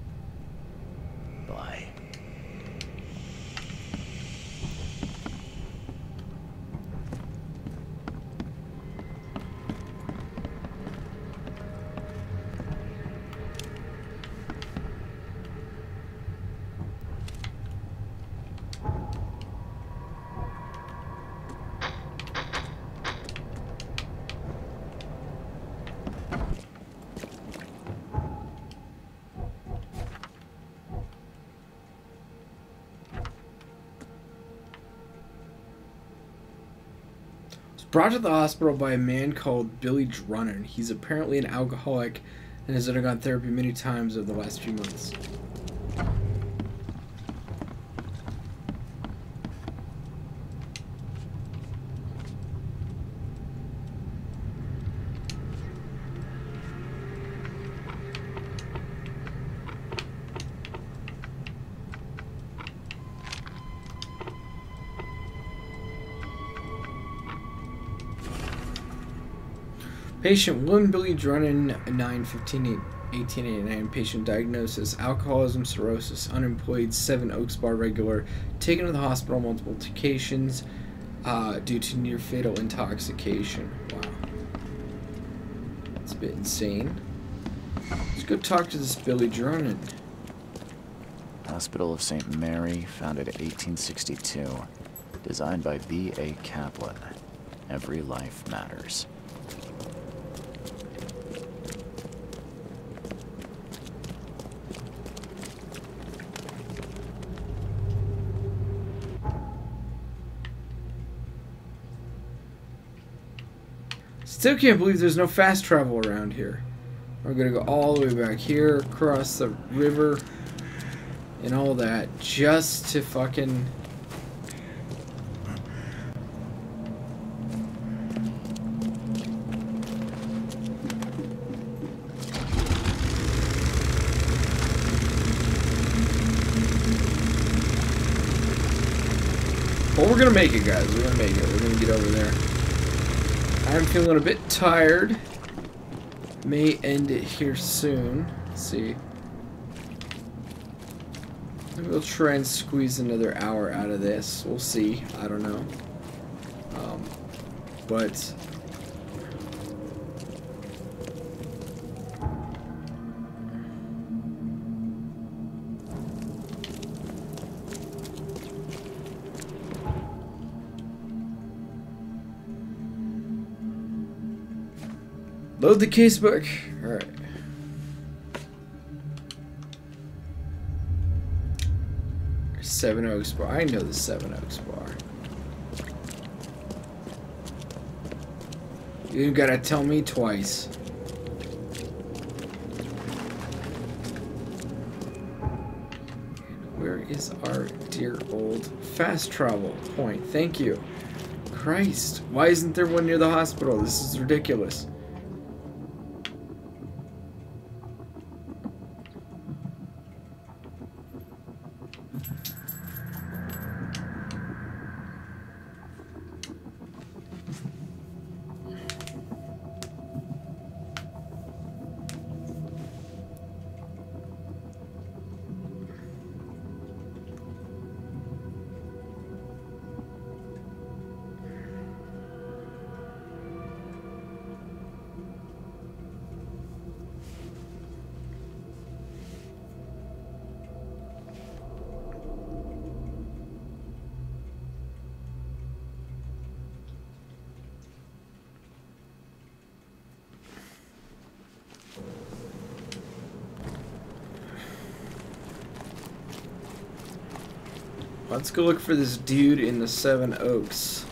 Speaker 2: Bye.
Speaker 1: brought to the hospital by a man called Billy Drunnen. He's apparently an alcoholic and has undergone therapy many times over the last few months. Patient 1 Billy Drunin, 9 15 18, 1889. Patient diagnosis alcoholism, cirrhosis, unemployed, 7 Oaks Bar regular. Taken to the hospital multiple occasions uh, due to near fatal intoxication. Wow. It's a bit insane. Let's go talk to this Billy Drunin.
Speaker 3: Hospital of St. Mary, founded 1862. Designed by B.A. Kaplan. Every life matters.
Speaker 1: Still can't believe there's no fast travel around here. We're gonna go all the way back here, across the river, and all that, just to fucking... But we're gonna make it, guys. We're gonna make it. We're gonna get over there. I'm feeling a bit tired. May end it here soon. Let's see. Maybe we'll try and squeeze another hour out of this. We'll see. I don't know. Um, but Load the casebook. Alright. Seven Oaks Bar. I know the Seven Oaks Bar. You gotta tell me twice. Where is our dear old fast travel point? Thank you. Christ, why isn't there one near the hospital? This is ridiculous. Let's go look for this dude in the Seven Oaks.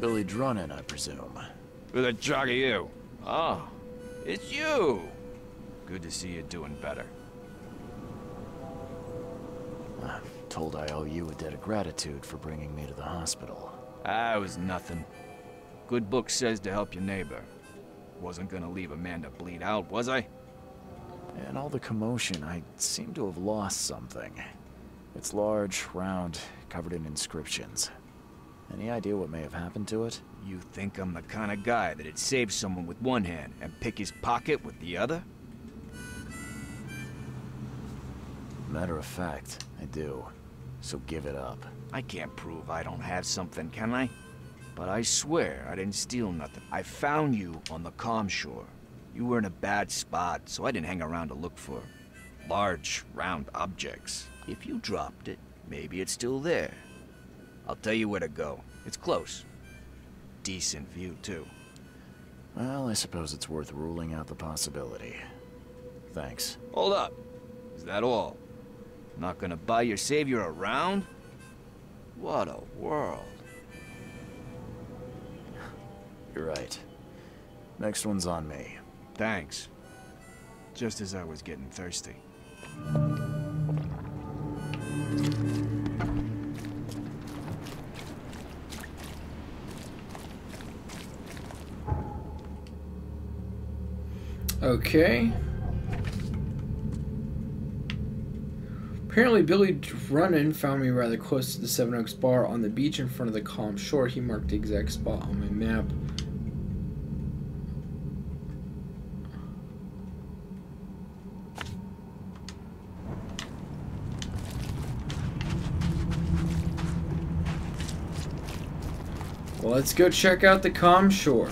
Speaker 3: Billy Drunin, I presume. Who the jog are you? Ah, oh, it's you! Good to see you doing better. you a debt of gratitude for bringing me to the hospital. I was nothing. Good book says to help your neighbor. Wasn't gonna leave a man to bleed out, was I? And all the commotion, I seem to have lost something. It's large, round, covered in inscriptions. Any idea what may have happened to it? You think I'm the kind of guy that'd save someone with one hand and pick his pocket with the other? Matter of fact, I do so give it up. I can't prove I don't have something, can I? But I swear I didn't steal nothing. I found you on the calm shore. You were in a bad spot, so I didn't hang around to look for large, round objects. If you dropped it, maybe it's still there. I'll tell you where to go. It's close. Decent view, too. Well, I suppose it's worth ruling out the possibility. Thanks. Hold up. Is that all? Not gonna buy your savior around? What a world. You're right. Next one's on me. Thanks. Just as I was getting thirsty.
Speaker 1: Okay. Apparently, Billy Drummond found me rather close to the Seven Oaks Bar on the beach in front of the calm shore. He marked the exact spot on my map. let's go check out the calm shore.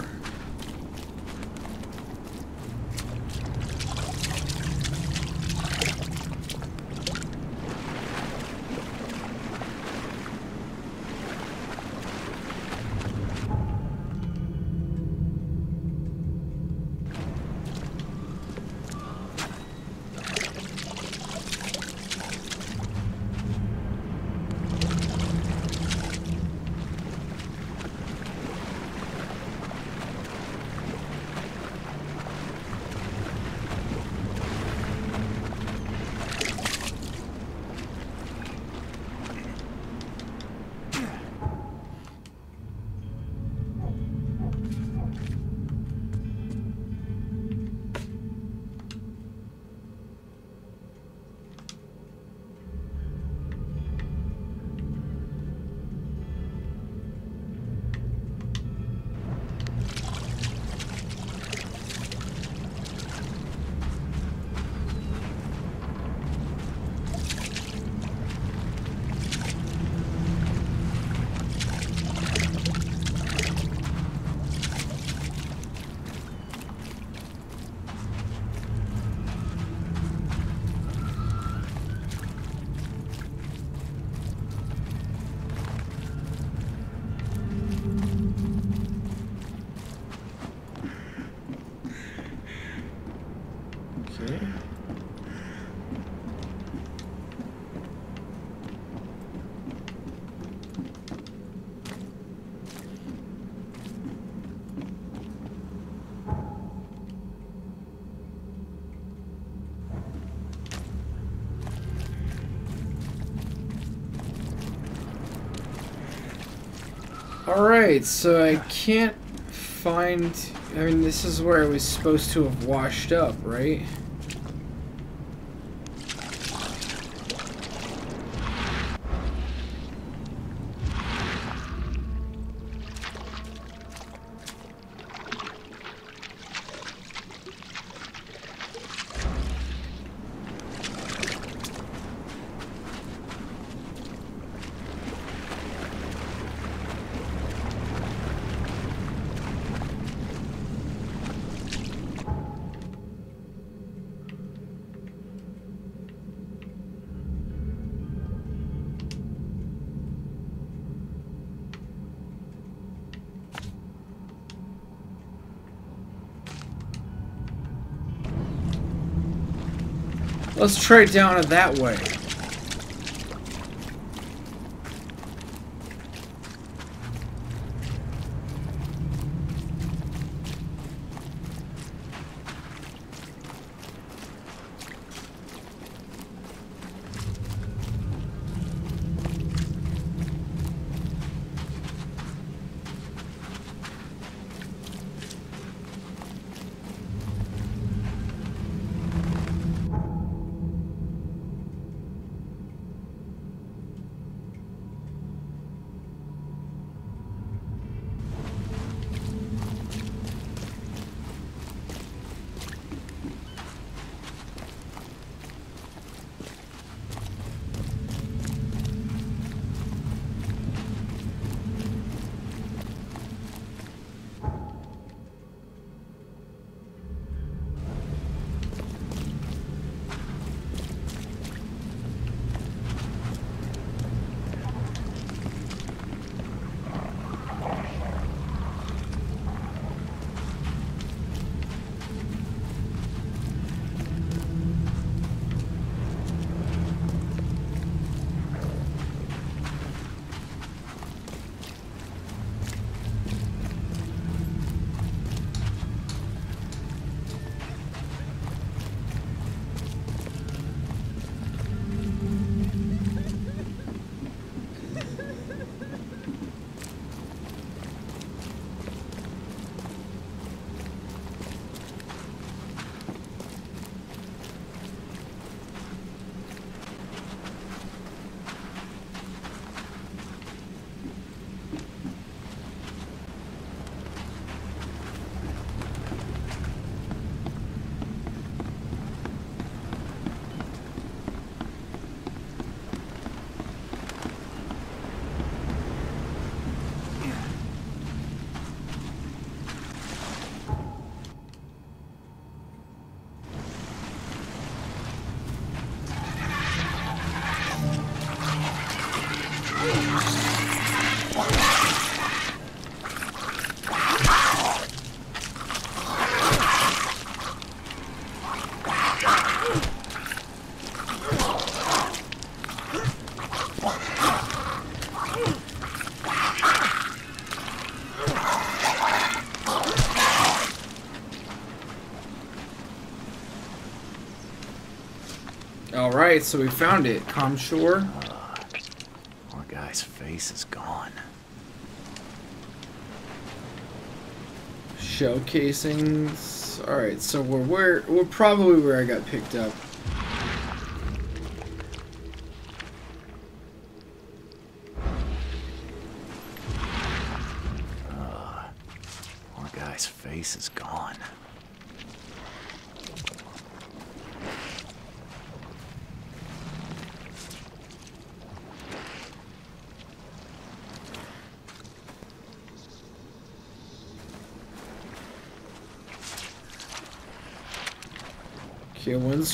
Speaker 1: so I can't find... I mean, this is where I was supposed to have washed up, right? Let's try down it that way. right, so we found it. Comshore. Uh, Our guy's face is gone. Shell casings. All right, so we're where we're probably where I got picked up.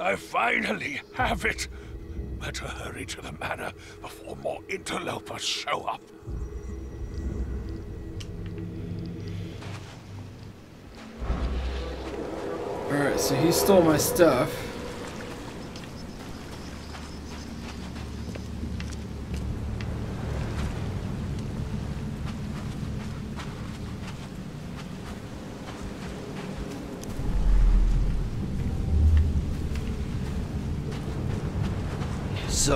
Speaker 6: I finally have it. Better hurry to the manor before more interlopers show up.
Speaker 1: Alright, so he stole my stuff.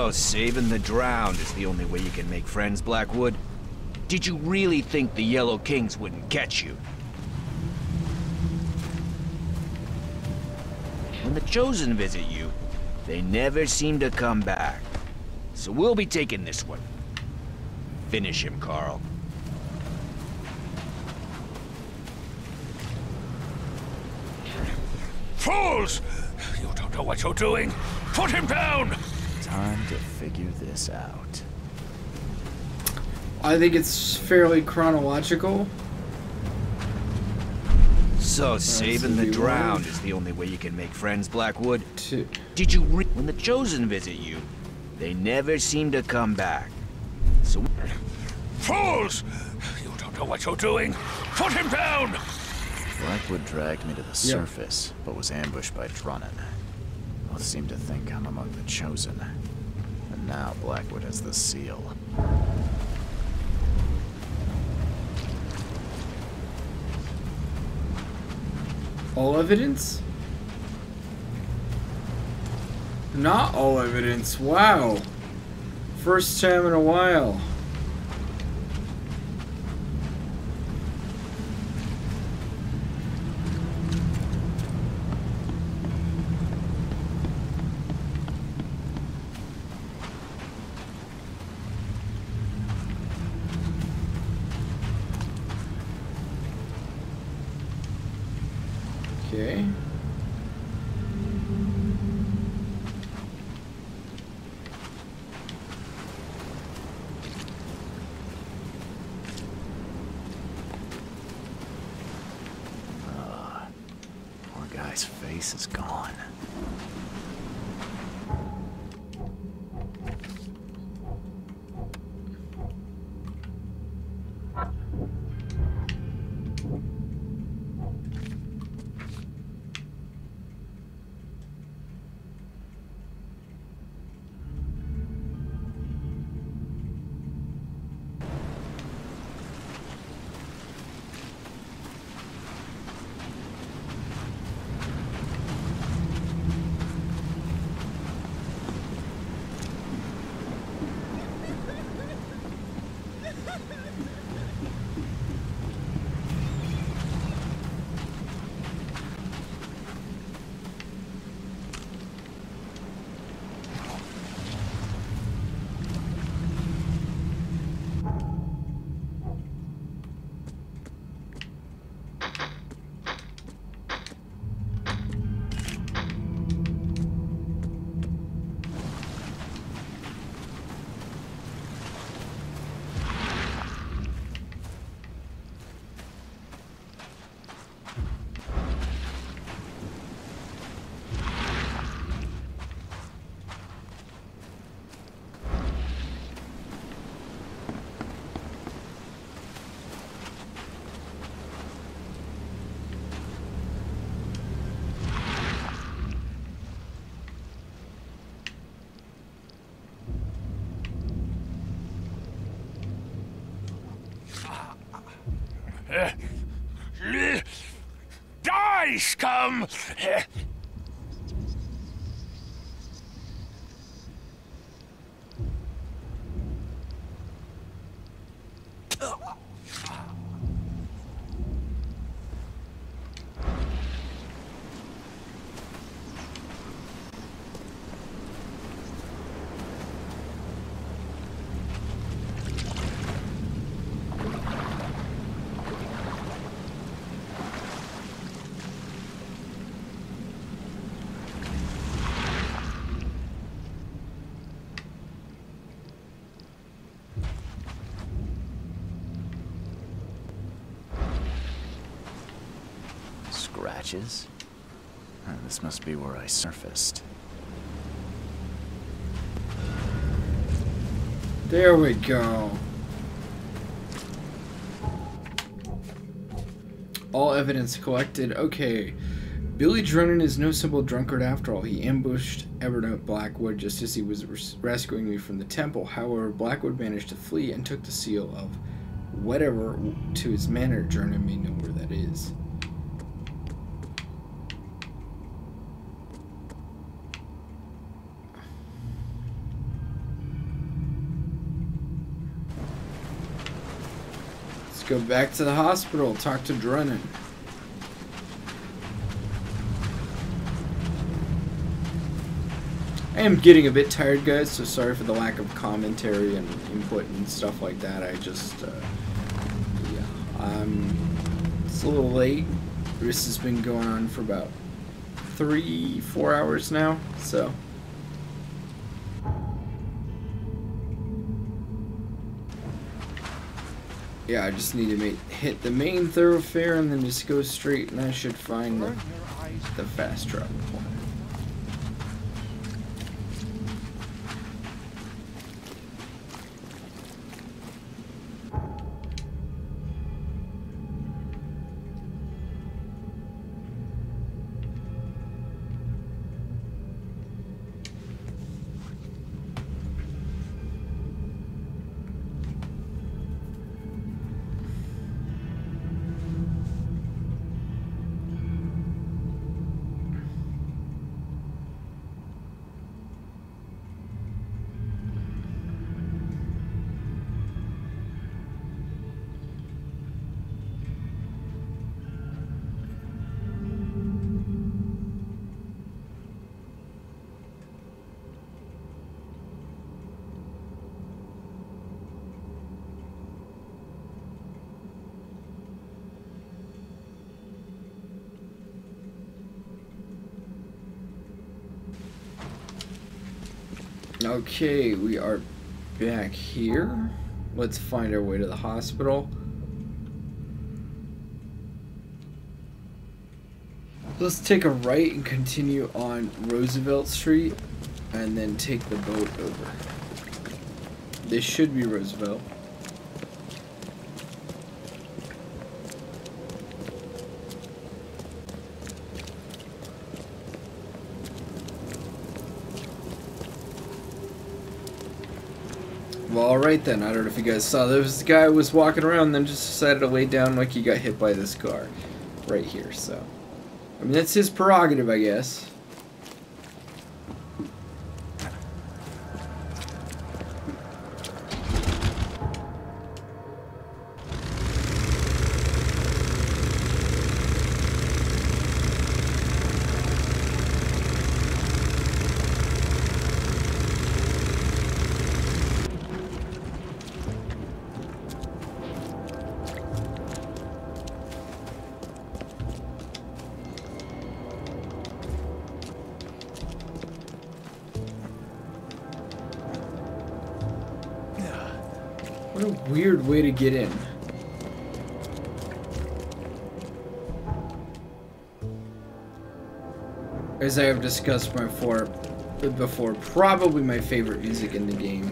Speaker 4: So saving the drowned is the only way you can make friends, Blackwood? Did you really think the Yellow Kings wouldn't catch you? When the Chosen visit you, they never seem to come back. So we'll be taking this one. Finish him, Carl.
Speaker 6: Fools! You don't know what you're doing! Put him down!
Speaker 1: figure this out. I think it's fairly chronological.
Speaker 3: So saving the drowned is the only way you can make friends, Blackwood. Two. Did you when the Chosen visit you? They never seem to come back. So
Speaker 6: fools! You don't know what you're doing. Put him down!
Speaker 3: Blackwood dragged me to the surface, but was ambushed by Drunan. Both seem to think I'm among the Chosen. Now Blackwood has the seal.
Speaker 1: All evidence? Not all evidence, wow. First time in a while.
Speaker 3: Uh, this must be where I
Speaker 1: surfaced. There we go. All evidence collected. Okay. Billy Dronin is no simple drunkard after all. He ambushed Evernote Blackwood just as he was res rescuing me from the temple. However, Blackwood managed to flee and took the seal of whatever to his manner. Dronin made no Go back to the hospital. Talk to Drennan. I am getting a bit tired, guys, so sorry for the lack of commentary and input and stuff like that. I just, uh, yeah, am um, it's a little late. This has been going on for about three, four hours now, so Yeah, I just need to make, hit the main thoroughfare and then just go straight and I should find the, the fast truck. Okay, we are back here. Let's find our way to the hospital. Let's take a right and continue on Roosevelt Street and then take the boat over. This should be Roosevelt. right then. I don't know if you guys saw this guy was walking around and then just decided to lay down like he got hit by this car right here. So, I mean, that's his prerogative, I guess. as I have discussed before, before probably my favorite music in the game.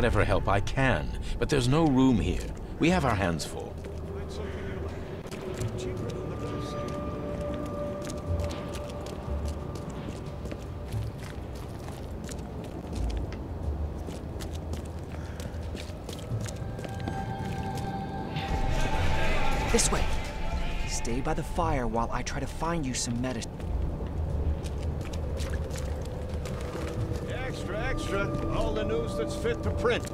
Speaker 14: whatever help I can, but there's no room here. We have our hands full.
Speaker 13: This way.
Speaker 9: Stay by the fire while I try to find you some medicine.
Speaker 7: it's fit to print.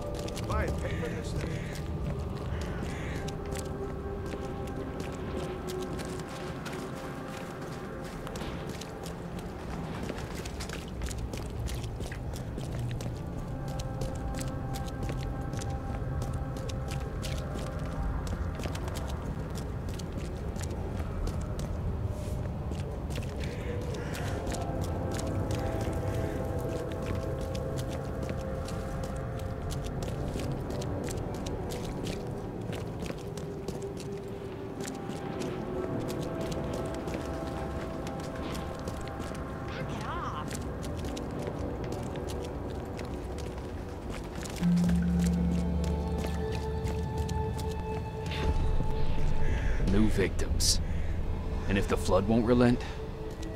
Speaker 9: flood won't relent,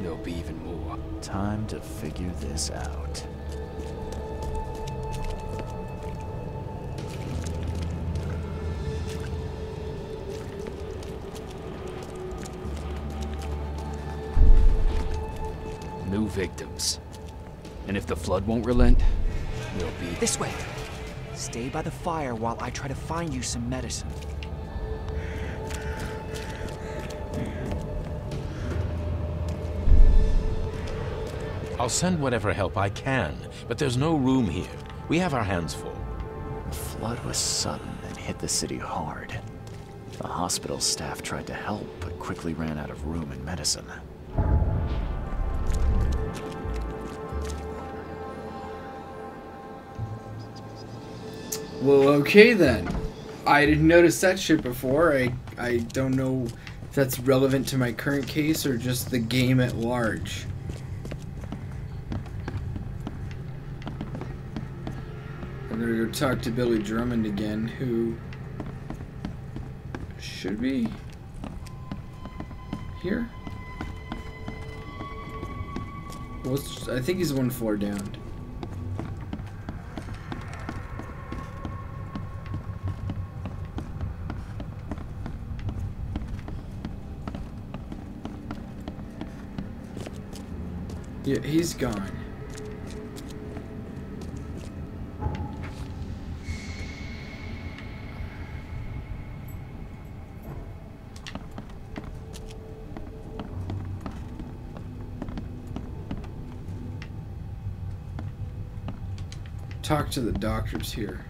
Speaker 9: there'll be even more. Time to figure
Speaker 3: this out.
Speaker 9: New victims. And if the flood won't relent, we'll be...
Speaker 4: This way! Stay by the fire
Speaker 9: while I try to find you some medicine.
Speaker 14: I'll send whatever help I can, but there's no room here. We have our hands full. The flood
Speaker 3: was sudden and hit the city hard. The hospital staff tried to help, but quickly ran out of room and medicine.
Speaker 1: Well, okay then. I didn't notice that shit before. I, I don't know if that's relevant to my current case or just the game at large. talk to Billy Drummond again, who should be here. What's, I think he's one floor down. Yeah, he's gone. to the doctors here.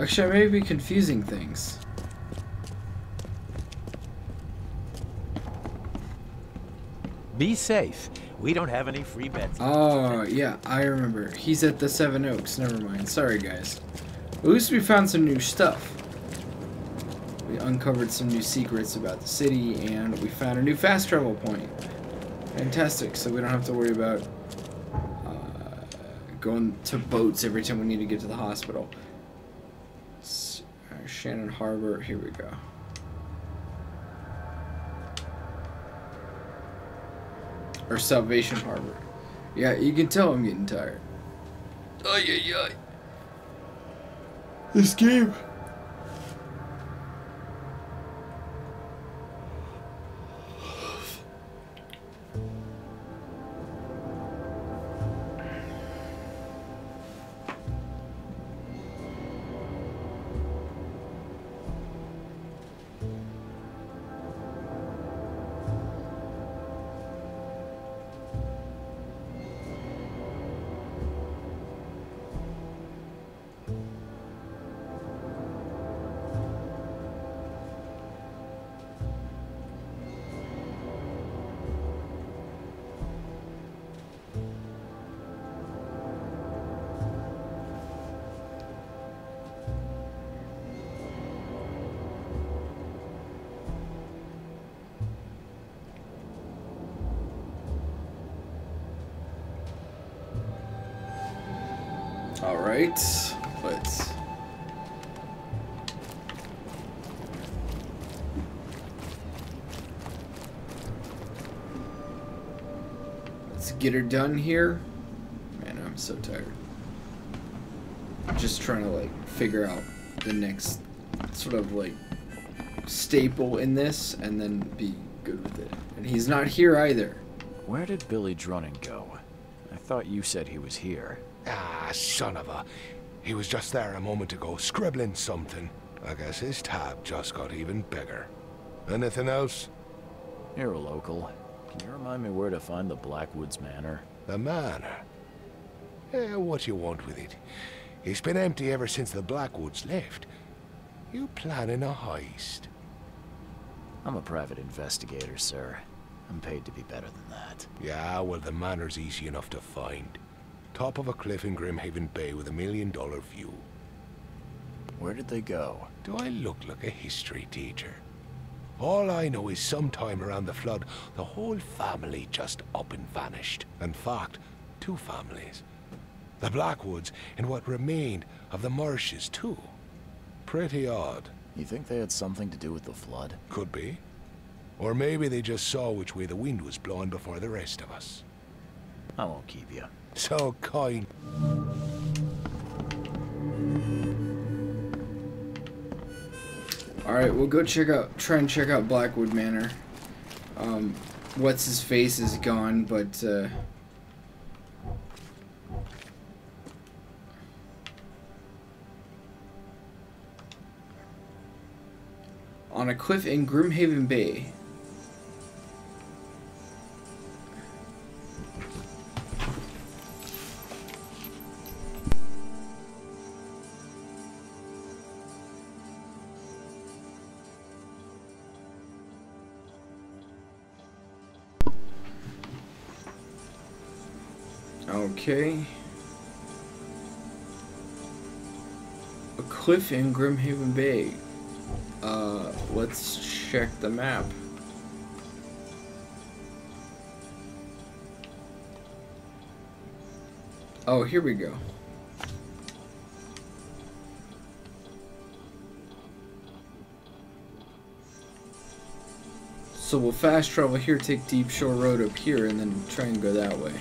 Speaker 1: Actually, I may be confusing things.
Speaker 4: Be safe. We don't have any free beds.
Speaker 1: Oh, yeah, I remember. He's at the Seven Oaks. Never mind. Sorry, guys. At least we found some new stuff. We uncovered some new secrets about the city, and we found a new fast travel point. Fantastic, so we don't have to worry about uh, going to boats every time we need to get to the hospital. Uh, Shannon Harbor, here we go. Or Salvation Harbor. Yeah, you can tell I'm getting tired. Oh yeah, yeah. This game get her done here. Man, I'm so tired. Just trying to like figure out the next sort of like staple in this and then be good with it. And he's not here either. Where did Billy Drunin go? I thought you said he was here. Ah,
Speaker 15: son of a... He was just there a moment ago, scribbling something. I guess his tab just got even bigger. Anything else? You're a local. Can you remind me where to find the Blackwoods Manor? The manor? Eh, what you want with it? It's been empty ever since the Blackwoods left. You planning a heist? I'm a private investigator, sir. I'm paid to be better than that. Yeah, well, the manor's easy enough to find. Top of a cliff in Grimhaven Bay with a million dollar view. Where did they go? Do I look like a history teacher? All I know is sometime around the flood, the whole family just up and vanished. In fact, two families. The Blackwoods and what remained of the Marshes, too. Pretty odd. You think they had something to do with the flood? Could be. Or maybe they just saw which way the wind was blowing before the rest of us. I won't keep you. So kind.
Speaker 1: Alright, we'll go check out, try and check out Blackwood Manor. Um, what's his face is gone, but, uh, on a cliff in Grimhaven Bay. Okay. A cliff in Grimhaven Bay. Uh, let's check the map. Oh, here we go. So we'll fast travel here, take Deep Shore Road up here, and then try and go that way.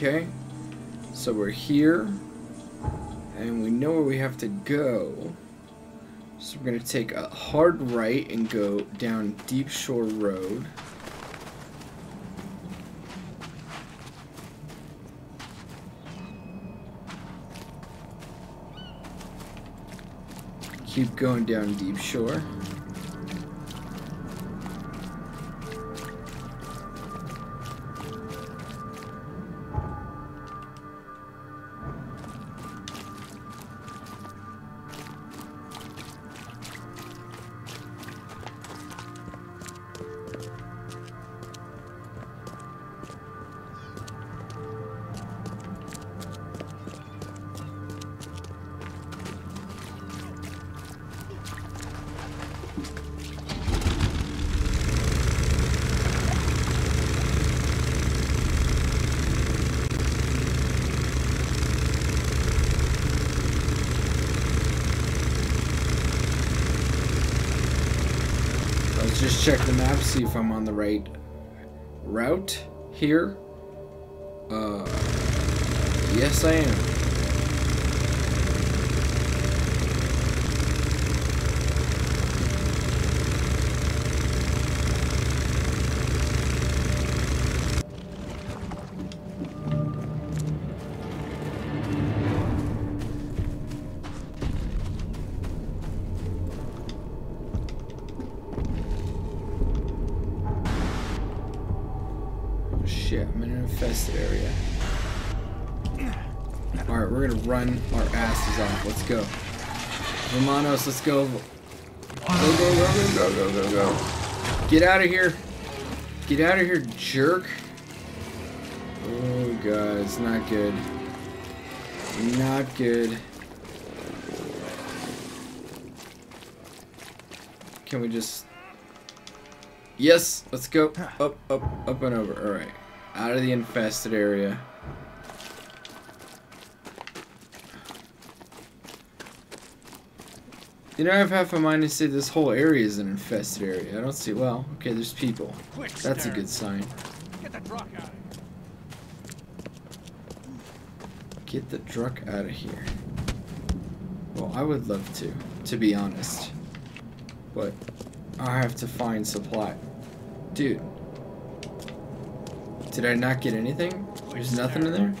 Speaker 1: Okay, so we're here, and we know where we have to go. So we're going to take a hard right and go down Deep Shore Road. Keep going down Deep Shore. here? Uh, yes, I am. let's go. Go, go, go, go, go, go, go, Get out of here. Get out of here, jerk. Oh, God, it's not good. Not good. Can we just... Yes, let's go. Up, up, up and over. All right. Out of the infested area. You know, I've half a mind to say this whole area is an infested area. I don't see. Well, okay, there's people. That's a good sign. Get the truck out. Get the truck out of here. Well, I would love to, to be honest. But I have to find supply. Dude. Did I not get anything? There's nothing in there?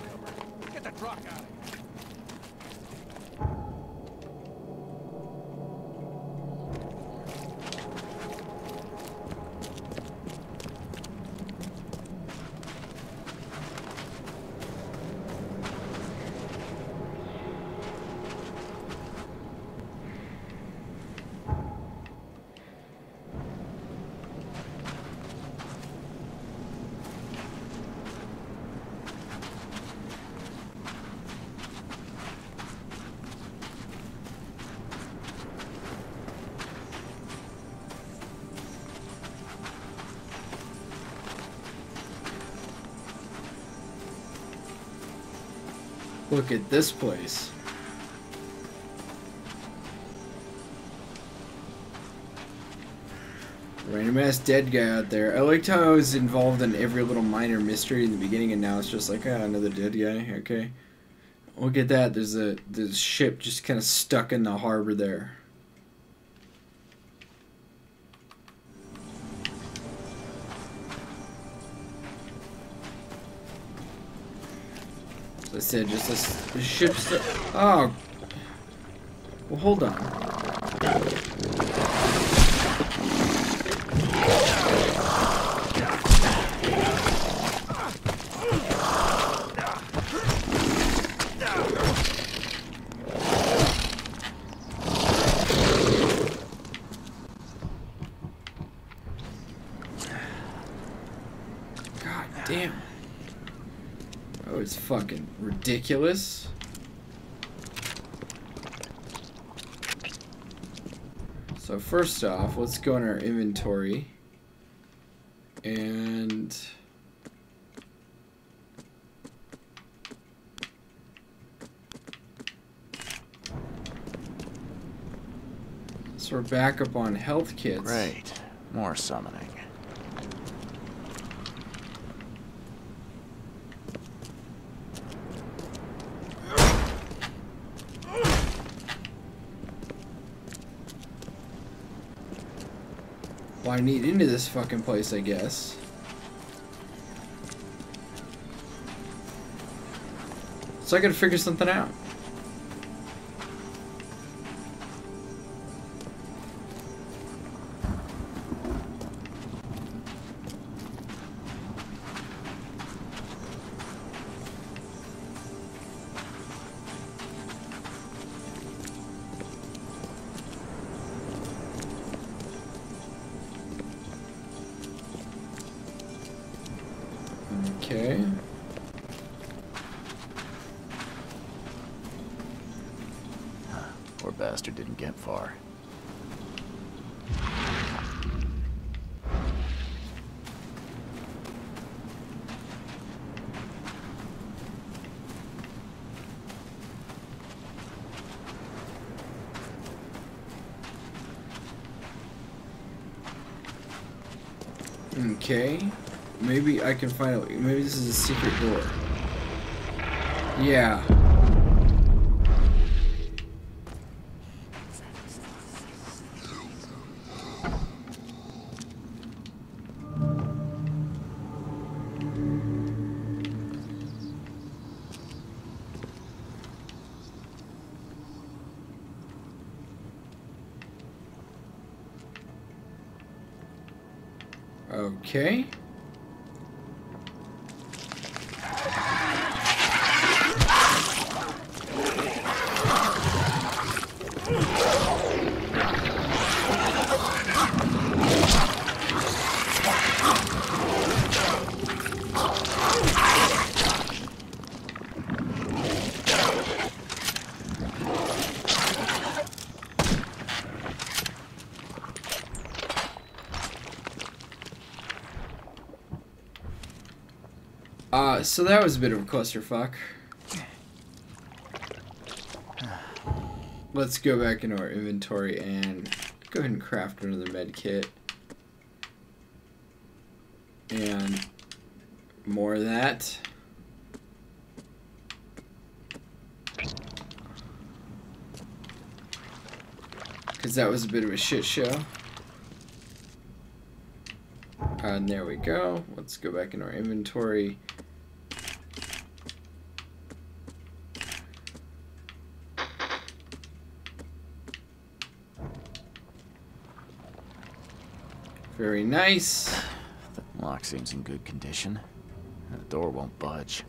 Speaker 1: look at this place. Random ass dead guy out there. I liked how I was involved in every little minor mystery in the beginning, and now it's just like, ah, another dead guy. Okay. Look at that. There's a the ship just kind of stuck in the harbor there. said just a ships. Oh. Well, hold on. kill us? So first off, let's go in our inventory and so we're back up on health kits. Great, more summoning. I need into this fucking place, I guess. So I gotta figure something out. can find it. Maybe this is a secret door. Yeah. Uh, so that was a bit of a clusterfuck. Let's go back into our inventory and go ahead and craft another med kit. And more of that. Because that was a bit of a shit show. Uh, and there we go. Let's go back into our inventory.
Speaker 3: Very nice. The lock seems in good condition. The door won't budge.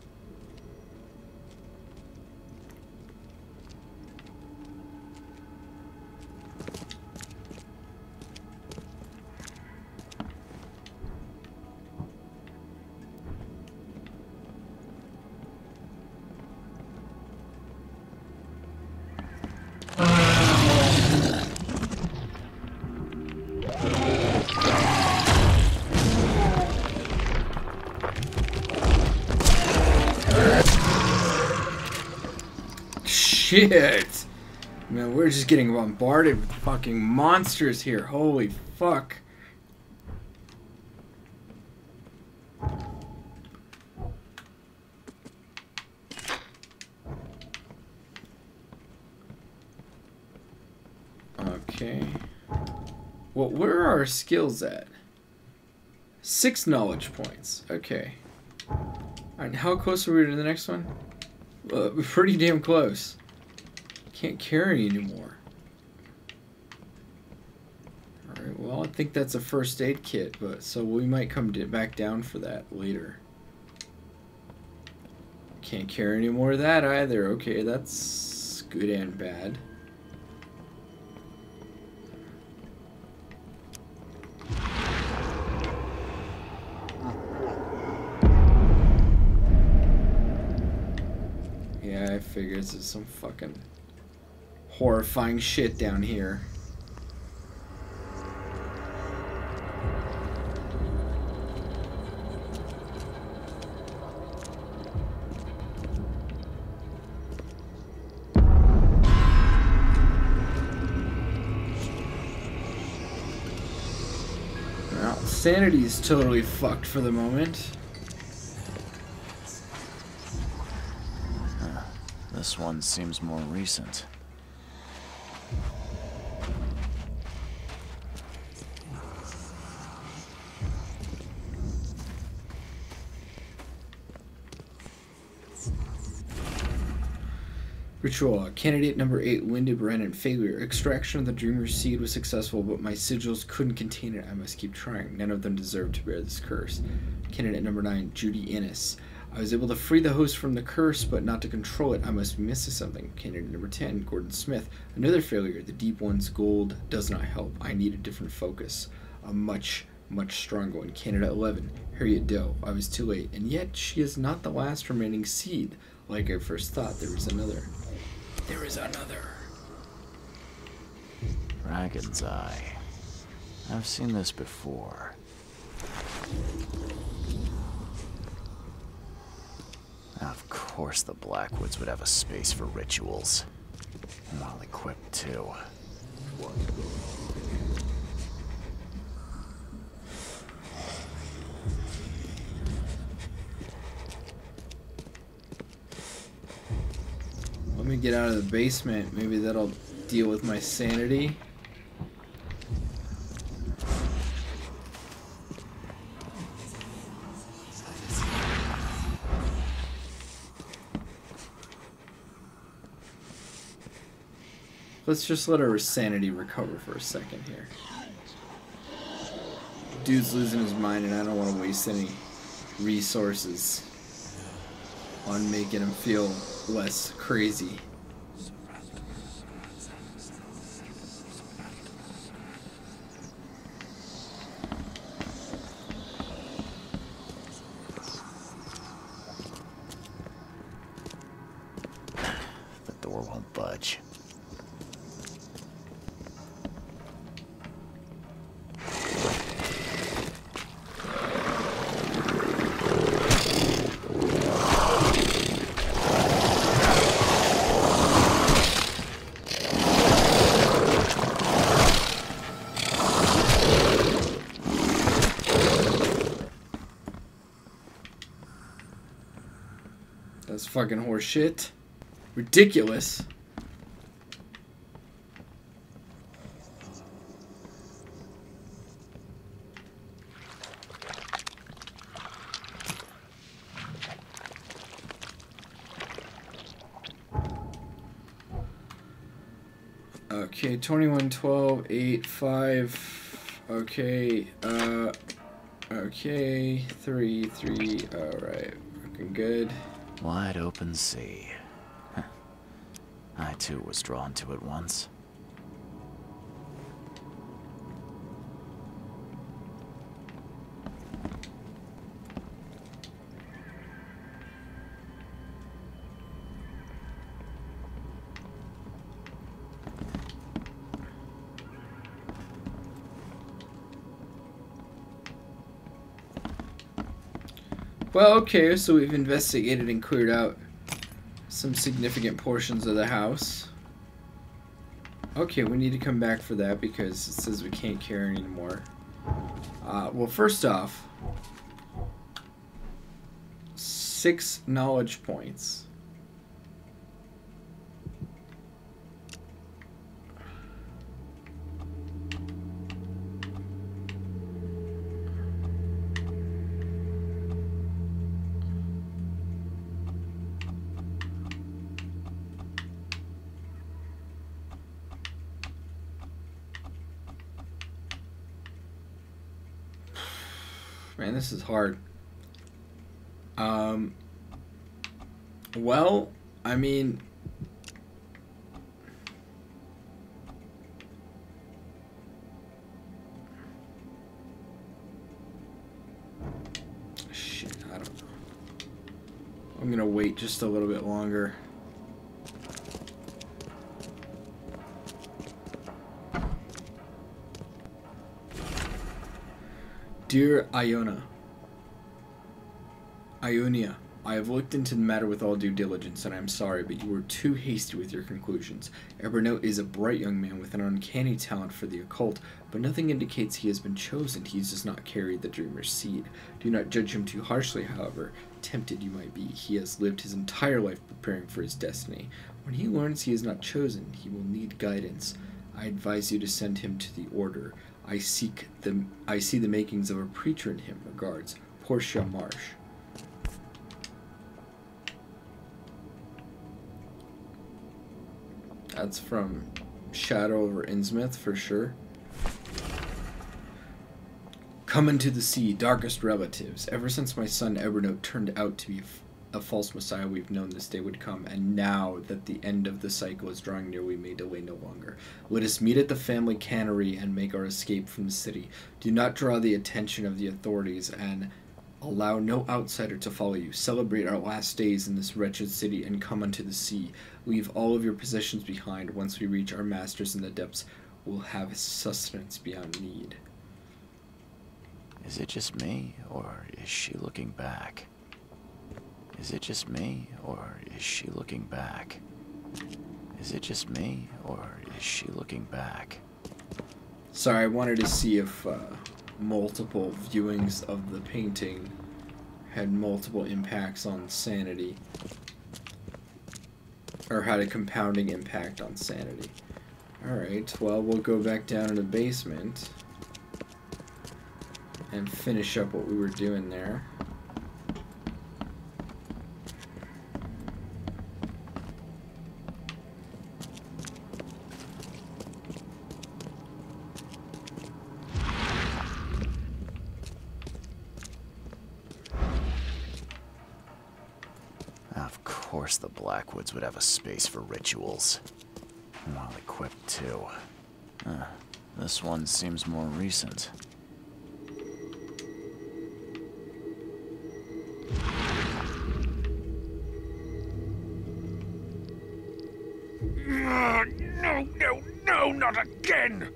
Speaker 1: shit! Man, we're just getting bombarded with fucking monsters here. Holy fuck. Okay. Well, where are our skills at? Six knowledge points. Okay. Alright, how close are we to the next one? Uh, pretty damn close. Can't carry anymore. Alright, well, I think that's a first aid kit, but so we might come back down for that later. Can't carry any more of that either. Okay, that's good and bad. Yeah, I figured this is some fucking horrifying shit down here. Well, sanity's totally fucked for the moment.
Speaker 3: This one seems more recent.
Speaker 1: Candidate number 8, Windy Brennan. failure. Extraction of the Dreamer's seed was successful, but my sigils couldn't contain it. I must keep trying. None of them deserve to bear this curse. Candidate number 9, Judy Innes. I was able to free the host from the curse, but not to control it. I must be missing something. Candidate number 10, Gordon Smith. Another failure. The Deep One's gold does not help. I need a different focus. A much, much stronger one. Candidate 11, Harriet Doe. I was too late, and yet she is not the last remaining seed. Like I first thought, there was another.
Speaker 5: There is
Speaker 9: another.
Speaker 1: Dragon's Eye.
Speaker 3: I've seen this before. Of course the Blackwoods would have a space for rituals. Well equipped too.
Speaker 1: me get out of the basement. Maybe that'll deal with my sanity. Let's just let our sanity recover for a second here. Dude's losing his mind and I don't want to waste any resources on making him feel less crazy. fucking horseshit. Ridiculous. Okay, 21, 12, 8, 5. Okay, uh, okay, 3, 3, alright, looking good.
Speaker 3: Wide open sea. I too was drawn to it once.
Speaker 1: Well, okay, so we've investigated and cleared out some significant portions of the house. Okay, we need to come back for that because it says we can't carry anymore. Uh, well, first off, six knowledge points. is hard. Um, well, I mean, shit, I don't know. I'm gonna wait just a little bit longer. Dear Iona. Iona, I have looked into the matter with all due diligence, and I am sorry, but you were too hasty with your conclusions. Eberno is a bright young man with an uncanny talent for the occult, but nothing indicates he has been chosen. He does not carry the dreamer's seed. Do not judge him too harshly, however. Tempted you might be, he has lived his entire life preparing for his destiny. When he learns he is not chosen, he will need guidance. I advise you to send him to the Order. I seek the I see the makings of a preacher in him. Regards, Portia Marsh. That's from Shadow over Innsmouth for sure. Coming to the sea, darkest relatives. Ever since my son Eberno turned out to be a false messiah, we've known this day would come, and now that the end of the cycle is drawing near, we may delay no longer. Let us meet at the family cannery and make our escape from the city. Do not draw the attention of the authorities, and Allow no outsider to follow you. Celebrate our last days in this wretched city and come unto the sea. Leave all of your possessions behind. Once we reach our masters in the depths, we'll have sustenance beyond need.
Speaker 3: Is it just me, or is she looking back? Is it just me, or is she looking back? Is it just me, or is she looking back?
Speaker 1: Sorry, I wanted to see if. Uh multiple viewings of the painting had multiple impacts on sanity. Or had a compounding impact on sanity. Alright, well, we'll go back down in the basement and finish up what we were doing there.
Speaker 3: guards would have a space for rituals. Well equipped, too. Uh, this one seems more recent.
Speaker 6: No, no, no, not again!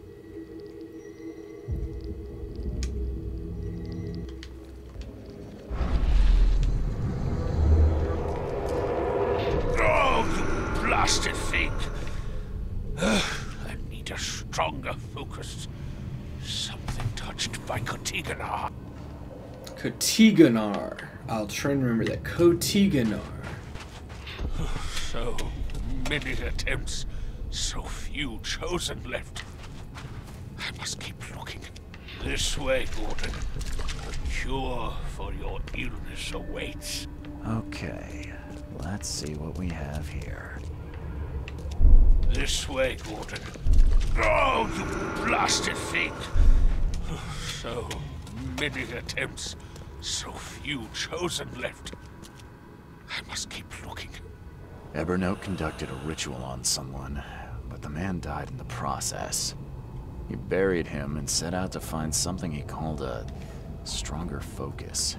Speaker 1: Kotiganar. I'll try and remember that. Kotiganar.
Speaker 6: So many attempts, so few chosen left. I must keep looking. This way, Gordon. A cure for your illness awaits.
Speaker 3: Okay, let's see what we have here.
Speaker 6: This way, Gordon. Oh, you blasted thing! So many attempts, so few chosen left.
Speaker 15: I must keep looking.
Speaker 3: Ebernote conducted a ritual on someone, but the man died in the process. He buried him and set out to find something he called a stronger focus.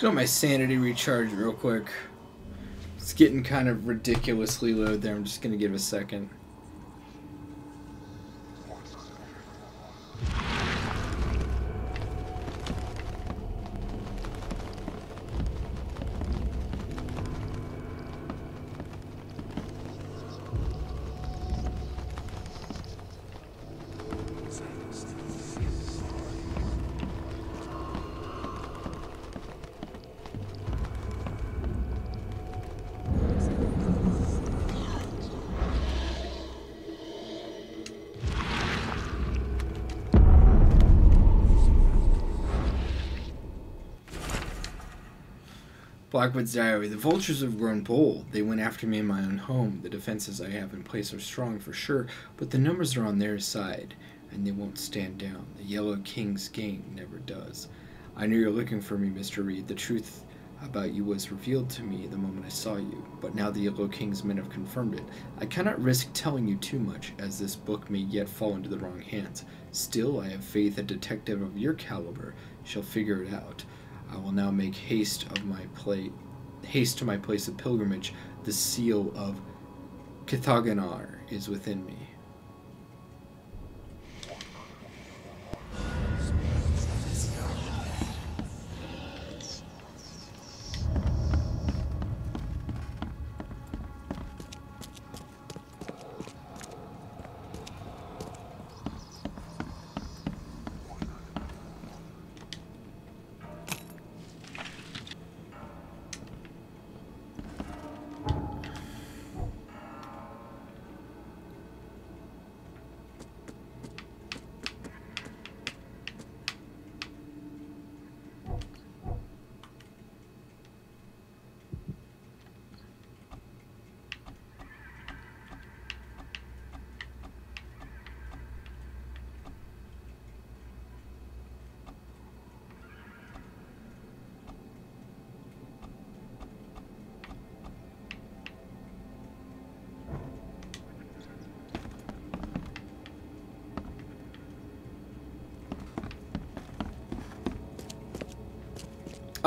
Speaker 1: Got my sanity recharged real quick. It's getting kind of ridiculously low there. I'm just going to give a second. Blackwood's diary. The vultures have grown bold. They went after me in my own home. The defenses I have in place are strong for sure, but the numbers are on their side, and they won't stand down. The Yellow King's gang never does. I knew you were looking for me, Mr. Reed. The truth about you was revealed to me the moment I saw you, but now the Yellow King's men have confirmed it. I cannot risk telling you too much, as this book may yet fall into the wrong hands. Still, I have faith a detective of your caliber shall figure it out. I will now make haste of my plate, haste to my place of pilgrimage. The seal of Kithaganar is within me.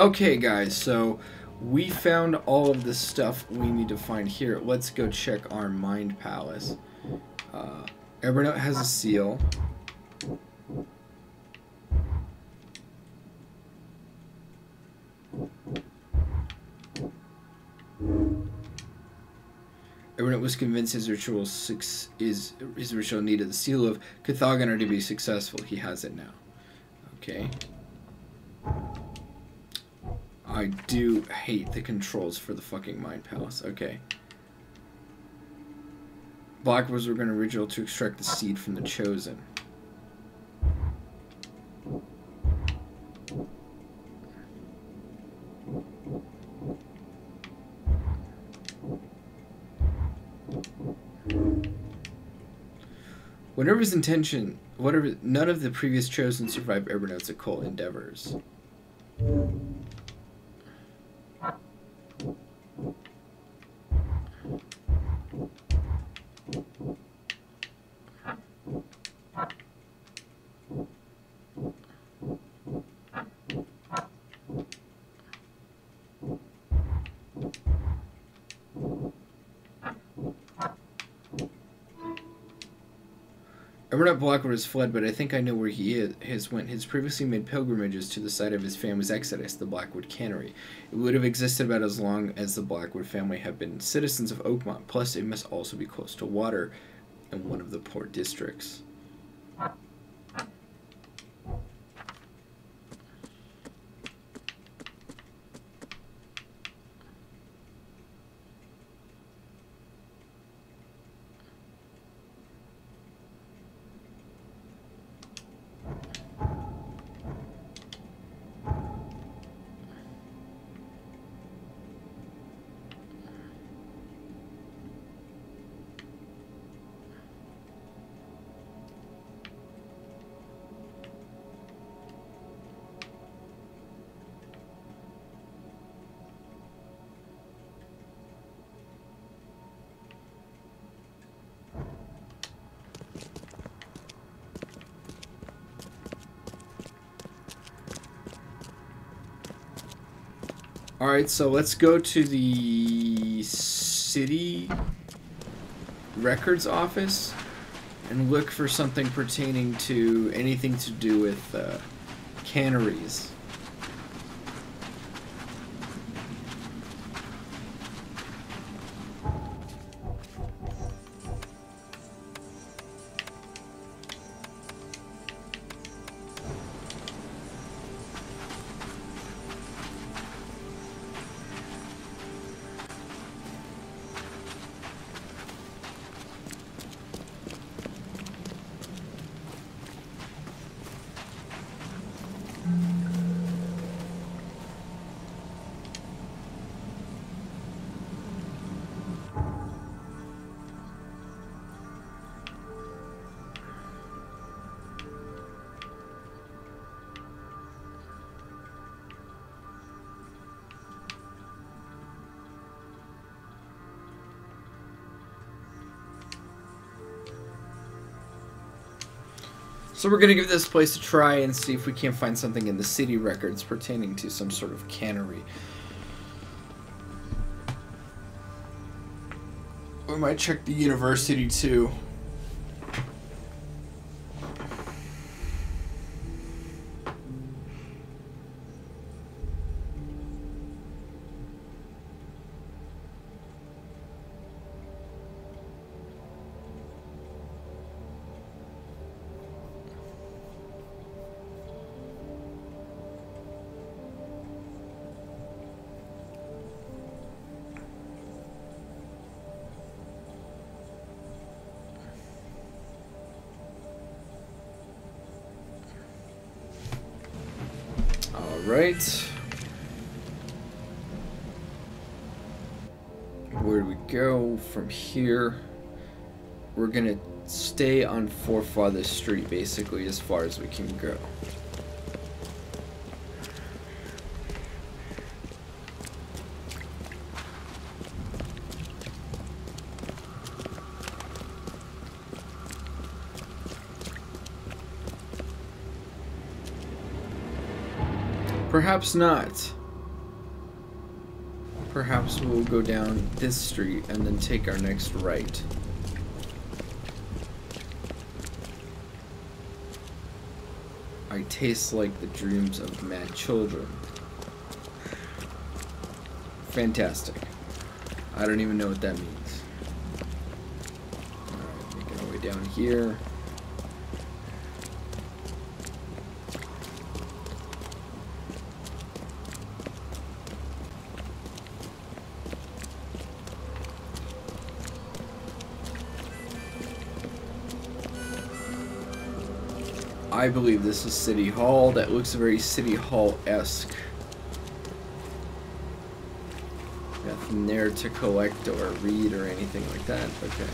Speaker 1: Okay, guys, so we found all of the stuff we need to find here. Let's go check our mind palace. Uh, Eberno has a seal. Eberno was convinced his ritual six is his ritual needed the seal of Cathagon to be successful. He has it now. Okay. do hate the controls for the fucking Mind Palace. Okay. Black was were going to ritual to extract the seed from the Chosen. Whatever his intention, whatever none of the previous chosen survived Eberno's occult endeavors. Blackwood has fled, but I think I know where he is, has went. He's previously made pilgrimages to the site of his family's exodus, the Blackwood Cannery. It would have existed about as long as the Blackwood family have been citizens of Oakmont. Plus, it must also be close to water and one of the poor districts. Alright, so let's go to the city records office and look for something pertaining to anything to do with uh, canneries. So we're gonna give this place a try and see if we can't find something in the city records pertaining to some sort of cannery. We might check the university too. gonna stay on Forefather Street basically as far as we can go. Perhaps not. Perhaps we'll go down this street and then take our next right. I taste like the dreams of mad children. Fantastic. I don't even know what that means. Alright, making our way down here. I believe this is City Hall. That looks very City Hall-esque. Nothing there to collect or read or anything like that. Okay.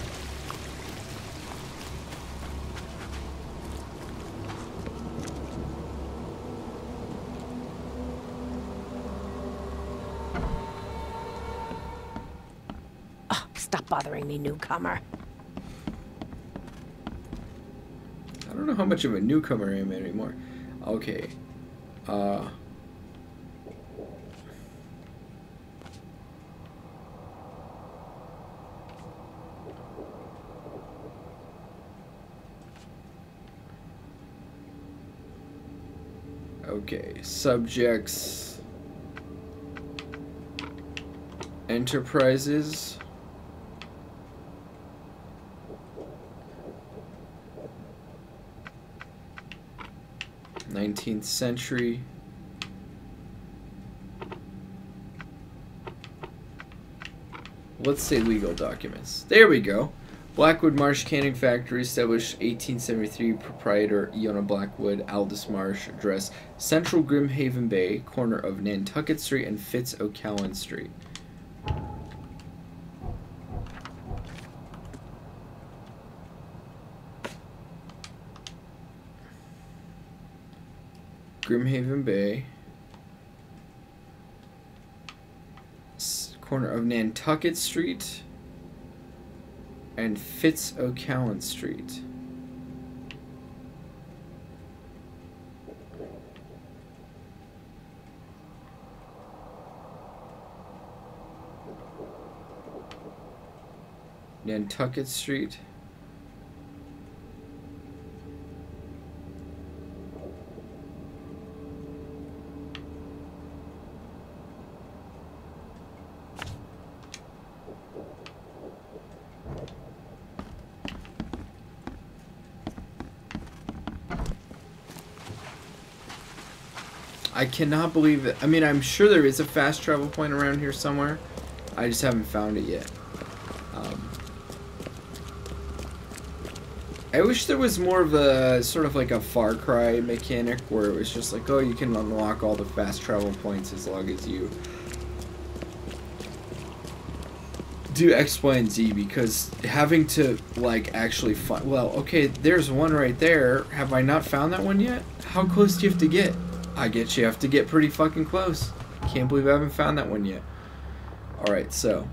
Speaker 1: Oh, stop bothering me, newcomer. how much of a newcomer I am anymore. Okay. Uh... Okay, subjects, enterprises. 19th century. Let's say legal documents. There we go. Blackwood Marsh Canning Factory, established 1873, proprietor Iona Blackwood, Aldous Marsh, address Central Grimhaven Bay, corner of Nantucket Street and Fitz O'Callan Street. Grimhaven Bay. corner of Nantucket Street and Fitz O'Callan Street. Nantucket Street. I cannot believe it. I mean, I'm sure there is a fast travel point around here somewhere. I just haven't found it yet. Um, I wish there was more of a sort of like a Far Cry mechanic where it was just like, oh, you can unlock all the fast travel points as long as you do X, Y, and Z because having to like actually find. Well, okay, there's one right there. Have I not found that one yet? How close do you have to get? I get you have to get pretty fucking close. Can't believe I haven't found that one yet. Alright, so.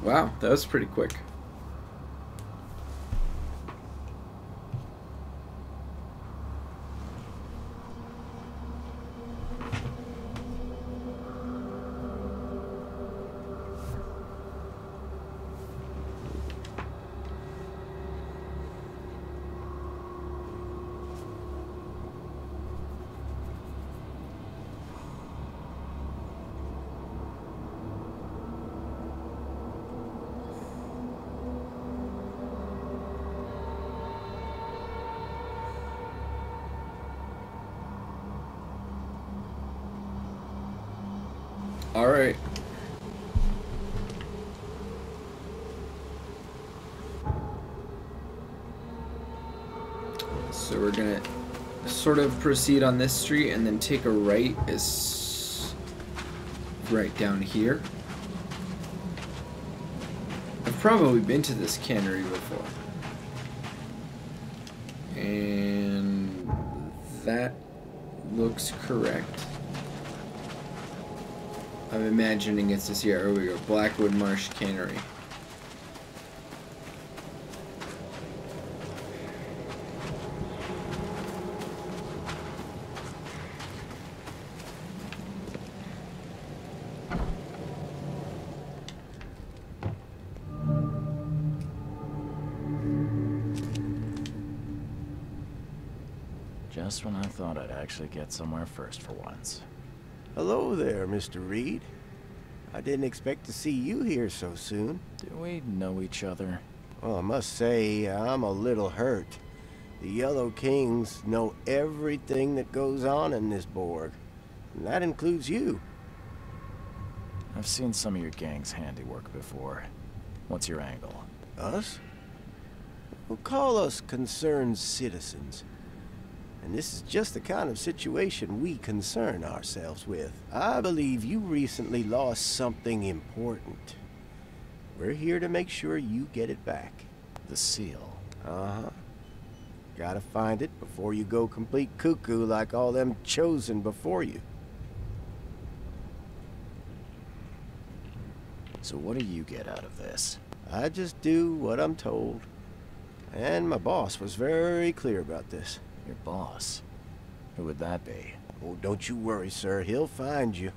Speaker 1: Wow, that was pretty quick. sort of proceed on this street and then take a right is right down here. I've probably been to this cannery before. And that looks correct. I'm imagining it's this here. Here we go. Blackwood Marsh Cannery.
Speaker 3: Thought I'd actually get somewhere first for once. Hello
Speaker 11: there, Mr. Reed. I didn't expect to see you here so soon. Do we know each other? Well, I must say, I'm a little hurt. The Yellow Kings know everything that goes on in this burg, and that includes you.
Speaker 3: I've seen some of your gang's handiwork before. What's your angle? Us? Well, call us concerned citizens
Speaker 11: and this is just the kind of situation we concern ourselves with. I believe you recently lost something important. We're here to make sure you get it back. The seal. Uh-huh. Gotta find it before you go complete cuckoo like all them chosen before you. So what do you get out of this? I just do what I'm told. And my boss was very clear about this. Your boss. Who would that be? Oh, don't you worry, sir. He'll find you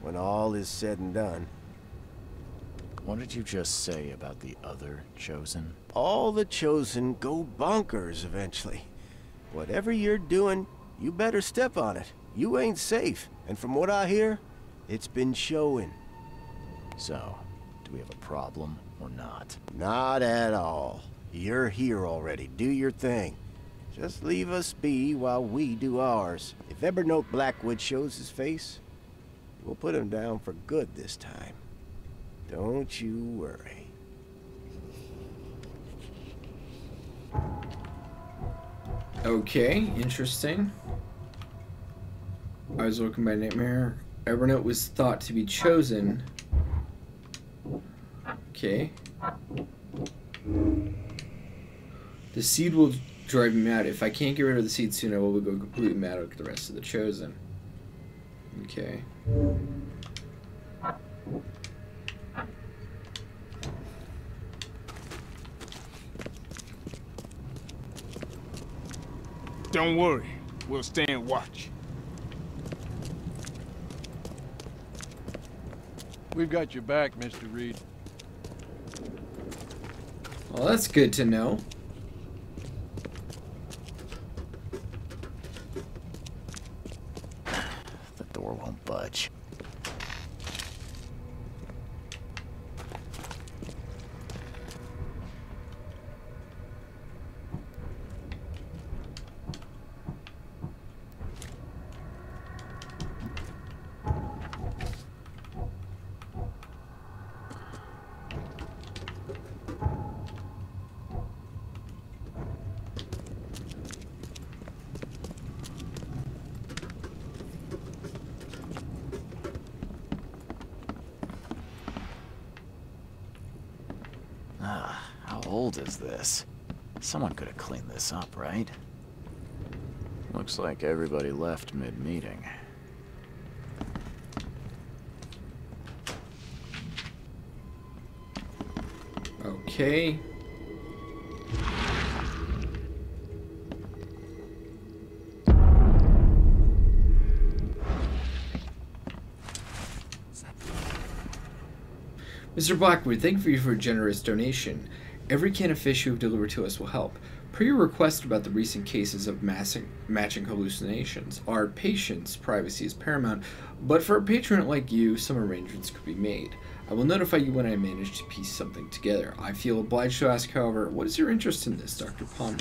Speaker 11: when all is said and done. What did you just say about the other Chosen? All the Chosen go bonkers eventually. Whatever you're doing, you better step on it. You ain't safe. And from what I hear, it's been showing. So, do we have a problem or not? Not at all. You're here already. Do your thing. Just leave us be while we do ours. If Everett Blackwood shows his face, we'll put him down for good this time. Don't you worry.
Speaker 1: Okay, interesting. I was woken by nightmare. Everett was thought to be chosen. Okay. The seed will drive me mad. If I can't get rid of the seed soon, I will go completely mad with the rest of the Chosen. Okay.
Speaker 7: Don't worry, we'll stand watch. We've got your back, Mr. Reed.
Speaker 1: Well, that's good to know.
Speaker 3: clean this up, right? Looks like everybody left mid-meeting.
Speaker 1: Okay. Mr. Blackwood, thank you for your generous donation. Every can of fish you have delivered to us will help per request about the recent cases of massing, matching hallucinations, our patient's privacy is paramount, but for a patron like you, some arrangements could be made. I will notify you when I manage to piece something together. I feel obliged to ask, however, what is your interest in this, Dr. Palmer?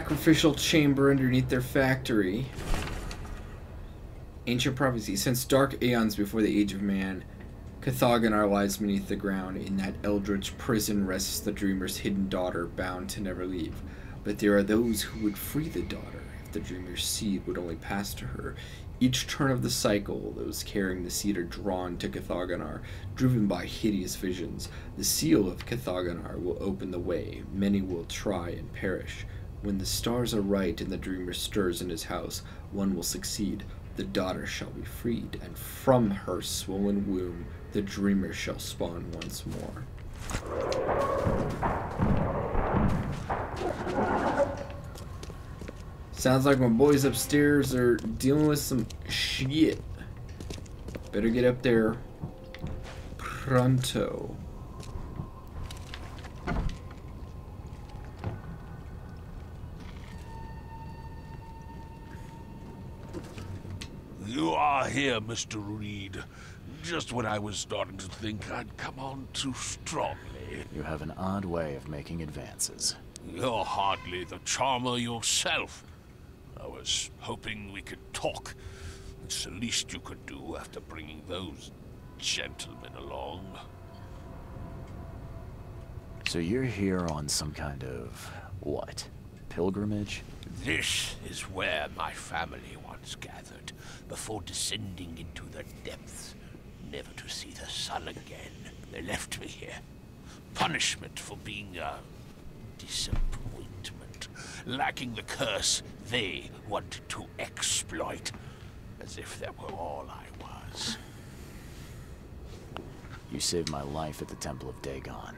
Speaker 1: sacrificial chamber underneath their factory. Ancient prophecy. Since dark aeons before the age of man, Cathagan lies beneath the ground. In that eldritch prison rests the dreamer's hidden daughter, bound to never leave. But there are those who would free the daughter if the dreamer's seed would only pass to her. Each turn of the cycle, those carrying the seed are drawn to Cathagonar, driven by hideous visions. The seal of Cathagonar will open the way. Many will try and perish. When the stars are right and the dreamer stirs in his house, one will succeed. The daughter shall be freed, and from her swollen womb the dreamer shall spawn once more. Sounds like my boys upstairs are dealing with some shit. Better get up there pronto.
Speaker 6: here, Mr. Reed. Just when I was starting to think I'd come on too strongly.
Speaker 3: You have an odd way of making advances.
Speaker 6: You're hardly the charmer yourself. I was hoping we could talk. It's the least you could do after bringing those gentlemen along.
Speaker 3: So you're here on some kind of... what? Pilgrimage?
Speaker 6: This is where my family once gathered before descending into the depths, never to see the sun again. They left me here. Punishment for being a disappointment. Lacking the curse they wanted to exploit. As if that were all I was.
Speaker 3: You saved my life at the Temple of Dagon.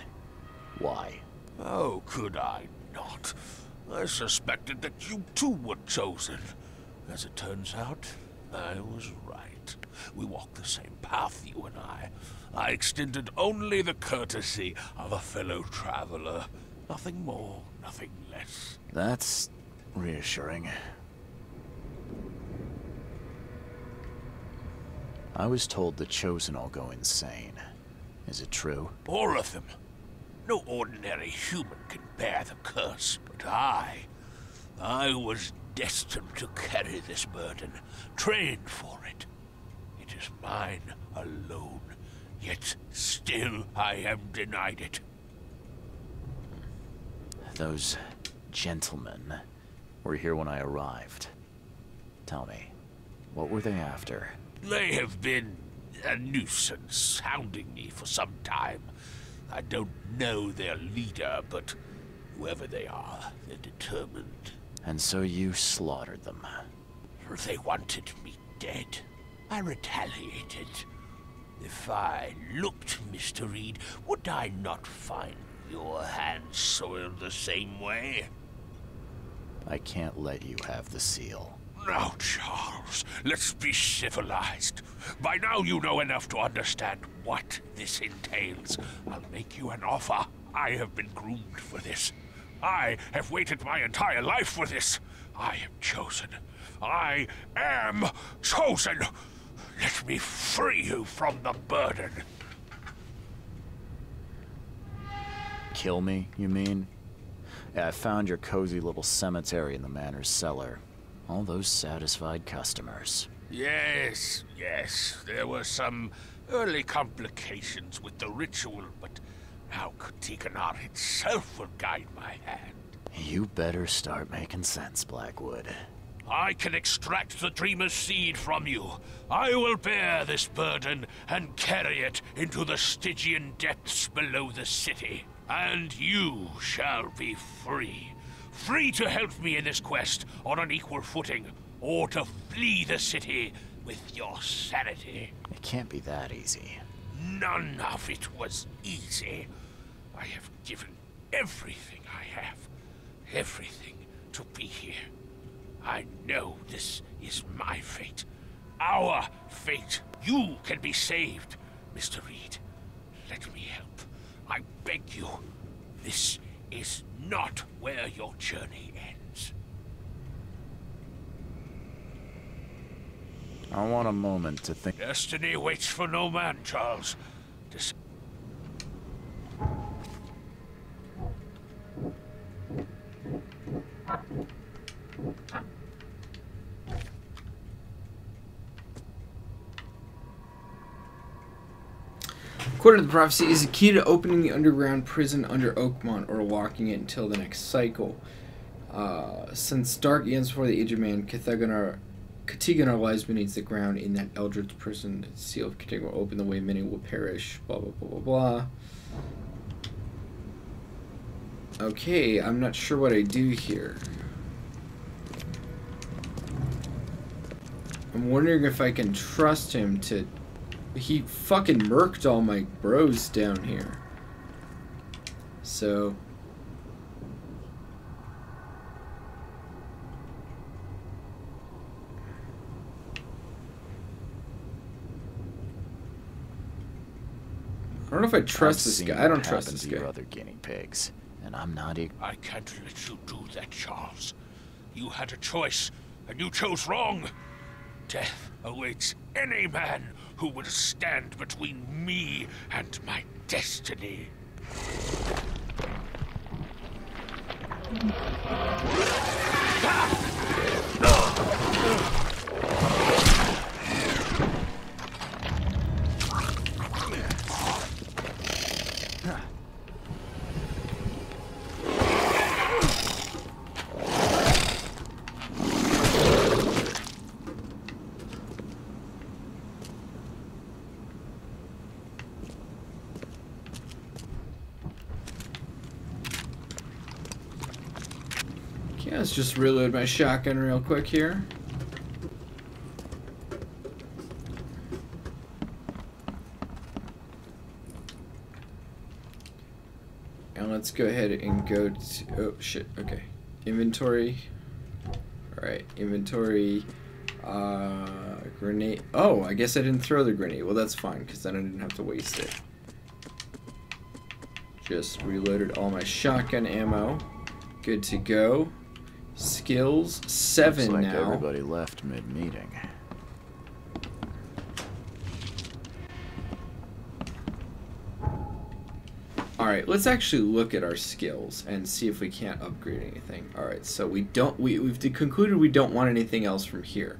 Speaker 3: Why? How oh, could
Speaker 6: I not? I suspected that you too were chosen. As it turns out, I was right. We walked the same path, you and I. I extended only the courtesy of a fellow traveler.
Speaker 4: Nothing more,
Speaker 6: nothing less.
Speaker 3: That's reassuring. I was told the Chosen all go insane. Is it true?
Speaker 6: All of them. No ordinary human can bear the curse, but I... I was destined to carry this burden, trained for it. It is mine alone, yet still I am denied it.
Speaker 3: Those gentlemen were here when I arrived. Tell me, what were they after?
Speaker 6: They have been a nuisance, hounding me for some time. I don't know their leader, but whoever they are, they're determined
Speaker 3: and so you slaughtered them.
Speaker 6: They wanted me dead. I retaliated. If I looked, Mr. Reed, would I not find your hands soiled the same way?
Speaker 3: I can't let you have the seal. Now,
Speaker 6: Charles, let's be civilized. By now you know enough to understand what this entails. I'll make you an offer. I have been groomed for this. I have waited my entire life for this. I am chosen. I am chosen. Let me free you from the burden.
Speaker 3: Kill me, you mean? Yeah, I found your cozy little cemetery in the manor's cellar. All those satisfied customers.
Speaker 6: Yes, yes. There were some early complications with the ritual, but how Tikanar itself will guide my
Speaker 3: hand. You better start making sense, Blackwood.
Speaker 6: I can extract the Dreamer's Seed from you. I will bear this burden and carry it into the Stygian depths below the city. And you shall be free. Free to help me in this quest on an equal footing, or to flee the city with your sanity.
Speaker 3: It can't be that easy.
Speaker 6: None of it was easy. I have given everything I have, everything to be here. I know this is my fate, our fate. You can be saved, Mr. Reed. Let me help. I beg you. This is not where your journey ends.
Speaker 3: I want a moment to think.
Speaker 6: Destiny waits for no man, Charles. Dis
Speaker 1: According to the prophecy is the key to opening the underground prison under Oakmont or locking it until the next cycle. Uh, since dark ends before the age of man, Cthagonar, Ctigonar lies beneath the ground in that eldritch prison. The seal of will open the way many will perish. Blah blah blah blah blah. Okay, I'm not sure what I do here. I'm wondering if I can trust him to... He fucking murked all my bros down here. So... I don't know if I trust this guy. I don't trust this guy.
Speaker 3: other guinea pigs. And I'm not it. I
Speaker 6: can't let you do that, Charles. You had a choice, and you chose wrong. Death awaits any man who will stand between me and my destiny.
Speaker 1: Let's just reload my shotgun real quick here. And let's go ahead and go to, oh shit, okay. Inventory. Alright, inventory. Uh, grenade. Oh, I guess I didn't throw the grenade. Well, that's fine, because then I didn't have to waste it. Just reloaded all my shotgun ammo. Good to go. Skills seven Looks like now. Everybody left mid meeting. Alright, let's actually look at our skills and see if we can't upgrade anything. Alright, so we don't we, we've concluded we don't want anything else from here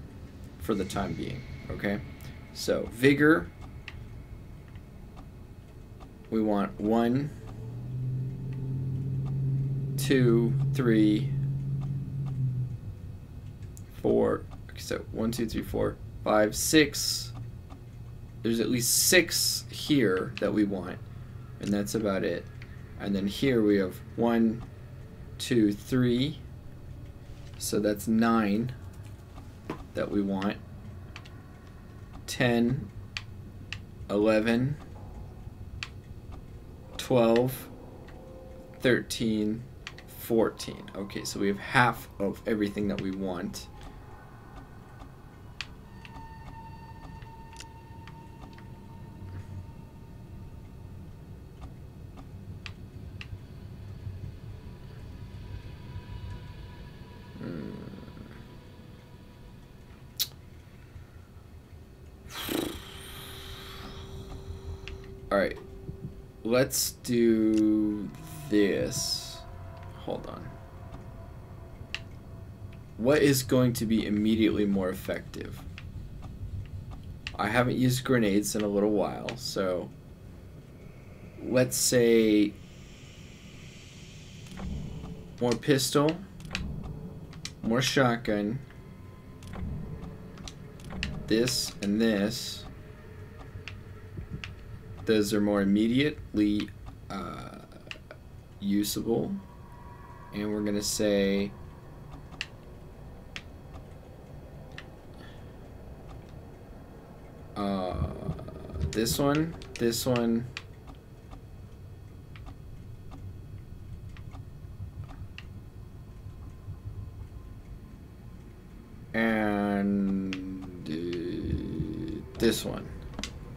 Speaker 1: for the time being. Okay? So vigor. We want one, two, three four. So one, two, three, four, five, six. There's at least six here that we want, and that's about it. And then here we have one, two, three. So that's nine that we want. 10, 11, 12, 13, 14. Okay, so we have half of everything that we want. let's do this. Hold on. What is going to be immediately more effective? I haven't used grenades in a little while, so let's say more pistol, more shotgun, this and this. Those are more immediately uh, usable. And we're going to say uh, this one, this one, and uh, this one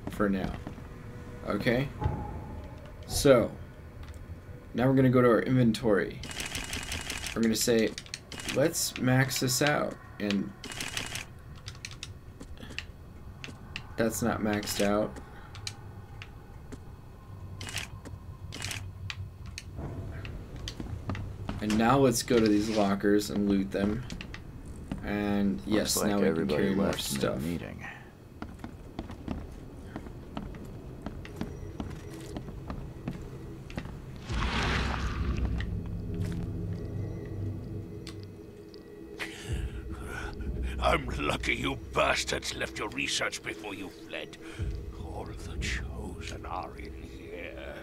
Speaker 1: for now. Okay. So, now we're going to go to our inventory. We're going to say, let's max this out. And that's not maxed out. And now let's go to these lockers and loot them. And yes, like now we can carry more stuff. Meeting.
Speaker 6: bastards left your research before you fled. All of the Chosen are
Speaker 1: in here.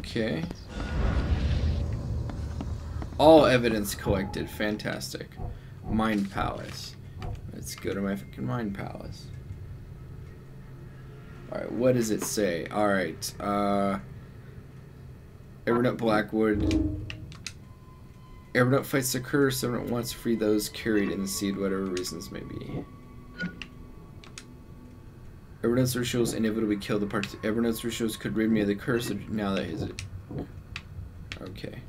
Speaker 1: Okay. All evidence collected. Fantastic. Mind Palace. Let's go to my fucking Mind Palace. Alright, what does it say? Alright, uh... Everett Blackwood Everett fights the curse. Everett wants to free those carried in the seed, whatever reasons may be. Everett's rituals inevitably kill the parts. Everett's rituals could rid me of the curse. Now that is it. Okay.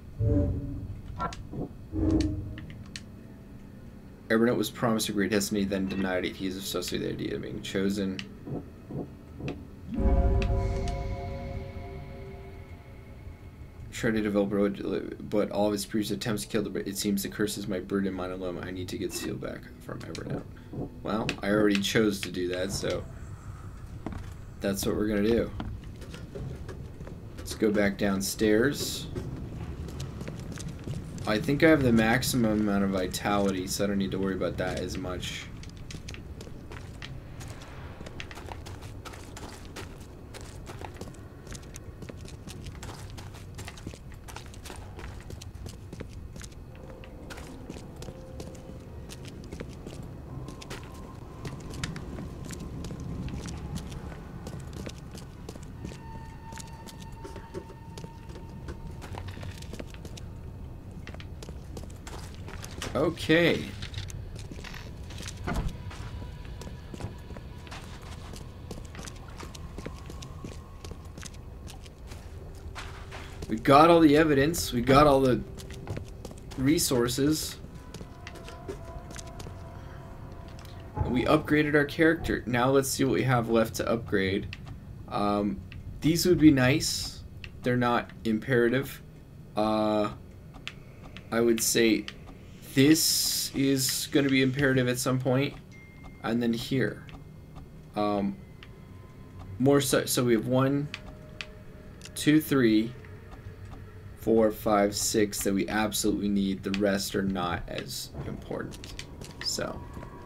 Speaker 1: Everett was promised a great destiny, then denied it. He is obsessed with the idea of being chosen. shredded of develop, but all of his previous attempts killed it. But it seems the curse is my burden, my alone. I need to get sealed back from now. Well, I already chose to do that, so that's what we're gonna do. Let's go back downstairs. I think I have the maximum amount of vitality, so I don't need to worry about that as much. Okay. We got all the evidence. We got all the resources. We upgraded our character. Now let's see what we have left to upgrade. Um, these would be nice. They're not imperative. Uh, I would say this is going to be imperative at some point, and then here. Um, more so, so we have one, two, three, four, five, six that we absolutely need. The rest are not as important. So,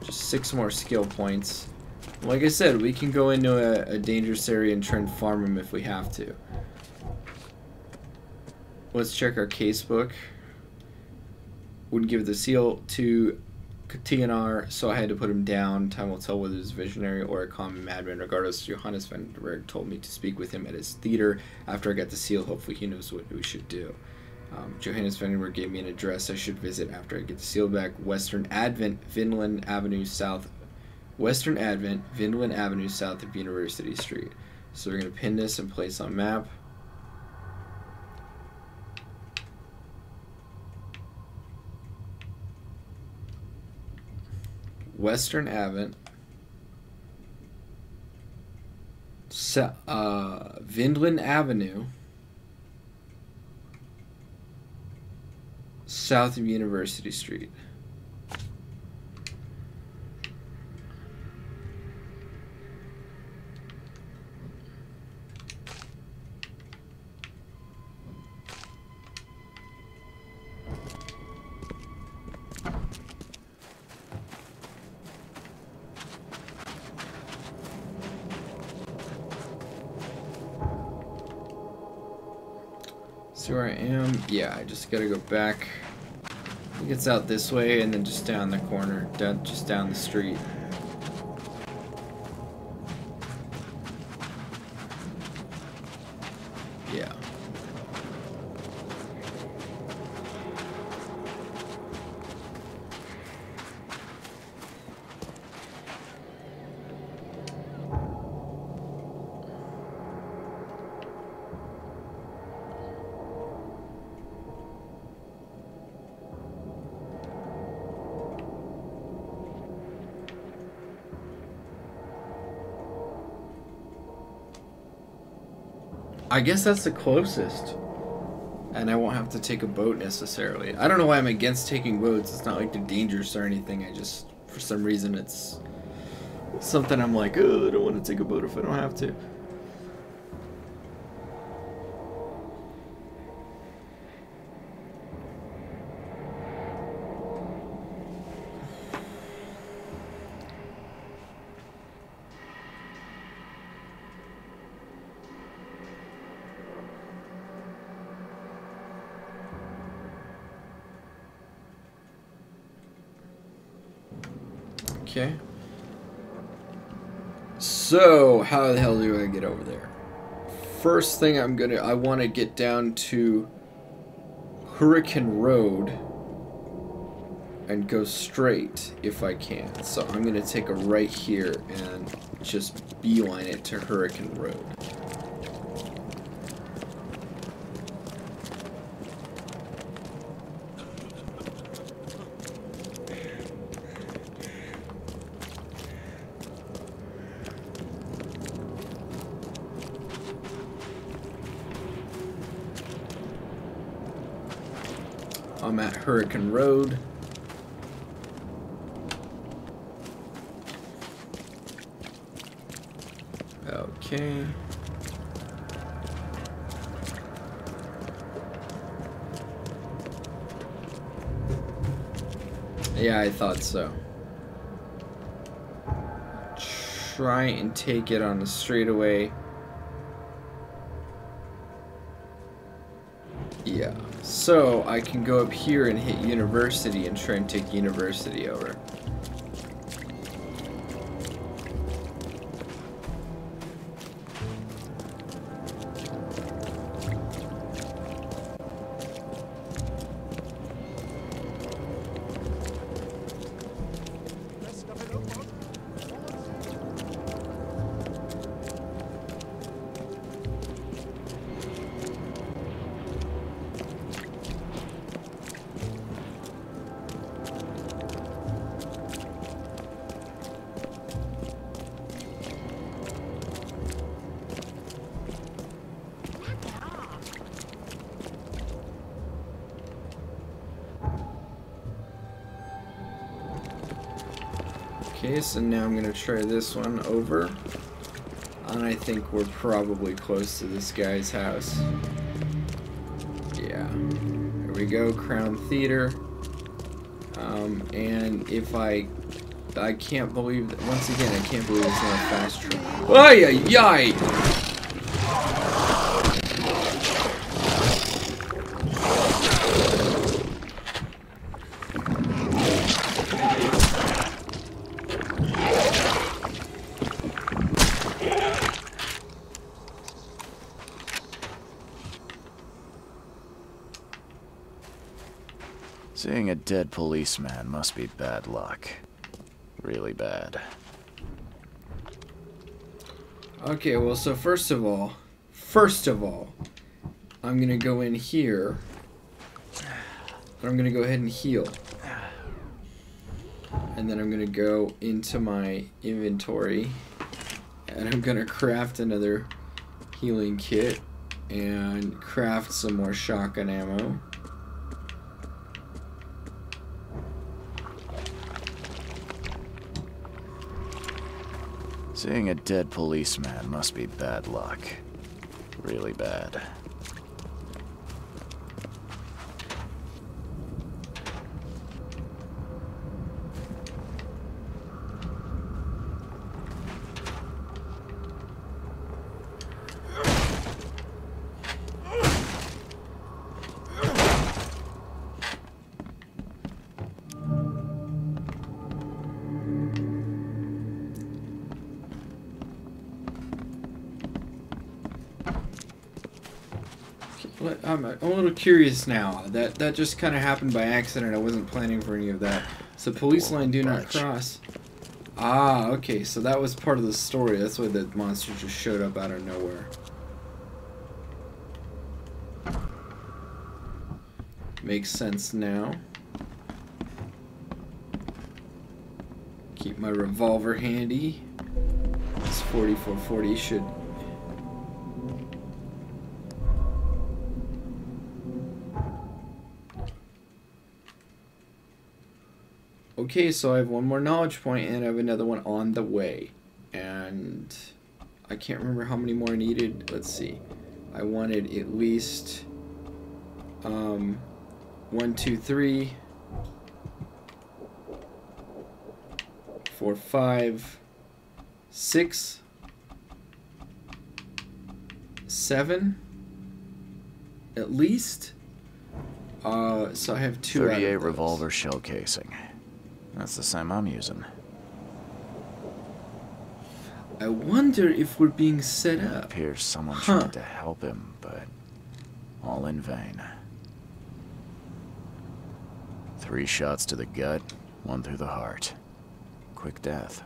Speaker 1: just six more skill points. Like I said, we can go into a, a dangerous area and try and farm them if we have to. Let's check our casebook. book would give the seal to TNR, so I had to put him down. Time will tell whether he's visionary or a common madman. Regardless, Johannes van Berg told me to speak with him at his theater after I got the seal. Hopefully, he knows what we should do. Um, Johannes Berg gave me an address I should visit after I get the seal back. Western Advent, Vinland Avenue South. Western Advent, Vinland Avenue South of University Street. So we're going to pin this in place on map. Western Advent, uh, Vinland Avenue, south of University Street. yeah, I just gotta go back. It gets out this way and then just down the corner, down, just down the street. I guess that's the closest. And I won't have to take a boat necessarily. I don't know why I'm against taking boats. It's not like they're dangerous or anything. I just, for some reason, it's something I'm like, oh, I don't want to take a boat if I don't have to. So, how the hell do I get over there? First thing I'm gonna, I want to get down to Hurricane Road and go straight if I can. So I'm gonna take a right here and just beeline it to Hurricane Road. Hurricane Road. Okay. Yeah, I thought so. Try and take it on the straightaway. So I can go up here and hit university and try and take university over. And now I'm going to try this one over. And I think we're probably close to this guy's house. Yeah. here we go, Crown Theater. Um, and if I... I can't believe that... Once again, I can't believe it's not a fast travel. Oh, yeah, yay!
Speaker 3: dead policeman must
Speaker 1: be bad luck. Really bad. Okay, well, so first of all, first of all, I'm gonna go in here. But I'm gonna go ahead and heal. And then I'm gonna go into my inventory. And I'm gonna craft another healing kit. And craft some more shotgun ammo.
Speaker 3: Seeing a dead policeman must be bad luck. Really bad.
Speaker 1: curious now. That that just kind of happened by accident. I wasn't planning for any of that. So police line do not cross. Ah, okay. So that was part of the story. That's why the monster just showed up out of nowhere. Makes sense now. Keep my revolver handy. This 4440 should Okay, so I have one more knowledge point and I have another one on the way. And I can't remember how many more I needed. Let's see. I wanted at least um, one, two, three, four, five, six, seven, at least. Uh, so I have two. Thirty-eight revolver shell casing.
Speaker 3: That's the same I'm using. I wonder
Speaker 1: if we're being set
Speaker 3: it up. appears someone huh. tried to help him, but all in vain. Three shots to the gut, one through the heart. Quick death.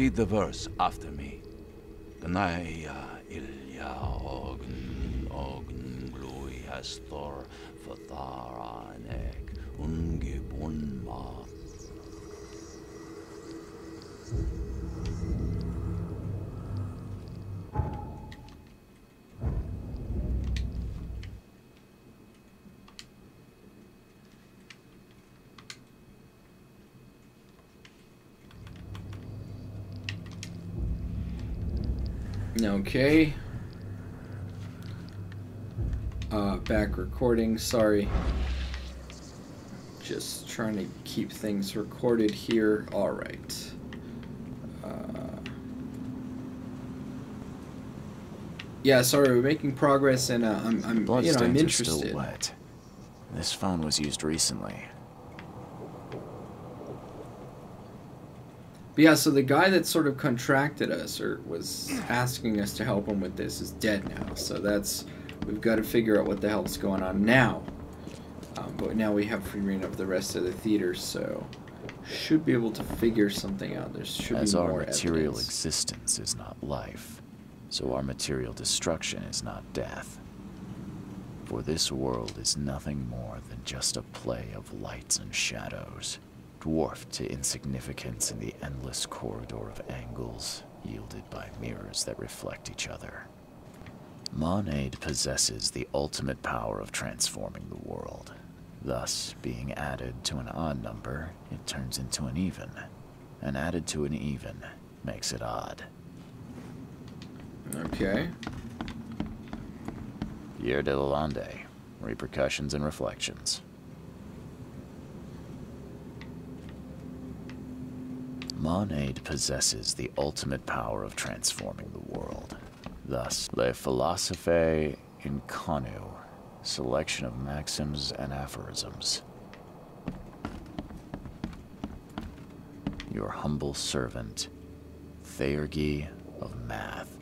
Speaker 14: Repeat the verse after me. Gnaya ilya ogn ogn glui Hastur fataranek ungebunma.
Speaker 1: Okay. Uh, back recording, sorry. Just trying to keep things recorded here. Alright. Uh, yeah, sorry, we're making progress and uh, I'm, I'm, you know, I'm interested. Still wet. This phone was used recently, But yeah, so the guy that sort of contracted us or was asking us to help him with this is dead now. So that's we've got to figure out what the hell's going on now. Um, but now we have free reign of the rest of the theater, so should be able to figure something out. There should As be more our material
Speaker 3: evidence. existence is not life, so our material destruction is not death. For this world is nothing more than just a play of lights and shadows dwarfed to insignificance in the endless corridor of angles yielded by mirrors that reflect each other. Monade possesses the ultimate power of transforming the world. Thus, being added to an odd number, it turns into an even. And added to an even makes it odd. Okay. Year de la Lande, Repercussions and Reflections. Monade possesses the ultimate power of transforming the world. Thus, Le Philosophe Inconnu, selection of maxims and aphorisms. Your humble servant, Theurgy of Math.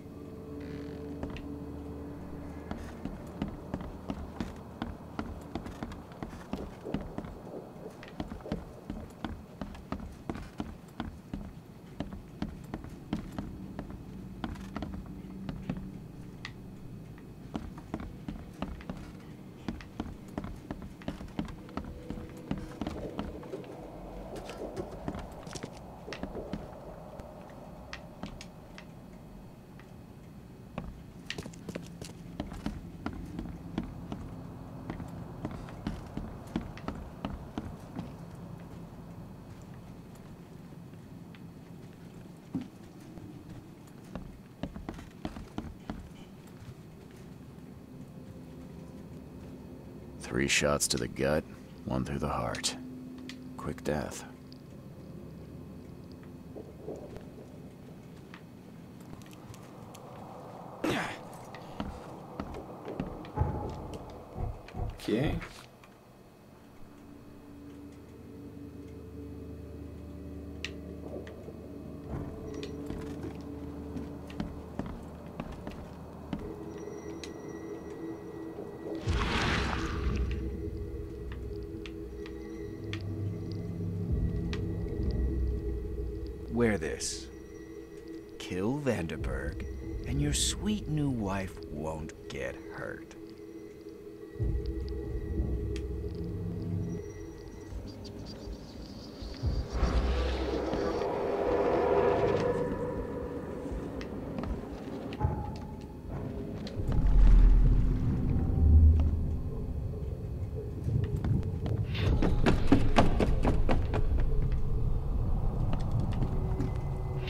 Speaker 3: shots to the gut, one through the heart. Quick death.
Speaker 1: Okay.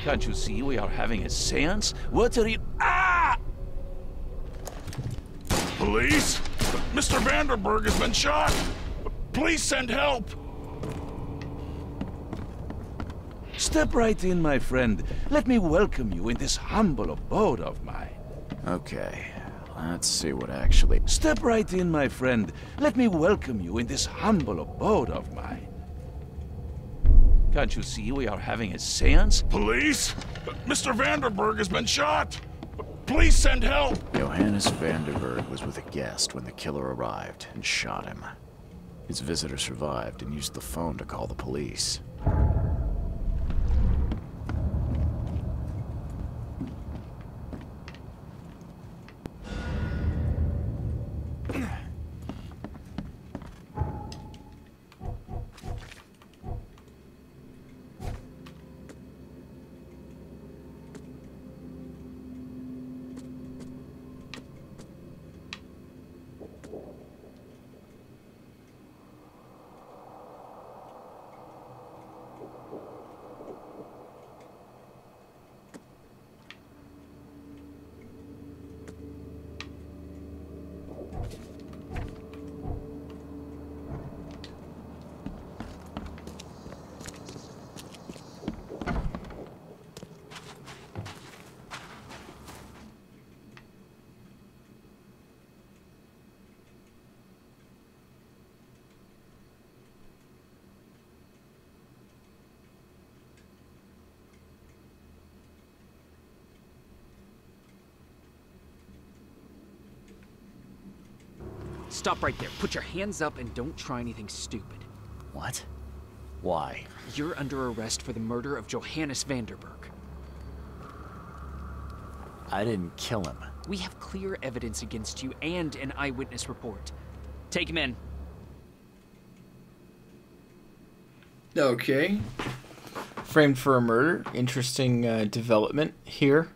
Speaker 14: Can't you
Speaker 10: see we are having a seance? What are you... Ah! Police? Mr. Vanderberg has been shot! Please send help!
Speaker 14: Step right in, my friend. Let me welcome you in this humble abode of mine. Okay, let's see what actually... Step right in, my friend. Let me welcome you in this humble abode of
Speaker 10: mine. Can't you see we are having a seance? Police? Mr. Vanderberg has been shot! Please send help!
Speaker 3: Johannes Vanderberg was with a guest when the killer arrived and shot him. His visitor survived and used the phone to call the police.
Speaker 9: Stop right there. Put your hands up and don't try anything stupid.
Speaker 3: What? Why?
Speaker 9: You're under arrest for the murder of Johannes Vanderberg.
Speaker 3: I didn't kill him.
Speaker 9: We have clear evidence against you and an eyewitness report. Take him in.
Speaker 1: Okay. Framed for a murder. Interesting uh, development here.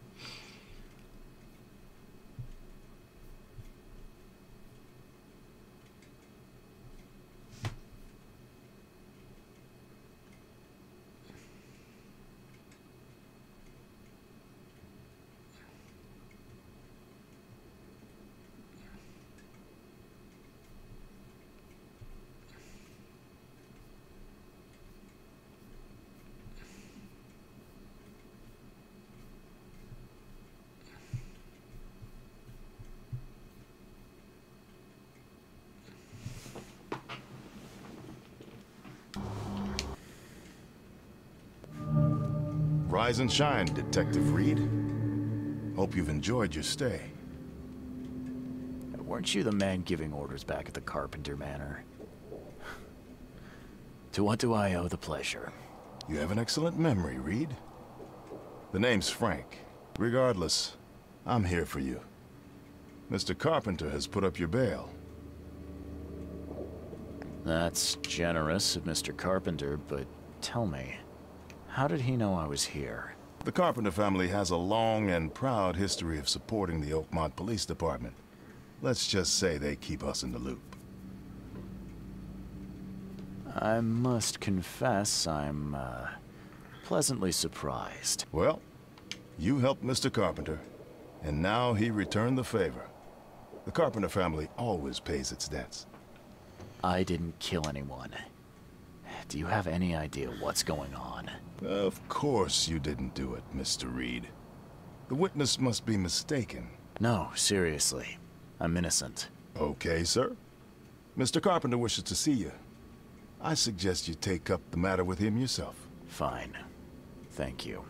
Speaker 2: Rise and shine, Detective Reed. Hope you've enjoyed your stay. weren't you the man giving orders back at the Carpenter Manor? to what do I owe the pleasure? You have an excellent memory, Reed. The name's Frank. Regardless, I'm here for you. Mr. Carpenter has put up your bail. That's generous of Mr. Carpenter, but tell me, how did he know I was here? The Carpenter family has a long and proud history of supporting the Oakmont Police Department. Let's just say they keep us in the loop. I must confess I'm uh, pleasantly surprised. Well, you helped Mr. Carpenter, and now he returned the favor. The Carpenter family always pays its debts. I didn't kill anyone. Do you have any idea what's going on? Of course you didn't do it, Mr. Reed. The witness must be mistaken. No, seriously. I'm innocent. Okay, sir. Mr. Carpenter wishes to see you. I suggest you take up the matter with him yourself. Fine. Thank you.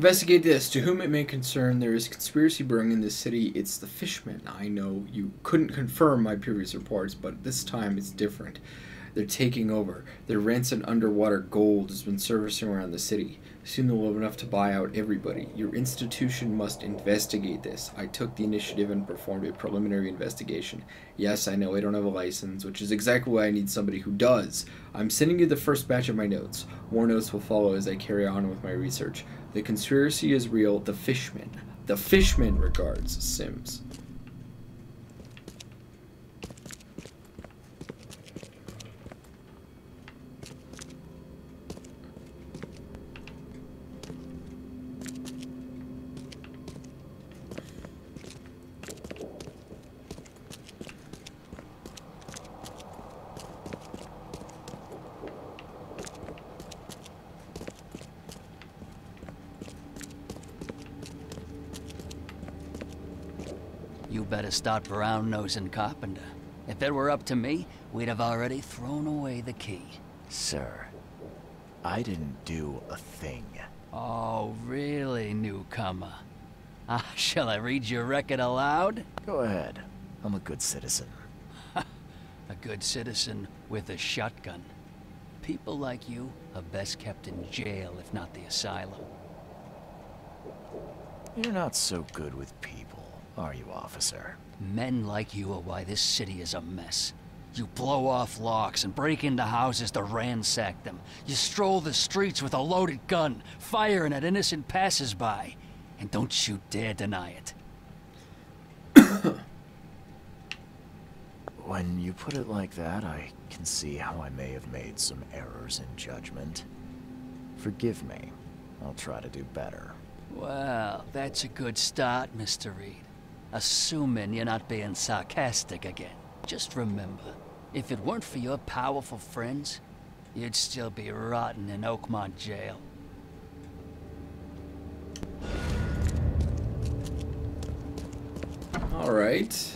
Speaker 1: Investigate this. To whom it may concern, there is conspiracy brewing in this city. It's the fishmen. I know you couldn't confirm my previous reports, but this time it's different. They're taking over. Their rancid underwater gold has been servicing around the city soon they will have enough to buy out everybody. Your institution must investigate this. I took the initiative and performed a preliminary investigation. Yes, I know I don't have a license, which is exactly why I need somebody who does. I'm sending you the first batch of my notes. More notes will follow as I carry on with my research. The conspiracy is real. The fishman. The fishman regards Sims.
Speaker 13: start brown-nosing Carpenter. If it were up to me, we'd have already thrown away the key.
Speaker 3: Sir, I didn't do a thing.
Speaker 13: Oh, really, newcomer? Ah, shall I read your record aloud? Go ahead. I'm a good citizen. a good citizen with a shotgun. People like you are best kept in jail, if not the asylum. You're not so good with people, are you, officer? Men like you are why this city is a mess. You blow off locks and break into houses to ransack them. You stroll the streets with a loaded gun, firing at innocent passersby. And don't you dare deny it.
Speaker 3: when you put it like that, I can see how I may have made some errors in judgment. Forgive me. I'll try to do better.
Speaker 13: Well, that's a good start, Mr. Reed assuming you're not being sarcastic again. Just remember, if it weren't for your powerful friends, you'd still be rotting in Oakmont jail.
Speaker 1: Alright.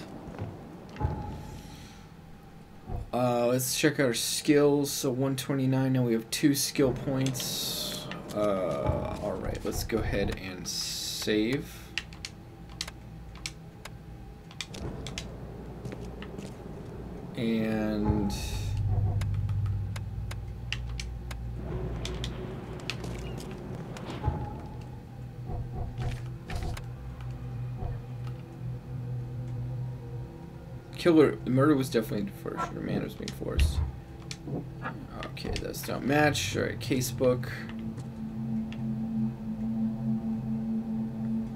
Speaker 1: Uh, let's check our skills. So 129, now we have two skill points. Uh, Alright, let's go ahead and save. and killer the murder was definitely forced or man was being forced okay that's not match all right casebook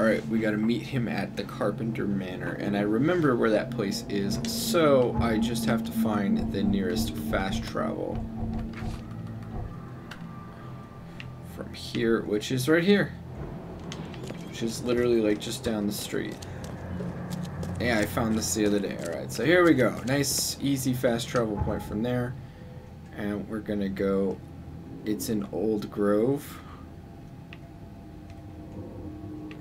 Speaker 1: Alright, we gotta meet him at the Carpenter Manor, and I remember where that place is, so I just have to find the nearest fast travel. From here, which is right here. Which is literally like just down the street. Yeah, I found this the other day. Alright, so here we go. Nice, easy, fast travel point from there. And we're gonna go... It's an old grove.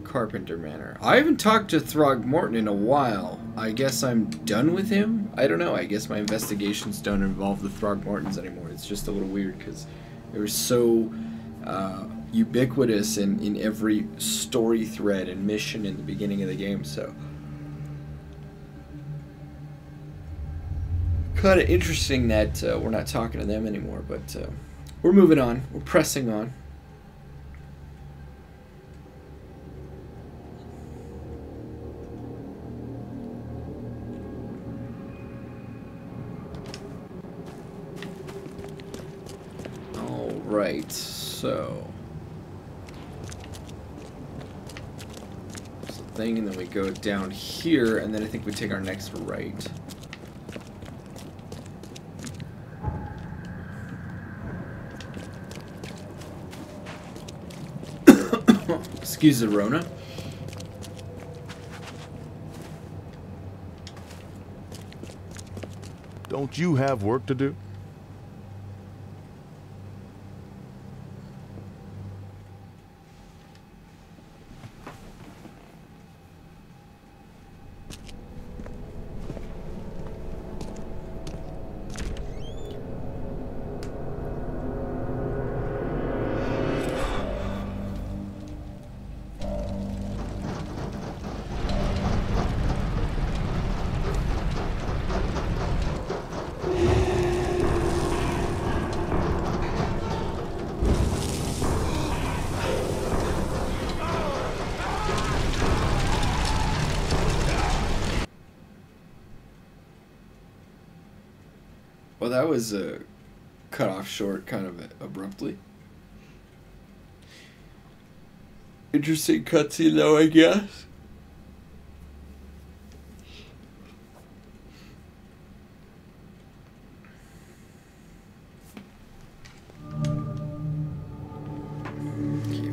Speaker 1: Carpenter Manor. I haven't talked to Throgmorton in a while. I guess I'm done with him? I don't know. I guess my investigations don't involve the Throgmortons anymore. It's just a little weird because they were so uh, ubiquitous in, in every story thread and mission in the beginning of the game, so... Kind of interesting that uh, we're not talking to them anymore, but uh, we're moving on. We're pressing on. Right, so... There's a thing, and then we go down here, and then I think we take our next right. Excuse the Rona.
Speaker 2: Don't you have work to do?
Speaker 1: was uh, cut off short kind of abruptly. Interesting cutscene, though, I guess.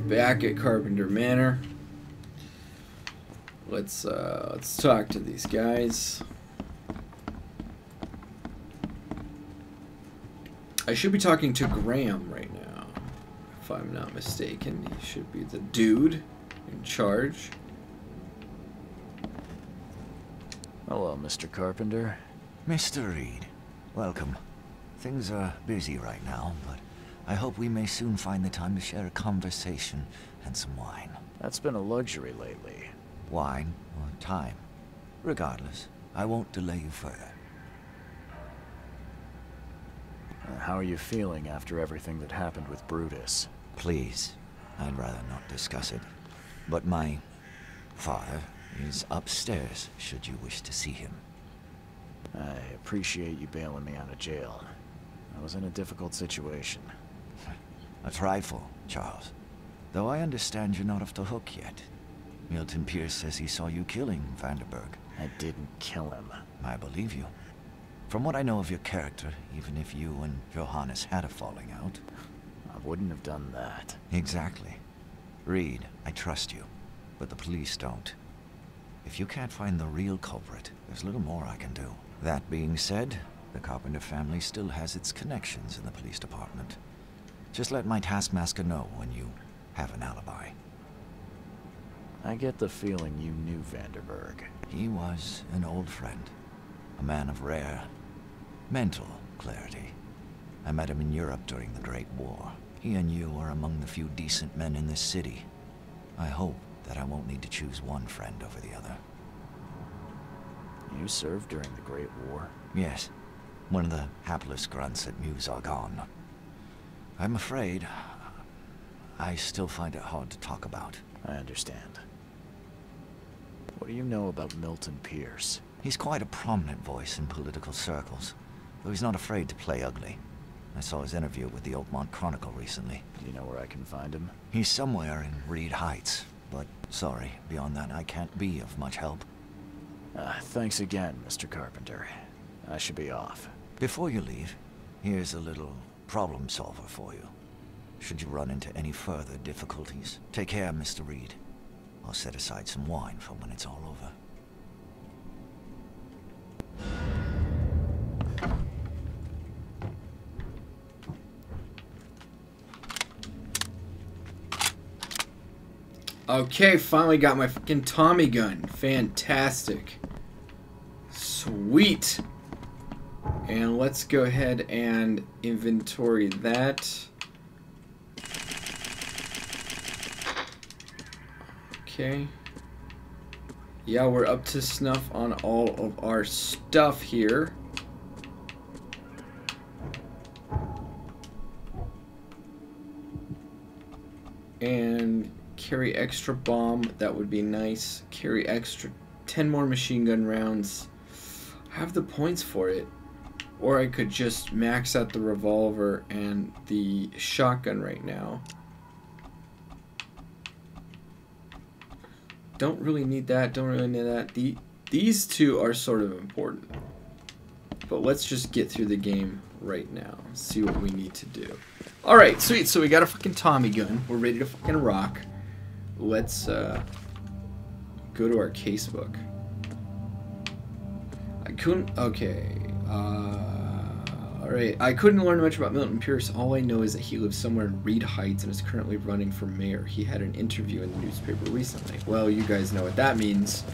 Speaker 1: back at Carpenter Manor. Let's uh, let's talk to these guys. I should be talking to Graham right now, if I'm not mistaken. He should be the dude in charge.
Speaker 3: Hello, Mr. Carpenter. Mr. Reed, welcome. Things are busy right now, but I hope we may
Speaker 4: soon find the time to share a conversation and some wine.
Speaker 3: That's been a luxury lately.
Speaker 4: Wine or time. Regardless, I won't delay you further.
Speaker 3: Uh, how are you feeling after everything that happened with Brutus? Please, I'd rather not discuss it. But my father is upstairs, should you wish to see him. I appreciate you bailing me out of jail. I was in a difficult situation. a trifle, Charles. Though I understand you're not off the hook yet. Milton Pierce says he saw you killing Vanderberg. I didn't kill him. I believe you. From what I know of your character, even if you and Johannes had a falling out... I wouldn't have done that. Exactly. Reed, I trust you, but the police don't. If you can't find the real culprit, there's little more I can do. That being said, the Carpenter family still has its connections in the police department. Just let my taskmaster know when you have an alibi. I get the feeling you knew Vanderberg. He was an old friend a man of rare mental clarity. I met him in Europe during the Great War. He and you are among the few decent men in this city. I hope that I won't need to choose one friend over the other. You served during the Great War? Yes. One of the hapless grunts at Meuse Argonne. I'm afraid I still find it hard to talk about. I understand. What do you know about Milton Pierce? He's quite a prominent voice in political circles, though he's not afraid to play ugly. I saw his interview with the Oakmont Chronicle recently. Do you know where I can find him? He's somewhere in Reed Heights, but sorry, beyond that I can't be of much help. Uh, thanks again, Mr. Carpenter. I should
Speaker 4: be off. Before you leave, here's a little problem solver for you. Should you run into any further difficulties, take care, Mr. Reed. I'll set aside some wine for when it's all over.
Speaker 1: Okay, finally got my fucking Tommy gun. Fantastic. Sweet. And let's go ahead and inventory that. Okay. Yeah, we're up to snuff on all of our stuff here. And carry extra bomb, that would be nice. Carry extra 10 more machine gun rounds. I have the points for it. Or I could just max out the revolver and the shotgun right now. Don't really need that. Don't really need that. The, these two are sort of important. But let's just get through the game right now. See what we need to do. Alright, sweet. So we got a fucking Tommy gun. We're ready to fucking rock. Let's uh, go to our casebook. I couldn't... Okay. Uh... Alright, I couldn't learn much about Milton Pierce. All I know is that he lives somewhere in Reed Heights and is currently running for mayor. He had an interview in the newspaper recently. Well, you guys know what that means.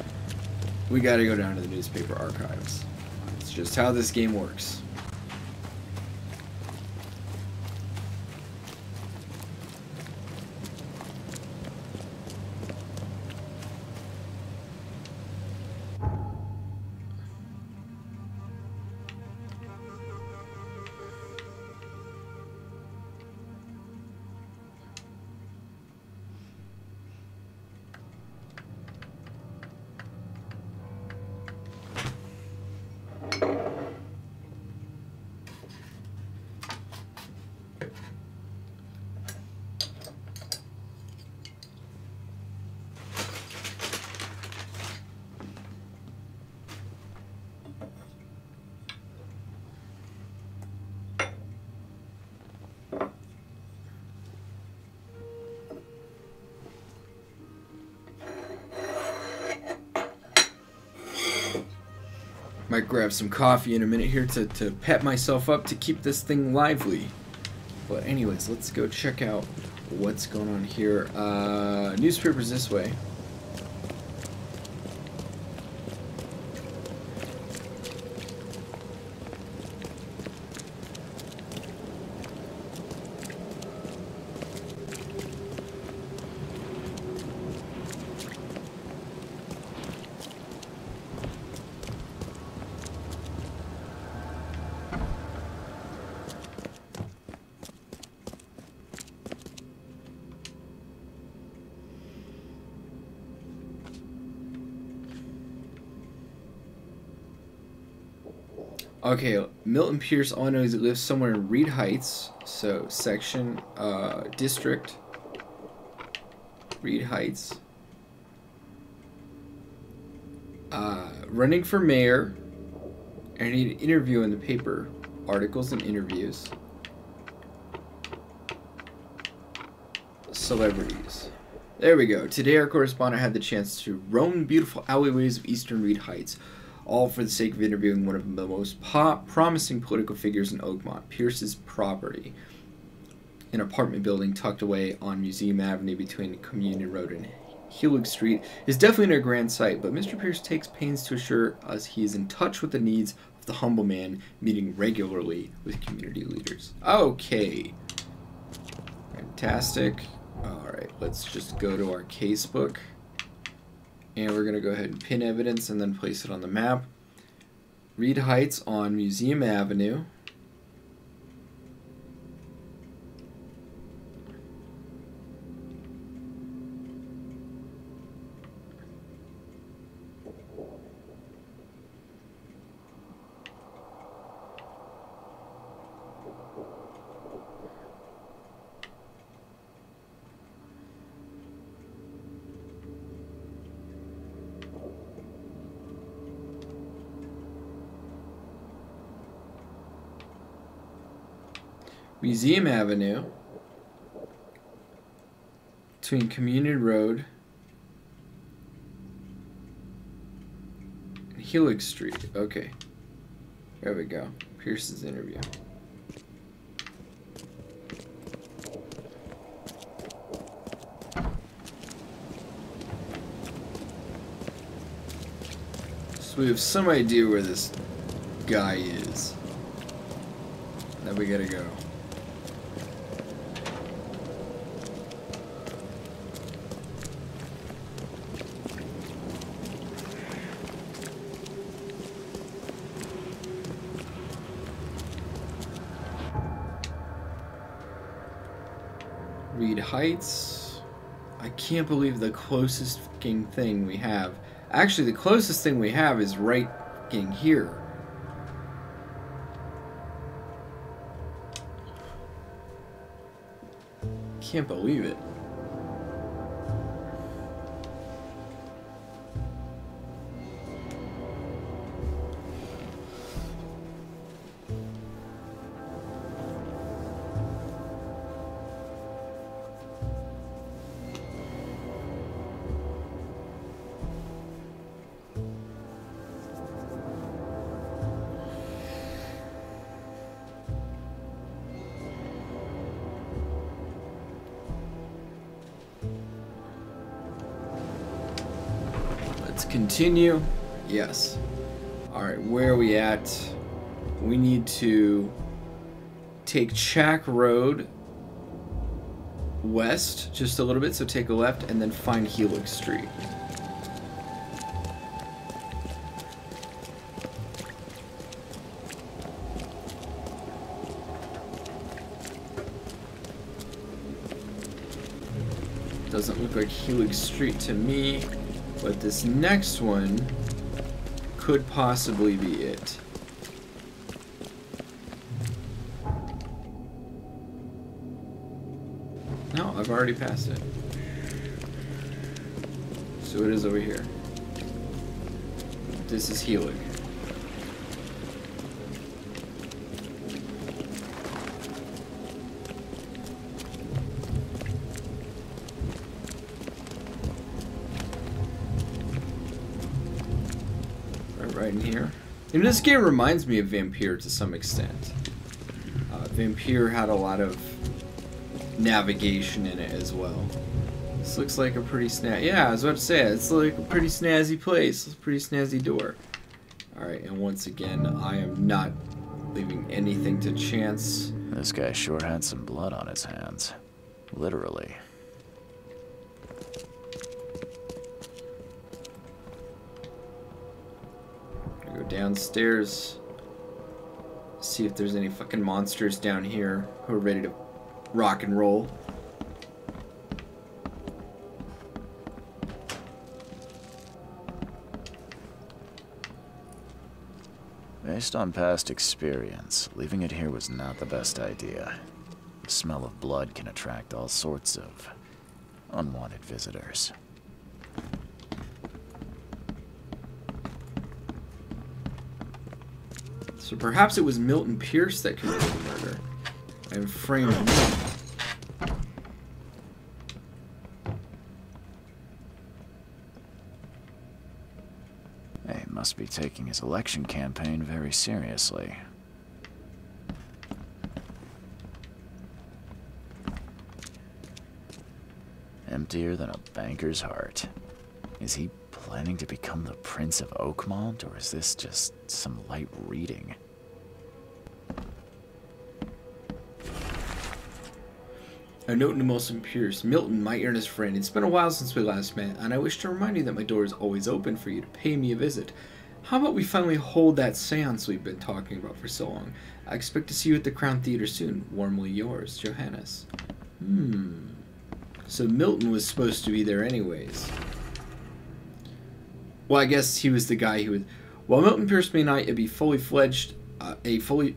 Speaker 1: We gotta go down to the newspaper archives. It's just how this game works. some coffee in a minute here to, to pep myself up to keep this thing lively. But anyways, let's go check out what's going on here. Uh, newspaper's this way. Pierce, all I know is it lives somewhere in Reed Heights. So, section, uh, district, Reed Heights. Uh, running for mayor. I need an interview in the paper. Articles and interviews. Celebrities. There we go. Today our correspondent had the chance to roam beautiful alleyways of eastern Reed Heights all for the sake of interviewing one of the most promising political figures in Oakmont, Pierce's property, an apartment building tucked away on Museum Avenue between Communion Road and Helig Street, is definitely a grand site, but Mr. Pierce takes pains to assure us he is in touch with the needs of the humble man, meeting regularly with community leaders. Okay. Fantastic. Alright, let's just go to our casebook. And we're going to go ahead and pin evidence and then place it on the map. Read heights on Museum Avenue. Museum Avenue between Community Road and Helix Street. Okay. There we go. Pierce's interview. So we have some idea where this guy is. Now we gotta go. Reed Heights. I can't believe the closest fucking thing we have. Actually, the closest thing we have is right fucking here. Can't believe it. continue? Yes. All right, where are we at? We need to take Chack Road west just a little bit, so take a left and then find Helix Street. Doesn't look like Helix Street to me. But this next one could possibly be it. No, I've already passed it. So it is over here. This is healing. this game reminds me of Vampyr to some extent. Uh, Vampyr had a lot of navigation in it as well. This looks like a pretty snazzy... Yeah, I was about to say, it's like a pretty snazzy place. It's a pretty snazzy door. Alright, and once again, I am not leaving anything to chance.
Speaker 3: This guy sure had some blood on his hands.
Speaker 1: Literally. downstairs. See if there's any fucking monsters down here who are ready to rock and roll.
Speaker 3: Based on past experience, leaving it here was not the best idea. The smell of blood can attract all sorts of unwanted visitors.
Speaker 1: So perhaps it was Milton Pierce that committed the murder and framed me.
Speaker 3: They must be taking his election campaign very seriously. Emptier than a banker's heart. Is he planning to become the Prince of Oakmont, or is this just some light reading?
Speaker 1: A note to Molson Pierce. Milton, my earnest friend, it's been a while since we last met, and I wish to remind you that my door is always open for you to pay me a visit. How about we finally hold that seance we've been talking about for so long? I expect to see you at the Crown Theater soon. Warmly yours, Johannes.
Speaker 5: Hmm.
Speaker 1: So Milton was supposed to be there anyways. Well, I guess he was the guy who was. While Milton Pierce may not yet be fully fledged, uh, a fully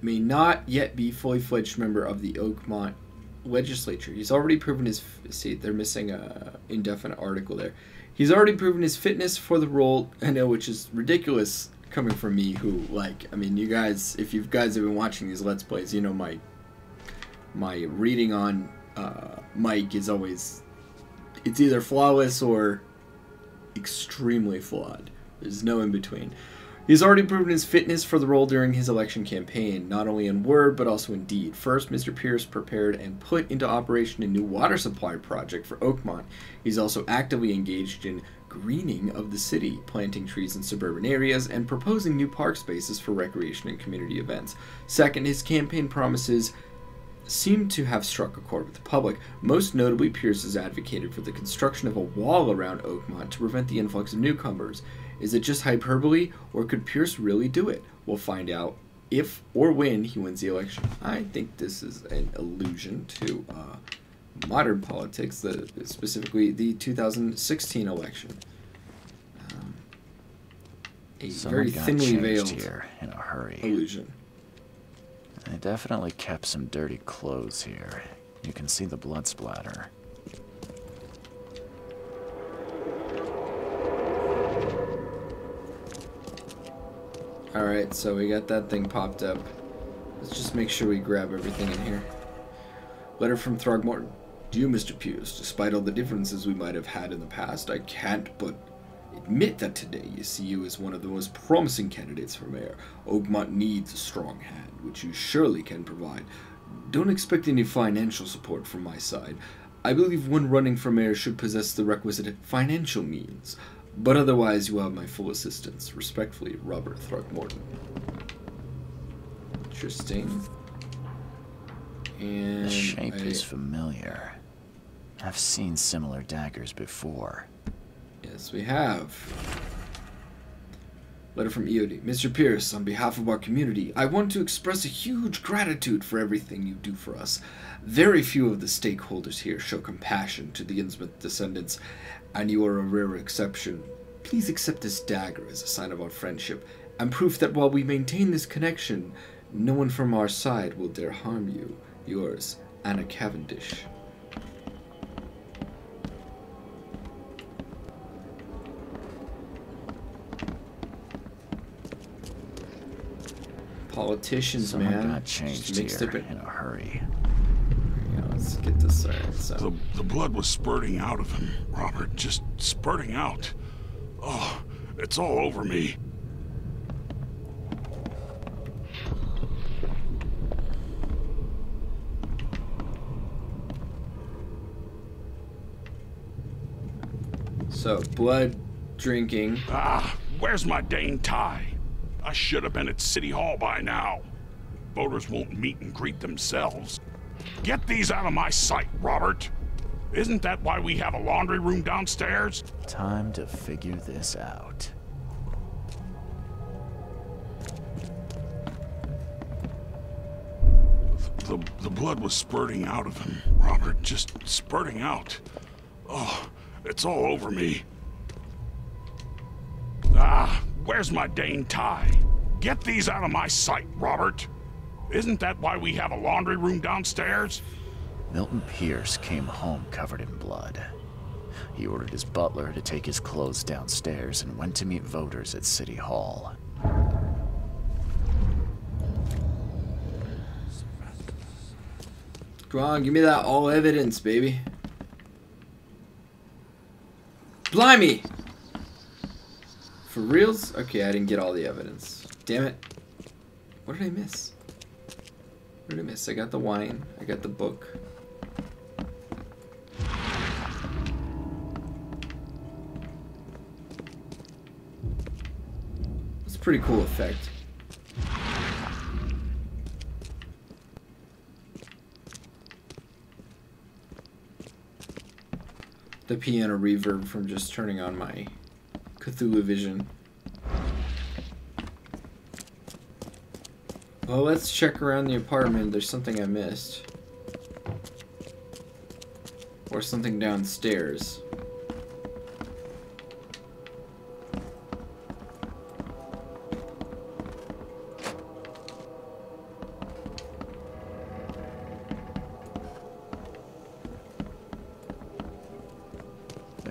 Speaker 1: may not yet be fully fledged member of the Oakmont legislature. He's already proven his. See, they're missing a indefinite article there. He's already proven his fitness for the role. I know, which is ridiculous coming from me, who like. I mean, you guys, if you guys have been watching these let's plays, you know my my reading on uh, Mike is always it's either flawless or extremely flawed. There's no in between. He's already proven his fitness for the role during his election campaign, not only in word but also in deed. First, Mr. Pierce prepared and put into operation a new water supply project for Oakmont. He's also actively engaged in greening of the city, planting trees in suburban areas, and proposing new park spaces for recreation and community events. Second, his campaign promises seem to have struck a chord with the public. Most notably, Pierce has advocated for the construction of a wall around Oakmont to prevent the influx of newcomers. Is it just hyperbole, or could Pierce really do it? We'll find out if or when he wins the election. I think this is an allusion to uh, modern politics, the, specifically the 2016 election. Um, a Someone very thinly veiled here in a hurry. illusion.
Speaker 3: They definitely kept some dirty clothes here. You can see the
Speaker 1: blood splatter. Alright, so we got that thing popped up. Let's just make sure we grab everything in here. Letter from Throgmorton. Dear Mr. Pierce, despite all the differences we might have had in the past, I can't but admit that today you see you as one of the most promising candidates for mayor. Oakmont needs a strong hand which you surely can provide. Don't expect any financial support from my side. I believe one running for mayor should possess the requisite financial means. But otherwise, you have my full assistance. Respectfully, Robert Throgmorton. Interesting. And the shape I... is familiar. I've seen similar daggers before. Yes, we have. Letter from EOD. Mr. Pierce, on behalf of our community, I want to express a huge gratitude for everything you do for us. Very few of the stakeholders here show compassion to the Innsmouth descendants, and you are a rare exception. Please accept this dagger as a sign of our friendship and proof that while we maintain this connection, no one from our side will dare harm you. Yours, Anna Cavendish. politicians, Someone man. Got changed Just here in a hurry.
Speaker 10: Yeah, let's get this started. So. The, the blood was spurting out of him, Robert. Just spurting out. Oh, it's all over me.
Speaker 1: So, blood
Speaker 10: drinking. Ah, where's my Dane tie? I should have been at City Hall by now. Voters won't meet and greet themselves. Get these out of my sight, Robert. Isn't that why we have a laundry room downstairs?
Speaker 3: Time to figure
Speaker 10: this out. The, the blood was spurting out of him, Robert. Just spurting out. Oh, it's all over me. Ah, Where's my Dane tie? Get these out of my sight, Robert. Isn't that why we have a laundry room downstairs?
Speaker 3: Milton Pierce came home covered in blood. He ordered his butler to take his clothes downstairs and went to meet voters at City Hall.
Speaker 1: Come on, give me that all evidence, baby. Blimey! For reals? Okay, I didn't get all the evidence. Damn it. What did I miss? What did I miss? I got the wine. I got the book. It's a pretty cool effect. The piano reverb from just turning on my Cthulhu Vision. Well, let's check around the apartment. There's something I missed. Or something downstairs.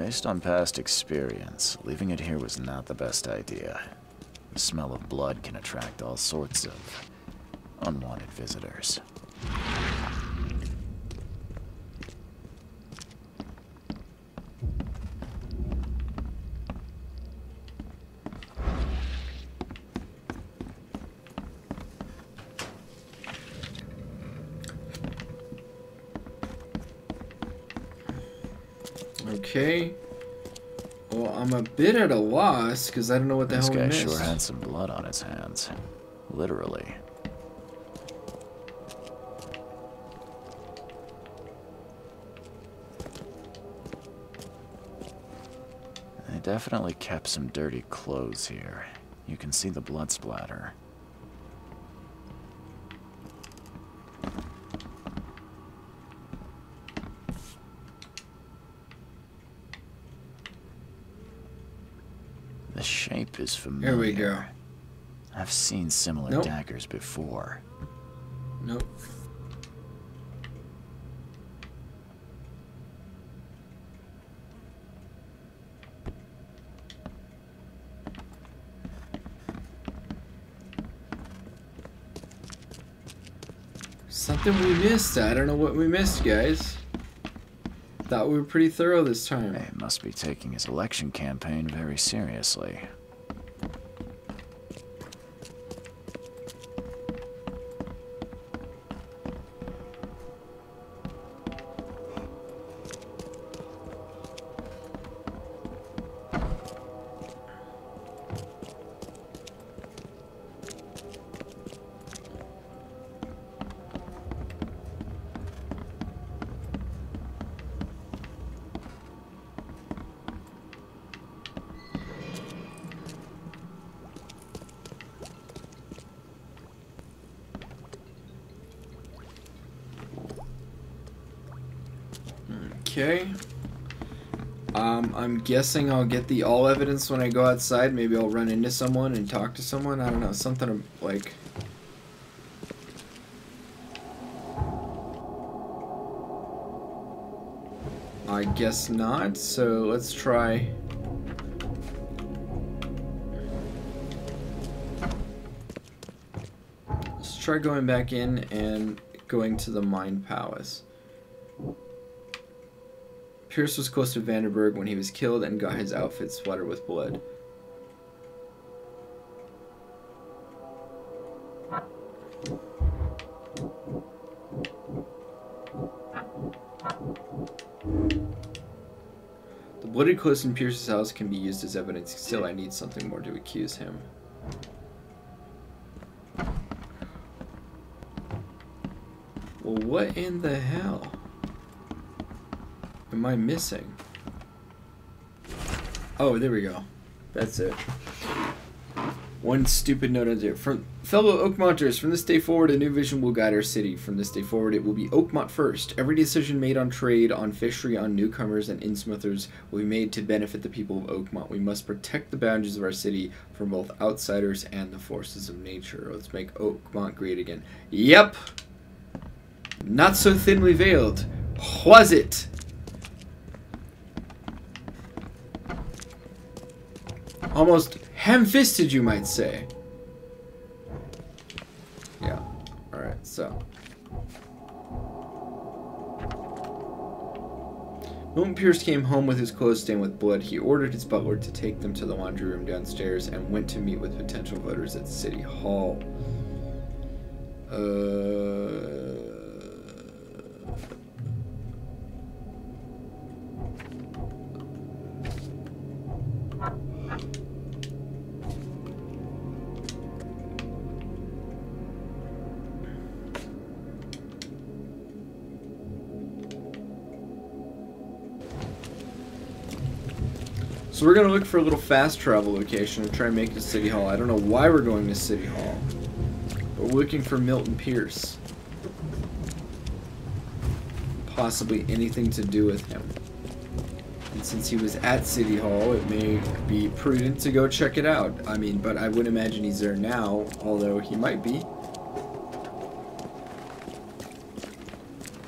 Speaker 3: Based on past experience, leaving it here was not the best idea. The smell of blood can attract all sorts of unwanted visitors.
Speaker 1: Okay. Well, I'm a bit at a loss because I don't know what the this hell This guy sure had
Speaker 3: some blood on his hands. Literally. They definitely kept some dirty clothes here. You can see the blood splatter. The shape is familiar. Here we go. I've seen similar nope. daggers
Speaker 1: before. Nope. Something we missed. I don't know what we missed, guys. Thought we were pretty thorough this time. He must be taking his election campaign very
Speaker 3: seriously.
Speaker 1: guessing I'll get the all evidence when I go outside. Maybe I'll run into someone and talk to someone. I don't know, something like... I guess not, so let's try... Let's try going back in and going to the Mind Palace. Pierce was close to Vanderberg when he was killed and got his outfit splattered with blood. The blooded clothes in Pierce's house can be used as evidence, still I need something more to accuse him. Well, what in the hell? am I missing? Oh, there we go. That's it. One stupid note under there. From fellow Oakmonters, from this day forward, a new vision will guide our city. From this day forward, it will be Oakmont first. Every decision made on trade, on fishery, on newcomers, and Innsmouthers will be made to benefit the people of Oakmont. We must protect the boundaries of our city from both outsiders and the forces of nature. Let's make Oakmont great again. Yep! Not so thinly veiled. Was it? Almost ham-fisted, you might say. Yeah. Alright, so. when Pierce came home with his clothes stained with blood. He ordered his butler to take them to the laundry room downstairs and went to meet with potential voters at City Hall. Uh... So we're going to look for a little fast travel location to try and make it to City Hall. I don't know why we're going to City Hall. We're looking for Milton Pierce. Possibly anything to do with him. And since he was at City Hall, it may be prudent to go check it out. I mean, but I would imagine he's there now, although he might be.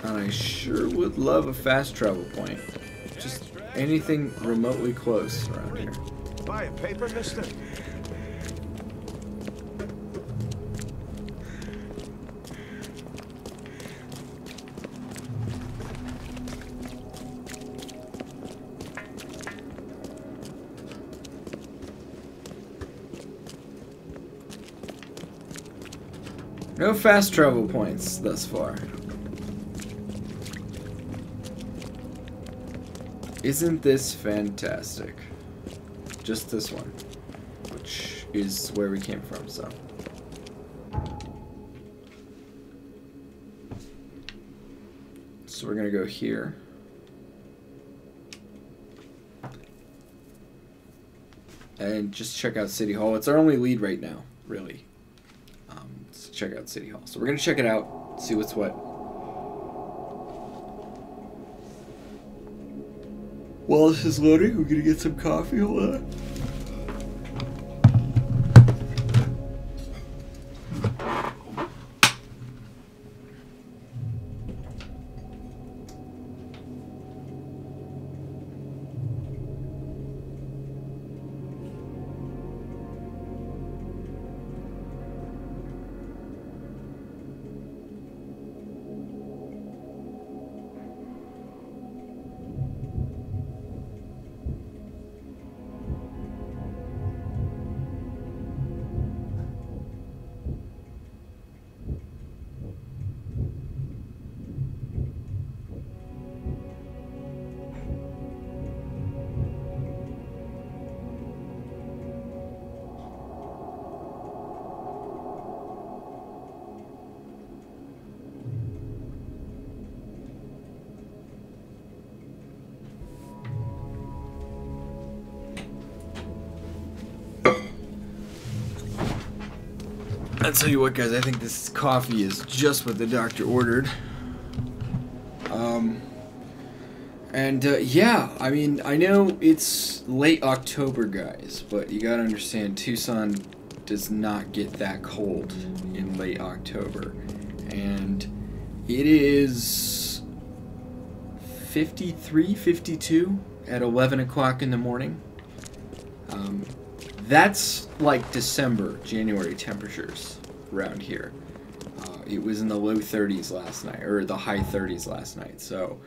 Speaker 1: And I sure would love a fast travel point anything remotely close around here. Buy
Speaker 7: a paper, mister?
Speaker 1: No fast travel points thus far. Isn't this fantastic? Just this one, which is where we came from, so. So we're gonna go here. And just check out City Hall. It's our only lead right now, really. Um, check out City Hall. So we're gonna check it out, see what's what. Wallace is loading. We're gonna get some coffee. Hold on. tell you what, guys, I think this coffee is just what the doctor ordered. Um, and uh, yeah, I mean, I know it's late October, guys, but you gotta understand Tucson does not get that cold in late October. And it is 53, 52 at 11 o'clock in the morning. Um, that's like December, January temperatures around here. Uh, it was in the low 30s last night, or the high 30s last night. So,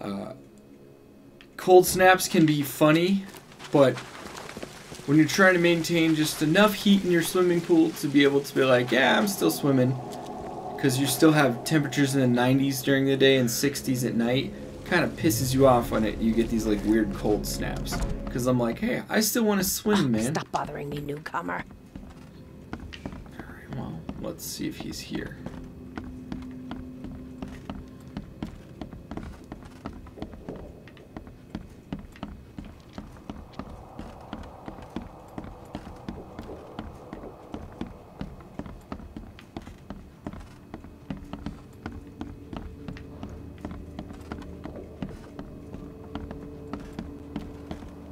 Speaker 1: uh, cold snaps can be funny, but when you're trying to maintain just enough heat in your swimming pool to be able to be like, yeah, I'm still swimming, because you still have temperatures in the 90s during the day and 60s at night, kind of pisses you off when it you get these like weird cold snaps. Because I'm like, hey, I still want to swim, ah, man. Stop bothering me, newcomer let's see if he's here.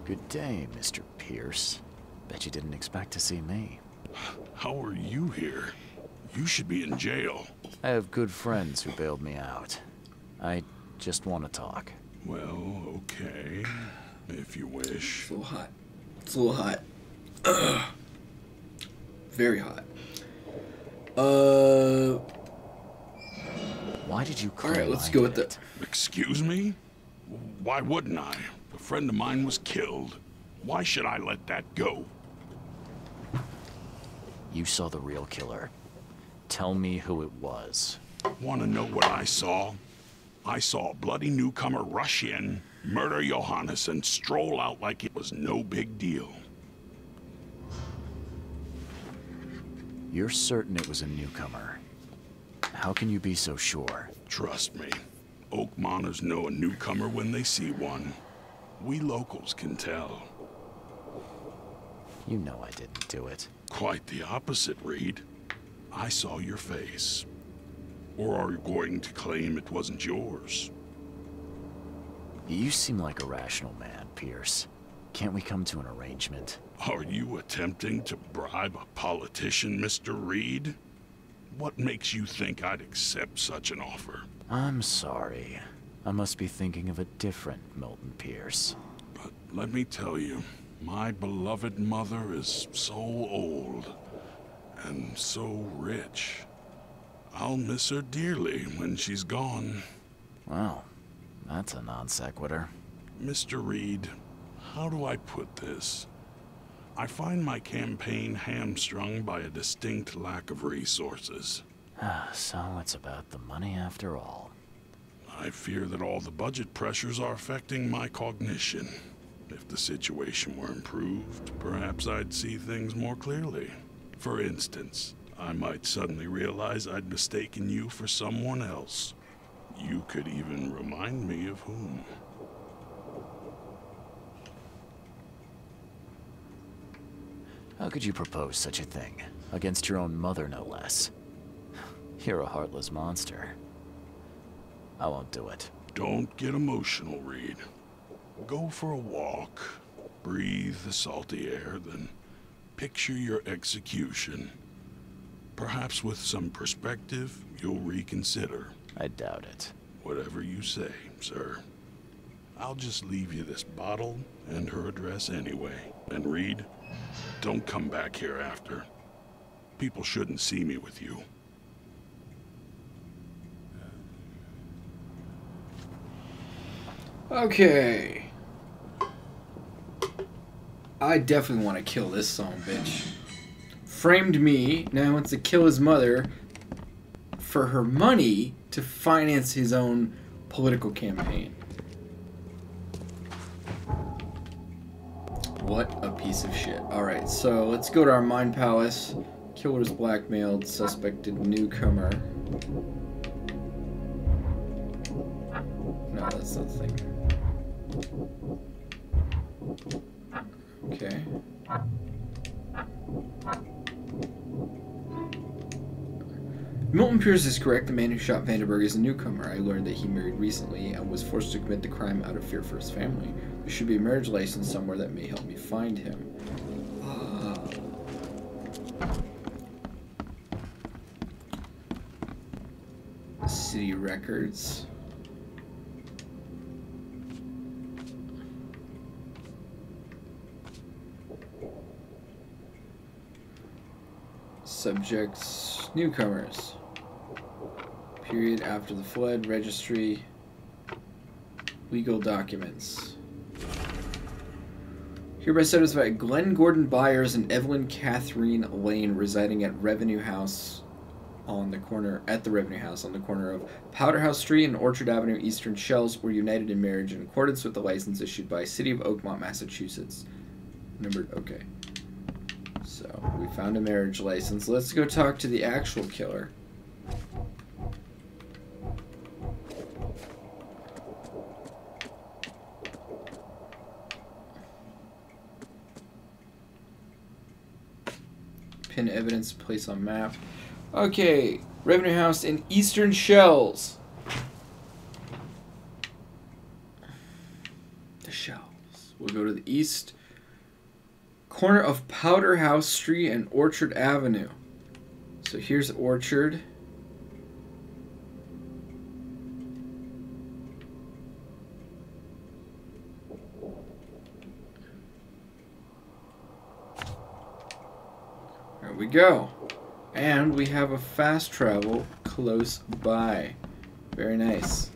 Speaker 3: Good day, Mr. Pierce. Bet you didn't expect to see me.
Speaker 10: How are you here? You should be in jail.
Speaker 3: I have good friends who bailed me out. I just want to
Speaker 10: talk. Well, okay. If you wish. It's a little hot. It's a little hot. Ugh. Very hot. Uh. Why did you All right, let's go with that. Excuse me? Why wouldn't I? A friend of mine was killed. Why should I let that go?
Speaker 3: You saw the real killer. Tell
Speaker 10: me who it was. Want to know what I saw? I saw a bloody newcomer rush in, murder Johannes, and stroll out like it was no big deal.
Speaker 3: You're certain it was a newcomer.
Speaker 10: How can you be so sure? Trust me. Oakmoners know a newcomer when they see one. We locals can tell. You know I didn't do it. Quite the opposite, Reed. I saw your face. Or are you going to claim it wasn't yours? You seem like a rational man, Pierce. Can't we come to an arrangement? Are you attempting to bribe a politician, Mr. Reed? What makes you think I'd accept such an offer?
Speaker 3: I'm sorry. I must be thinking of a different
Speaker 10: Milton Pierce. But let me tell you, my beloved mother is so old and so rich. I'll miss her dearly when she's gone. Wow, that's a non sequitur. Mr. Reed, how do I put this? I find my campaign hamstrung by a distinct lack of resources. so it's about the money after all. I fear that all the budget pressures are affecting my cognition. If the situation were improved, perhaps I'd see things more clearly. For instance, I might suddenly realize I'd mistaken you for someone else. You could even remind me of whom.
Speaker 3: How could you propose such a thing? Against your own mother, no less.
Speaker 10: You're a heartless monster. I won't do it. Don't get emotional, Reed. Go for a walk, breathe the salty air, then Picture your execution. Perhaps with some perspective, you'll reconsider. I doubt it. Whatever you say, sir. I'll just leave you this bottle and her address anyway. And Reed, don't come back here after. People shouldn't see me with you.
Speaker 1: Okay. I definitely want to kill this song, bitch. Framed me, now wants to kill his mother for her money to finance his own political campaign. What a piece of shit. Alright, so let's go to our mind palace. Killer's blackmailed, suspected newcomer. No, that's not the thing. Okay. Milton Pierce is correct. The man who shot Vanderberg is a newcomer. I learned that he married recently and was forced to commit the crime out of fear for his family. There should be a marriage license somewhere that may help me find him. Uh. City records. subjects newcomers. Period after the flood, registry, legal documents. Hereby satisfy Glenn Gordon Byers and Evelyn Catherine Lane residing at Revenue House on the corner at the Revenue House on the corner of Powderhouse Street and Orchard Avenue Eastern Shells were united in marriage in accordance with the license issued by City of Oakmont, Massachusetts. Number okay we found a marriage license. Let's go talk to the actual killer. Pin evidence, place on map. Okay, Revenue House in Eastern Shells. The Shells. We'll go to the east corner of Powder House Street and Orchard Avenue. So here's Orchard. There we go. And we have a fast travel close by. Very nice.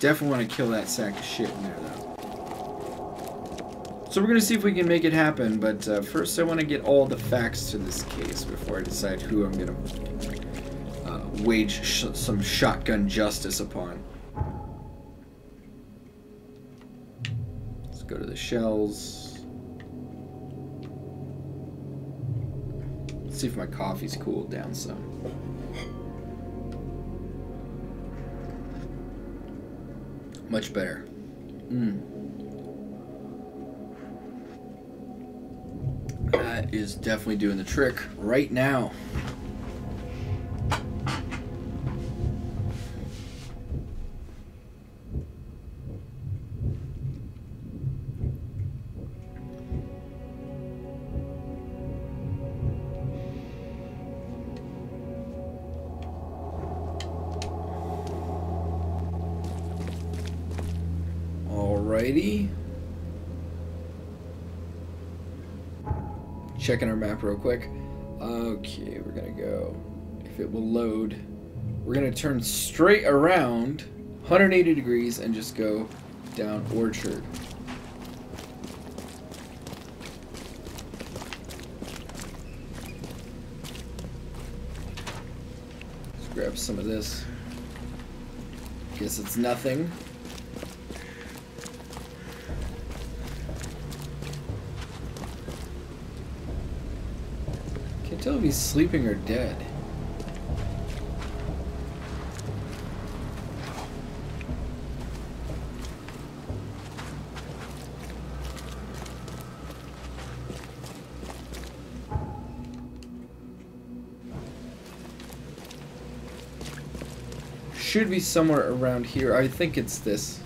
Speaker 1: Definitely want to kill that sack of shit in there, though. So we're going to see if we can make it happen, but uh, first I want to get all the facts to this case before I decide who I'm going to uh, wage sh some shotgun justice upon. Let's go to the shells. Let's see if my coffee's cooled down some. Much better. Hmm. That is definitely doing the trick right now. Alrighty. checking our map real quick. Okay, we're gonna go. If it will load, we're gonna turn straight around 180 degrees and just go down Orchard. Let's grab some of this. Guess it's nothing. tell if he's sleeping or dead. Should be somewhere around here. I think it's this.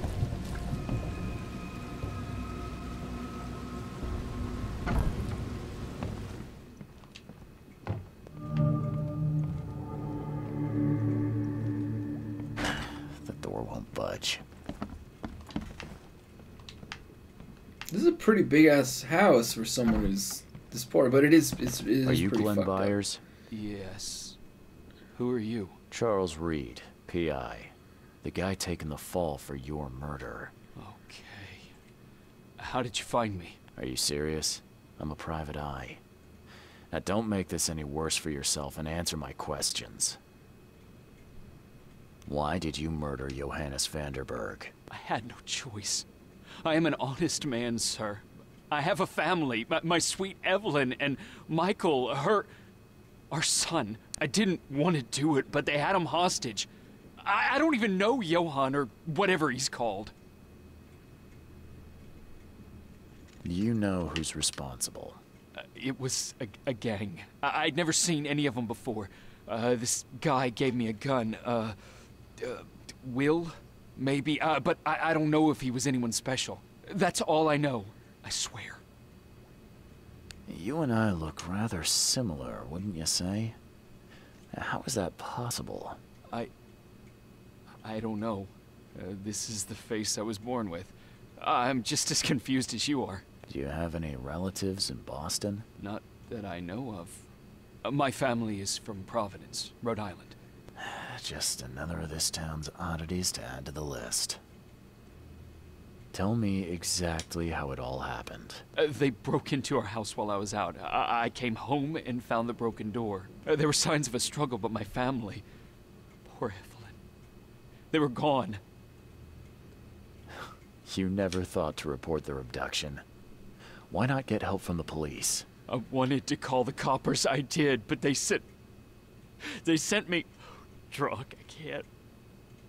Speaker 1: big ass house for someone who's this poor, but it is it's it is Are you Glenn Byers? Up. Yes.
Speaker 3: Who are you? Charles Reed, PI. The guy taking the fall for your murder.
Speaker 9: Okay.
Speaker 3: How did you find me? Are you serious? I'm a private eye. Now don't make this any worse for yourself and answer my questions. Why did you murder Johannes Vanderberg?
Speaker 9: I had no choice. I am an honest man, sir. I have a family. My, my, sweet Evelyn and Michael, her. Our son. I didn't want to do it, but they had him hostage. I, I don't even know Johan or whatever he's called.
Speaker 3: You know who's responsible.
Speaker 9: Uh, it was a, a gang. I, would never seen any of them before. Uh, this guy gave me a gun. Uh, uh Will, maybe, uh, but I, I don't know if he was anyone special. That's all I know. I
Speaker 3: swear. You and I look rather similar, wouldn't you say? How is that possible?
Speaker 9: I... I don't know. Uh, this is the face I was born with. I'm just as confused as you are.
Speaker 3: Do you have any relatives in Boston?
Speaker 9: Not that I know of. Uh, my family is from Providence, Rhode Island.
Speaker 3: Just another of this town's oddities to add to the list. Tell me exactly how it all happened.
Speaker 9: Uh, they broke into our house while I was out. I, I came home and found the broken door. Uh, there were signs of a struggle, but my family... Poor Evelyn. They were gone.
Speaker 3: you never thought to report their abduction. Why not get help from the police?
Speaker 9: I wanted to call the coppers, I did, but they sent... They sent me... Drunk, I can't.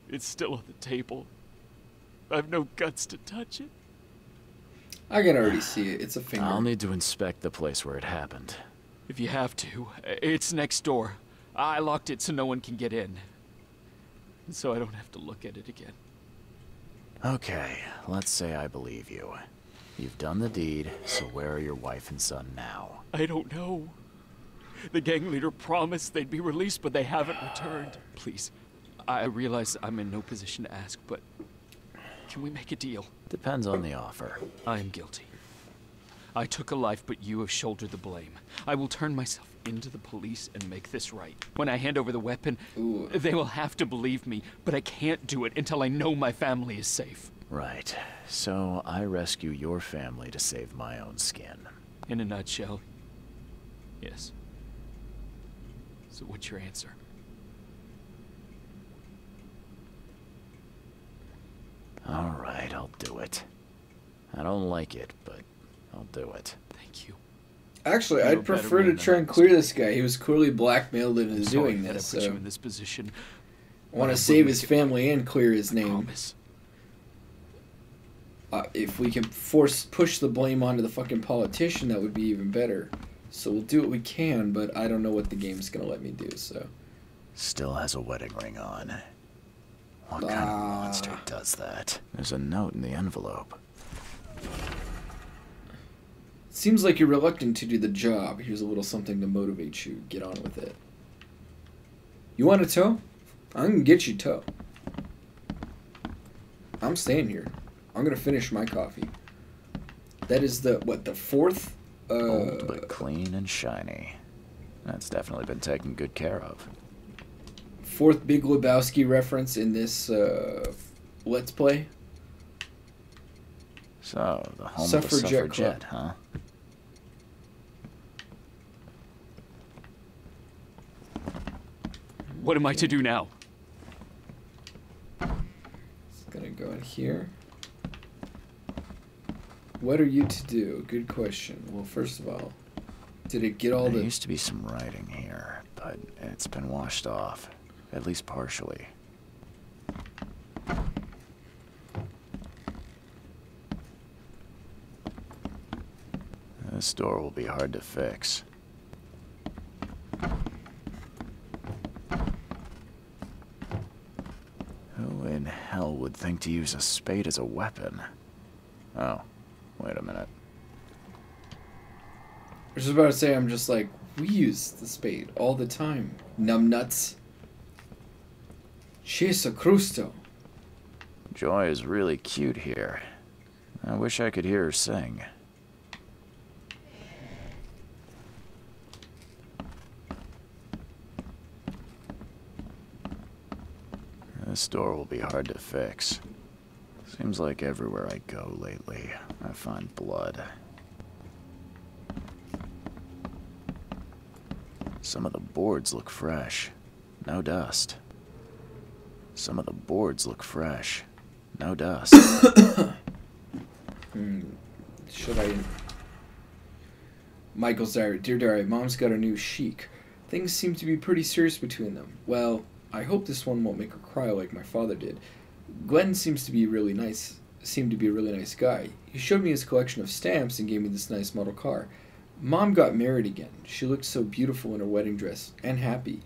Speaker 9: It's still on the table. I've no guts to touch it.
Speaker 1: I can already
Speaker 3: see it. It's a finger. I'll need to inspect the place where it happened.
Speaker 9: If you have to, it's next door. I locked it so no one can get in. So I don't have to look at it again.
Speaker 3: Okay, let's say I believe you. You've done the deed, so where are your wife and son now?
Speaker 9: I don't know. The gang leader promised they'd be released, but they haven't returned. Please, I realize I'm in no position to ask, but can we make a deal? Depends on the offer. I am guilty. I took a life, but you have shouldered the blame. I will turn myself into the police and make this right. When I hand over the weapon, Ooh. they will have to believe me, but I can't do it until I know my family is safe.
Speaker 3: Right. So I rescue your family to save my own skin. In a nutshell, yes.
Speaker 9: So what's your answer?
Speaker 3: Alright, I'll do it. I don't like it, but I'll do it. Thank you.
Speaker 1: Actually, you I'd prefer to try and clear this guy. He was clearly blackmailed into doing this. So. You in this position.
Speaker 9: I want to save his
Speaker 1: family and clear his name. Uh, if we can force push the blame onto the fucking politician, that would be even better. So we'll do what we can, but I don't know what the game's gonna let me do. So. Still has a wedding ring on. What kind of uh, monster does that?
Speaker 3: There's a note in the envelope.
Speaker 1: Seems like you're reluctant to do the job. Here's a little something to motivate you. Get on with it. You want a tow? I can get you tow. I'm staying here. I'm gonna finish my coffee. That is the what the fourth. Uh, Old but uh, clean and shiny. That's definitely been
Speaker 3: taken good care of
Speaker 1: fourth Big Lebowski reference in this uh, Let's Play.
Speaker 3: So the home suffragette, of the suffragette huh?
Speaker 9: What am I to do now?
Speaker 1: It's gonna go in here. What are you to do? Good question. Well, first of all, did it get all there the? There used to be some writing here,
Speaker 8: but
Speaker 3: it's been washed off at least partially. This door will be hard to fix. Who in hell would think to use a spade as a weapon? Oh, wait a minute.
Speaker 1: I was just about to say, I'm just like, we use the spade all the time, numbnuts. She's a crusto.
Speaker 3: Joy is really cute here. I wish I could hear her sing. This door will be hard to fix. Seems like everywhere I go lately, I find blood. Some of the boards look fresh. No dust. Some of the boards look fresh. No dust.
Speaker 1: hmm. Should I... Michael's diary. Dear diary, Mom's got a new chic. Things seem to be pretty serious between them. Well, I hope this one won't make her cry like my father did. Glenn seems to be really nice. Seemed to be a really nice guy. He showed me his collection of stamps and gave me this nice model car. Mom got married again. She looked so beautiful in her wedding dress and happy.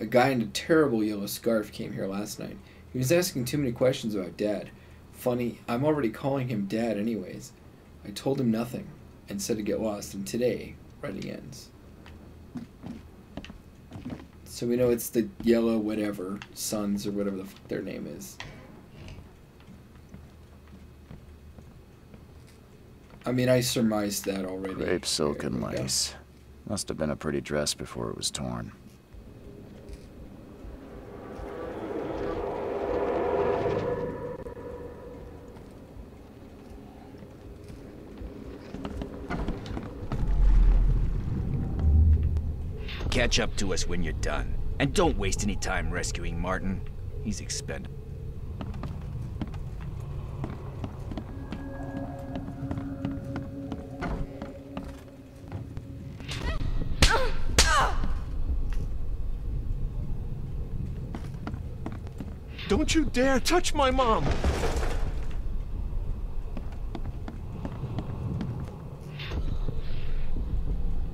Speaker 1: A guy in a terrible yellow scarf came here last night. He was asking too many questions about Dad. Funny, I'm already calling him Dad anyways. I told him nothing and said to get lost, and today, writing ends. So we know it's the yellow whatever, sons or whatever the their name is. I mean, I surmised that already.
Speaker 3: Grape silk and lace. Must have been a pretty dress before it was torn. catch up to us when you're done. And don't waste any time rescuing Martin. He's expendable.
Speaker 7: Don't you dare touch my mom!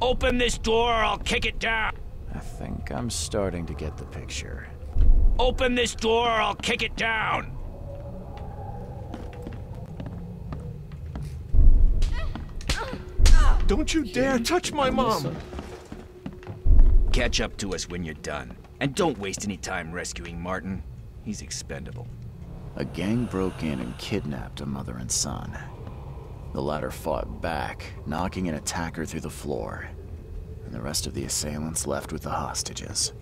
Speaker 6: Open this door or I'll kick it down!
Speaker 3: think I'm starting to get the picture.
Speaker 6: Open this door or I'll kick it down!
Speaker 7: Don't you dare touch my mom!
Speaker 3: Catch up to us when you're done. And don't waste any time rescuing Martin. He's expendable. A gang broke in and kidnapped a mother and son. The latter fought back, knocking an attacker through the floor and the rest of the assailants left with the hostages.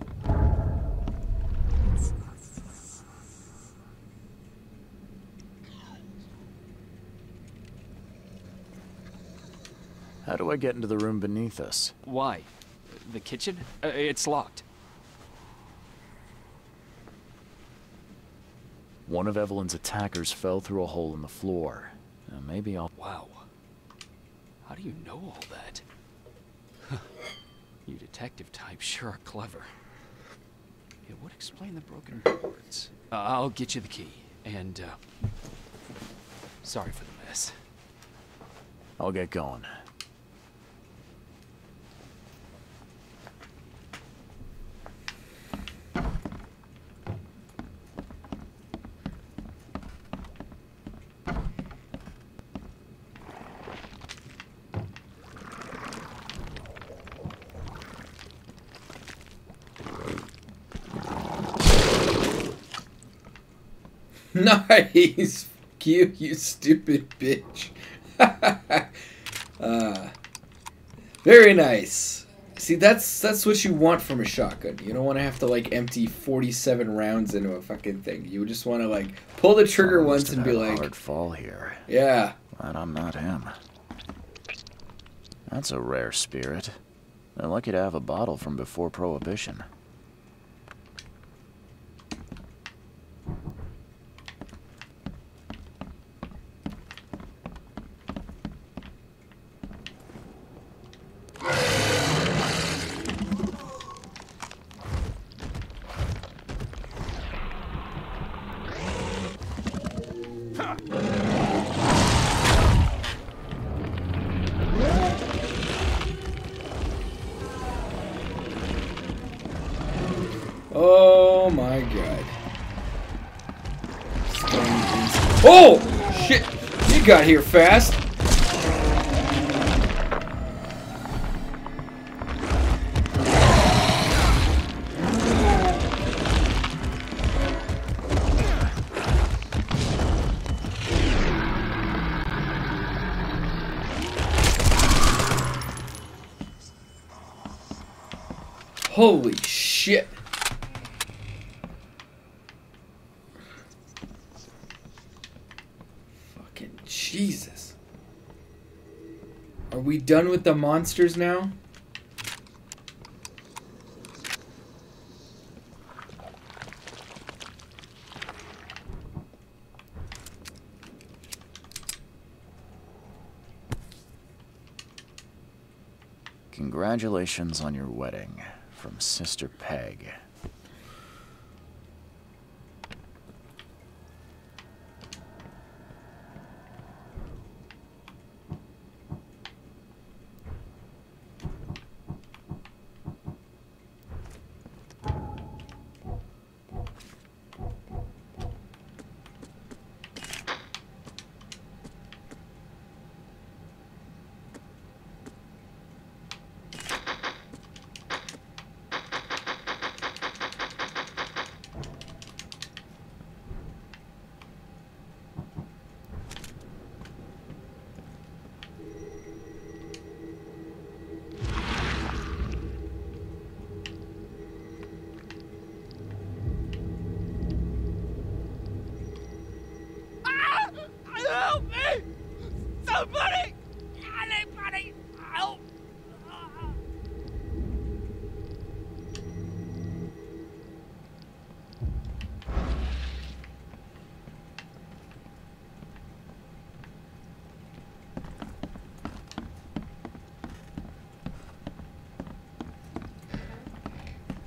Speaker 3: How do I get into the room beneath us?
Speaker 9: Why? The kitchen? Uh, it's locked.
Speaker 3: One of Evelyn's attackers fell through a hole in the floor. maybe I'll...
Speaker 9: Wow. How do you know all that? You detective types sure are clever. It would explain the broken boards. Uh, I'll get you the key. And, uh, sorry for the mess.
Speaker 3: I'll get going.
Speaker 1: Nice! Q, you stupid bitch. uh, very nice. See, that's that's what you want from a shotgun. You don't want to have to, like, empty 47 rounds into a fucking thing. You just want to, like, pull
Speaker 3: the trigger once and be like... hard fall here. Yeah. And I'm not him. That's a rare spirit. They're lucky to have a bottle from before Prohibition.
Speaker 1: got here fast. with the monsters now?
Speaker 3: Congratulations on your wedding from Sister Peg.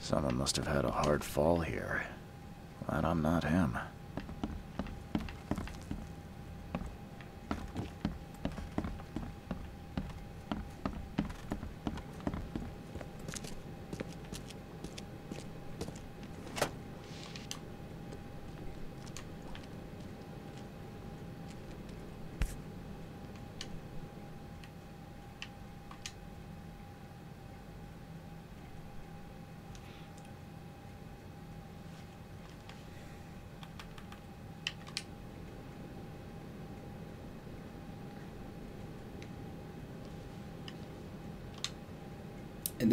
Speaker 3: Someone must have had a hard fall here. Glad I'm not him.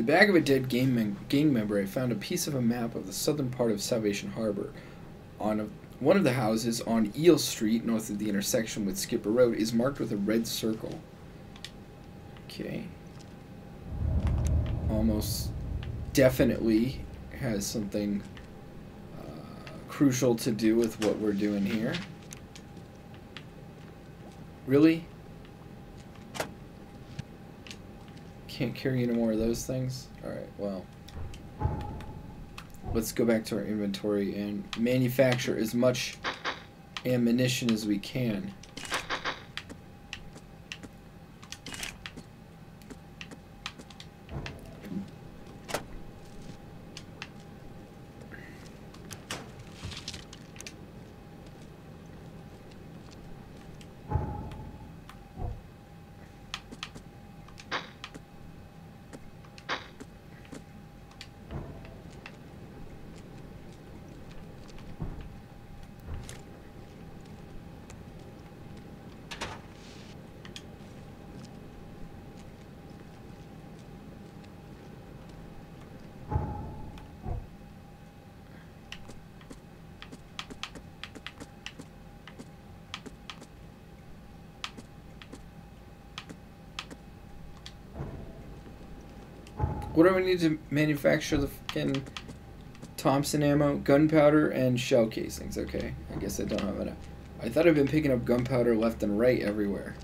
Speaker 1: the back of a dead gang, mem gang member, I found a piece of a map of the southern part of Salvation Harbor. On a, one of the houses on Eel Street, north of the intersection with Skipper Road, is marked with a red circle. Okay. Almost definitely has something uh, crucial to do with what we're doing here. Really? can't carry any more of those things? Alright, well. Let's go back to our inventory and manufacture as much ammunition as we can. What do we need to manufacture the fucking Thompson ammo? Gunpowder and shell casings. Okay, I guess I don't have enough. I thought I've been picking up gunpowder left and right everywhere.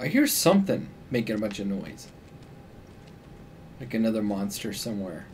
Speaker 1: I hear something making a bunch of noise. Like another monster somewhere.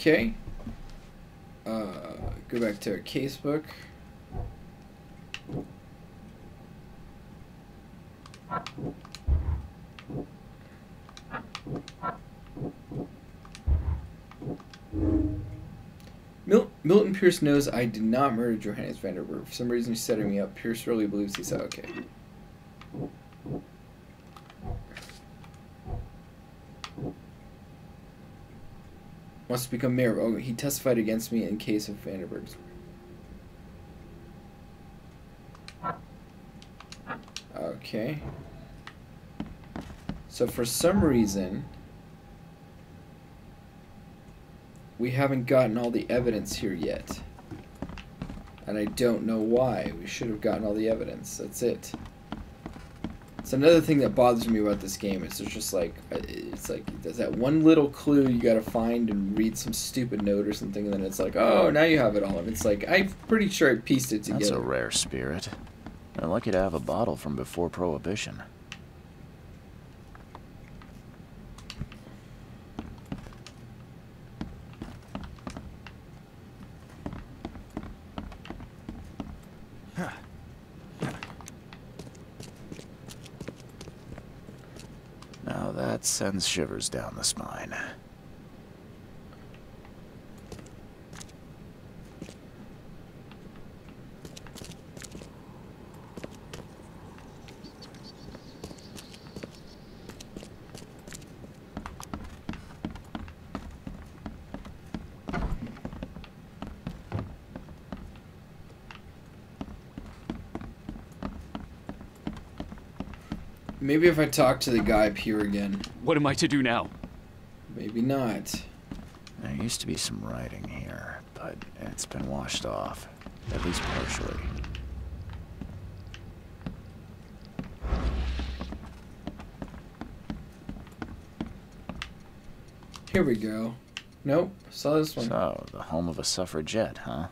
Speaker 1: Okay. Uh, go back to our casebook. Mil Milton Pierce knows I did not murder Johannes Vanderberg. For some reason, he's setting me up. Pierce really believes he saw. Okay. become mayor. Oh, he testified against me in case of Vanderberg's. Okay. So for some reason, we haven't gotten all the evidence here yet. And I don't know why. We should have gotten all the evidence. That's it. So another thing that bothers me about this game is there's just like uh, it's like there's that one little clue you got to find and read some stupid note or something, and then it's like, oh, now you have it all, and it's like I'm pretty sure I pieced it together. That's a
Speaker 3: rare spirit. I'm lucky to have a bottle from before Prohibition. sends shivers down the spine.
Speaker 1: Maybe if I talk to the guy up here again. What am I to do now? Maybe not. There used to be some writing
Speaker 3: here, but it's been washed off, at least partially.
Speaker 1: Here we go. Nope, saw this one. So,
Speaker 3: the home of a suffragette, huh?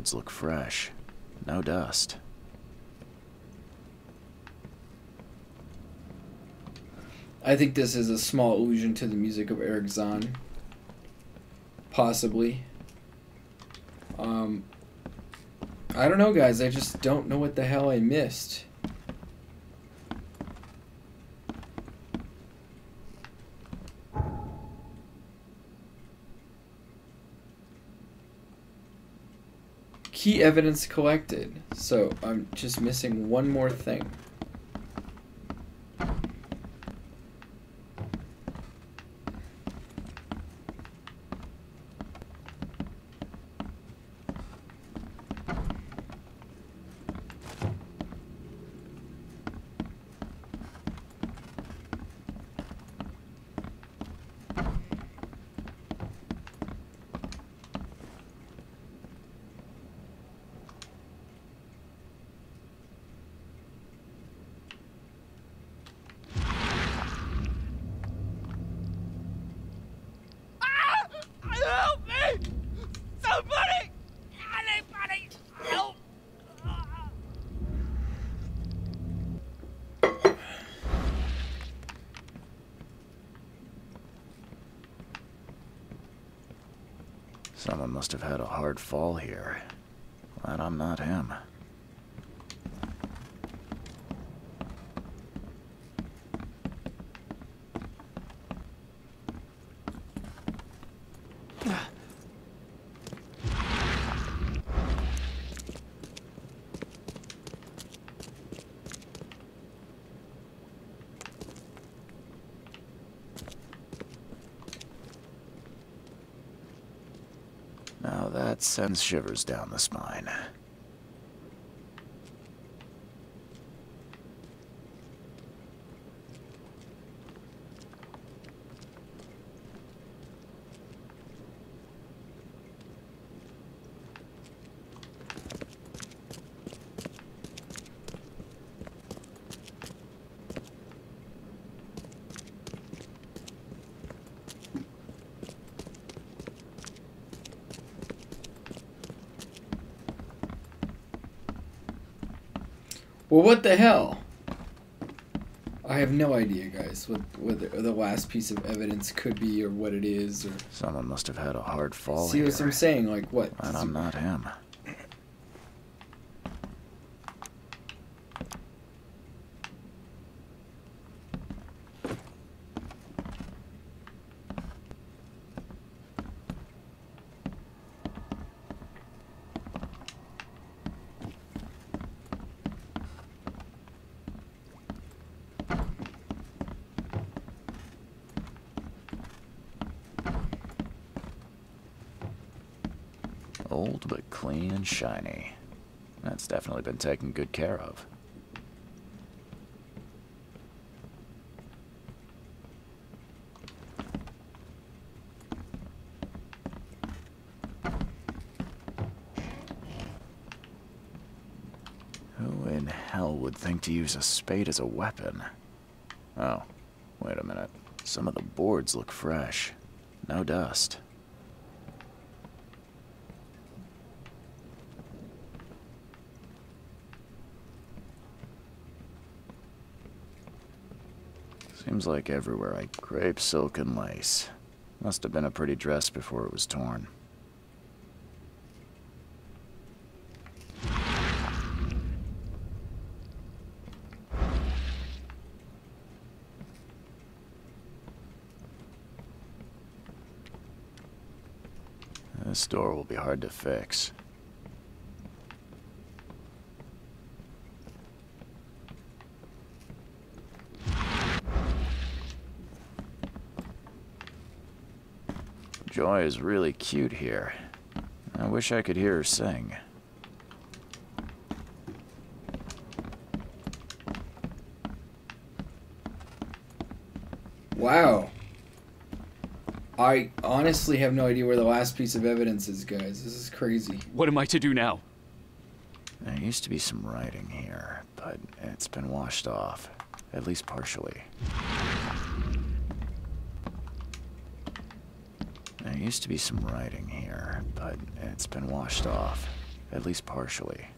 Speaker 3: boards look fresh. No
Speaker 1: dust. I think this is a small allusion to the music of Erich Zann. Possibly. Um, I don't know, guys. I just don't know what the hell I missed. key evidence collected. So I'm just missing one more thing.
Speaker 3: must have had a hard fall here. Glad I'm not him. sends shivers down the spine.
Speaker 1: Well, what the hell? I have no idea, guys, what, what the, the, last piece of evidence could be or what it is. Or... Someone must have had a
Speaker 3: hard fall. See here. what
Speaker 1: I'm saying? Like, what? And I'm not
Speaker 3: him. shiny. That's definitely been taken good care of. Who in hell would think to use a spade as a weapon? Oh, wait a minute. Some of the boards look fresh. No dust. Seems like everywhere I... Crepe silk and lace. Must have been a pretty dress before it was torn. This door will be hard to fix. Joy is really cute here. I wish I could hear her sing.
Speaker 1: Wow. I honestly have no idea where the last piece of evidence is, guys. This is crazy.
Speaker 3: What am I to do now? There used to be some writing here, but it's been washed off, at least partially. used to be some writing here, but it's been washed off, at least partially.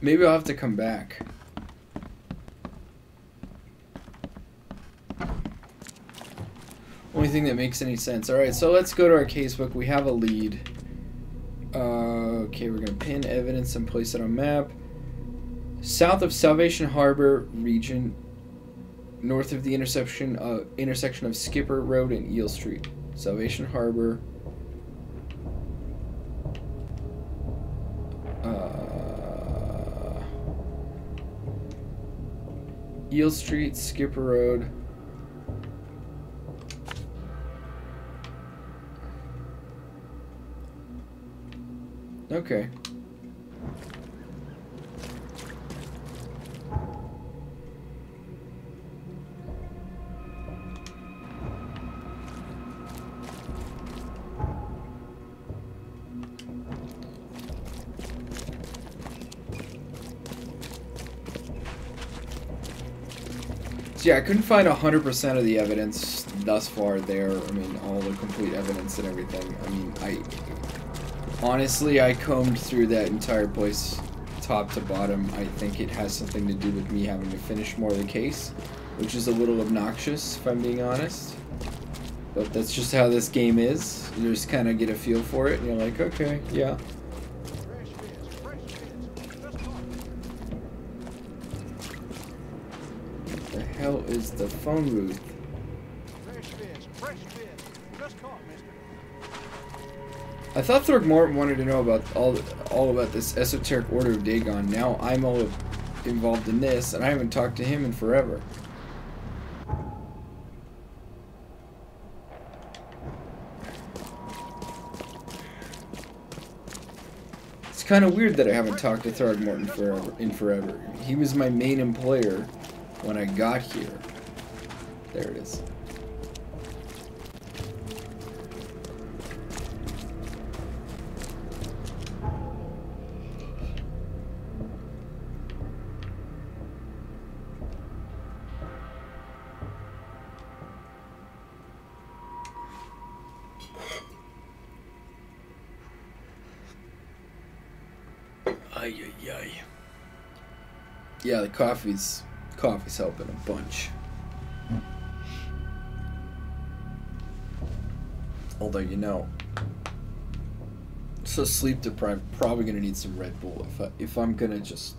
Speaker 1: Maybe I'll have to come back. Only thing that makes any sense. Alright, so let's go to our casebook. We have a lead pin evidence and place it on map. South of Salvation Harbor region, north of the intersection of uh, intersection of Skipper Road and Eel Street. Salvation Harbor. Uh, Eel Street, Skipper Road. Okay. yeah, I couldn't find 100% of the evidence thus far there. I mean, all the complete evidence and everything. I mean, I... Honestly, I combed through that entire place top to bottom. I think it has something to do with me having to finish more of the case, which is a little obnoxious, if I'm being honest. But that's just how this game is. You just kind of get a feel for it, and you're like, okay, yeah, the phone booth. Fresh fish, fresh fish. Just caught, mister. I thought Throgmorton wanted to know about all all about this esoteric order of Dagon. Now I'm all involved in this, and I haven't talked to him in forever. It's kind of weird that I haven't talked to Throgmorton forever in forever. He was my main employer when I got here. There it is. Yeah, the coffee's coffee's helping a bunch. Although, you know, so sleep deprived, probably gonna need some Red Bull if I, if I'm gonna just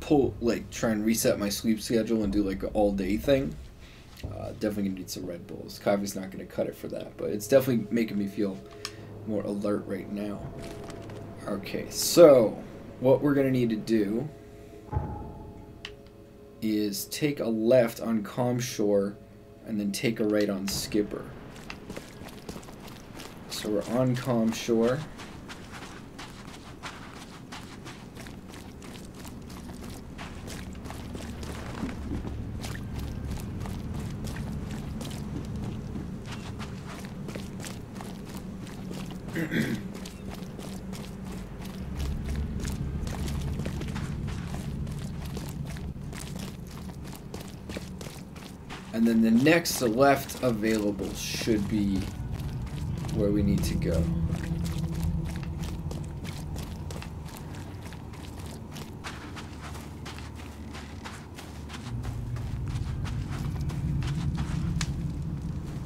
Speaker 1: pull like try and reset my sleep schedule and do like an all day thing. Uh, definitely gonna need some Red Bulls. Coffee's not gonna cut it for that, but it's definitely making me feel more alert right now. Okay, so what we're gonna need to do is take a left on Calm Shore and then take a right on Skipper. So we're on calm shore. next, left available should be where we need to go.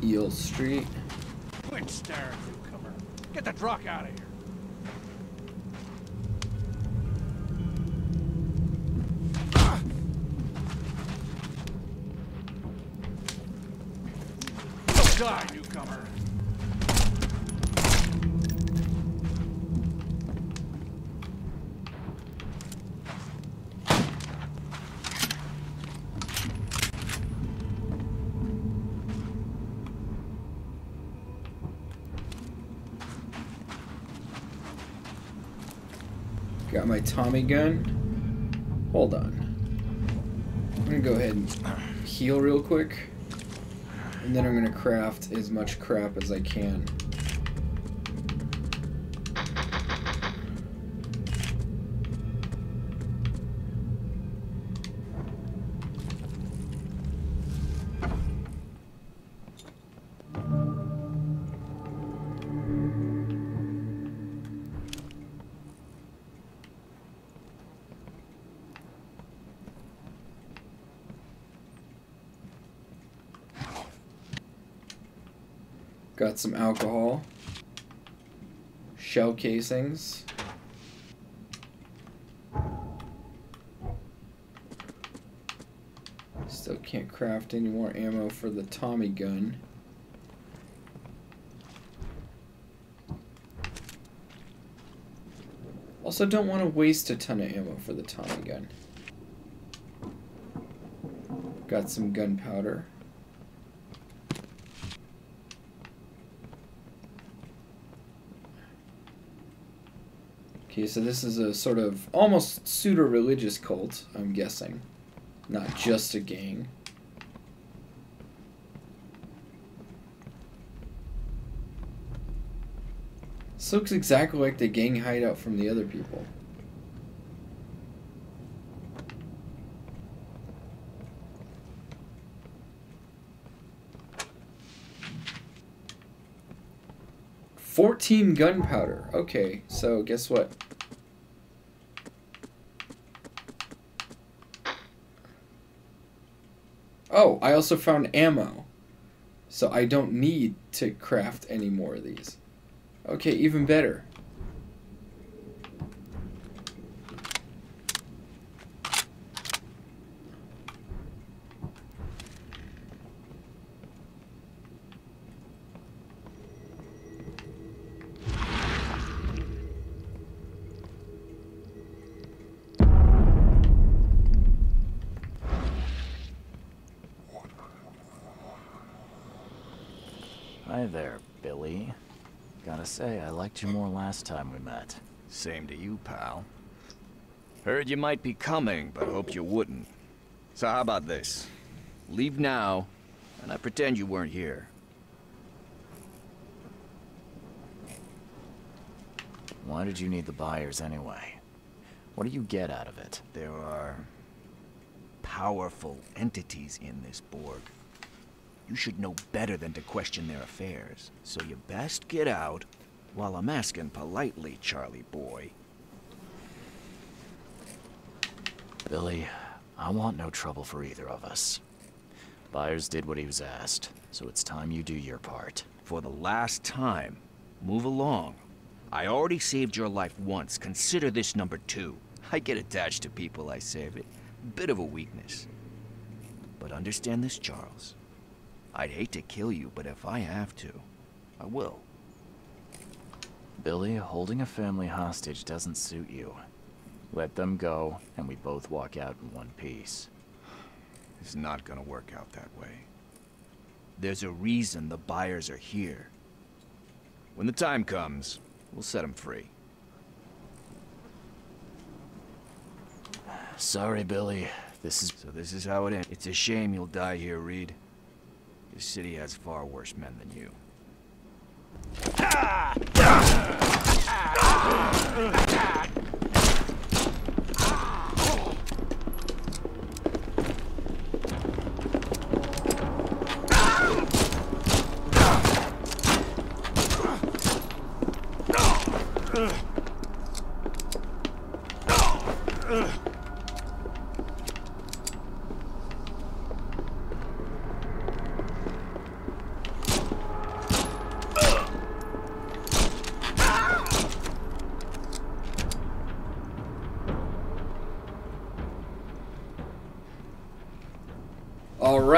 Speaker 1: Eel Street.
Speaker 6: Quick stare, newcomer. Get the truck out of here.
Speaker 1: Tommy gun. Hold on. I'm gonna go ahead and heal real quick. And then I'm gonna craft as much crap as I can. some alcohol, shell casings, Still can't craft any more ammo for the Tommy gun. Also don't want to waste a ton of ammo for the Tommy gun. Got some gunpowder. Okay, so this is a sort of almost pseudo-religious cult, I'm guessing. Not just a gang. This looks exactly like the gang hideout from the other people. 14 gunpowder. Okay, so guess what? Oh, I also found ammo. So I don't need to craft any more of these. Okay, even better.
Speaker 3: Hi there, Billy. Gotta say, I liked you more last time we met. Same to you, pal. Heard you might be coming, but hoped you wouldn't. So how about this? Leave now, and I pretend you weren't here. Why did you need the Byers anyway? What do you get out of it? There are powerful entities in this burg. You should know better than to question their affairs. So you best get out while I'm asking politely, Charlie boy. Billy, I want no trouble for either of us. Byers did what he was asked, so it's time you do your part. For the last time, move along. I already saved your life once. Consider this number two. I get attached to people I save. It bit of a weakness. But understand this, Charles. I'd hate to kill you, but if I have to, I will. Billy, holding a family hostage doesn't suit you. Let them go, and we both walk out in one piece. It's not gonna work out that way. There's a reason the Byers are here. When the time comes, we'll set them free. Sorry, Billy. This is... So this is how it ends. It's a shame you'll die here, Reed. The city has far worse men than you. Ugh. Ah!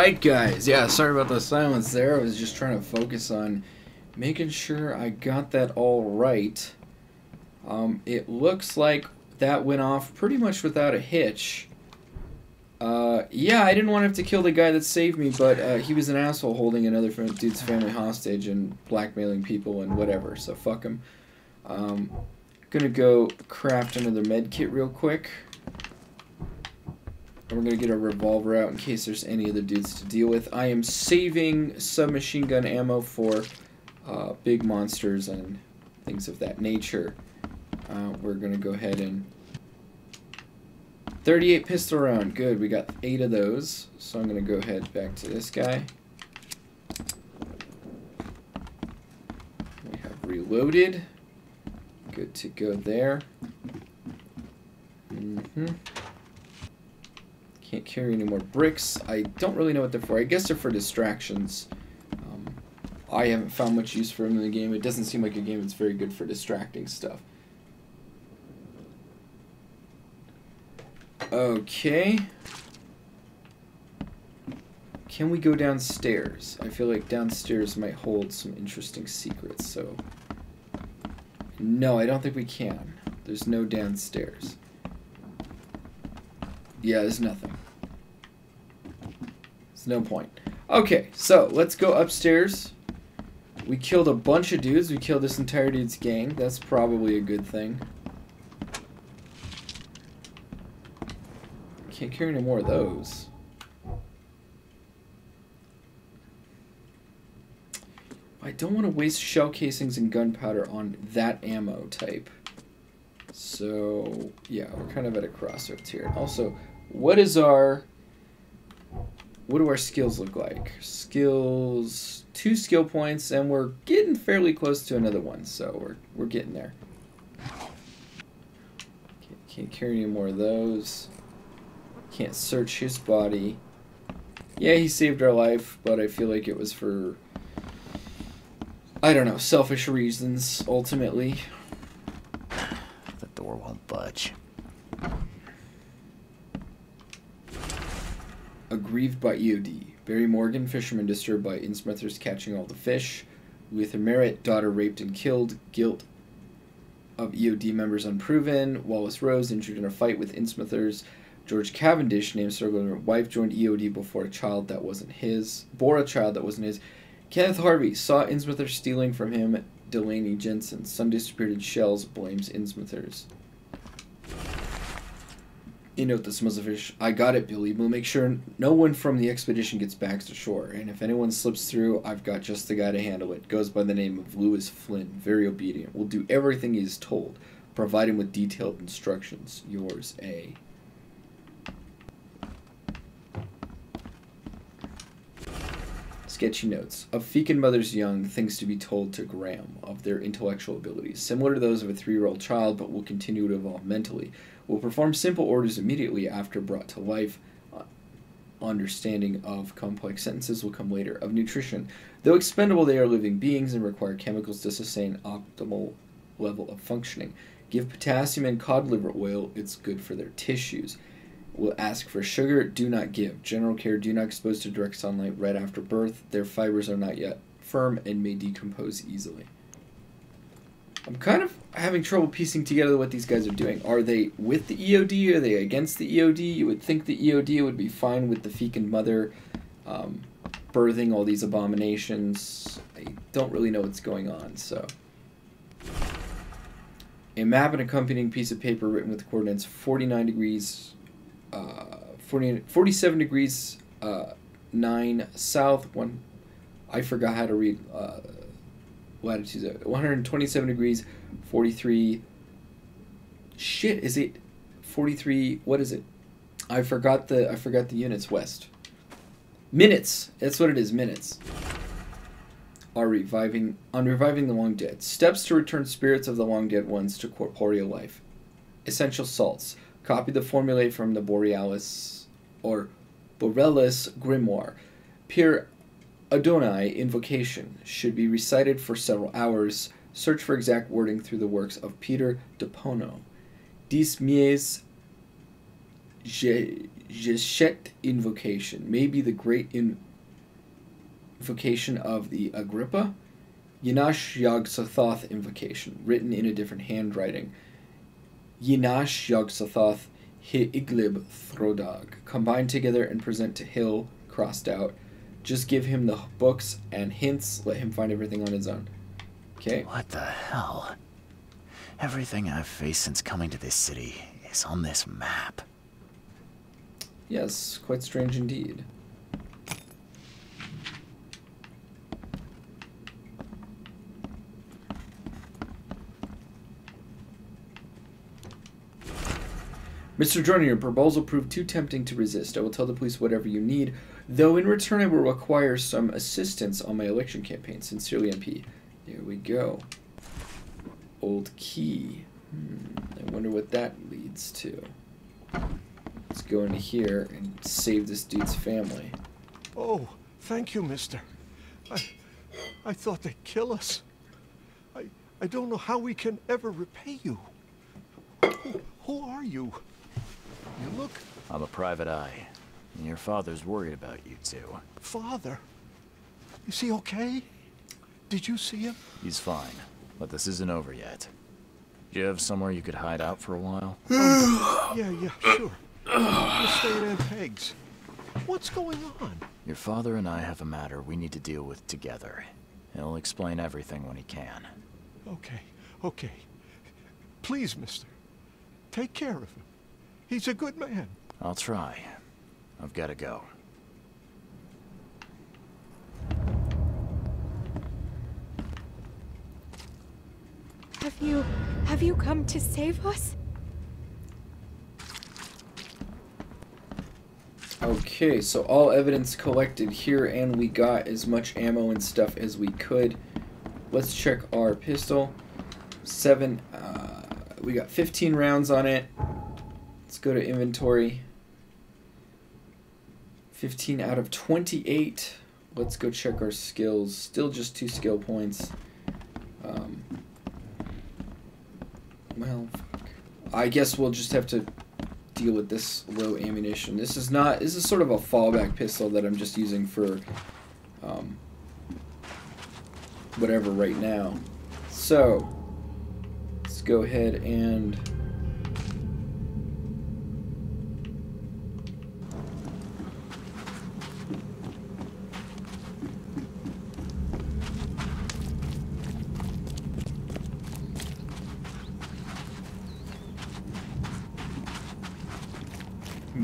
Speaker 1: right, guys. Yeah, sorry about the silence there. I was just trying to focus on making sure I got that all right. Um, it looks like that went off pretty much without a hitch. Uh, yeah, I didn't want to have to kill the guy that saved me, but uh, he was an asshole holding another dude's family hostage and blackmailing people and whatever, so fuck him. Um, gonna go craft another med kit real quick. And we're going to get a revolver out in case there's any other dudes to deal with. I am saving submachine gun ammo for uh, big monsters and things of that nature. Uh, we're going to go ahead and... 38 pistol round. Good, we got 8 of those. So I'm going to go ahead back to this guy. We have reloaded. Good to go there. Mm hmm can't carry any more bricks. I don't really know what they're for. I guess they're for distractions. Um, I haven't found much use for them in the game. It doesn't seem like a game that's very good for distracting stuff. Okay. Can we go downstairs? I feel like downstairs might hold some interesting secrets, so... No, I don't think we can. There's no downstairs. Yeah, there's nothing no point. Okay, so let's go upstairs. We killed a bunch of dudes. We killed this entire dude's gang. That's probably a good thing. Can't carry any more of those. I don't want to waste shell casings and gunpowder on that ammo type. So, yeah, we're kind of at a crossroads here. Also, what is our what do our skills look like? Skills, two skill points, and we're getting fairly close to another one, so we're, we're getting there. Can't, can't carry any more of those. Can't search his body. Yeah, he saved our life, but I feel like it was for, I don't know, selfish reasons, ultimately. The door won't budge. aggrieved by EOD. Barry Morgan, fisherman disturbed by Innsmouthers catching all the fish. Luther Merritt, daughter raped and killed. Guilt of EOD members unproven. Wallace Rose, injured in a fight with Innsmouthers. George Cavendish, named circular wife, joined EOD before a child that wasn't his. Bore a child that wasn't his. Kenneth Harvey saw Innsmouthers stealing from him. Delaney Jensen, Sunday spirited shells, blames Innsmouthers. You know what this fish. I got it, Billy. We'll make sure no one from the expedition gets back to shore, and if anyone slips through, I've got just the guy to handle it. Goes by the name of Lewis Flynn. Very obedient. Will do everything he's told. Provide him with detailed instructions. Yours, A. sketchy notes of Fecund Mother's Young things to be told to Graham of their intellectual abilities, similar to those of a three year old child, but will continue to evolve mentally will perform simple orders immediately after brought to life. Uh, understanding of complex sentences will come later. Of nutrition, though expendable, they are living beings and require chemicals to sustain optimal level of functioning. Give potassium and cod liver oil, it's good for their tissues. Will ask for sugar, do not give. General care, do not expose to direct sunlight right after birth. Their fibers are not yet firm and may decompose easily. I'm kind of having trouble piecing together what these guys are doing. Are they with the EOD? Are they against the EOD? You would think the EOD would be fine with the fecund mother um, birthing all these abominations. I don't really know what's going on, so. A map and accompanying piece of paper written with coordinates 49 degrees, uh, 40, 47 degrees uh, 9 south, 1. I forgot how to read. Uh, Latitude 127 degrees 43 shit is it 43 what is it i forgot the i forgot the units west minutes that's what it is minutes are reviving on reviving the long dead steps to return spirits of the long dead ones to corporeal life essential salts copy the formulae from the borealis or borellus grimoire pure Adonai invocation should be recited for several hours. Search for exact wording through the works of Peter de Pono. Dies mies Geshet invocation may be the great invocation of the Agrippa. Yinash Yog Sothoth invocation, written in a different handwriting. Yinash Yog Sothoth Hi Iglib Throdag, combined together and present to Hill, crossed out. Just give him the books and hints. Let him find everything on his own. Okay. What the hell? Everything I've faced since coming
Speaker 3: to this city is on this map. Yes, quite strange
Speaker 8: indeed.
Speaker 1: Mr. Jordan, your proposal proved too tempting to resist. I will tell the police whatever you need though in return I will require some assistance on my election campaign. Sincerely, MP. There we go. Old key. Hmm. I wonder what that leads to. Let's go into here and save this dude's family.
Speaker 7: Oh, thank you, mister. I, I thought they'd kill us. I, I don't know how we can ever repay you. Who, who are you? You
Speaker 5: look...
Speaker 3: I'm a private eye. And your father's worried about you too.
Speaker 7: Father? Is he okay? Did you see him?
Speaker 3: He's fine, but this isn't over yet. Do you have somewhere you could hide out for a while?
Speaker 7: yeah, yeah, sure. We'll stay at Aunt Peg's. What's going on?
Speaker 3: Your father and I have a matter we need to deal with together. He'll explain everything when he can.
Speaker 7: Okay, okay. Please, mister. Take care of him. He's a good man.
Speaker 3: I'll try. I've got to go.
Speaker 12: Have you... have you come to save us?
Speaker 1: Okay, so all evidence collected here, and we got as much ammo and stuff as we could. Let's check our pistol. Seven, uh, we got 15 rounds on it. Let's go to inventory. 15 out of 28. Let's go check our skills. Still just two skill points. Um, well, I guess we'll just have to deal with this low ammunition. This is not, this is sort of a fallback pistol that I'm just using for um, whatever right now. So, let's go ahead and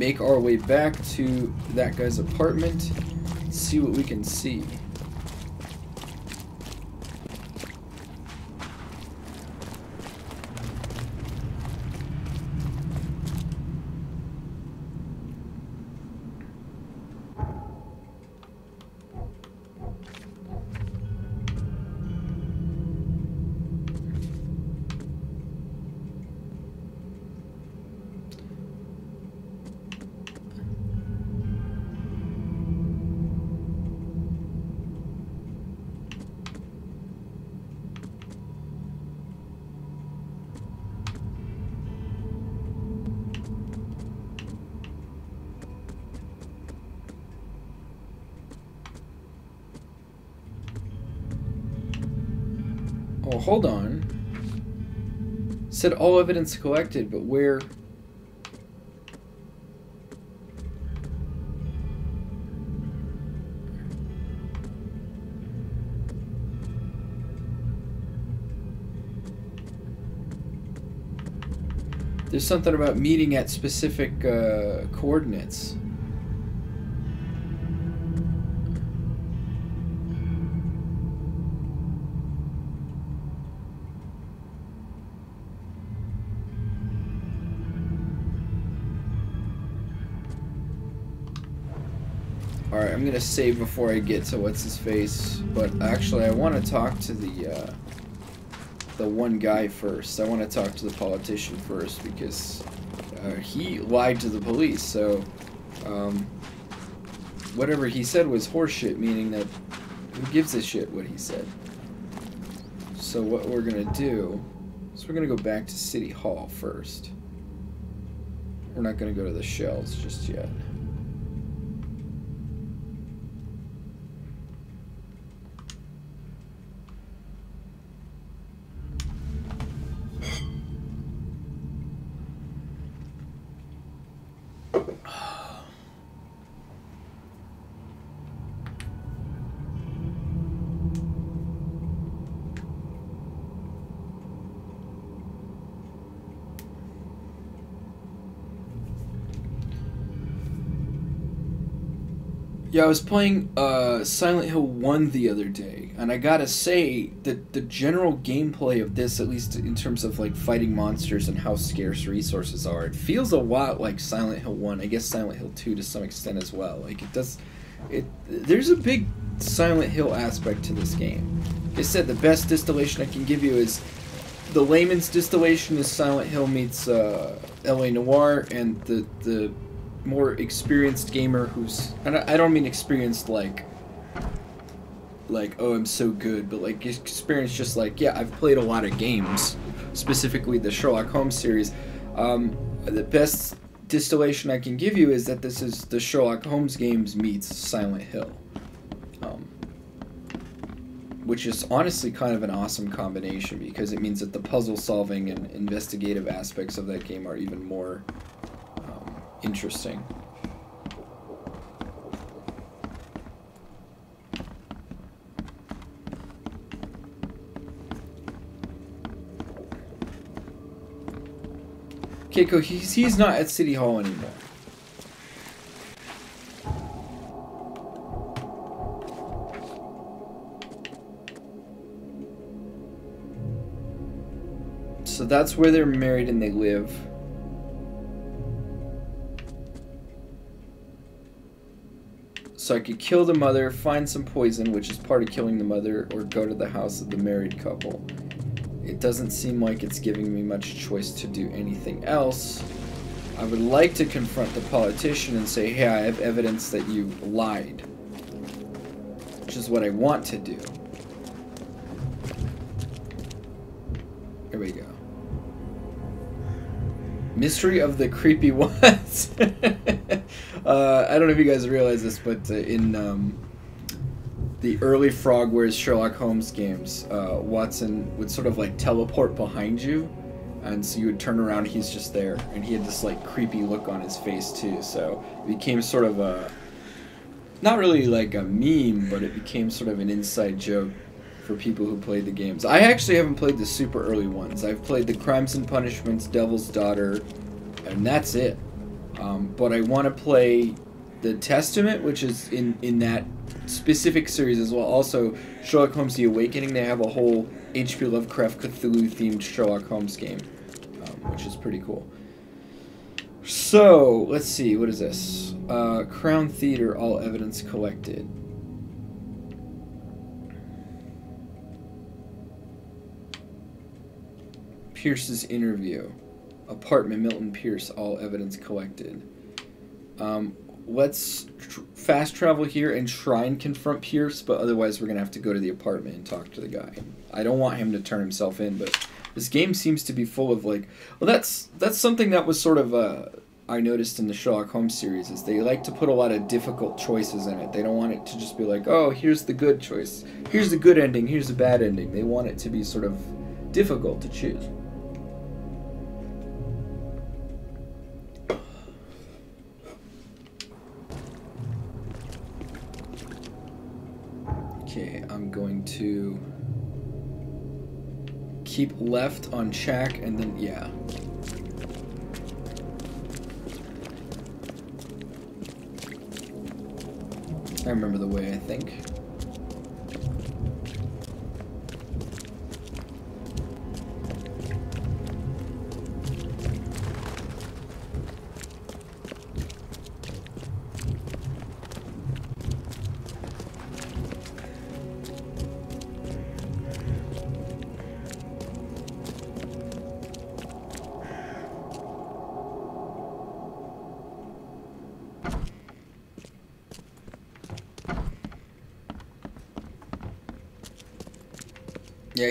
Speaker 1: make our way back to that guy's apartment, see what we can see. Hold on. said all evidence collected, but where... There's something about meeting at specific uh, coordinates. to save before I get to what's his face, but actually I want to talk to the uh, the one guy first. I want to talk to the politician first because uh, he lied to the police. So um, whatever he said was horseshit, meaning that who gives a shit what he said. So what we're gonna do is we're gonna go back to City Hall first. We're not gonna go to the shells just yet. Yeah, I was playing uh, Silent Hill 1 the other day, and I gotta say that the general gameplay of this, at least in terms of like fighting monsters and how scarce resources are, it feels a lot like Silent Hill 1. I guess Silent Hill 2 to some extent as well. Like it does, it there's a big Silent Hill aspect to this game. Like I said, the best distillation I can give you is the layman's distillation is Silent Hill meets uh, L.A. Noire, and the the more experienced gamer who's I don't mean experienced like like oh I'm so good, but like experience just like yeah I've played a lot of games, specifically the Sherlock Holmes series. Um, the best distillation I can give you is that this is the Sherlock Holmes games meets Silent Hill, um, which is honestly kind of an awesome combination because it means that the puzzle solving and investigative aspects of that game are even more Interesting. Keiko, he's, he's not at City Hall anymore. So that's where they're married and they live. So I could kill the mother, find some poison, which is part of killing the mother, or go to the house of the married couple. It doesn't seem like it's giving me much choice to do anything else. I would like to confront the politician and say, hey, I have evidence that you lied. Which is what I want to do. Here we go. Mystery of the Creepy Ones. Uh, I don't know if you guys realize this, but uh, in um, the early Frogwares Sherlock Holmes games, uh, Watson would sort of like teleport behind you, and so you would turn around, he's just there, and he had this like creepy look on his face too. So it became sort of a not really like a meme, but it became sort of an inside joke for people who played the games. I actually haven't played the super early ones. I've played the Crimes and Punishments, Devil's Daughter, and that's it. Um, but I want to play the Testament, which is in in that specific series as well. Also, Sherlock Holmes: The Awakening. They have a whole H.P. Lovecraft Cthulhu themed Sherlock Holmes game, um, which is pretty cool. So let's see, what is this? Uh, Crown Theater, all evidence collected. Pierce's interview apartment, Milton Pierce, all evidence collected. Um, let's tr fast travel here and try and confront Pierce, but otherwise we're going to have to go to the apartment and talk to the guy. I don't want him to turn himself in, but this game seems to be full of like, well, that's that's something that was sort of uh, I noticed in the Sherlock Holmes series is they like to put a lot of difficult choices in it. They don't want it to just be like, oh, here's the good choice, here's the good ending, here's the bad ending. They want it to be sort of difficult to choose. Okay, I'm going to keep left on check and then, yeah. I remember the way, I think.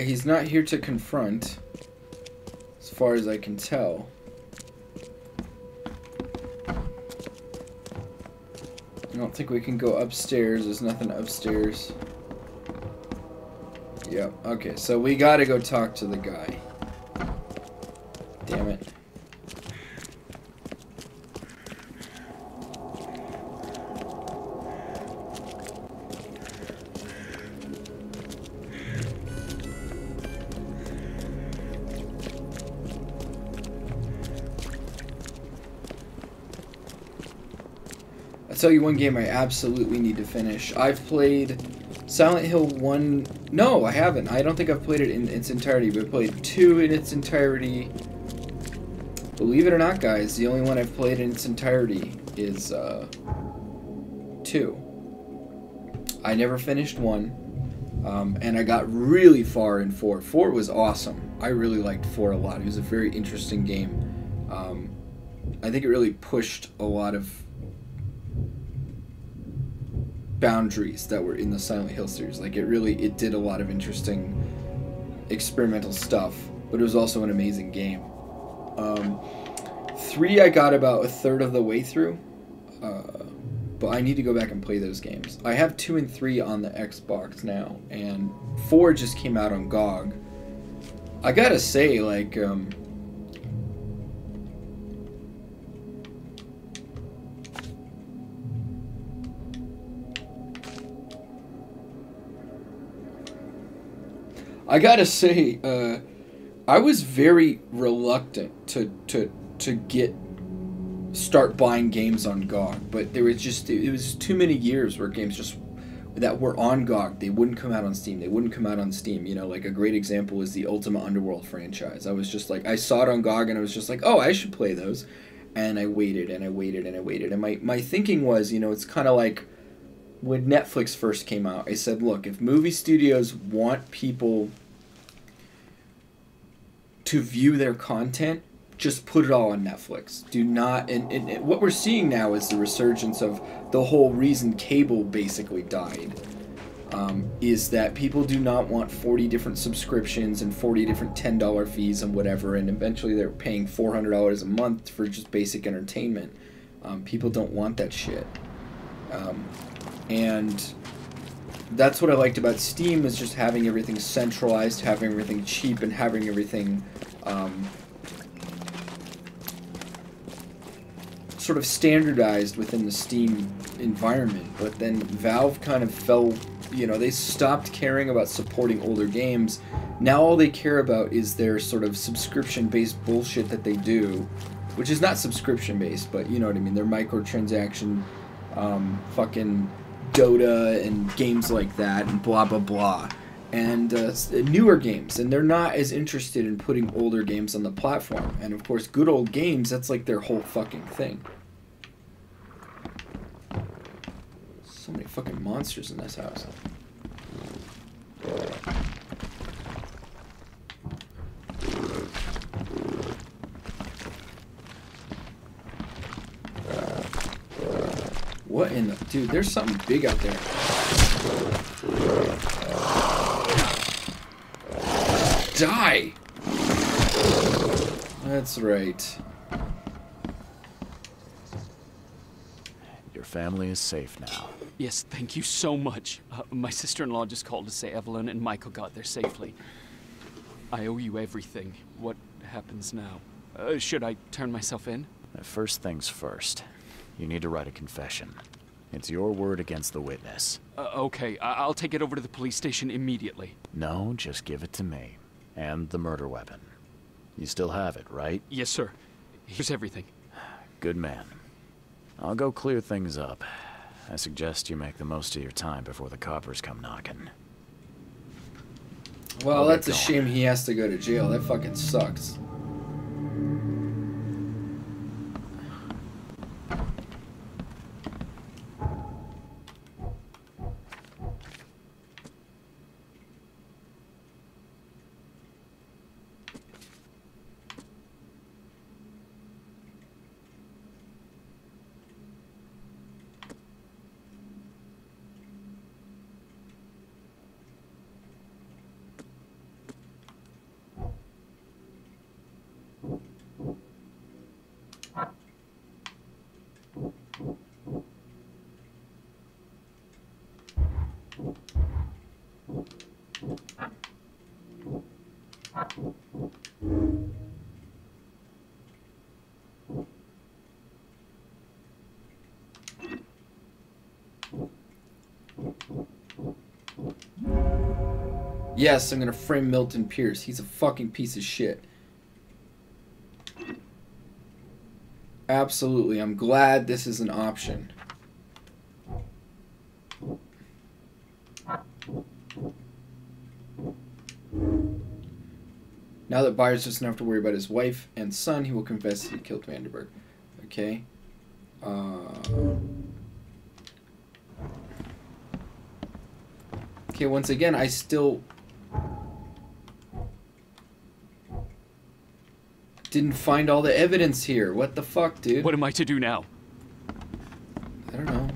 Speaker 1: he's not here to confront, as far as I can tell. I don't think we can go upstairs. There's nothing upstairs. Yep. Okay, so we gotta go talk to the guy. tell you one game I absolutely need to finish. I've played Silent Hill 1... No, I haven't. I don't think I've played it in its entirety, but I played 2 in its entirety. Believe it or not, guys, the only one I've played in its entirety is uh, 2. I never finished 1, um, and I got really far in 4. 4 was awesome. I really liked 4 a lot. It was a very interesting game. Um, I think it really pushed a lot of boundaries that were in the Silent Hill series. Like it really it did a lot of interesting experimental stuff, but it was also an amazing game. Um, three I got about a third of the way through, uh, but I need to go back and play those games. I have two and three on the Xbox now, and four just came out on GOG. I gotta say, like. Um, I gotta say, uh, I was very reluctant to to to get start buying games on GOG, but there was just it was too many years where games just that were on GOG, they wouldn't come out on Steam. They wouldn't come out on Steam. You know, like a great example is the Ultima Underworld franchise. I was just like, I saw it on GOG and I was just like, oh, I should play those. And I waited and I waited and I waited. And my, my thinking was, you know, it's kind of like when Netflix first came out, I said, look, if movie studios want people to view their content, just put it all on Netflix. Do not. And, and, and, what we're seeing now is the resurgence of the whole reason cable basically died. Um, is that people do not want 40 different subscriptions and 40 different $10 fees and whatever, and eventually they're paying $400 a month for just basic entertainment. Um, people don't want that shit. Um, and that's what I liked about Steam is just having everything centralized, having everything cheap, and having everything um, sort of standardized within the Steam environment, but then Valve kind of fell, you know, they stopped caring about supporting older games. Now all they care about is their sort of subscription based bullshit that they do, which is not subscription based, but you know what I mean, their microtransaction, um, fucking Dota and games like that, and blah blah blah and uh, uh, newer games, and they're not as interested in putting older games on the platform. And of course, good old games, that's like their whole fucking thing. So many fucking monsters in this house. What in the... Dude, there's something big out there. Die! That's right.
Speaker 3: Your family is safe now.
Speaker 9: Yes, thank you so much. Uh, my sister-in-law just called to say Evelyn and Michael got there safely. I owe you everything. What happens now? Uh, should I turn myself in?
Speaker 3: First things first. You need to write a confession. It's your word against the
Speaker 9: witness. Uh, okay, I will take it over to the police station immediately.
Speaker 3: No, just give it to me. And the murder weapon. You still have it, right? Yes, sir. Here's everything. Good man. I'll go clear things up. I suggest you make the most of your time before the coppers come knocking.
Speaker 1: Well, that's a shame he has to go to jail. That fucking sucks. Yes, I'm gonna frame Milton Pierce. He's a fucking piece of shit. Absolutely. I'm glad this is an option. Now that Byers doesn't have to worry about his wife and son, he will confess he killed Vanderberg. Okay. Uh... Okay, once again, I still didn't find all the evidence
Speaker 9: here. What the fuck, dude? What am I to do now?
Speaker 1: I don't know.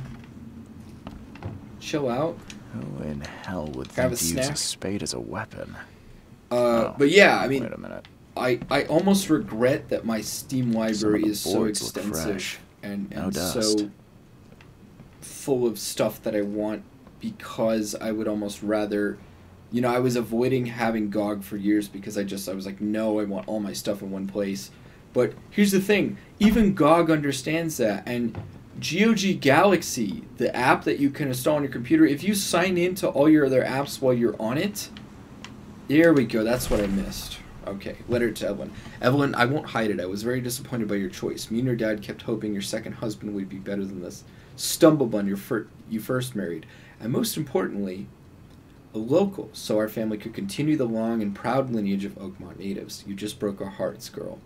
Speaker 1: Chill out. Who in hell would Grab think a to use a
Speaker 3: spade as a weapon?
Speaker 1: Uh, oh, but yeah, I mean, wait a minute. I, I almost regret that my Steam library is so extensive and, and no so full of stuff that I want because I would almost rather you know, I was avoiding having GOG for years because I just I was like, no, I want all my stuff in one place. But here's the thing, even GOG understands that and GOG Galaxy, the app that you can install on your computer, if you sign into all your other apps while you're on it, there we go, that's what I missed. Okay, letter to Evelyn. Evelyn, I won't hide it. I was very disappointed by your choice. Me and your dad kept hoping your second husband would be better than this stumblebun your fir- you first married. And most importantly, local so our family could continue the long and proud lineage of Oakmont natives. You just broke our hearts, girl.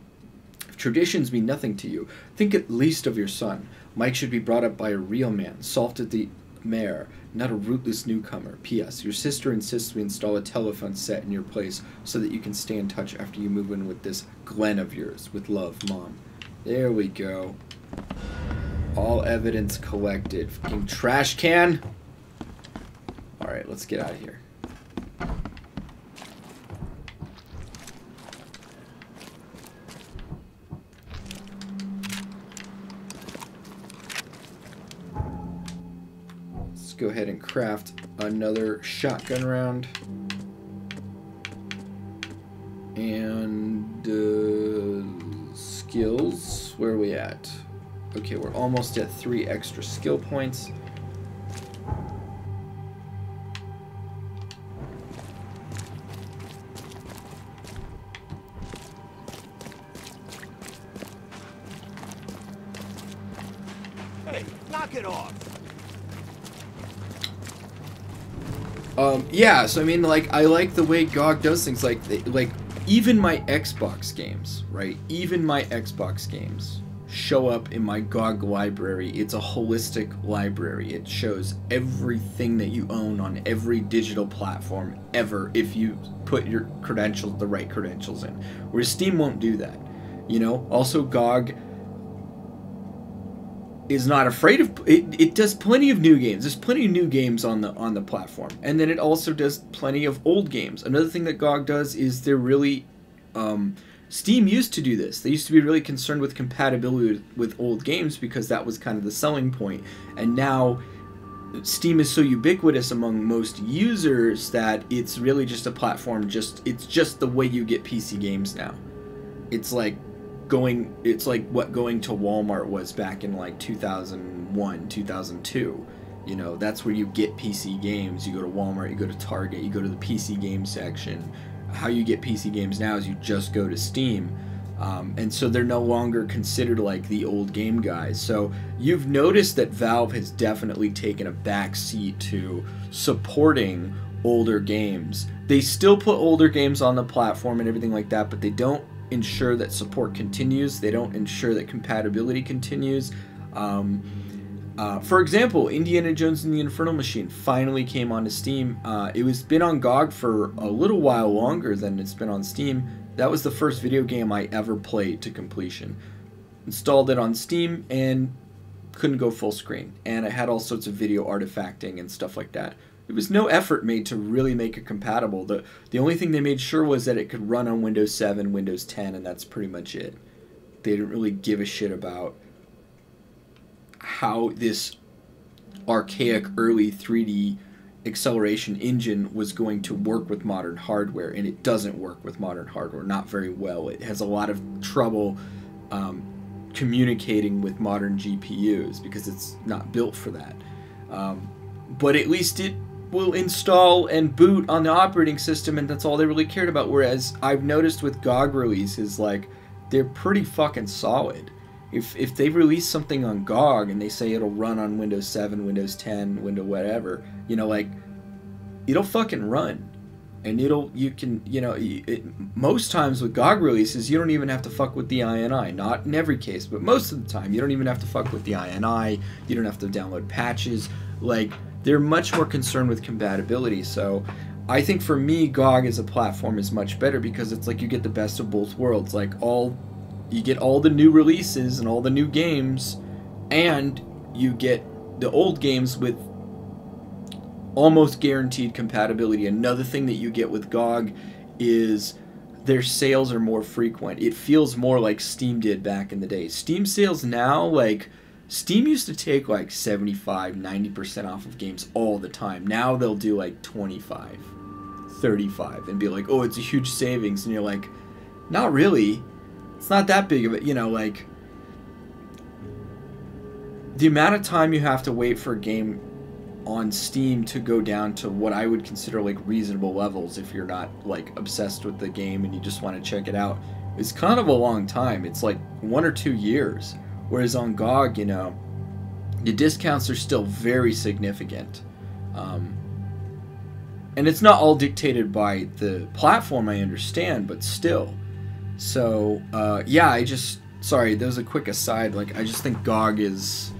Speaker 1: If traditions mean nothing to you, think at least of your son. Mike should be brought up by a real man, salted the mayor, not a rootless newcomer. P.S. Your sister insists we install a telephone set in your place so that you can stay in touch after you move in with this Glen of yours. With love, Mom. There we go. All evidence collected. Fucking trash can! Alright, let's get out of here. Let's go ahead and craft another shotgun round. And uh, skills, where are we at? Okay, we're almost at three extra skill points. Um, yeah, so I mean, like, I like the way GOG does things. Like, like even my Xbox games, right? Even my Xbox games show up in my GOG library. It's a holistic library. It shows everything that you own on every digital platform ever if you put your credentials, the right credentials in. Where Steam won't do that. You know, also GOG is not afraid of it, it does plenty of new games there's plenty of new games on the on the platform and then it also does plenty of old games another thing that gog does is they're really um, steam used to do this they used to be really concerned with compatibility with, with old games because that was kind of the selling point and now steam is so ubiquitous among most users that it's really just a platform just it's just the way you get pc games now it's like going it's like what going to Walmart was back in like 2001 2002 you know that's where you get PC games you go to Walmart you go to Target you go to the PC game section how you get PC games now is you just go to Steam um, and so they're no longer considered like the old game guys. So you've noticed that Valve has definitely taken a back seat to supporting older games. They still put older games on the platform and everything like that, but they don't ensure that support continues. They don't ensure that compatibility continues. Um, uh, for example, Indiana Jones and the Infernal Machine finally came onto Steam. Uh, it was been on GOG for a little while longer than it's been on Steam. That was the first video game I ever played to completion. Installed it on Steam and couldn't go full screen. And I had all sorts of video artifacting and stuff like that. It was no effort made to really make it compatible. The, the only thing they made sure was that it could run on Windows 7, Windows 10, and that's pretty much it. They didn't really give a shit about how this archaic early 3D acceleration engine was going to work with modern hardware, and it doesn't work with modern hardware, not very well. It has a lot of trouble um, communicating with modern GPUs because it's not built for that. Um, but at least it will install and boot on the operating system, and that's all they really cared about. Whereas I've noticed with GOG releases, like they're pretty fucking solid. If if they release something on GOG and they say it'll run on Windows 7, Windows 10, Windows whatever, you know, like it'll fucking run, and it'll you can you know it, most times with GOG releases you don't even have to fuck with the INI. Not in every case, but most of the time you don't even have to fuck with the INI. You don't have to download patches. Like they're much more concerned with compatibility. So I think for me, GOG as a platform is much better because it's like you get the best of both worlds. Like all, you get all the new releases and all the new games, and you get the old games with almost guaranteed compatibility. Another thing that you get with GOG is their sales are more frequent. It feels more like Steam did back in the day. Steam sales now, like Steam used to take like 75, 90% off of games all the time. Now they'll do like 25, 35 and be like, "Oh, it's a huge savings." And you're like, "Not really. It's not that big of it, you know, like the amount of time you have to wait for a game on Steam to go down to what I would consider like reasonable levels if you're not like obsessed with the game and you just want to check it out. It's kind of a long time. It's like one or two years. Whereas on GOG, you know, the discounts are still very significant. Um, and it's not all dictated by the platform, I understand, but still. So, uh, yeah, I just, sorry, that was a quick aside. Like, I just think GOG is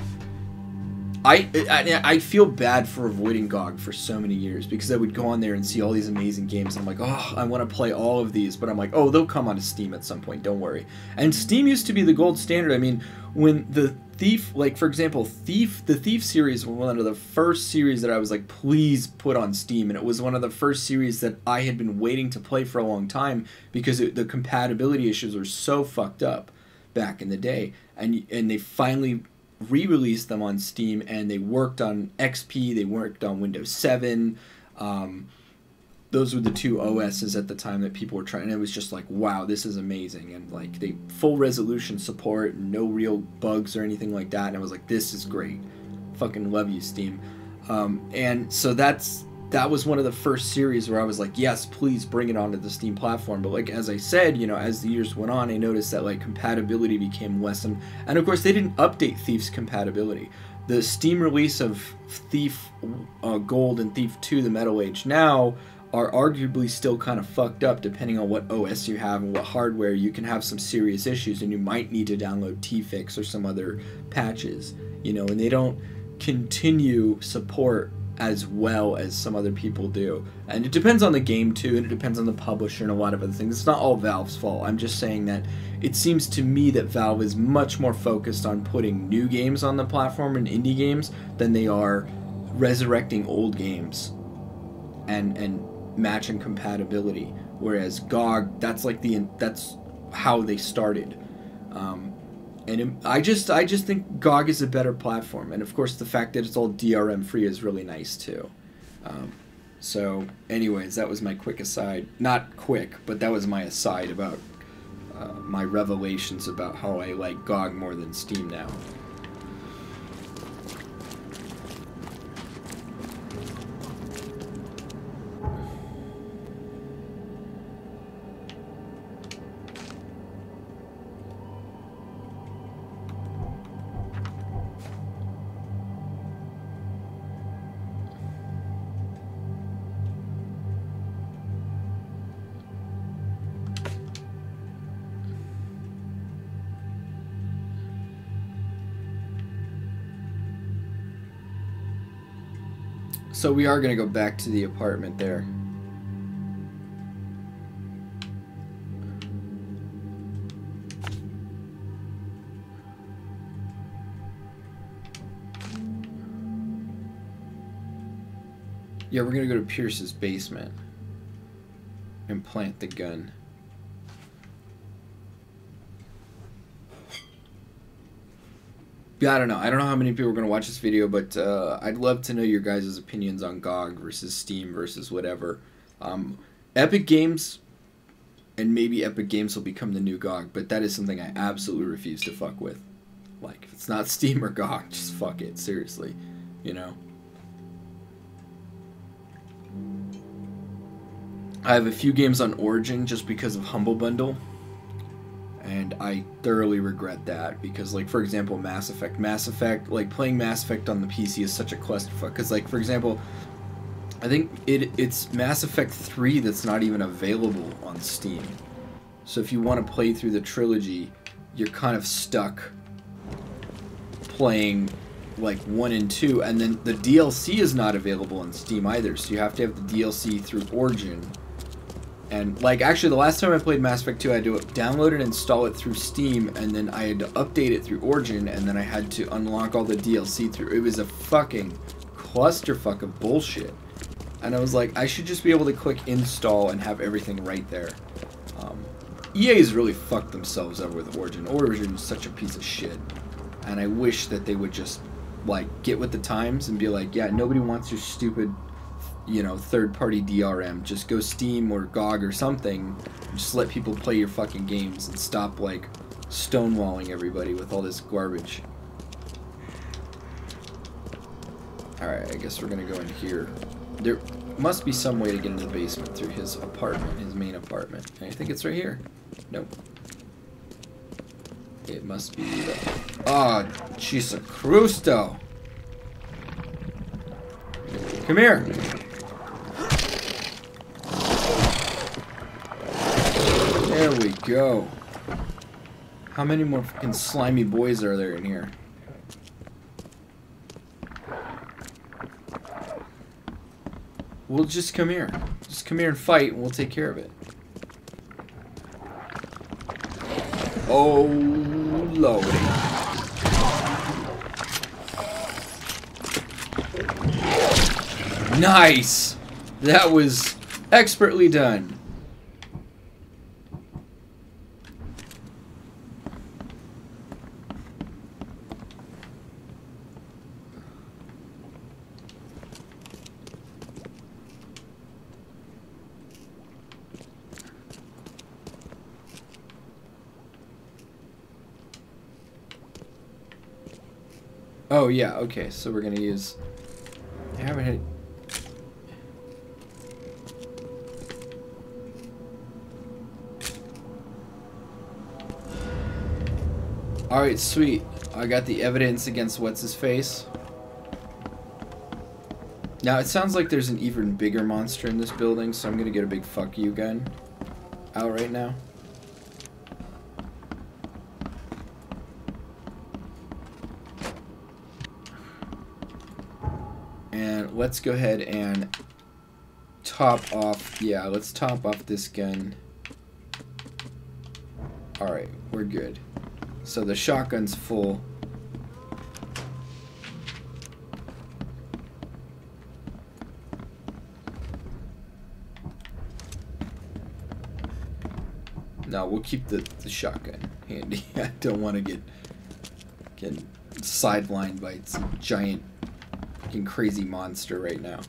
Speaker 1: I, I, feel bad for avoiding GOG for so many years because I would go on there and see all these amazing games and I'm like, oh, I want to play all of these, but I'm like, oh, they'll come onto Steam at some point. Don't worry. And Steam used to be the gold standard. I mean, when the Thief, like for example, Thief, the Thief series was one of the first series that I was like, please put on Steam, and it was one of the first series that I had been waiting to play for a long time because it, the compatibility issues were so fucked up back in the day, and and they finally re-released them on Steam, and they worked on XP. They worked on Windows Seven. Um, those were the two OSs at the time that people were trying. And it was just like, wow, this is amazing, and like they full resolution support, no real bugs or anything like that. And I was like, this is great. Fucking love you, Steam. Um, and so that's that was one of the first series where I was like, yes, please bring it onto the Steam platform. But like as I said, you know, as the years went on, I noticed that like compatibility became less, and, and of course they didn't update Thief's compatibility. The Steam release of Thief uh, Gold and Thief 2: The Metal Age now are arguably still kind of fucked up depending on what OS you have and what hardware. You can have some serious issues, and you might need to download tfix or some other patches. You know, and they don't continue support as well as some other people do. And it depends on the game too, and it depends on the publisher and a lot of other things. It's not all Valve's fault. I'm just saying that it seems to me that Valve is much more focused on putting new games on the platform and indie games than they are resurrecting old games and and matching compatibility. Whereas GOG, that's like the that's how they started. Um, and I just I just think GOG is a better platform, and of course the fact that it's all DRM free is really nice too. Um, so, anyways, that was my quick aside. Not quick, but that was my aside about uh, my revelations about how I like GOG more than Steam now. So we are going to go back to the apartment there. Yeah, we're going to go to Pierce's basement and plant the gun. Yeah, I don't know. I don't know how many people are going to watch this video, but uh, I'd love to know your guys' opinions on GOG versus Steam versus whatever. Um, Epic Games, and maybe Epic Games will become the new GOG, but that is something I absolutely refuse to fuck with. Like, if it's not Steam or GOG, just fuck it. Seriously. You know? I have a few games on Origin just because of Humble Bundle and I thoroughly regret that because, like, for example, Mass Effect. Mass Effect, like, playing Mass Effect on the PC is such a quest Because, like, for example, I think it it's Mass Effect three that's not even available on Steam. So if you want to play through the trilogy, you're kind of stuck playing like one and two, and then the DLC is not available on Steam either. So you have to have the DLC through Origin and like actually the last time I played Mass Effect 2 I had to download and install it through Steam and then I had to update it through Origin and then I had to unlock all the DLC through it was a fucking clusterfuck of bullshit. And I was like, I should just be able to click install and have everything right there. Um, EA's really fucked themselves over with Origin. Origin is such a piece of shit. And I wish that they would just like get with the times and be like, yeah, nobody wants your stupid you know, third party DRM. Just go Steam or GOG or something. Just let people play your fucking games and stop, like, stonewalling everybody with all this garbage. Alright, I guess we're gonna go in here. There must be some way to get into the basement through his apartment, his main apartment. I think it's right here. Nope. It must be the... Ah, oh, Jesus Christo! Come here! There we go. How many more fucking slimy boys are there in here? We'll just come here. Just come here and fight, and we'll take care of it. Oh, lordy. Nice! That was expertly done. Oh, yeah, okay, so we're gonna use... I haven't had... Alright, sweet. I got the evidence against What's-His-Face. Now, it sounds like there's an even bigger monster in this building, so I'm gonna get a big fuck you gun out right now. And let's go ahead and top off. Yeah, let's top off this gun. Alright, we're good. So the shotgun's full. No, we'll keep the, the shotgun handy. I don't want to get, get sidelined by some giant fucking crazy monster right now.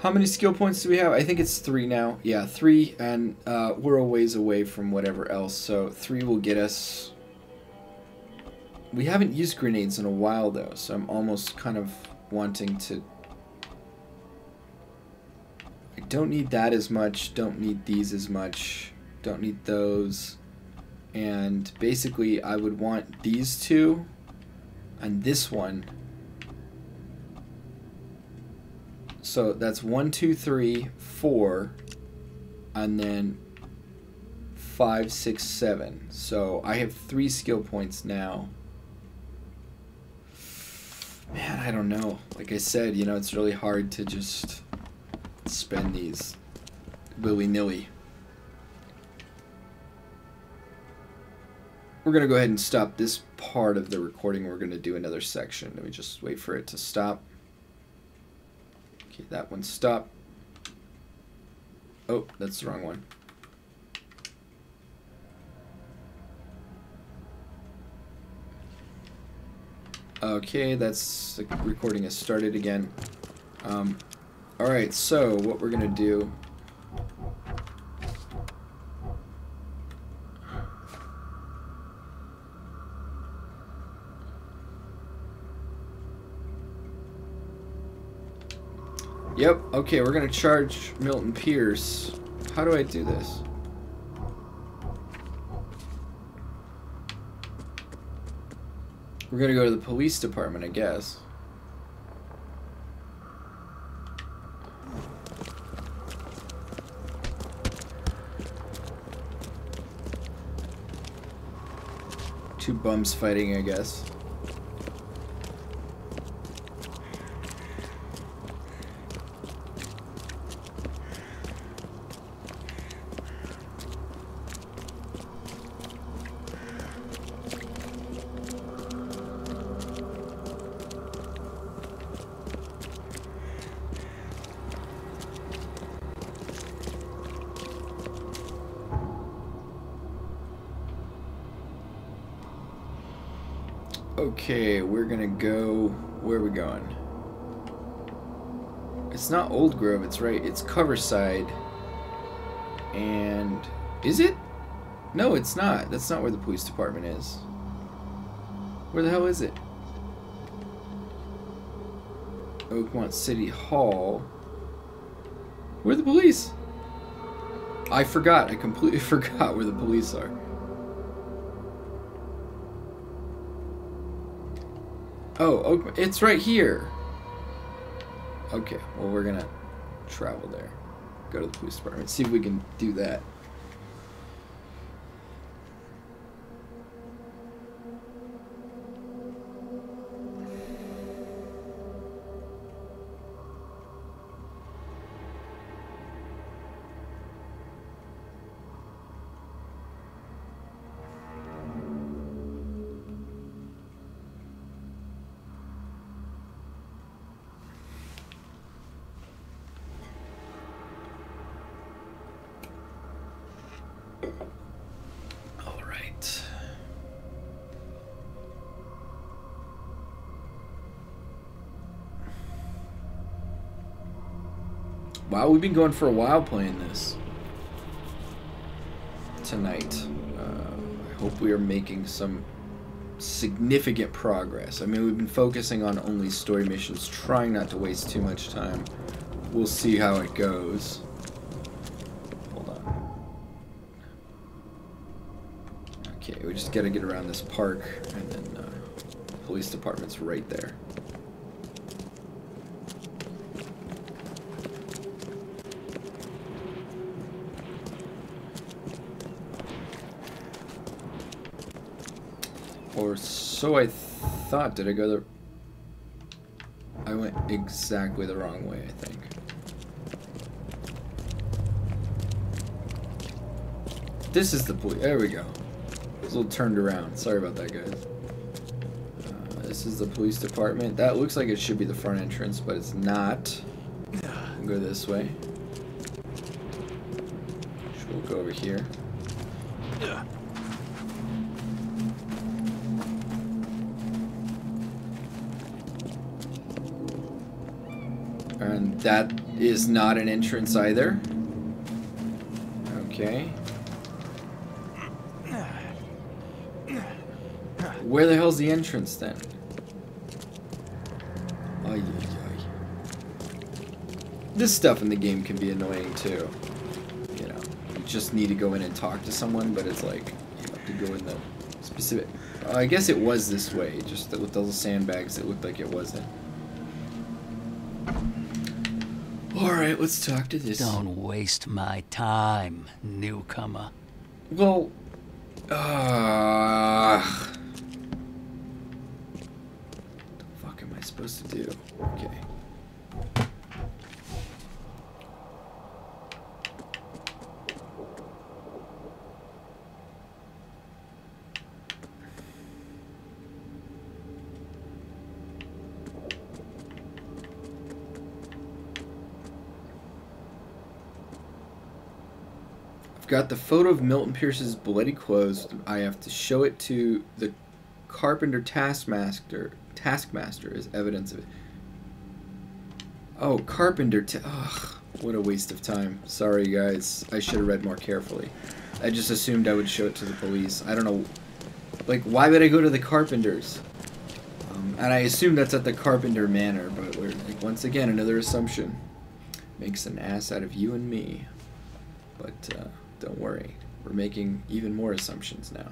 Speaker 1: How many skill points do we have? I think it's three now. Yeah, three, and uh, we're a ways away from whatever else, so three will get us... We haven't used grenades in a while, though, so I'm almost kind of wanting to... I don't need that as much, don't need these as much, don't need those and basically I would want these two and this one. So that's one, two, three, four, and then five, six, seven. So I have three skill points now. Man, I don't know. Like I said, you know, it's really hard to just spend these willy-nilly. we're going to go ahead and stop this part of the recording. We're going to do another section. Let me just wait for it to stop. Okay, that one stopped. Oh, that's the wrong one. Okay, that's the recording has started again. Um, all right, so what we're gonna do Yep, okay, we're gonna charge Milton Pierce. How do I do this? We're gonna go to the police department, I guess. Two bums fighting, I guess. Grove. It's right. It's Coverside. And is it? No, it's not. That's not where the police department is. Where the hell is it? Oakmont City Hall. Where the police? I forgot. I completely forgot where the police are. Oh, Oakmont. It's right here. Okay, well, we're gonna travel there. Go to the police department. See if we can do that. We've been going for a while playing this. Tonight. Uh, I hope we are making some significant progress. I mean, we've been focusing on only story missions, trying not to waste too much time. We'll see how it goes. Hold on. Okay, we just gotta get around this park, and then uh, police department's right there. So I thought, did I go the... I went exactly the wrong way, I think. This is the police. There we go. I a little turned around. Sorry about that, guys. Uh, this is the police department. That looks like it should be the front entrance, but it's not. I'll go this way. We'll go over here. That is not an entrance either. Okay. Where the hell's the entrance then? Ay, ay, ay. This stuff in the game can be annoying too. You know, you just need to go in and talk to someone, but it's like you have to go in the specific. Uh, I guess it was this way, just with those sandbags, it looked like it wasn't.
Speaker 13: let's talk to this. Don't waste my time,
Speaker 4: newcomer. Well, uh, what
Speaker 1: the fuck am I supposed to do? got the photo of Milton Pierce's bloody clothes. I have to show it to the carpenter taskmaster taskmaster is evidence of it. Oh, carpenter. Ugh, what a waste of time. Sorry, guys. I should have read more carefully. I just assumed I would show it to the police. I don't know. Like, why would I go to the carpenters? Um, and I assume that's at the carpenter manor, but we're, like, once again, another assumption. Makes an ass out of you and me. But, uh... Don't worry, we're making even more assumptions now.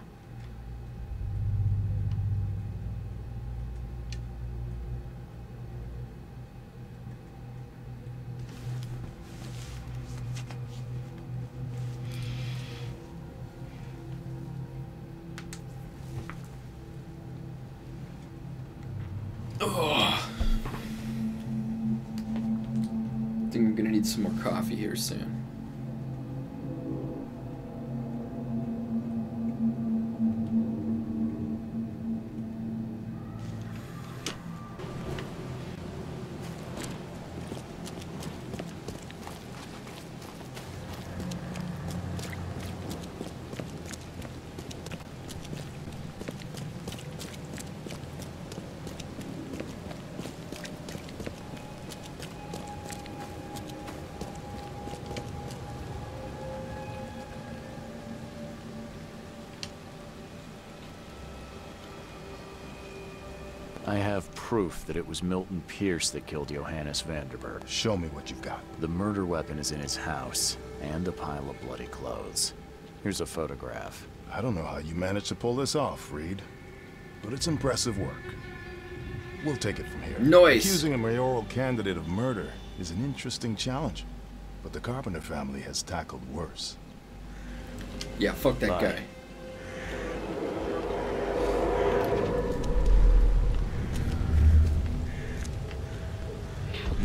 Speaker 3: proof that it was Milton Pierce that killed Johannes Vanderberg. Show me what you've got. The murder weapon is in his house, and a pile of bloody clothes.
Speaker 2: Here's a photograph. I don't know how you managed to pull this off, Reed. But it's impressive work. We'll take it from here. Noise. Accusing a mayoral candidate of murder is an interesting challenge. But the Carpenter family has tackled worse.
Speaker 1: Yeah, fuck that Bye. guy.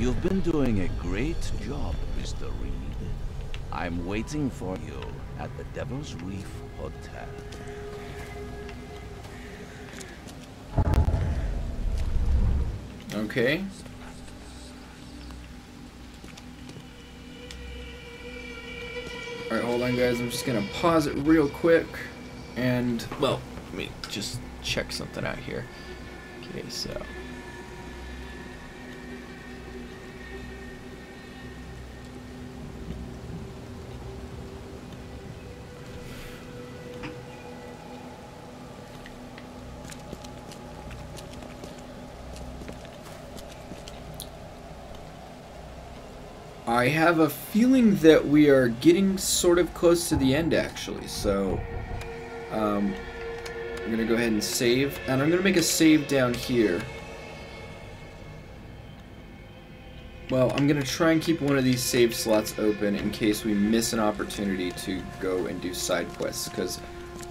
Speaker 14: You've been doing a great job, Mr. Reed. I'm waiting for you at the Devil's Reef Hotel.
Speaker 1: Okay. Alright, hold on guys, I'm just gonna pause it real quick and, well, let me just check something out here. Okay, so... I have a feeling that we are getting sort of close to the end, actually. So, um, I'm going to go ahead and save. And I'm going to make a save down here. Well, I'm going to try and keep one of these save slots open in case we miss an opportunity to go and do side quests, because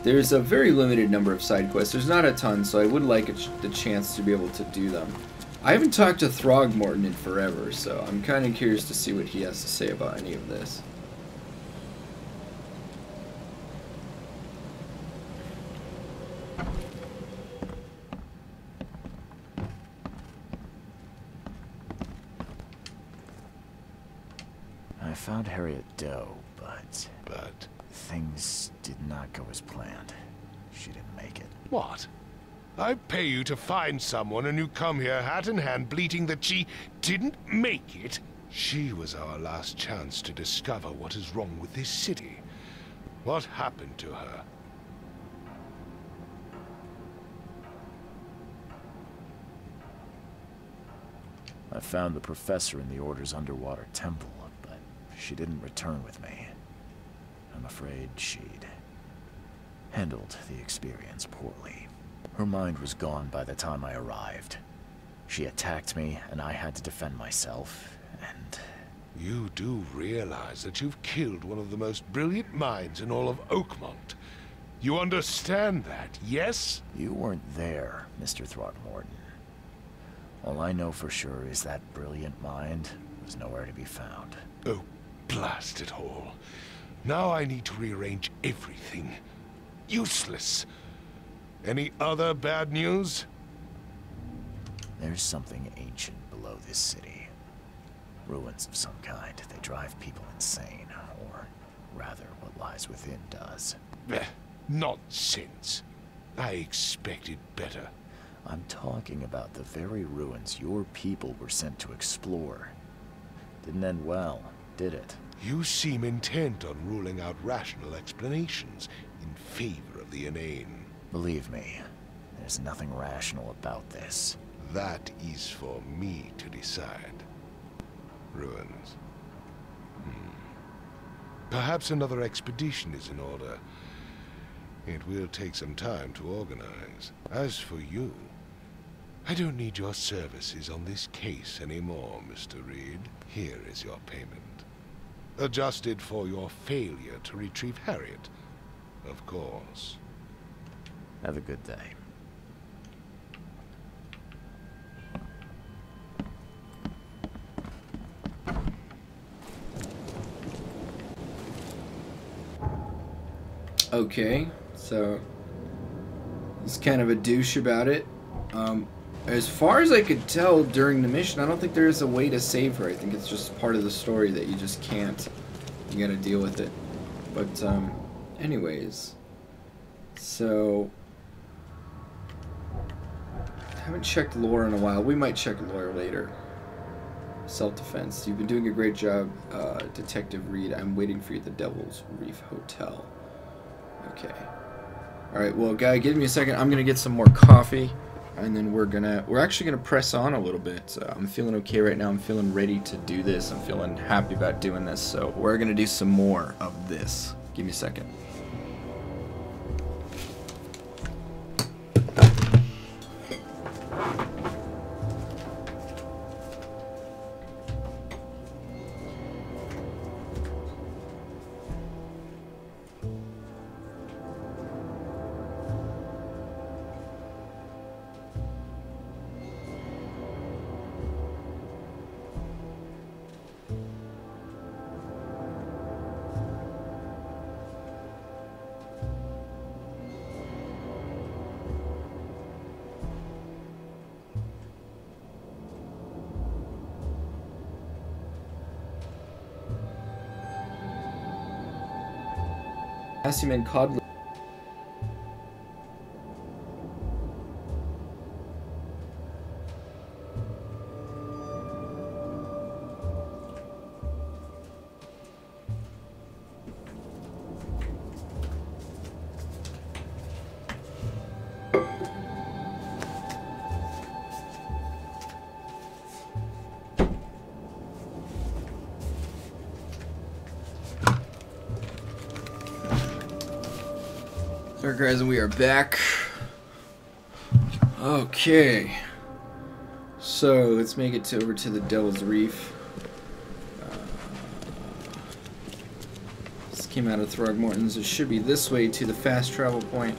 Speaker 1: there's a very limited number of side quests. There's not a ton, so I would like ch the chance to be able to do them. I haven't talked to Throgmorton in forever, so I'm kind of curious to see what he has to say about any of this.
Speaker 15: I pay you to find someone and you come here hat in hand bleating that she didn't make it. She was our last chance to discover what is wrong with this city. What happened to her?
Speaker 3: I found the professor in the Order's underwater temple, but she didn't return with me. I'm afraid she'd handled the experience poorly. Her mind was gone by the time I arrived. She attacked me, and I had to defend myself, and... You do realize that you've killed one of the most brilliant
Speaker 15: minds in all
Speaker 3: of Oakmont. You understand that, yes? You weren't there, Mr. Throgmorton. All I know for sure is that brilliant mind was nowhere to be found. Oh, blast it all. Now I need
Speaker 15: to rearrange everything. Useless. Any other bad
Speaker 3: news? There's something ancient below this city. Ruins of some kind. They drive people insane, or rather, what lies within does. Eh, nonsense. I expected better. I'm talking about the very ruins your people were sent to explore. Didn't end well, did it? You seem intent on ruling out
Speaker 15: rational explanations in favor of the inane. Believe me, there's nothing rational about this. That is for me to decide. Ruins. Hmm. Perhaps another expedition is in order. It will take some time to organize. As for you, I don't need your services on this case anymore, Mr. Reed. Here is your payment. Adjusted for your failure to retrieve Harriet, of course. Have a good day.
Speaker 1: Okay, so he's kind of a douche about it. Um, as far as I could tell during the mission, I don't think there is a way to save her. I think it's just part of the story that you just can't. You gotta deal with it. But, um, anyways. So, haven't checked lore in a while. We might check lore later. Self-defense. You've been doing a great job, uh, Detective Reed. I'm waiting for you at the Devil's Reef Hotel. Okay. Alright, well, guy, give me a second. I'm going to get some more coffee, and then we're going to... We're actually going to press on a little bit. Uh, I'm feeling okay right now. I'm feeling ready to do this. I'm feeling happy about doing this, so we're going to do some more of this. Give me a second. Asimov Codley. are back. Okay. So, let's make it to, over to the Devil's Reef. Uh, this came out of Throgmorton's. It should be this way to the fast travel point.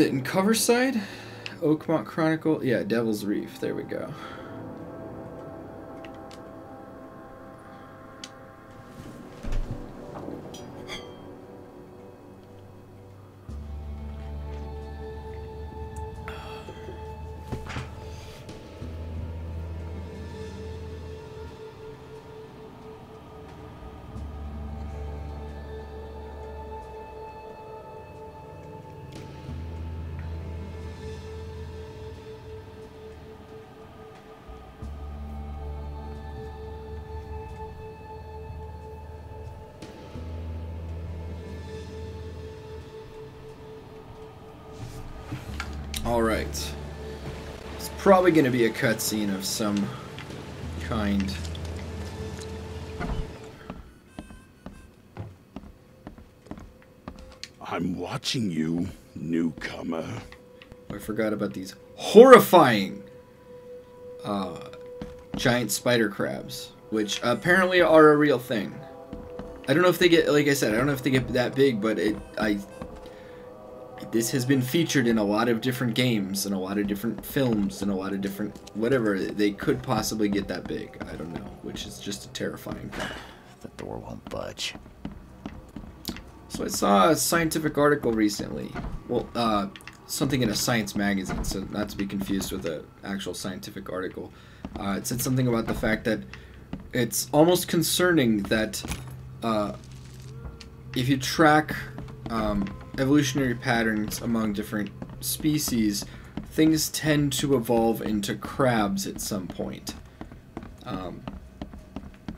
Speaker 1: it in Coverside? Oakmont Chronicle? Yeah, Devil's Reef. There we go. probably going to be a cutscene of some kind. I'm watching you, newcomer. I forgot about these horrifying uh, giant spider crabs, which apparently are a real thing. I don't know if they get, like I said, I don't know if they get that big, but it, I this has been featured in a lot of different games and a lot of different films and a lot of different whatever. They could possibly get that big. I don't know, which is just a terrifying thought. The door won't budge. So I saw a scientific article recently. Well, uh, something in a science magazine, so not to be confused with an actual scientific article. Uh, it said something about the fact that it's almost concerning that uh, if you track um, evolutionary patterns among different species, things tend to evolve into crabs at some point. Um,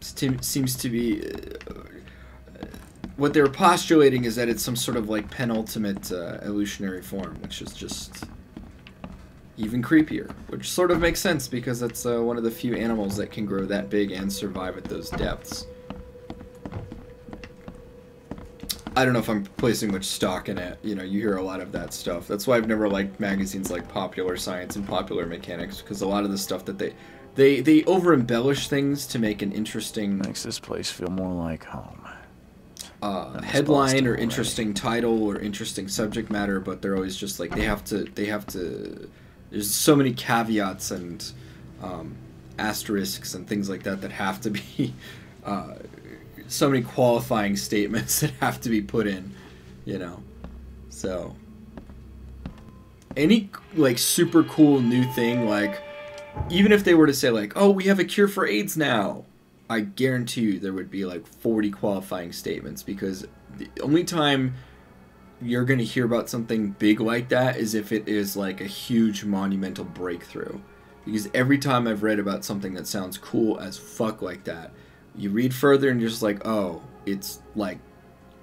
Speaker 1: seems to be uh, what they're postulating is that it's some sort of like penultimate uh, evolutionary form, which is just even creepier. Which sort of makes sense because that's uh, one of the few animals that can grow that big and survive at those depths. I don't know if I'm placing much stock in it. You know, you hear a lot of that stuff. That's why I've never liked magazines like Popular Science and Popular Mechanics because a lot of the stuff that they they they over embellish things to make an interesting makes this place feel more like home. Uh, headline or interesting title or interesting subject matter, but they're always just like they have to they have to. There's so many caveats and um, asterisks and things like that that have to be. Uh, so many qualifying statements that have to be put in, you know. So any like super cool new thing like even if they were to say like, "Oh, we have a cure for AIDS now." I guarantee you there would be like 40 qualifying statements because the only time you're going to hear about something big like that is if it is like a huge monumental breakthrough. Because every time I've read about something that sounds cool as fuck like that, you read further and you're just like, oh, it's like,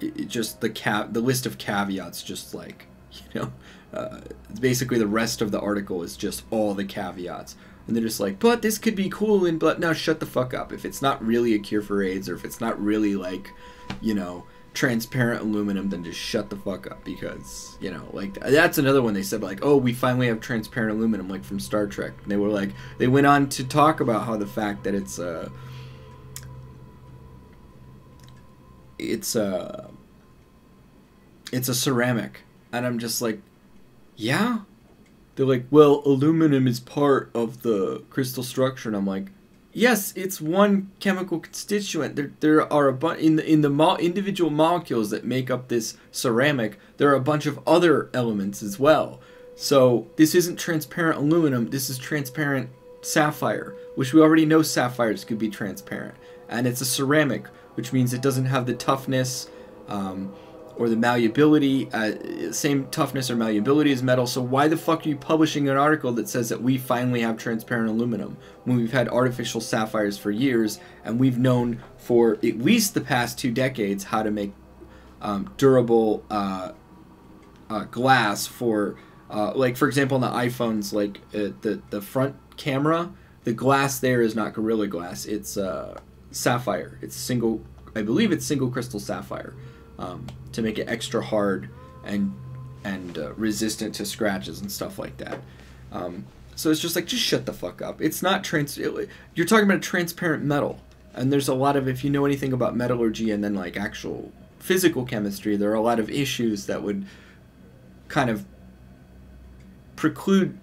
Speaker 1: it, it just the cap the list of caveats just like you know uh, basically the rest of the article is just all the caveats and they're just like but this could be cool and but now shut the fuck up if it's not really a cure for aids or if it's not really like you know transparent aluminum then just shut the fuck up because you know like that's another one they said like oh we finally have transparent aluminum like from star trek and they were like they went on to talk about how the fact that it's uh it's a it's a ceramic and i'm just like yeah they're like well aluminum is part of the crystal structure and i'm like yes it's one chemical constituent there, there are a bunch in the in the mo- individual molecules that make up this ceramic there are a bunch of other elements as well so this isn't transparent aluminum this is transparent sapphire which we already know sapphires could be transparent and it's a ceramic which means it doesn't have the toughness um, or the malleability, uh, same toughness or malleability as metal. So why the fuck are you publishing an article that says that we finally have transparent aluminum when we've had artificial sapphires for years and we've known for at least the past two decades how to make um, durable uh, uh, glass for, uh, like for example, on the iPhones, like uh, the the front camera, the glass there is not Gorilla Glass. It's uh, sapphire. It's single, I believe it's single crystal sapphire um, to make it extra hard and and uh, resistant to scratches and stuff like that. Um, so it's just like just shut the fuck up. It's not trans. It, you're talking about a transparent metal, and there's a lot of if you know anything about metallurgy and then like actual physical chemistry, there are a lot of issues that would kind of preclude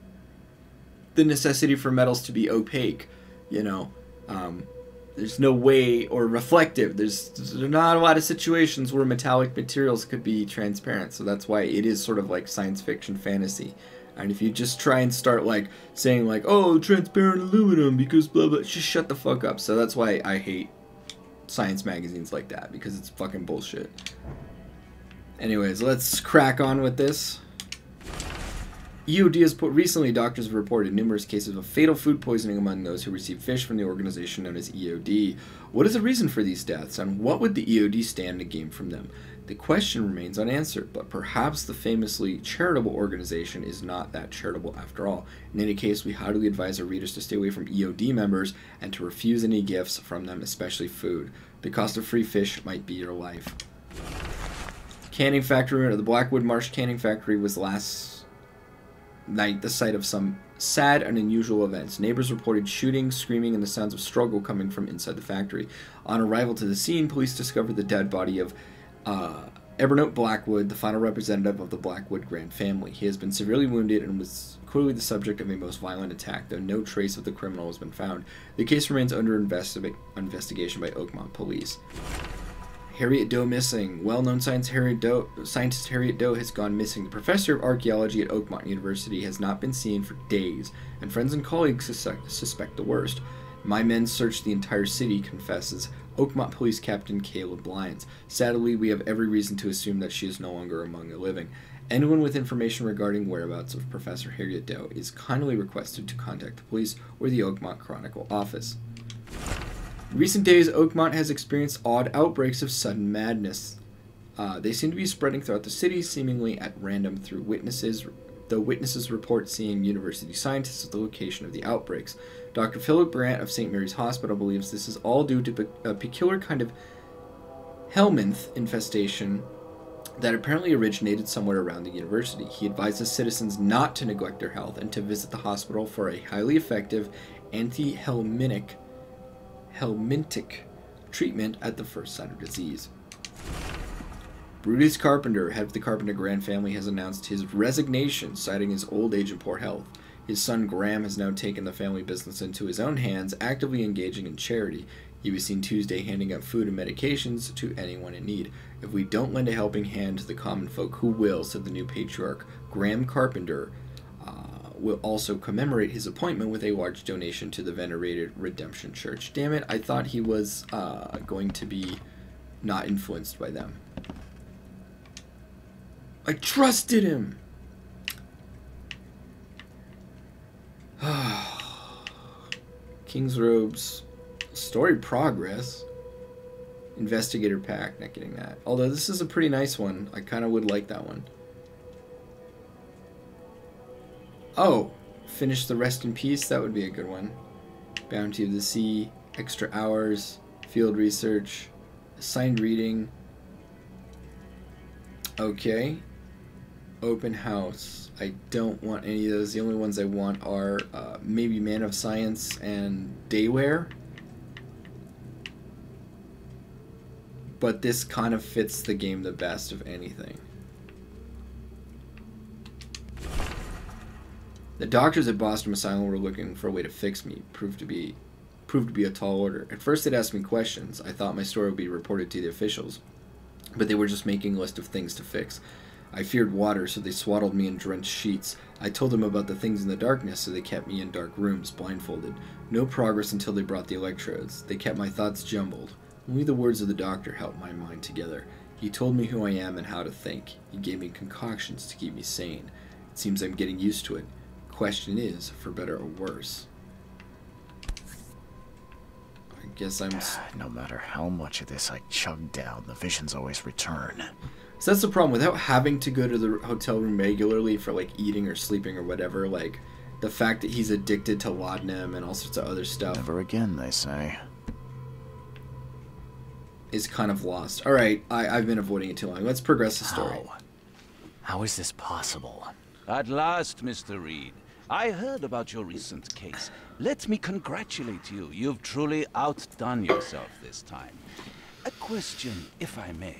Speaker 1: the necessity for metals to be opaque. You know. Um, there's no way or reflective. There's, there's not a lot of situations where metallic materials could be transparent. So that's why it is sort of like science fiction fantasy. And if you just try and start like saying like, oh, transparent aluminum because blah blah, just shut the fuck up. So that's why I hate science magazines like that because it's fucking bullshit. Anyways, let's crack on with this. EOD has put recently, doctors have reported numerous cases of fatal food poisoning among those who receive fish from the organization known as EOD. What is the reason for these deaths, and what would the EOD stand to gain from them? The question remains unanswered, but perhaps the famously charitable organization is not that charitable after all. In any case, we highly advise our readers to stay away from EOD members and to refuse any gifts from them, especially food. The cost of free fish might be your life. Canning factory, or the Blackwood Marsh Canning Factory, was last night the site of some sad and unusual events. Neighbors reported shooting, screaming, and the sounds of struggle coming from inside the factory. On arrival to the scene, police discovered the dead body of uh, Everett Blackwood, the final representative of the Blackwood Grand family. He has been severely wounded and was clearly the subject of a most violent attack, though no trace of the criminal has been found. The case remains under investi investigation by Oakmont police. Harriet Doe missing. Well-known science Harriet Doe, scientist Harriet Doe has gone missing. The professor of archaeology at Oakmont University has not been seen for days, and friends and colleagues suspect, suspect the worst. My men searched the entire city, confesses Oakmont Police Captain Caleb Lyons. Sadly, we have every reason to assume that she is no longer among the living. Anyone with information regarding whereabouts of Professor Harriet Doe is kindly requested to contact the police or the Oakmont Chronicle office. In recent days, Oakmont has experienced odd outbreaks of sudden madness. Uh, they seem to be spreading throughout the city, seemingly at random through witnesses, though witnesses report seeing university scientists at the location of the outbreaks. Dr. Philip Grant of St. Mary's Hospital believes this is all due to a peculiar kind of helminth infestation that apparently originated somewhere around the university. He advises citizens not to neglect their health and to visit the hospital for a highly effective anti-helminic helmintic treatment at the first sign of disease. Brutus Carpenter, head of the Carpenter Grand family, has announced his resignation, citing his old age and poor health. His son Graham has now taken the family business into his own hands, actively engaging in charity. He was seen Tuesday handing out food and medications to anyone in need. If we don't lend a helping hand to the common folk, who will? said the new patriarch, Graham Carpenter, will also commemorate his appointment with a large donation to the venerated Redemption Church. Damn it, I thought he was uh, going to be not influenced by them. I trusted him! King's robes. Story progress. Investigator pack, not getting that. Although this is a pretty nice one. I kind of would like that one. Oh, finish the Rest in Peace. That would be a good one. Bounty of the Sea, Extra Hours, Field Research, Assigned Reading. Okay. Open House. I don't want any of those. The only ones I want are uh, maybe Man of Science and Daywear. But this kind of fits the game the best of anything. The doctors at Boston Asylum were looking for a way to fix me proved to be proved to be a tall order. At first, they'd asked me questions. I thought my story would be reported to the officials, but they were just making a list of things to fix. I feared water, so they swaddled me in drenched sheets. I told them about the things in the darkness, so they kept me in dark rooms, blindfolded. No progress until they brought the electrodes. They kept my thoughts jumbled. Only the words of the doctor helped my mind together. He told me who I am and how to think. He gave me concoctions to keep me sane. It seems I'm getting used to it question is, for better or worse. I guess I'm. no matter how much of this I chug down, the visions always return. So that's the problem. Without having to go to the hotel room regularly for like eating or sleeping or whatever, like the fact that he's addicted to laudanum and all sorts of other stuff. Never again, they say. Is kind of lost. All right, I, have been avoiding it too long. Let's progress the story. How? How is this possible?
Speaker 14: At last, Mr. Reed. I heard about your recent case. Let me congratulate you. You've truly outdone yourself this time. A question, if I may.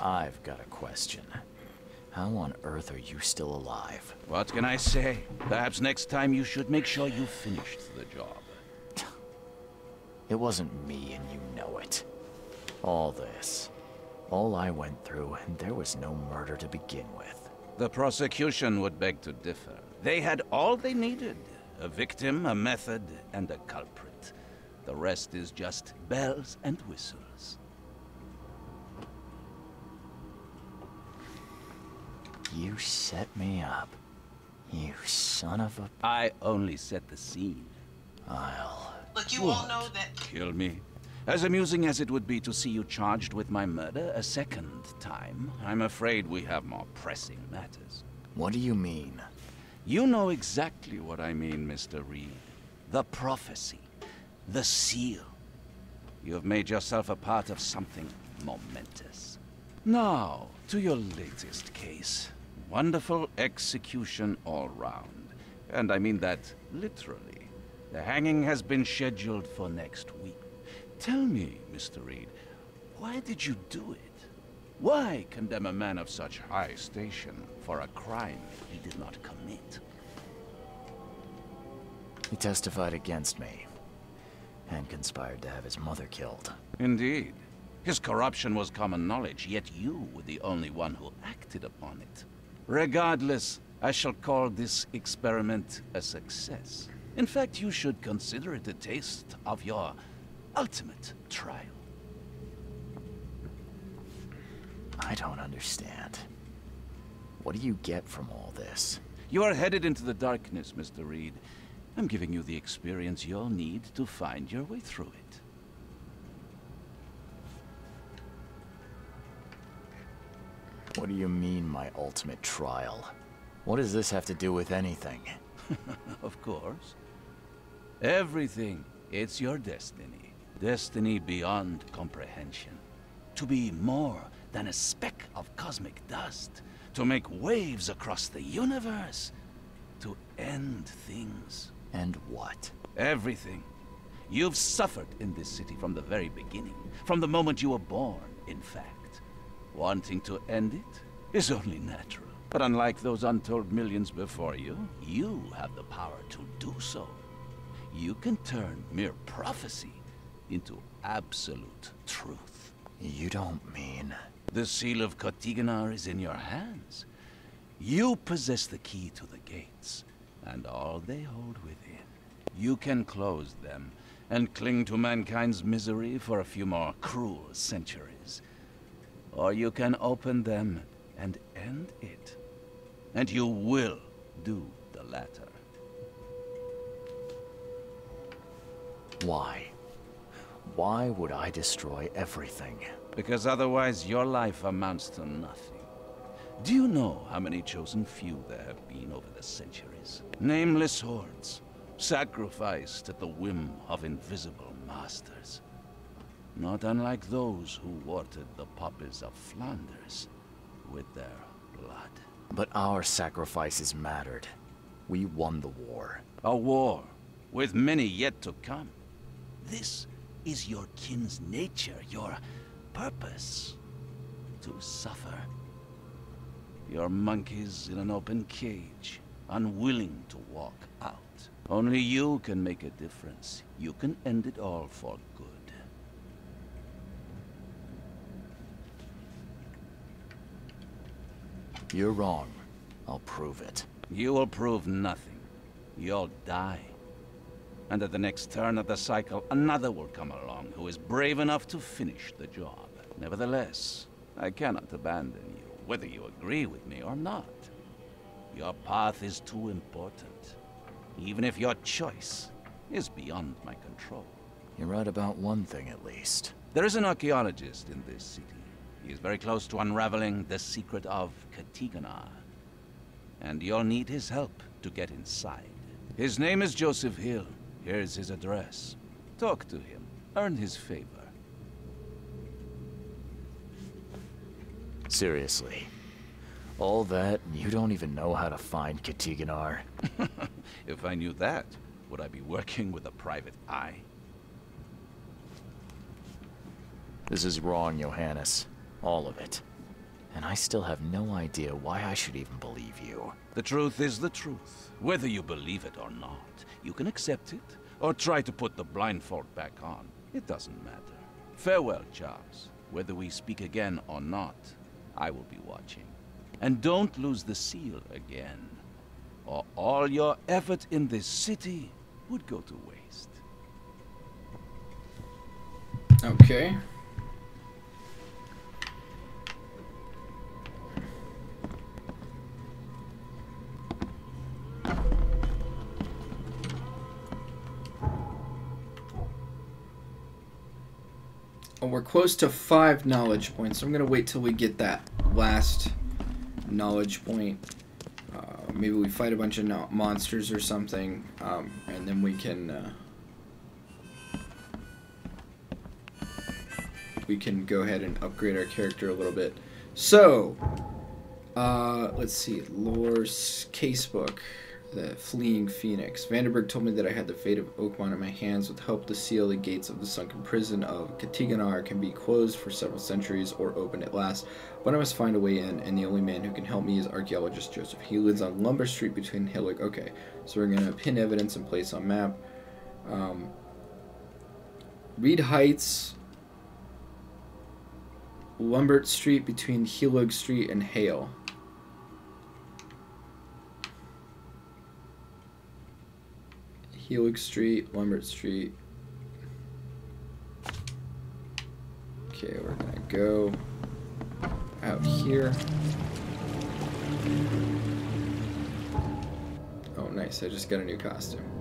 Speaker 14: I've got a question. How on earth are you still alive? What can I say? Perhaps next time you should make sure you finished the job. It wasn't me and you know it. All this. All I went through, and there was no murder to begin with. The prosecution would beg to differ. They had all they needed. A victim, a method, and a culprit. The rest is just bells and whistles.
Speaker 3: You set me up. You son of
Speaker 14: a... I only set the scene. I'll...
Speaker 8: Look, you what? all know that...
Speaker 14: Kill me. As amusing as it would be to see you charged with my murder a second time, I'm afraid we have more pressing matters. What do you mean? You know exactly what I mean, Mr. Reed. The prophecy. The seal. You have made yourself a part of something
Speaker 4: momentous.
Speaker 14: Now, to your latest case. Wonderful execution all round. And I mean that literally. The hanging has been scheduled for next week. Tell me, Mr. Reed, why did you do it? Why condemn a man of such high station for a crime he did not commit?
Speaker 3: He testified against me, and conspired to have his mother killed.
Speaker 14: Indeed. His corruption was common knowledge, yet you were the only one who acted upon it. Regardless, I shall call this experiment a success. In fact, you should consider it a taste of your ultimate trial.
Speaker 3: I don't understand.
Speaker 14: What do you get from all this? You are headed into the darkness, Mr. Reed. I'm giving you the experience you'll need to find your way through it.
Speaker 3: What do you mean, my ultimate trial? What does this have to do with anything?
Speaker 14: of course. Everything. It's your destiny destiny beyond comprehension. To be more than a speck of cosmic dust. To make waves across the universe. To end things. And what? Everything. You've suffered in this city from the very beginning. From the moment you were born, in fact. Wanting to end it is only natural. But unlike those untold millions before you, you have the power to do so. You can turn mere prophecy into absolute truth. You don't mean... The seal of Kotiganar is in your hands. You possess the key to the gates, and all they hold within. You can close them, and cling to mankind's misery for a few more cruel centuries. Or you can open them and end it. And you will do the latter. Why? Why would I destroy everything? Because otherwise your life amounts to nothing. Do you know how many chosen few there have been over the centuries? Nameless hordes, sacrificed at the whim of invisible masters. Not unlike those who watered the poppies of Flanders with their blood. But our sacrifices mattered. We won the war. A war with many yet to come. This is your kin's nature, your purpose? To suffer. Your monkeys in an open cage, unwilling to walk out. Only you can make a difference. You can end it all for good. You're wrong. I'll prove it. You will prove nothing. You'll die. And at the next turn of the cycle, another will come along who is brave enough to finish the job. Nevertheless, I cannot abandon you, whether you agree with me or not. Your path is too important, even if your choice is beyond my control.
Speaker 3: You're right about one thing, at least.
Speaker 14: There is an archaeologist in this city. He is very close to unraveling the secret of Katigana. And you'll need his help to get inside. His name is Joseph Hill. Here's his address. Talk to him. Earn his favor.
Speaker 3: Seriously. All that, and you don't even know how to
Speaker 14: find Katiganar. if I knew that, would I be working with a private eye?
Speaker 3: This is wrong, Johannes.
Speaker 14: All of it. And I still have no idea why I should even believe you. The truth is the truth, whether you believe it or not. You can accept it, or try to put the blindfold back on. It doesn't matter. Farewell, Charles. Whether we speak again or not, I will be watching. And don't lose the seal again, or all your effort in this city would go to waste.
Speaker 1: Okay. we're close to five knowledge points. So I'm going to wait till we get that last knowledge point. Uh, maybe we fight a bunch of no monsters or something, um, and then we can... Uh, we can go ahead and upgrade our character a little bit. So, uh, let's see, Lore's casebook the fleeing phoenix. Vanderberg told me that I had the fate of Oakmont in my hands with help to seal the gates of the sunken prison of Katiganar can be closed for several centuries or open at last, but I must find a way in, and the only man who can help me is archaeologist Joseph. He lives on Lumber Street between Hillock. Okay, so we're going to pin evidence in place on map. Um, Reed Heights, Lumbert Street between Hilug Street and Hale. Helig Street, Lambert Street. Okay, we're gonna go out here. Oh nice, I just got a new costume.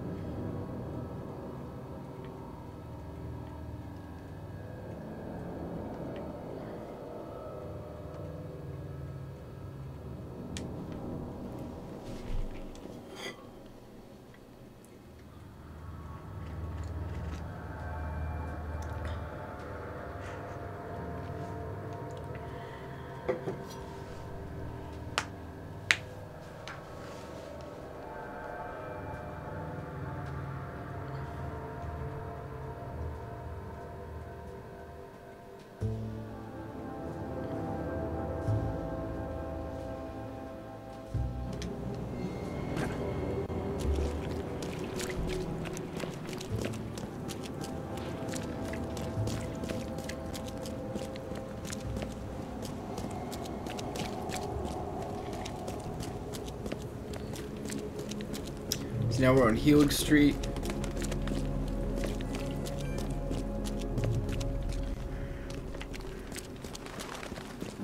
Speaker 1: Helix Street.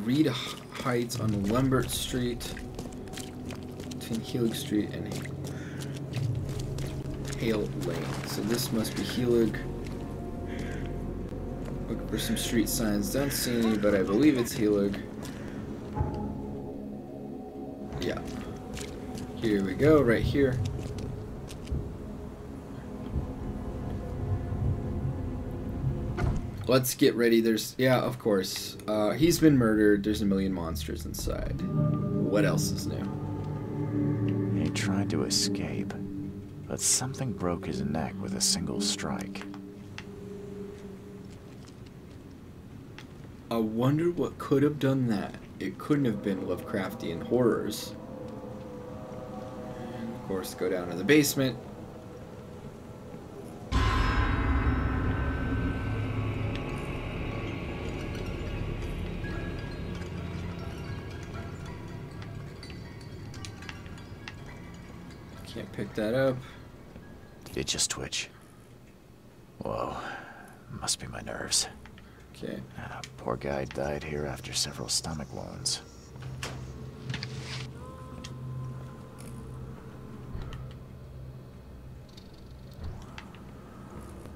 Speaker 1: Reed Heights on Lambert Street, between Helix Street and Hale Lane. So this must be Helig. Looking for some street signs. Don't see any, but I believe it's Helig. Yeah. Here we go, right here. Let's get ready. There's, yeah, of course. Uh, he's been murdered. There's a million monsters inside. What else is new? He tried to escape, but something broke his neck with a single strike. I wonder what could have done that. It couldn't have been Lovecraftian horrors. And of course, go down to the basement.
Speaker 3: that up. It just twitch. Whoa. Must be my nerves. Okay. Ah, poor guy died here after several stomach wounds.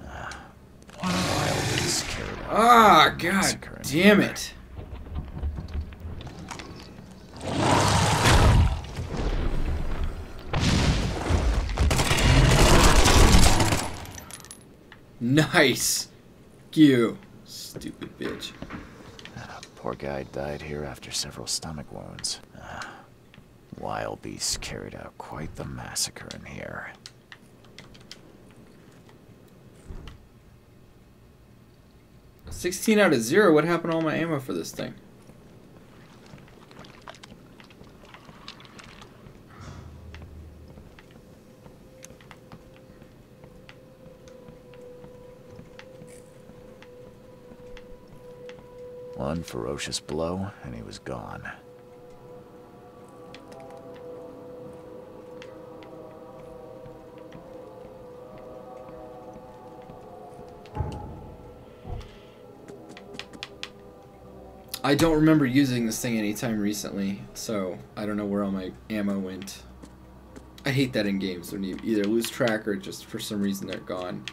Speaker 1: Ah, ah God damn it. Nice! You stupid bitch.
Speaker 3: Uh, poor guy died here after several stomach wounds. Uh, wild beasts carried
Speaker 1: out quite the massacre in here. Sixteen out of zero. What happened to all my ammo for this thing?
Speaker 3: one ferocious blow, and he was gone.
Speaker 1: I don't remember using this thing anytime recently, so I don't know where all my ammo went. I hate that in games when you either lose track or just for some reason they're gone.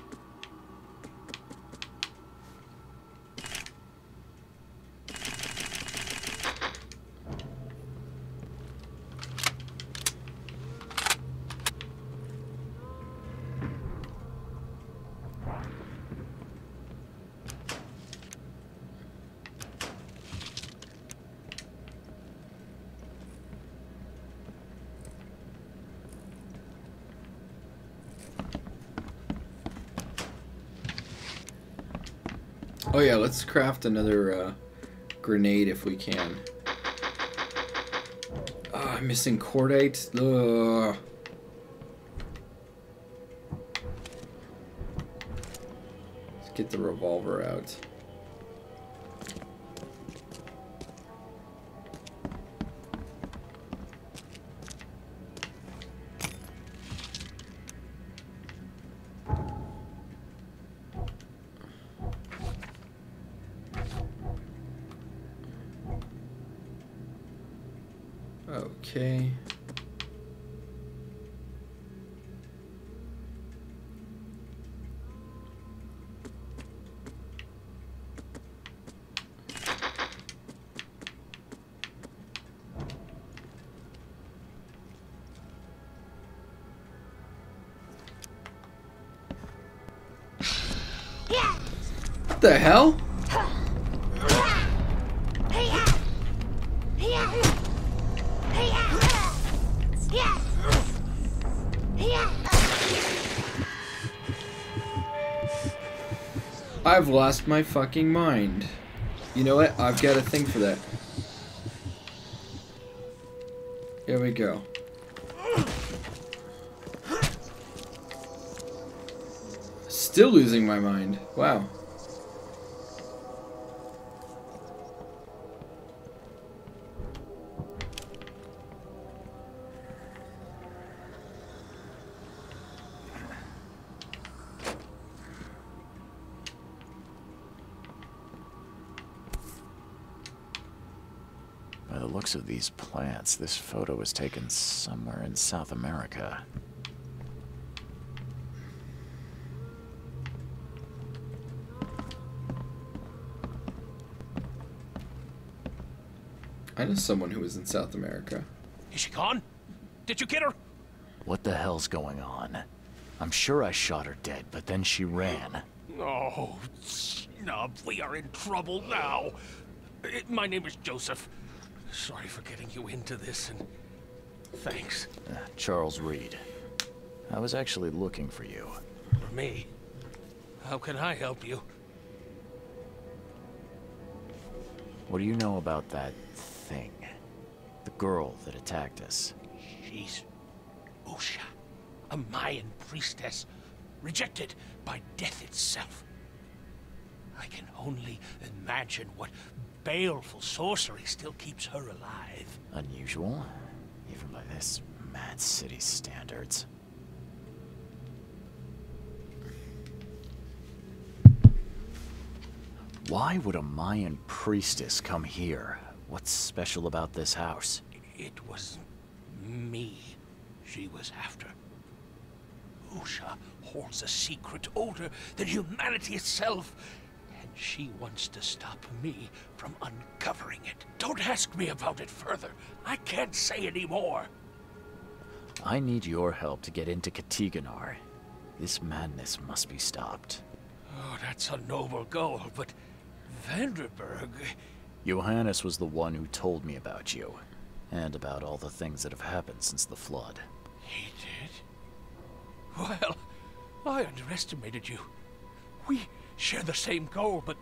Speaker 1: craft another uh, grenade if we can. Oh, I'm missing cordite. Ugh. Let's get the revolver out. the hell? I've lost my fucking mind. You know what? I've got a thing for that. Here we go. Still losing my mind. Wow.
Speaker 3: looks of these plants, this photo was taken somewhere in South America.
Speaker 1: I know someone who was in South America.
Speaker 6: Is she gone? Did you get her?
Speaker 3: What the hell's going on? I'm sure I shot her dead, but then she ran.
Speaker 6: Oh, snub, we are in trouble now. Uh, my name is Joseph. Sorry for getting you into this, and thanks.
Speaker 5: Uh,
Speaker 3: Charles Reed. I was actually looking for you.
Speaker 6: For me? How can I help you?
Speaker 3: What do you know about that thing? The girl that attacked us? She's
Speaker 6: Usha, a Mayan priestess, rejected by death itself. I can only imagine what baleful
Speaker 3: sorcery still keeps her alive. Unusual, even by this mad city's standards. Why would a Mayan priestess come here? What's special about this house?
Speaker 6: It was me she was after. Usha holds a secret older than humanity itself. She wants to stop me from uncovering it. Don't ask me about it further. I can't say any more.
Speaker 3: I need your help to get into Katiganar. This madness must be stopped.
Speaker 6: Oh, that's a noble goal, but Vanderberg...
Speaker 3: Johannes was the one who told me about you, and about all the things that have happened since the Flood.
Speaker 6: He did? Well, I underestimated you. We share the same goal, but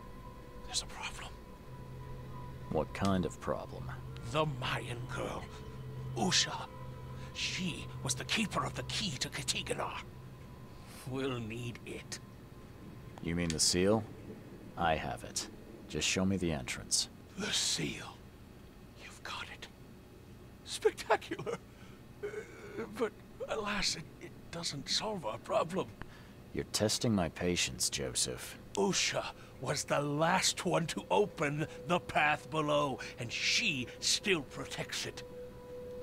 Speaker 3: there's a problem. What kind of problem?
Speaker 6: The Mayan girl, Usha. She was the keeper of the key to Katiganar. We'll need it.
Speaker 3: You mean the seal? I have it. Just show me the entrance.
Speaker 15: The seal. You've got it. Spectacular. Uh,
Speaker 6: but alas, it, it doesn't solve our problem.
Speaker 3: You're testing my patience, Joseph.
Speaker 6: Usha was the last one to open the path below, and she still protects it.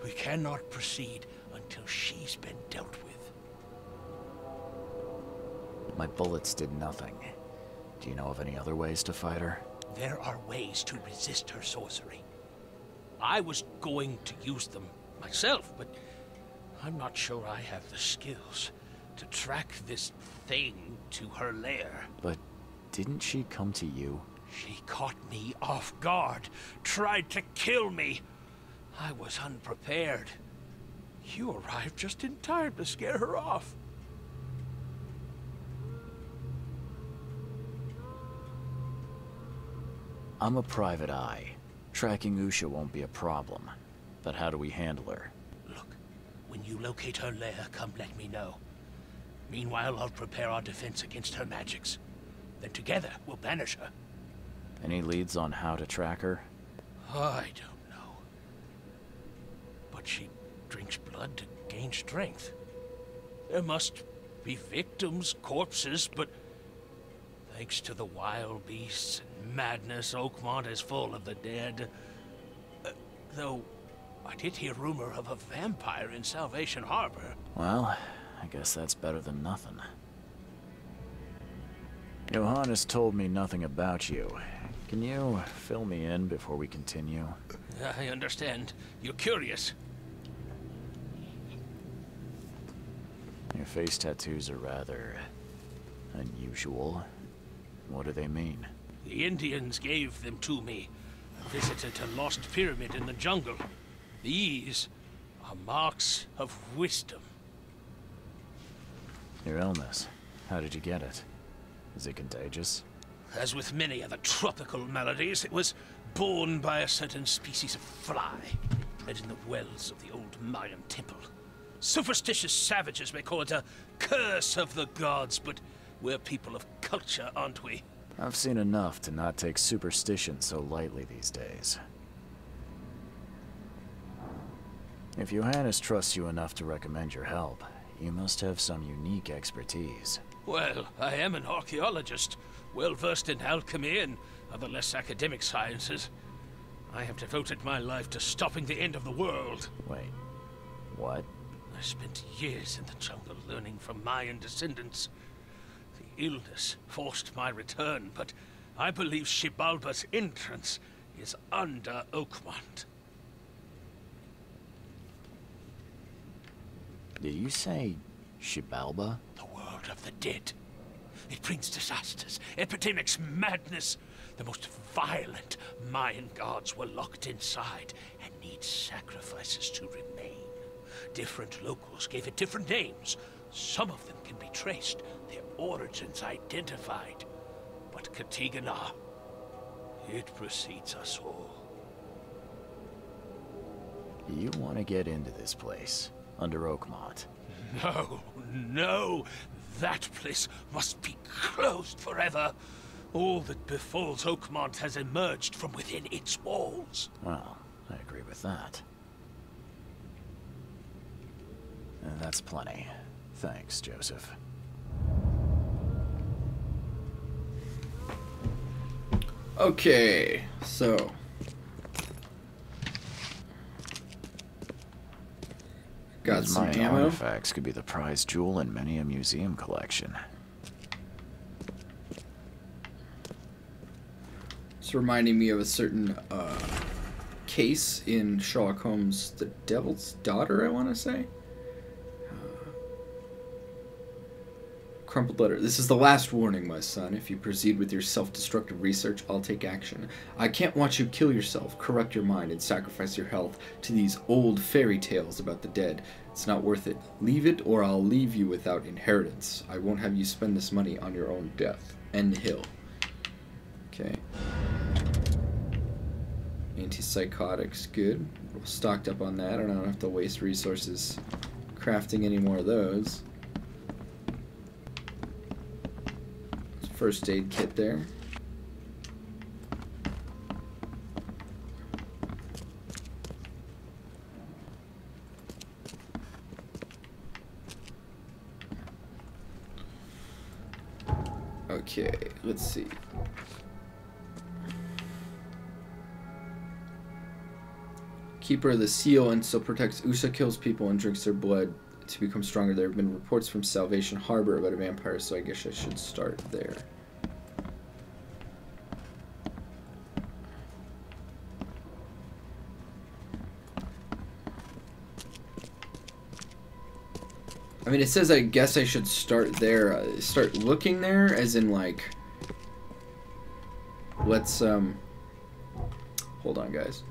Speaker 6: We cannot proceed until she's been dealt with.
Speaker 3: My bullets did nothing. Do you know of any other ways to fight her?
Speaker 6: There are ways to resist her sorcery. I was going to use them myself, but I'm not sure I have the skills to track this thing to her lair.
Speaker 3: But didn't she come to you?
Speaker 6: She caught me off guard, tried to kill me. I was unprepared. You arrived
Speaker 7: just in time to scare her off.
Speaker 3: I'm a private eye. Tracking Usha won't be a problem. But how do we handle her? Look, when you
Speaker 6: locate her lair, come let me know. Meanwhile, I'll prepare our defense against her magics. Then together, we'll banish her.
Speaker 3: Any leads on how to track her?
Speaker 6: I don't know. But she drinks blood to gain strength. There must be victims, corpses, but... Thanks to the wild beasts and madness, Oakmont is full of the dead. Uh, though, I did hear rumor of a vampire in Salvation Harbor.
Speaker 3: Well, I guess that's better than nothing. Johannes told me nothing about you. Can you fill me in before we continue?
Speaker 6: I understand. You're curious.
Speaker 3: Your face tattoos are rather... unusual. What do they mean?
Speaker 6: The Indians gave them to me. I visited a lost pyramid in the jungle. These are marks of wisdom.
Speaker 3: Your illness. How did you get it? Is it contagious?
Speaker 6: As with many other tropical maladies, it was borne by a certain species of fly, bred in the wells of the old Mayan temple. Superstitious savages may call it a curse of the gods, but we're people of culture, aren't we?
Speaker 3: I've seen enough to not take superstition so lightly these days. If Johannes trusts you enough to recommend your help, you must have some unique expertise.
Speaker 6: Well, I am an archaeologist, well-versed in alchemy and other less academic sciences. I have devoted my life to stopping the end of the world.
Speaker 3: Wait, what? I
Speaker 6: spent years in the jungle learning from Mayan descendants. The illness forced my return, but I believe Xibalba's entrance is under Oakmont.
Speaker 3: Did you say Xibalba?
Speaker 6: of the dead. It brings disasters, epidemics, madness. The most violent Mayan gods were locked inside and need sacrifices to remain. Different locals gave it different names. Some of them can be traced, their origins identified. But Katigana, it precedes us all.
Speaker 3: You want to get into this place, under Oakmont?
Speaker 6: No, no, that place must be closed forever. All that befalls Oakmont has emerged from within its walls.
Speaker 3: Well, I agree with that. Uh, that's plenty. Thanks, Joseph.
Speaker 1: Okay, so Got some my ammo.
Speaker 3: artifacts could be the prized jewel in many a museum collection.
Speaker 1: It's reminding me of a certain uh, case in Sherlock Holmes' The Devil's Daughter, I want to say. crumpled letter. This is the last warning, my son. If you proceed with your self-destructive research, I'll take action. I can't watch you kill yourself, corrupt your mind, and sacrifice your health to these old fairy tales about the dead. It's not worth it. Leave it, or I'll leave you without inheritance. I won't have you spend this money on your own death. End Hill. Okay. Antipsychotics, good. we stocked up on that. I don't have to waste resources crafting any more of those. first aid kit there. Okay, let's see. Keeper of the Seal and still protects Usha kills people and drinks their blood to become stronger. There have been reports from Salvation Harbor about a vampire, so I guess I should start there. I mean, it says I guess I should start there. Uh, start looking there, as in, like... Let's, um... Hold on, guys.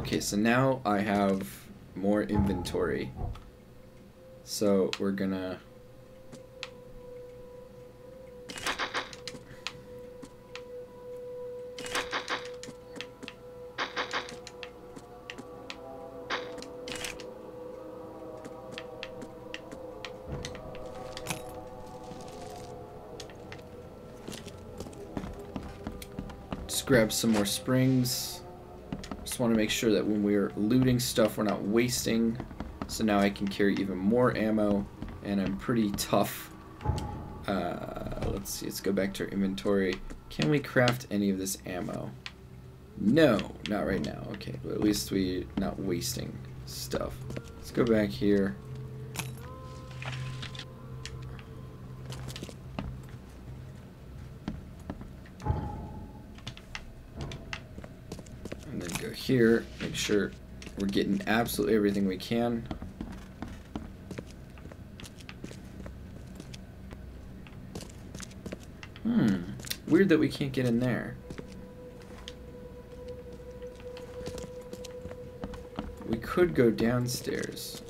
Speaker 1: Okay, so now I have more inventory. So we're gonna... Just grab some more springs want to make sure that when we're looting stuff, we're not wasting. So now I can carry even more ammo, and I'm pretty tough. Uh, let's see, let's go back to our inventory. Can we craft any of this ammo? No, not right now. Okay, but at least we're not wasting stuff. Let's go back here. here, make sure we're getting absolutely everything we can. Hmm, weird that we can't get in there. We could go downstairs.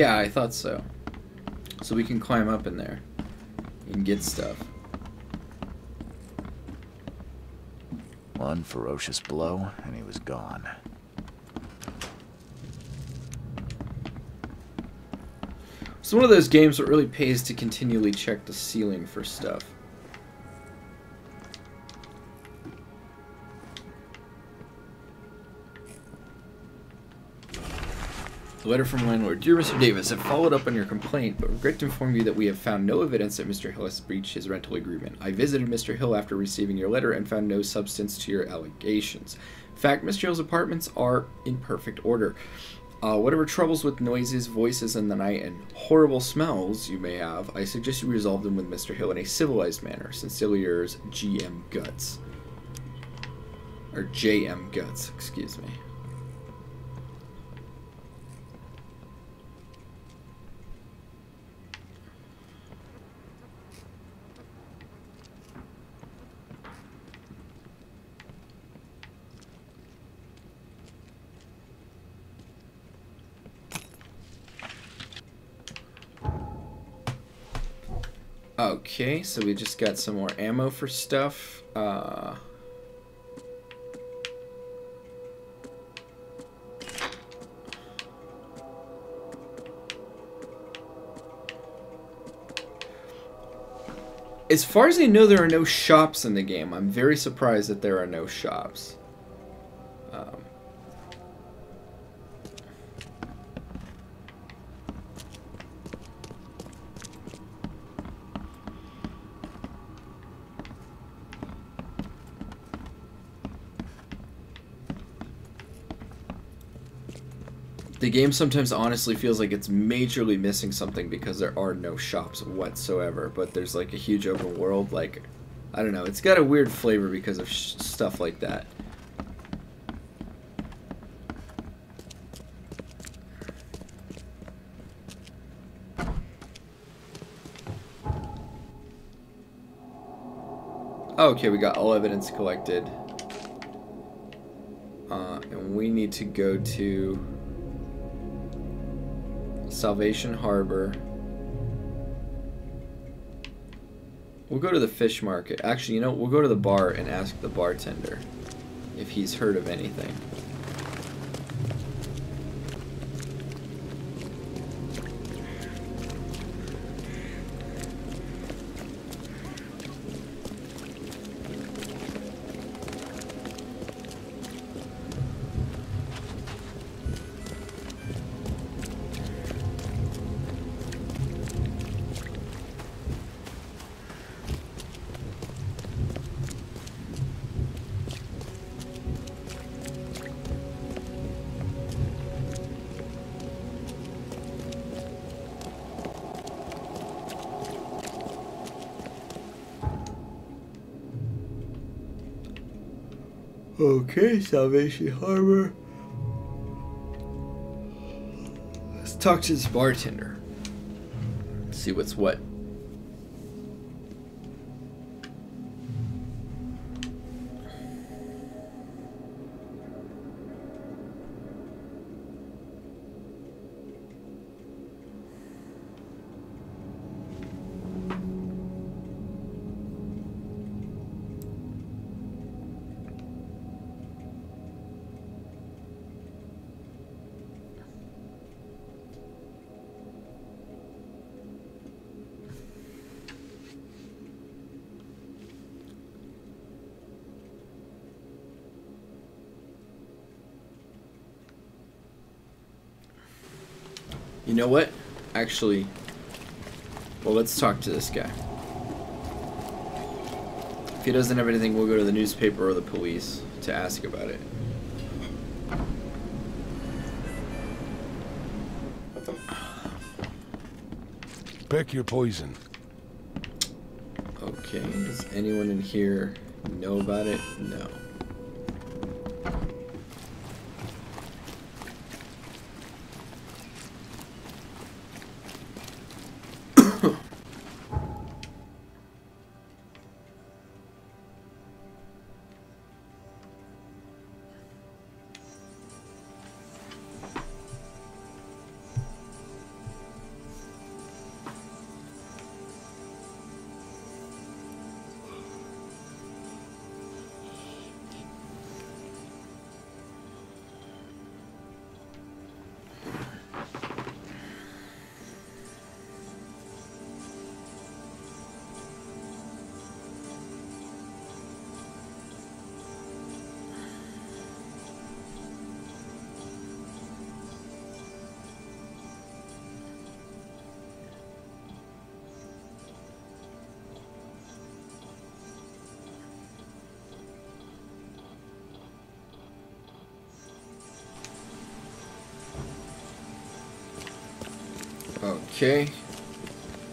Speaker 1: Yeah, I thought so. So we can climb up in there and get stuff.
Speaker 3: One ferocious blow,
Speaker 1: and he was gone. It's one of those games that really pays to continually check the ceiling for stuff. letter from landlord. Dear Mr. Davis, I've followed up on your complaint, but regret to inform you that we have found no evidence that Mr. Hill has breached his rental agreement. I visited Mr. Hill after receiving your letter and found no substance to your allegations. In fact, Mr. Hill's apartments are in perfect order. Uh, whatever troubles with noises, voices in the night, and horrible smells you may have, I suggest you resolve them with Mr. Hill in a civilized manner. Sincerely yours, GM Guts. Or JM Guts, excuse me. Okay, so we just got some more ammo for stuff. Uh... As far as I know, there are no shops in the game. I'm very surprised that there are no shops. The game sometimes honestly feels like it's majorly missing something because there are no shops whatsoever, but there's like a huge open world. Like, I don't know. It's got a weird flavor because of stuff like that. Oh, okay, we got all evidence collected. Uh, and we need to go to... Salvation Harbor. We'll go to the fish market. Actually, you know, we'll go to the bar and ask the bartender if he's heard of anything. Okay, Salvation Harbor. Let's talk to this bartender. Let's see what's what. know what? Actually, well, let's talk to this guy. If he doesn't have anything, we'll go to the newspaper or the police to ask about it. Pick your poison. Okay, does anyone in here know about it? No. Okay.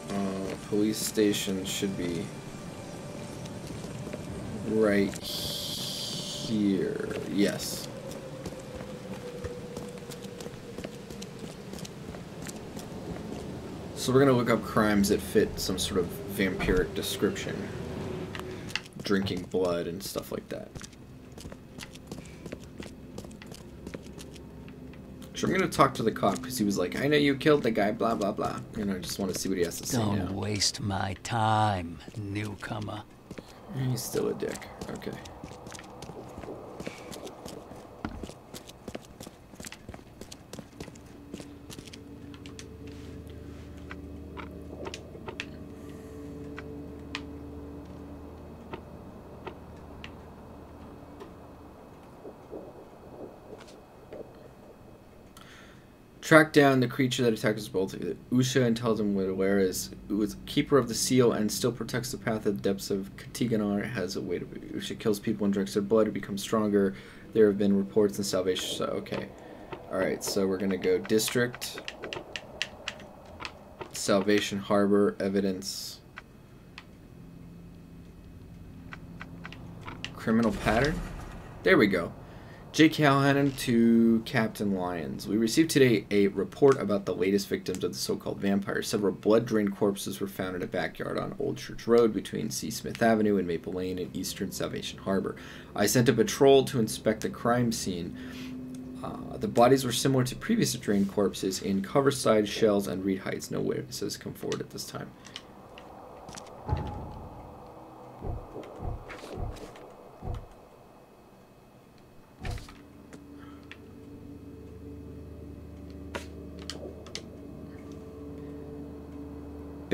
Speaker 1: Uh, police station should be right here. Yes. So we're going to look up crimes that fit some sort of vampiric description. Drinking blood and stuff like that. I'm gonna talk to the cop because he was like, I know you killed the guy, blah blah blah. and I just want to see what he has to say. Don't
Speaker 13: waste my time, newcomer. He's still a dick. Okay.
Speaker 1: Track down the creature that attacks us both, Usha, and tells them where it is. It was keeper of the seal and still protects the path of the depths of Katiganar. It has a way to. Usha kills people and drinks their blood. It becomes stronger. There have been reports and salvation. So, okay. Alright, so we're going to go district, salvation harbor, evidence, criminal pattern. There we go. Jake Callahan to Captain Lyons. We received today a report about the latest victims of the so-called vampires. Several blood-drained corpses were found in a backyard on Old Church Road between C. Smith Avenue and Maple Lane in Eastern Salvation Harbor. I sent a patrol to inspect the crime scene. Uh, the bodies were similar to previous drained corpses in Coverside, Shells, and Reed Heights. No witnesses come forward at this time.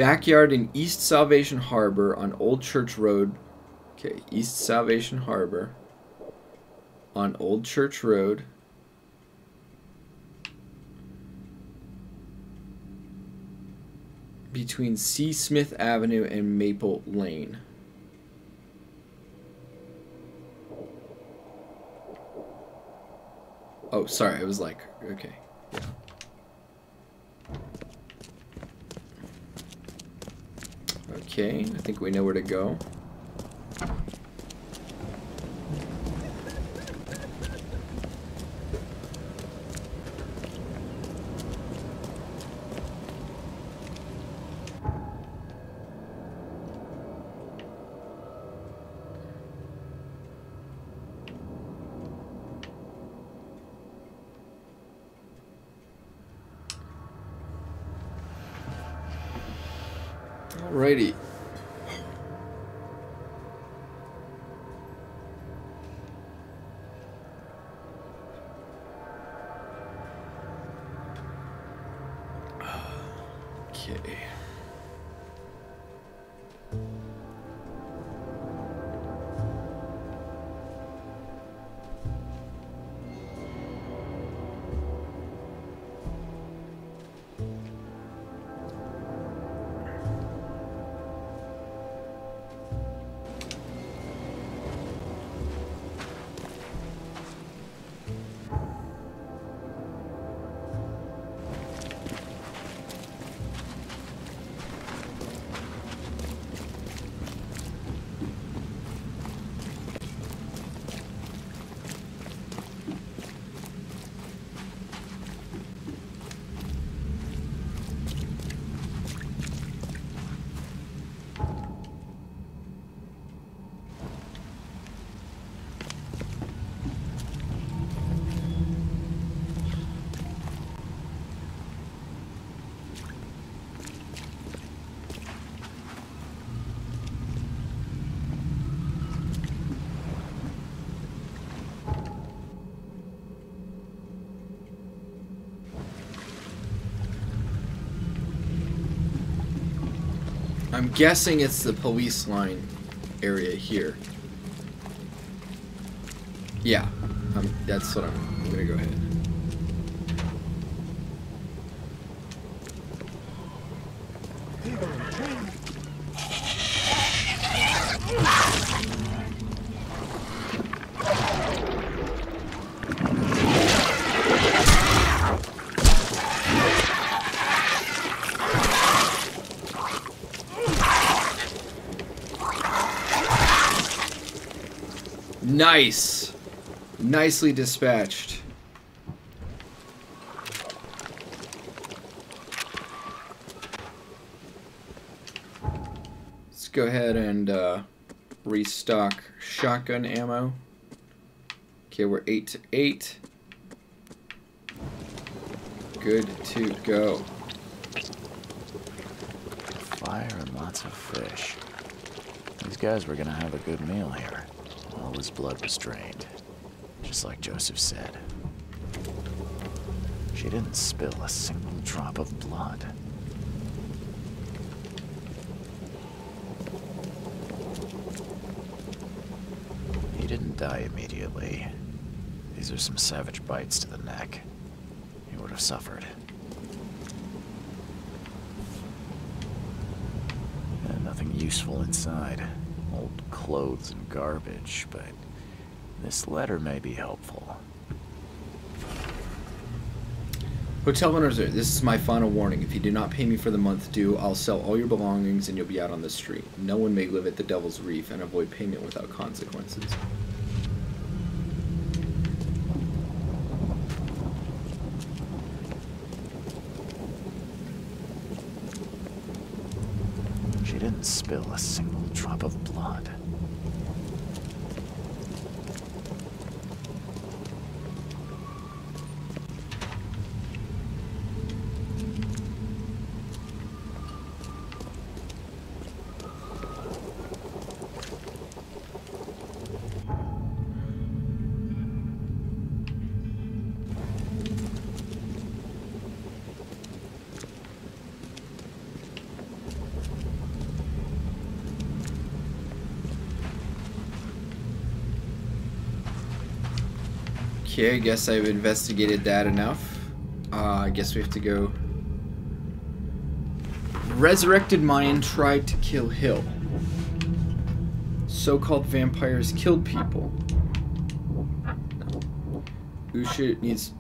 Speaker 1: backyard in East Salvation Harbor on Old Church Road. Okay, East Salvation Harbor on Old Church Road. Between C. Smith Avenue and Maple Lane. Oh, sorry, I was like, okay. Okay, I think we know where to go. Alrighty. I'm guessing it's the police line area here. Yeah, um, that's what I'm, I'm gonna go ahead. Nice. Nicely dispatched. Let's go ahead and uh, restock shotgun ammo. Okay, we're 8 to 8. Good to go.
Speaker 3: Fire and lots of fish. These guys were gonna have a good meal here all his blood was drained, just like Joseph said. She didn't spill a single drop of blood. He didn't die immediately. These are some savage bites to the neck. He would have suffered. And nothing useful inside clothes and
Speaker 1: garbage, but this letter may be helpful. Hotel owners, this is my final warning. If you do not pay me for the month due, I'll sell all your belongings and you'll be out on the street. No one may live at the Devil's Reef and avoid payment without consequences.
Speaker 3: She didn't spill a single
Speaker 1: Okay, I guess I've investigated that enough. Uh, I guess we have to go. Resurrected Mayan tried to kill Hill. So-called vampires killed people. Usha needs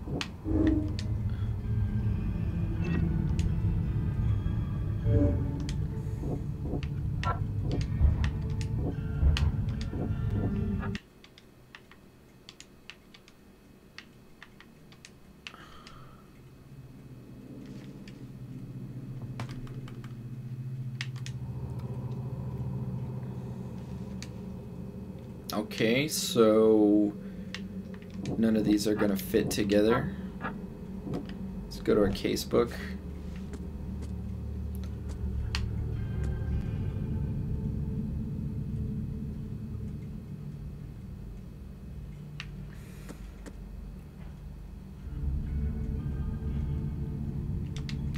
Speaker 1: fit together. Let's go to our casebook.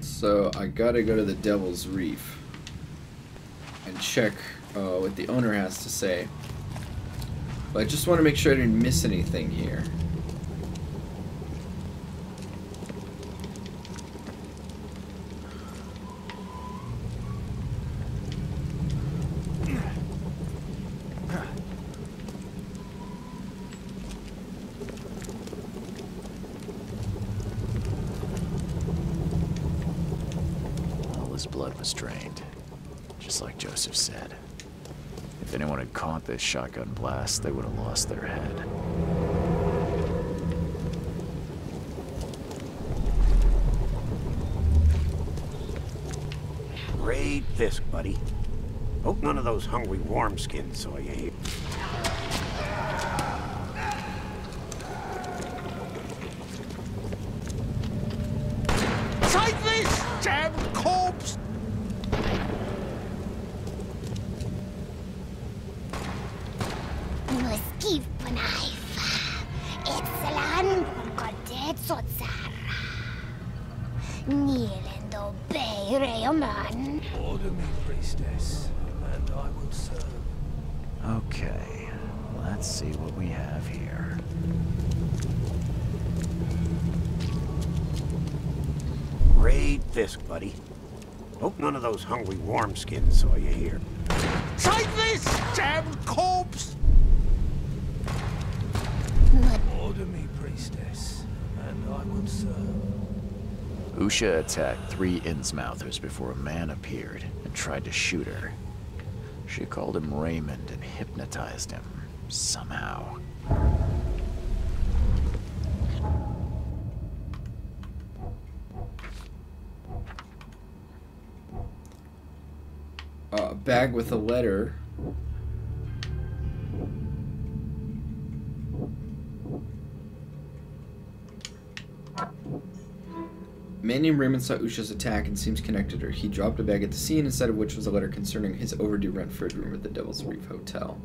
Speaker 1: So I gotta go to the Devil's Reef and check uh, what the owner has to say. But I just want to make sure I didn't miss anything here.
Speaker 3: this shotgun blast, they would have lost their head.
Speaker 11: Great, this, buddy. Hope none of those hungry warm skins saw you here.
Speaker 3: Musha attacked three Innsmouthers before a man appeared and tried to shoot her. She called him Raymond and hypnotized him, somehow.
Speaker 1: Uh, bag with a letter. man named Raymond saw Usha's attack and seems connected her. He dropped a bag at the scene, inside of which was a letter concerning his overdue rent for a room at the Devil's Reef Hotel.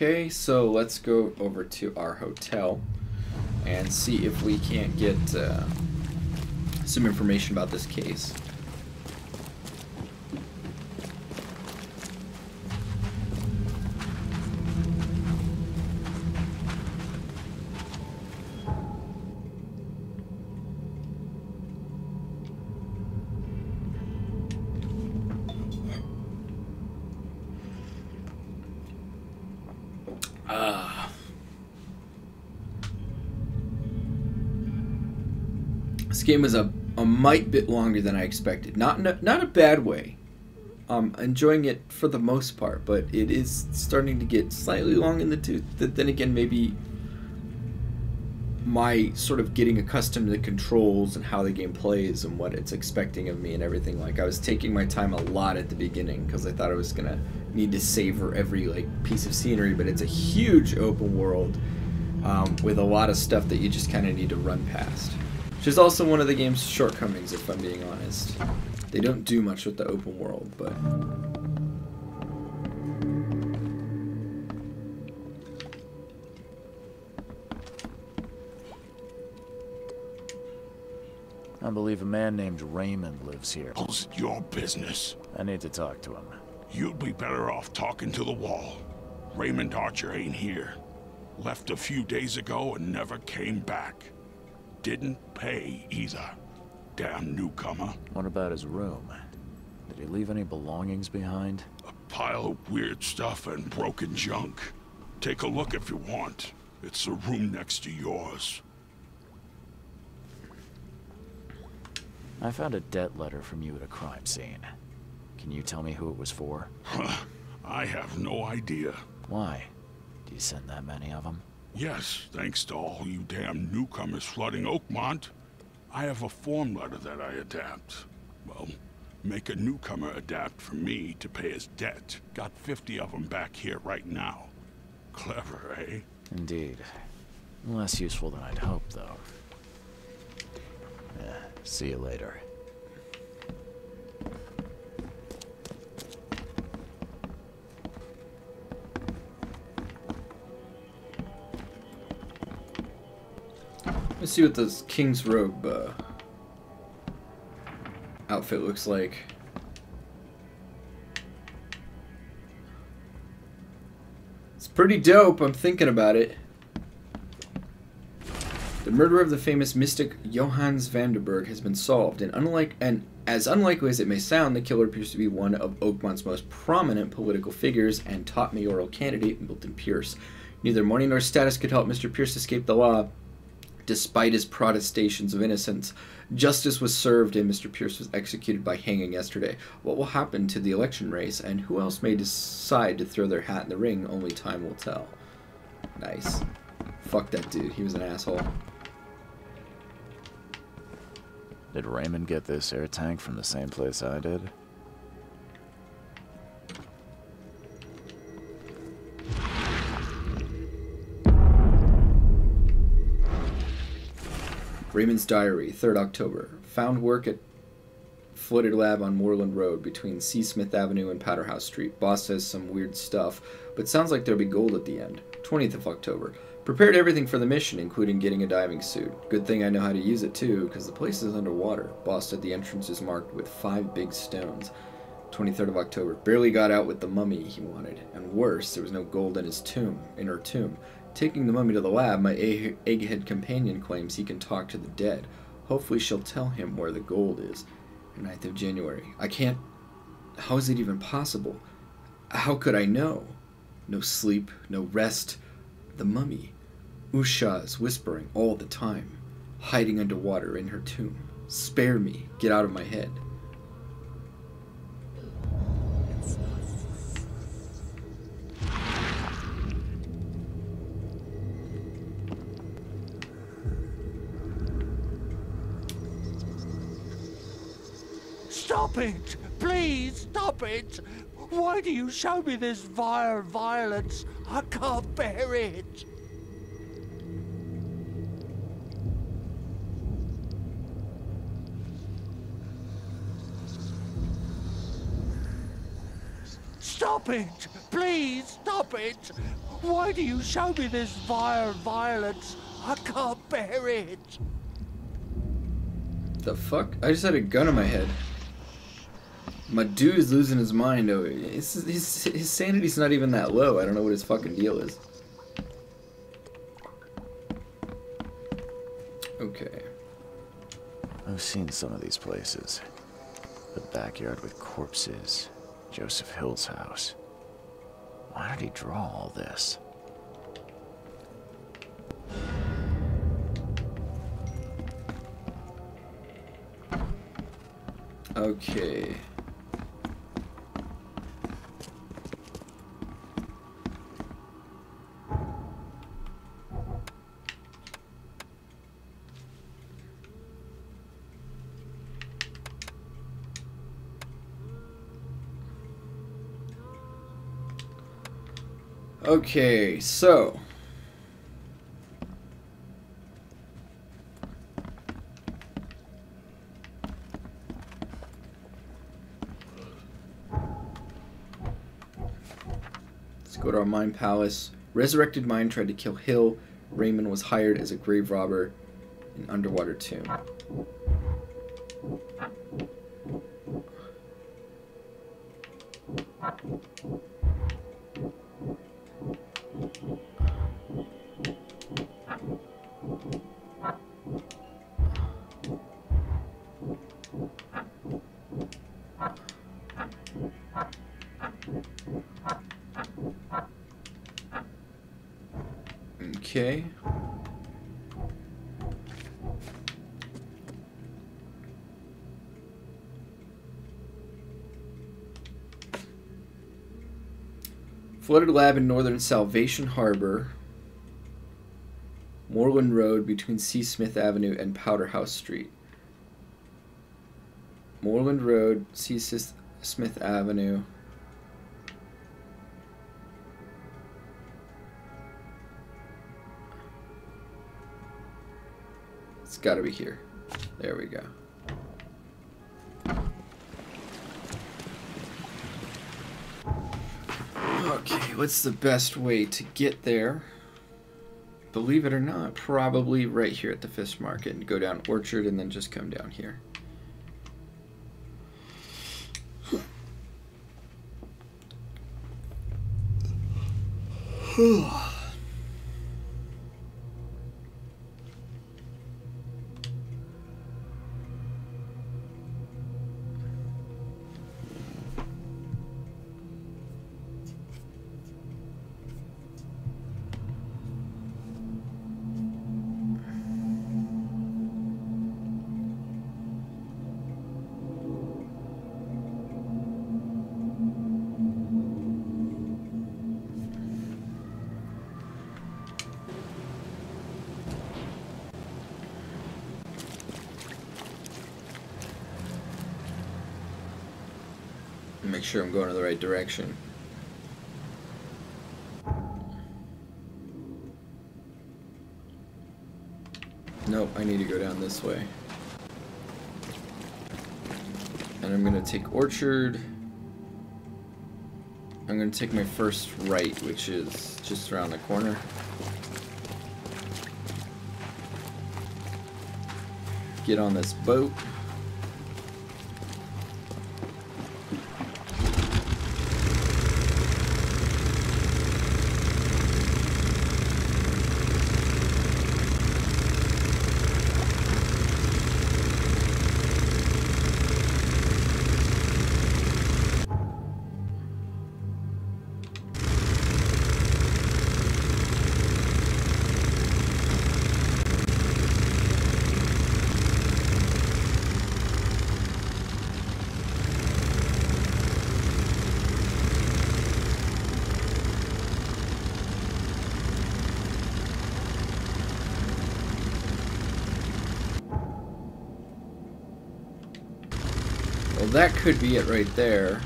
Speaker 1: Okay, so let's go over to our hotel and see if we can't get uh, some information about this case. game was a, a mite bit longer than I expected. Not a, not a bad way. i Um, enjoying it for the most part, but it is starting to get slightly long in the tooth. That then again, maybe my sort of getting accustomed to the controls and how the game plays and what it's expecting of me and everything. Like I was taking my time a lot at the beginning because I thought I was gonna need to savor every like piece of scenery, but it's a huge open world um, with a lot of stuff that you just kind of need to run past is also one of the game's shortcomings, if I'm being honest. They don't do much with the open world, but...
Speaker 3: I believe a man named Raymond lives here. It's your business.
Speaker 10: I need to talk to him. You'd be better off talking to the wall. Raymond Archer ain't here. Left a few days ago and never came back didn't pay either. Damn newcomer.
Speaker 3: What about his room?
Speaker 10: Did he leave any belongings
Speaker 3: behind? A
Speaker 10: pile of weird stuff and broken junk. Take a look if you want. It's the room next to yours.
Speaker 3: I found a debt letter from you at a crime scene.
Speaker 10: Can you tell me who it was for? I have no idea. Why? Do you send that many of them? Yes, thanks to all you damn newcomers flooding Oakmont. I have a form letter that I adapt. Well, make a newcomer adapt for me to pay his debt. Got 50 of them back here right now. Clever, eh?
Speaker 3: Indeed. Less useful than I'd hoped, though. Eh, see you later.
Speaker 1: Let's see what this King's Robe uh, outfit looks like. It's pretty dope, I'm thinking about it. The murder of the famous mystic Johannes Vanderberg has been solved, and unlike and as unlikely as it may sound, the killer appears to be one of Oakmont's most prominent political figures and top mayoral candidate, Milton Pierce. Neither money nor status could help Mr. Pierce escape the law, despite his protestations of innocence. Justice was served and Mr. Pierce was executed by hanging yesterday. What will happen to the election race and who else may decide to throw their hat in the ring? Only time will tell. Nice. Fuck that dude. He was an asshole.
Speaker 3: Did Raymond get this air tank from the same place I did?
Speaker 1: Raymond's Diary, 3rd October. Found work at Flooded Lab on Moreland Road between C. Smith Avenue and Powderhouse Street. Boss says some weird stuff, but sounds like there'll be gold at the end. 20th of October. Prepared everything for the mission, including getting a diving suit. Good thing I know how to use it too, because the place is underwater. Boss said the entrance is marked with five big stones. 23rd of October. Barely got out with the mummy he wanted, and worse, there was no gold in his tomb, in her tomb. Taking the mummy to the lab, my egghead companion claims he can talk to the dead. Hopefully she'll tell him where the gold is. The 9th of January. I can't... How is it even possible? How could I know? No sleep, no rest. The mummy. Usha is whispering all the time, hiding under water in her tomb. Spare me. Get out of my head.
Speaker 4: Stop it! Please stop it! Why do you show me this vile violence? I can't bear it! Stop it! Please stop it! Why do you show me this vile violence? I can't bear it!
Speaker 1: The fuck? I just had a gun in my head. My dude is losing his mind. Oh, his, his, his sanity's not even that low. I don't know what his fucking deal is. Okay.
Speaker 3: I've seen some of these places. The backyard with corpses. Joseph Hill's house. Why did he draw all this?
Speaker 8: Okay.
Speaker 1: Okay, so. Let's go to our mind palace. Resurrected Mayan tried to kill Hill. Raymond was hired as a grave robber in Underwater Tomb. Okay. Flooded lab in northern Salvation Harbor, Moreland Road between C. Smith Avenue and Powderhouse Street. Moreland Road, C. Smith Avenue. It's got to be here. There we go. Okay, what's the best way to get there? Believe it or not, probably right here at the fish market and go down Orchard and then just come down here. sure I'm going in the right direction. Nope, I need to go down this way. And I'm gonna take Orchard. I'm gonna take my first right, which is just around the corner. Get on this boat. that could be it right there.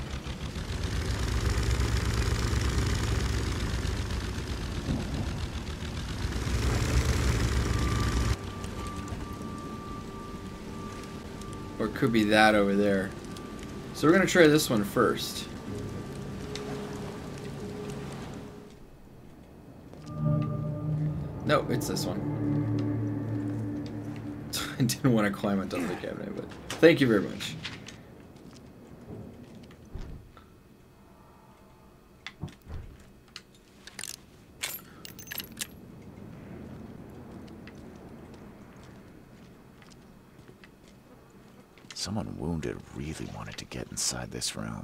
Speaker 1: Or it could be that over there. So we're going to try this one first. No, it's this one. I didn't want to climb on top of the cabinet, but thank you very much.
Speaker 3: really wanted to get inside this room.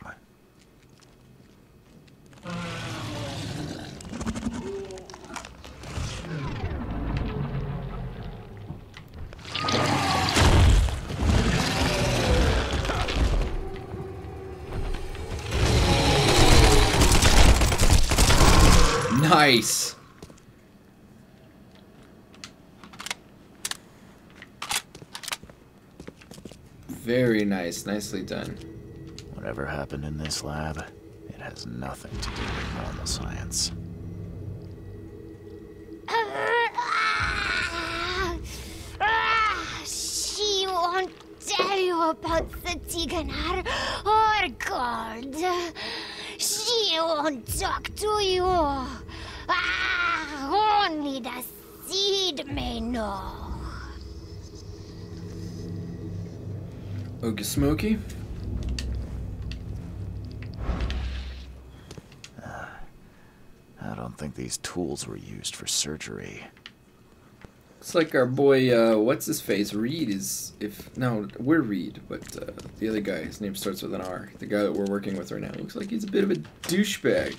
Speaker 1: Nice! Very nice. Nicely done. Whatever happened
Speaker 3: in this lab, it has nothing to do with normal science.
Speaker 12: she won't tell you about the Tiganar or God. She won't talk to you. Ah, only the seed may know.
Speaker 1: Okey-smokey.
Speaker 3: Ah, I don't think these tools were used for surgery.
Speaker 1: Looks like our boy, uh, what's his face? Reed is, if, no, we're Reed, but uh, the other guy, his name starts with an R. The guy that we're working with right now looks like he's a bit of a douchebag.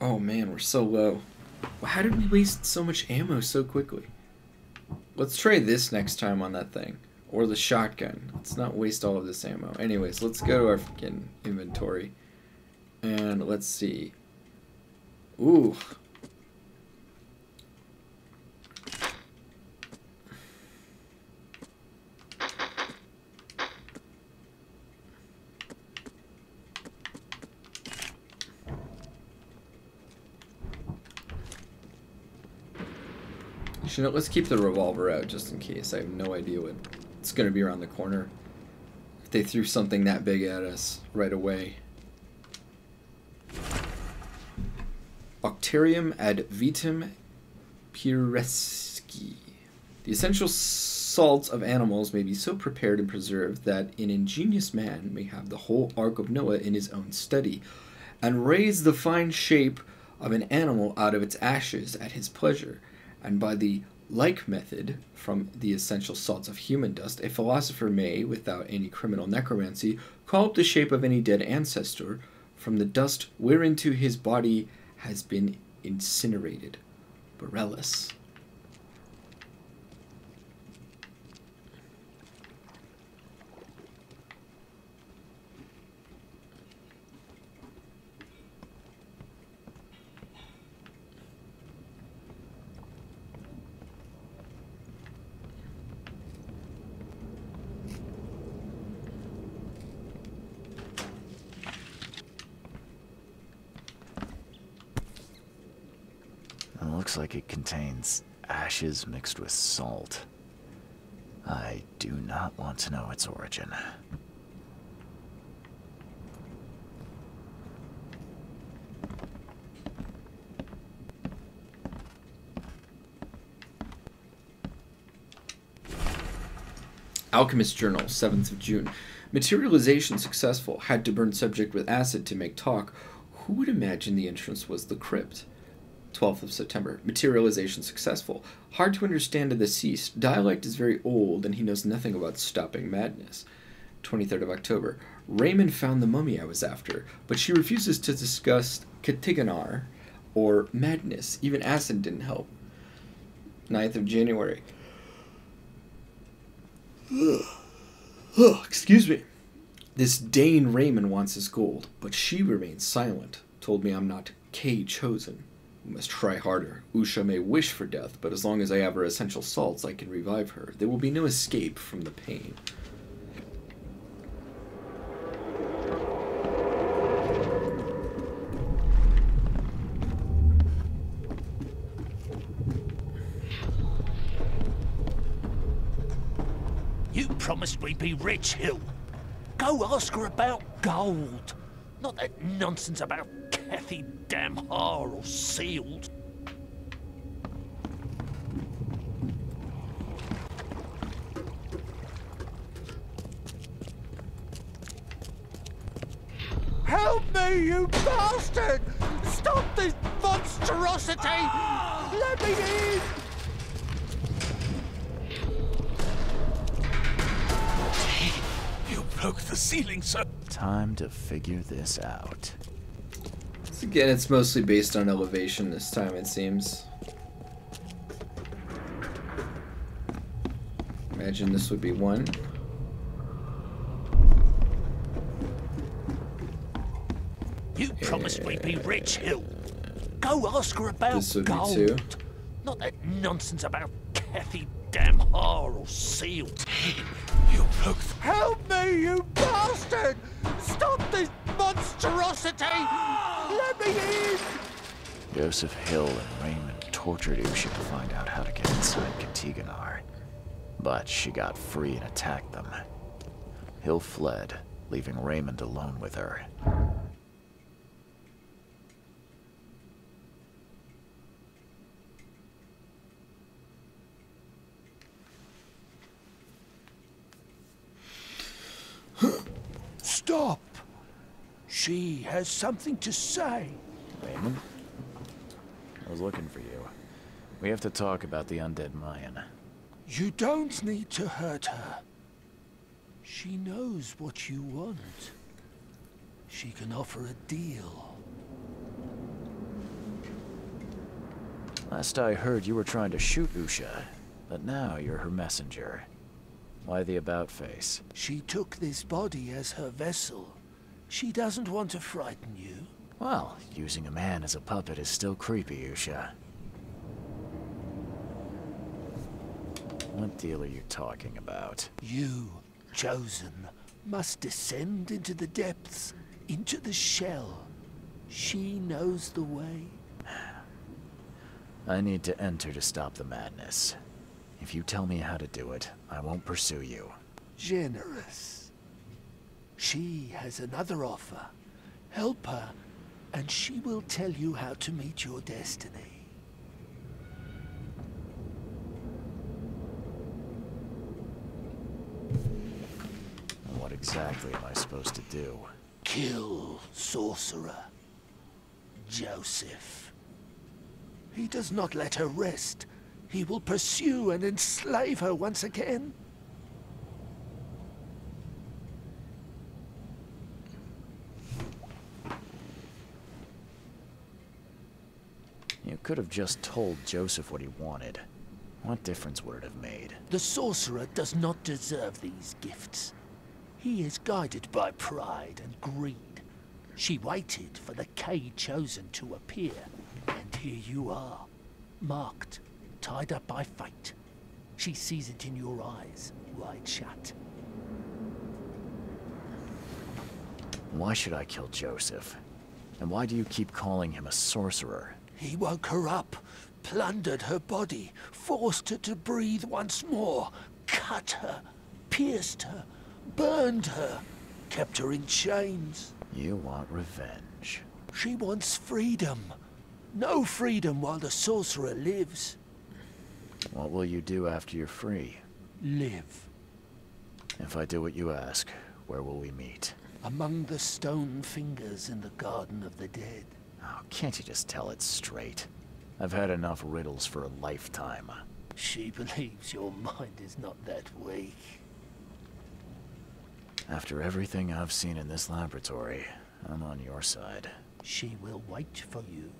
Speaker 1: Oh man, we're so low. How did we waste so much ammo so quickly? Let's try this next time on that thing. Or the shotgun. Let's not waste all of this ammo. Anyways, let's go to our fucking inventory. And let's see. Ooh, you know, let's keep the revolver out just in case. I have no idea what it's going to be around the corner. If they threw something that big at us right away. Octarium ad vitam piresci. The essential salts of animals may be so prepared and preserved that an ingenious man may have the whole Ark of Noah in his own study, and raise the fine shape of an animal out of its ashes at his pleasure and by the like method from the essential salts of human dust, a philosopher may, without any criminal necromancy, call up the shape of any dead ancestor from the dust whereinto his body has been incinerated. Borellus.
Speaker 3: ashes mixed with salt. I do not want to know its origin.
Speaker 1: Alchemist Journal, 7th of June. Materialization successful. Had to burn subject with acid to make talk. Who would imagine the entrance was the crypt? 12th of September. Materialization successful. Hard to understand the deceased. Dialect is very old and he knows nothing about stopping madness. 23rd of October. Raymond found the mummy I was after, but she refuses to discuss Katiganar or madness. Even acid didn't help. 9th of January. Excuse me. This Dane Raymond wants his gold, but she remains silent, told me I'm not K chosen. We must try harder. Usha may wish for death, but as long as I have her essential salts, I can revive her. There will be no escape from the pain.
Speaker 4: You promised we'd be rich, Hill. Go ask her about gold. Not that nonsense about Kathy damn or sealed. Help me, you bastard! Stop this monstrosity! Ah! Let me in!
Speaker 6: You broke the ceiling, sir!
Speaker 1: Time to figure this out. Again, it's mostly based on elevation this time, it seems. Imagine this would be one.
Speaker 5: You
Speaker 4: promised we'd be rich, Hill. Go ask her about this would gold. Be two. Not that nonsense about Kathy Damhar or Seal. You both. Help me, you bastard! Stop this monstrosity!
Speaker 5: Let me in!
Speaker 3: Joseph Hill and Raymond tortured Usha to find out how to get inside Katiganar. But she got free and attacked them. Hill fled, leaving Raymond alone with her.
Speaker 4: Stop! She has something to say. Raymond?
Speaker 3: I was looking for you. We have to talk about the undead Mayan.
Speaker 4: You don't need to hurt her. She knows what you want. She can offer a deal.
Speaker 3: Last I heard you were trying to shoot Usha, but now you're her messenger. Why the about face?
Speaker 4: She took this body as her vessel. She doesn't want to frighten you.
Speaker 3: Well, using a man as a puppet is still creepy, Usha. What deal are you talking about? You,
Speaker 4: Chosen, must descend into the depths, into the shell. She knows the way.
Speaker 3: I need to enter to stop the madness. If you tell me how to do it, I won't pursue you.
Speaker 4: Generous. She has another offer. Help her, and she will tell you how to meet your destiny.
Speaker 3: What exactly am I supposed to do?
Speaker 4: Kill Sorcerer. Joseph. He does not let her rest. He will pursue and enslave her once again.
Speaker 3: You could have just told Joseph what he wanted. What difference
Speaker 4: would it have made? The sorcerer does not deserve these gifts. He is guided by pride and greed. She waited for the K chosen to appear, and here you are, marked, tied up by fate. She sees it in your eyes, wide shut.
Speaker 3: Why should I kill Joseph? And why do you keep calling him a sorcerer?
Speaker 4: He woke her up, plundered her body, forced her to breathe once more, cut her, pierced her, burned her, kept her in chains. You want revenge. She wants freedom. No freedom while the sorcerer lives.
Speaker 3: What will you do after you're free?
Speaker 4: Live.
Speaker 3: If I do what you ask, where will we meet?
Speaker 4: Among the stone fingers in the Garden of the Dead. Oh, can't you just tell it straight?
Speaker 3: I've had enough riddles for a lifetime.
Speaker 4: She believes your mind is not that weak.
Speaker 3: After everything I've seen in this laboratory, I'm on your side.
Speaker 4: She will wait for you.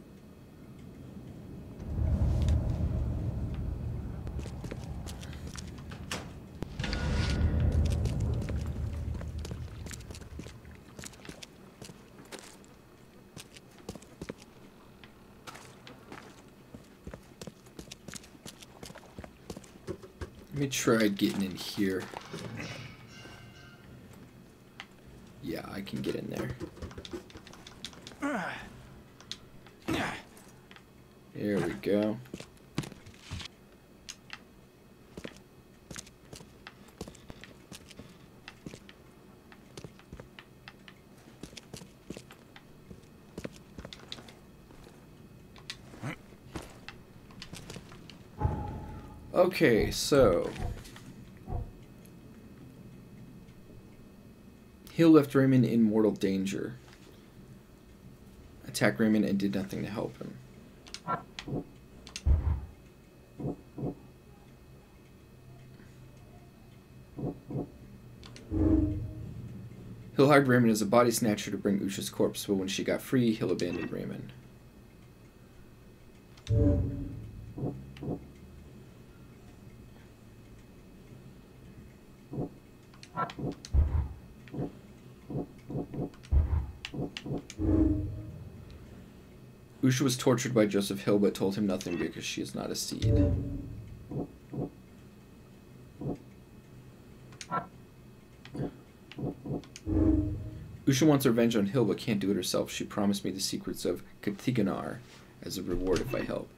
Speaker 1: Let me try getting in here. Yeah, I can get in there. There we go. Okay, so... Hill left Raymond in mortal danger. Attacked Raymond and did nothing to help him. Hill hired Raymond as a body snatcher to bring Usha's corpse, but when she got free, Hill abandoned Raymond. Usha was tortured by Joseph Hill but told him nothing because she is not a seed. Usha wants revenge on Hill but can't do it herself. She promised me the secrets of Katiganar as a reward if I help.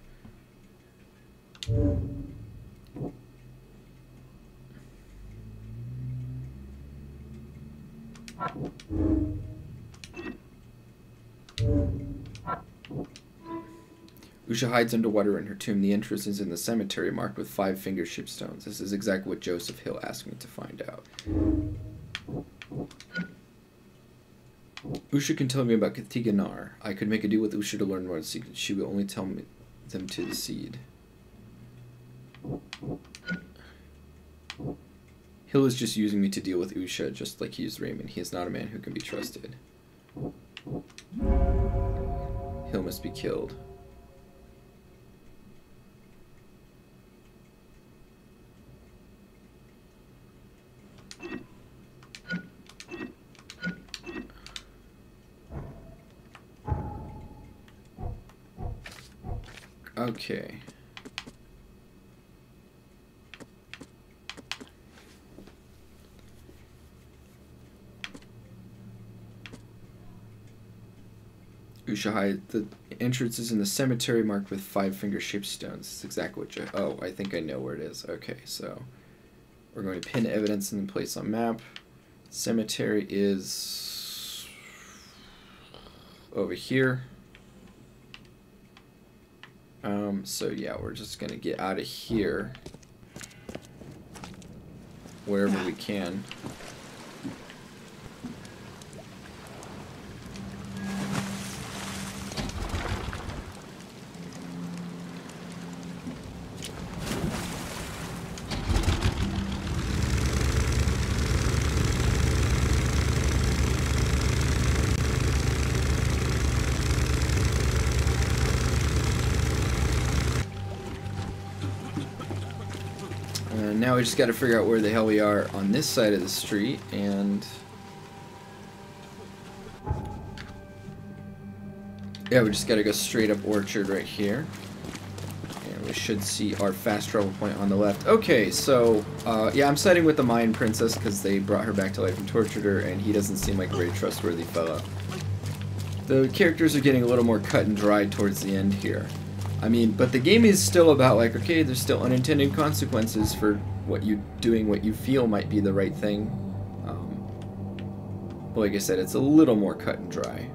Speaker 1: Usha hides underwater in her tomb. The entrance is in the cemetery marked with five finger stones. This is exactly what Joseph Hill asked me to find out. Usha can tell me about Kathiganar. I could make a deal with Usha to learn more secrets. She will only tell me them to the seed. Hill is just using me to deal with Usha, just like he used Raymond. He is not a man who can be trusted. Hill must be killed. Okay. Ushahai, the entrance is in the cemetery marked with five finger shaped stones. It's exactly what you. Oh, I think I know where it is. Okay, so we're going to pin evidence in place on map. Cemetery is over here. Um, so yeah, we're just gonna get out of here wherever we can. we just gotta figure out where the hell we are on this side of the street, and... Yeah, we just gotta go straight up Orchard right here. And we should see our fast travel point on the left. Okay, so, uh, yeah, I'm siding with the Mayan Princess because they brought her back to life and tortured her, and he doesn't seem like a very trustworthy fella. The characters are getting a little more cut and dry towards the end here. I mean, but the game is still about like, okay, there's still unintended consequences for what you doing, what you feel might be the right thing. Um, but like I said, it's a little more cut and dry.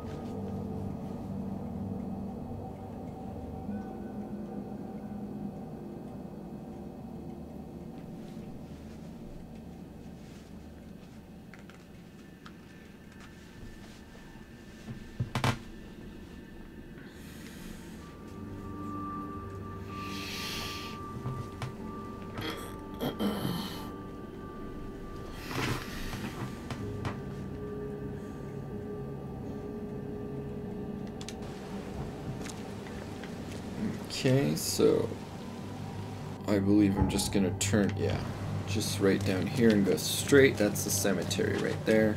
Speaker 1: gonna turn, yeah, just right down here and go straight. That's the cemetery right there.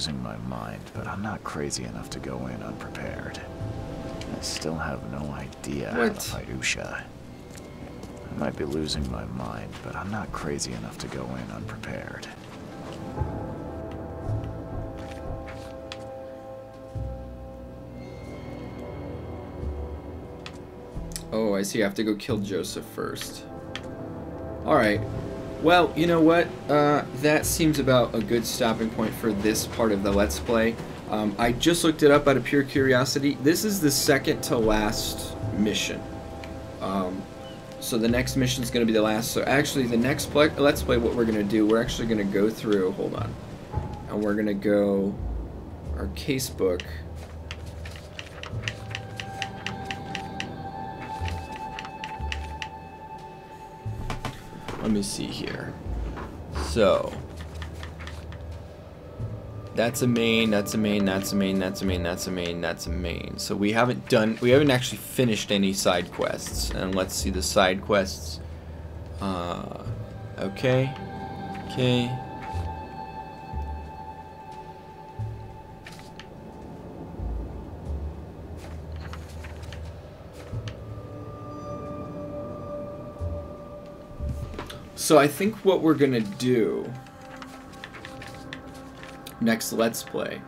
Speaker 3: losing my mind, but I'm not crazy enough to go in unprepared. I still have no idea what? how to fight Usha. I might be losing my mind, but I'm not crazy enough to go in unprepared.
Speaker 1: Oh, I see. I have to go kill Joseph first. Alright. Well, you know what? Uh, that seems about a good stopping point for this part of the Let's Play. Um, I just looked it up out of pure curiosity. This is the second to last mission. Um, so the next mission is going to be the last. So actually, the next play, Let's Play, what we're going to do, we're actually going to go through, hold on, and we're going to go our casebook. book let me see here. So, that's a main, that's a main, that's a main, that's a main, that's a main, that's a main. So we haven't done, we haven't actually finished any side quests. And let's see the side quests. Uh, okay, okay, So I think what we're going to do next Let's Play,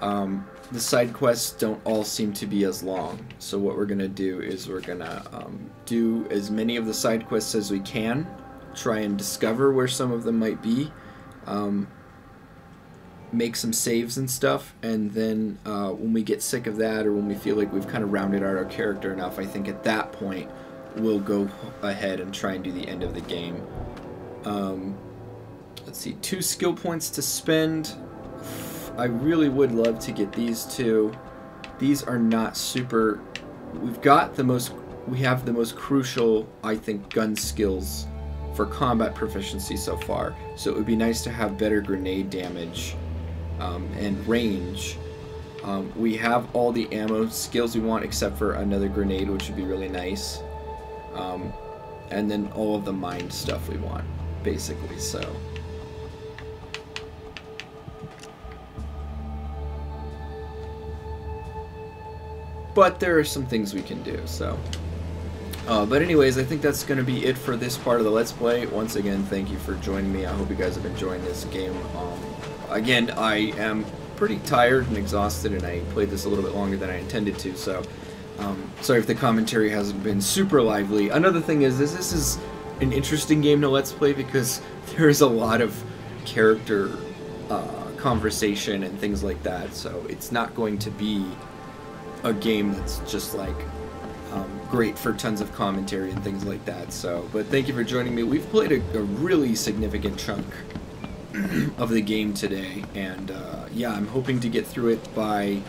Speaker 1: um, the side quests don't all seem to be as long. So what we're going to do is we're going to um, do as many of the side quests as we can, try and discover where some of them might be, um, make some saves and stuff, and then uh, when we get sick of that or when we feel like we've kind of rounded out our character enough, I think at that point we'll go ahead and try and do the end of the game. Um, let's see, two skill points to spend. I really would love to get these two. These are not super... We've got the most... We have the most crucial, I think, gun skills for combat proficiency so far. So it would be nice to have better grenade damage um, and range. Um, we have all the ammo skills we want except for another grenade, which would be really nice. Um, and then all of the mind stuff we want, basically, so. But there are some things we can do, so. Uh, but anyways, I think that's going to be it for this part of the Let's Play. Once again, thank you for joining me. I hope you guys have enjoyed this game. Um, again, I am pretty tired and exhausted, and I played this a little bit longer than I intended to, so um, sorry if the commentary hasn't been super lively. Another thing is, is this is an interesting game to Let's Play because there's a lot of character uh, conversation and things like that, so it's not going to be a game that's just like um, great for tons of commentary and things like that. So, but thank you for joining me. We've played a, a really significant chunk of the game today, and uh, yeah, I'm hoping to get through it by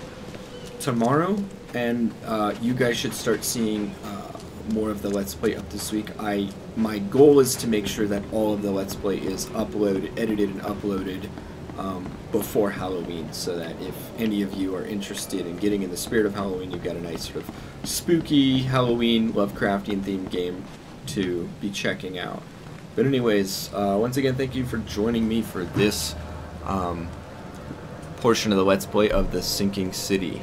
Speaker 1: tomorrow and uh, you guys should start seeing uh, more of the Let's Play up this week. I my goal is to make sure that all of the Let's Play is uploaded, edited, and uploaded um, before Halloween, so that if any of you are interested in getting in the spirit of Halloween, you've got a nice sort of spooky Halloween Lovecraftian themed game to be checking out. But anyways, uh, once again, thank you for joining me for this um, portion of the Let's Play of the Sinking City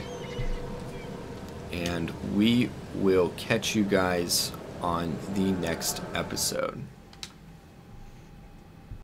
Speaker 1: and we will catch you guys on the next episode.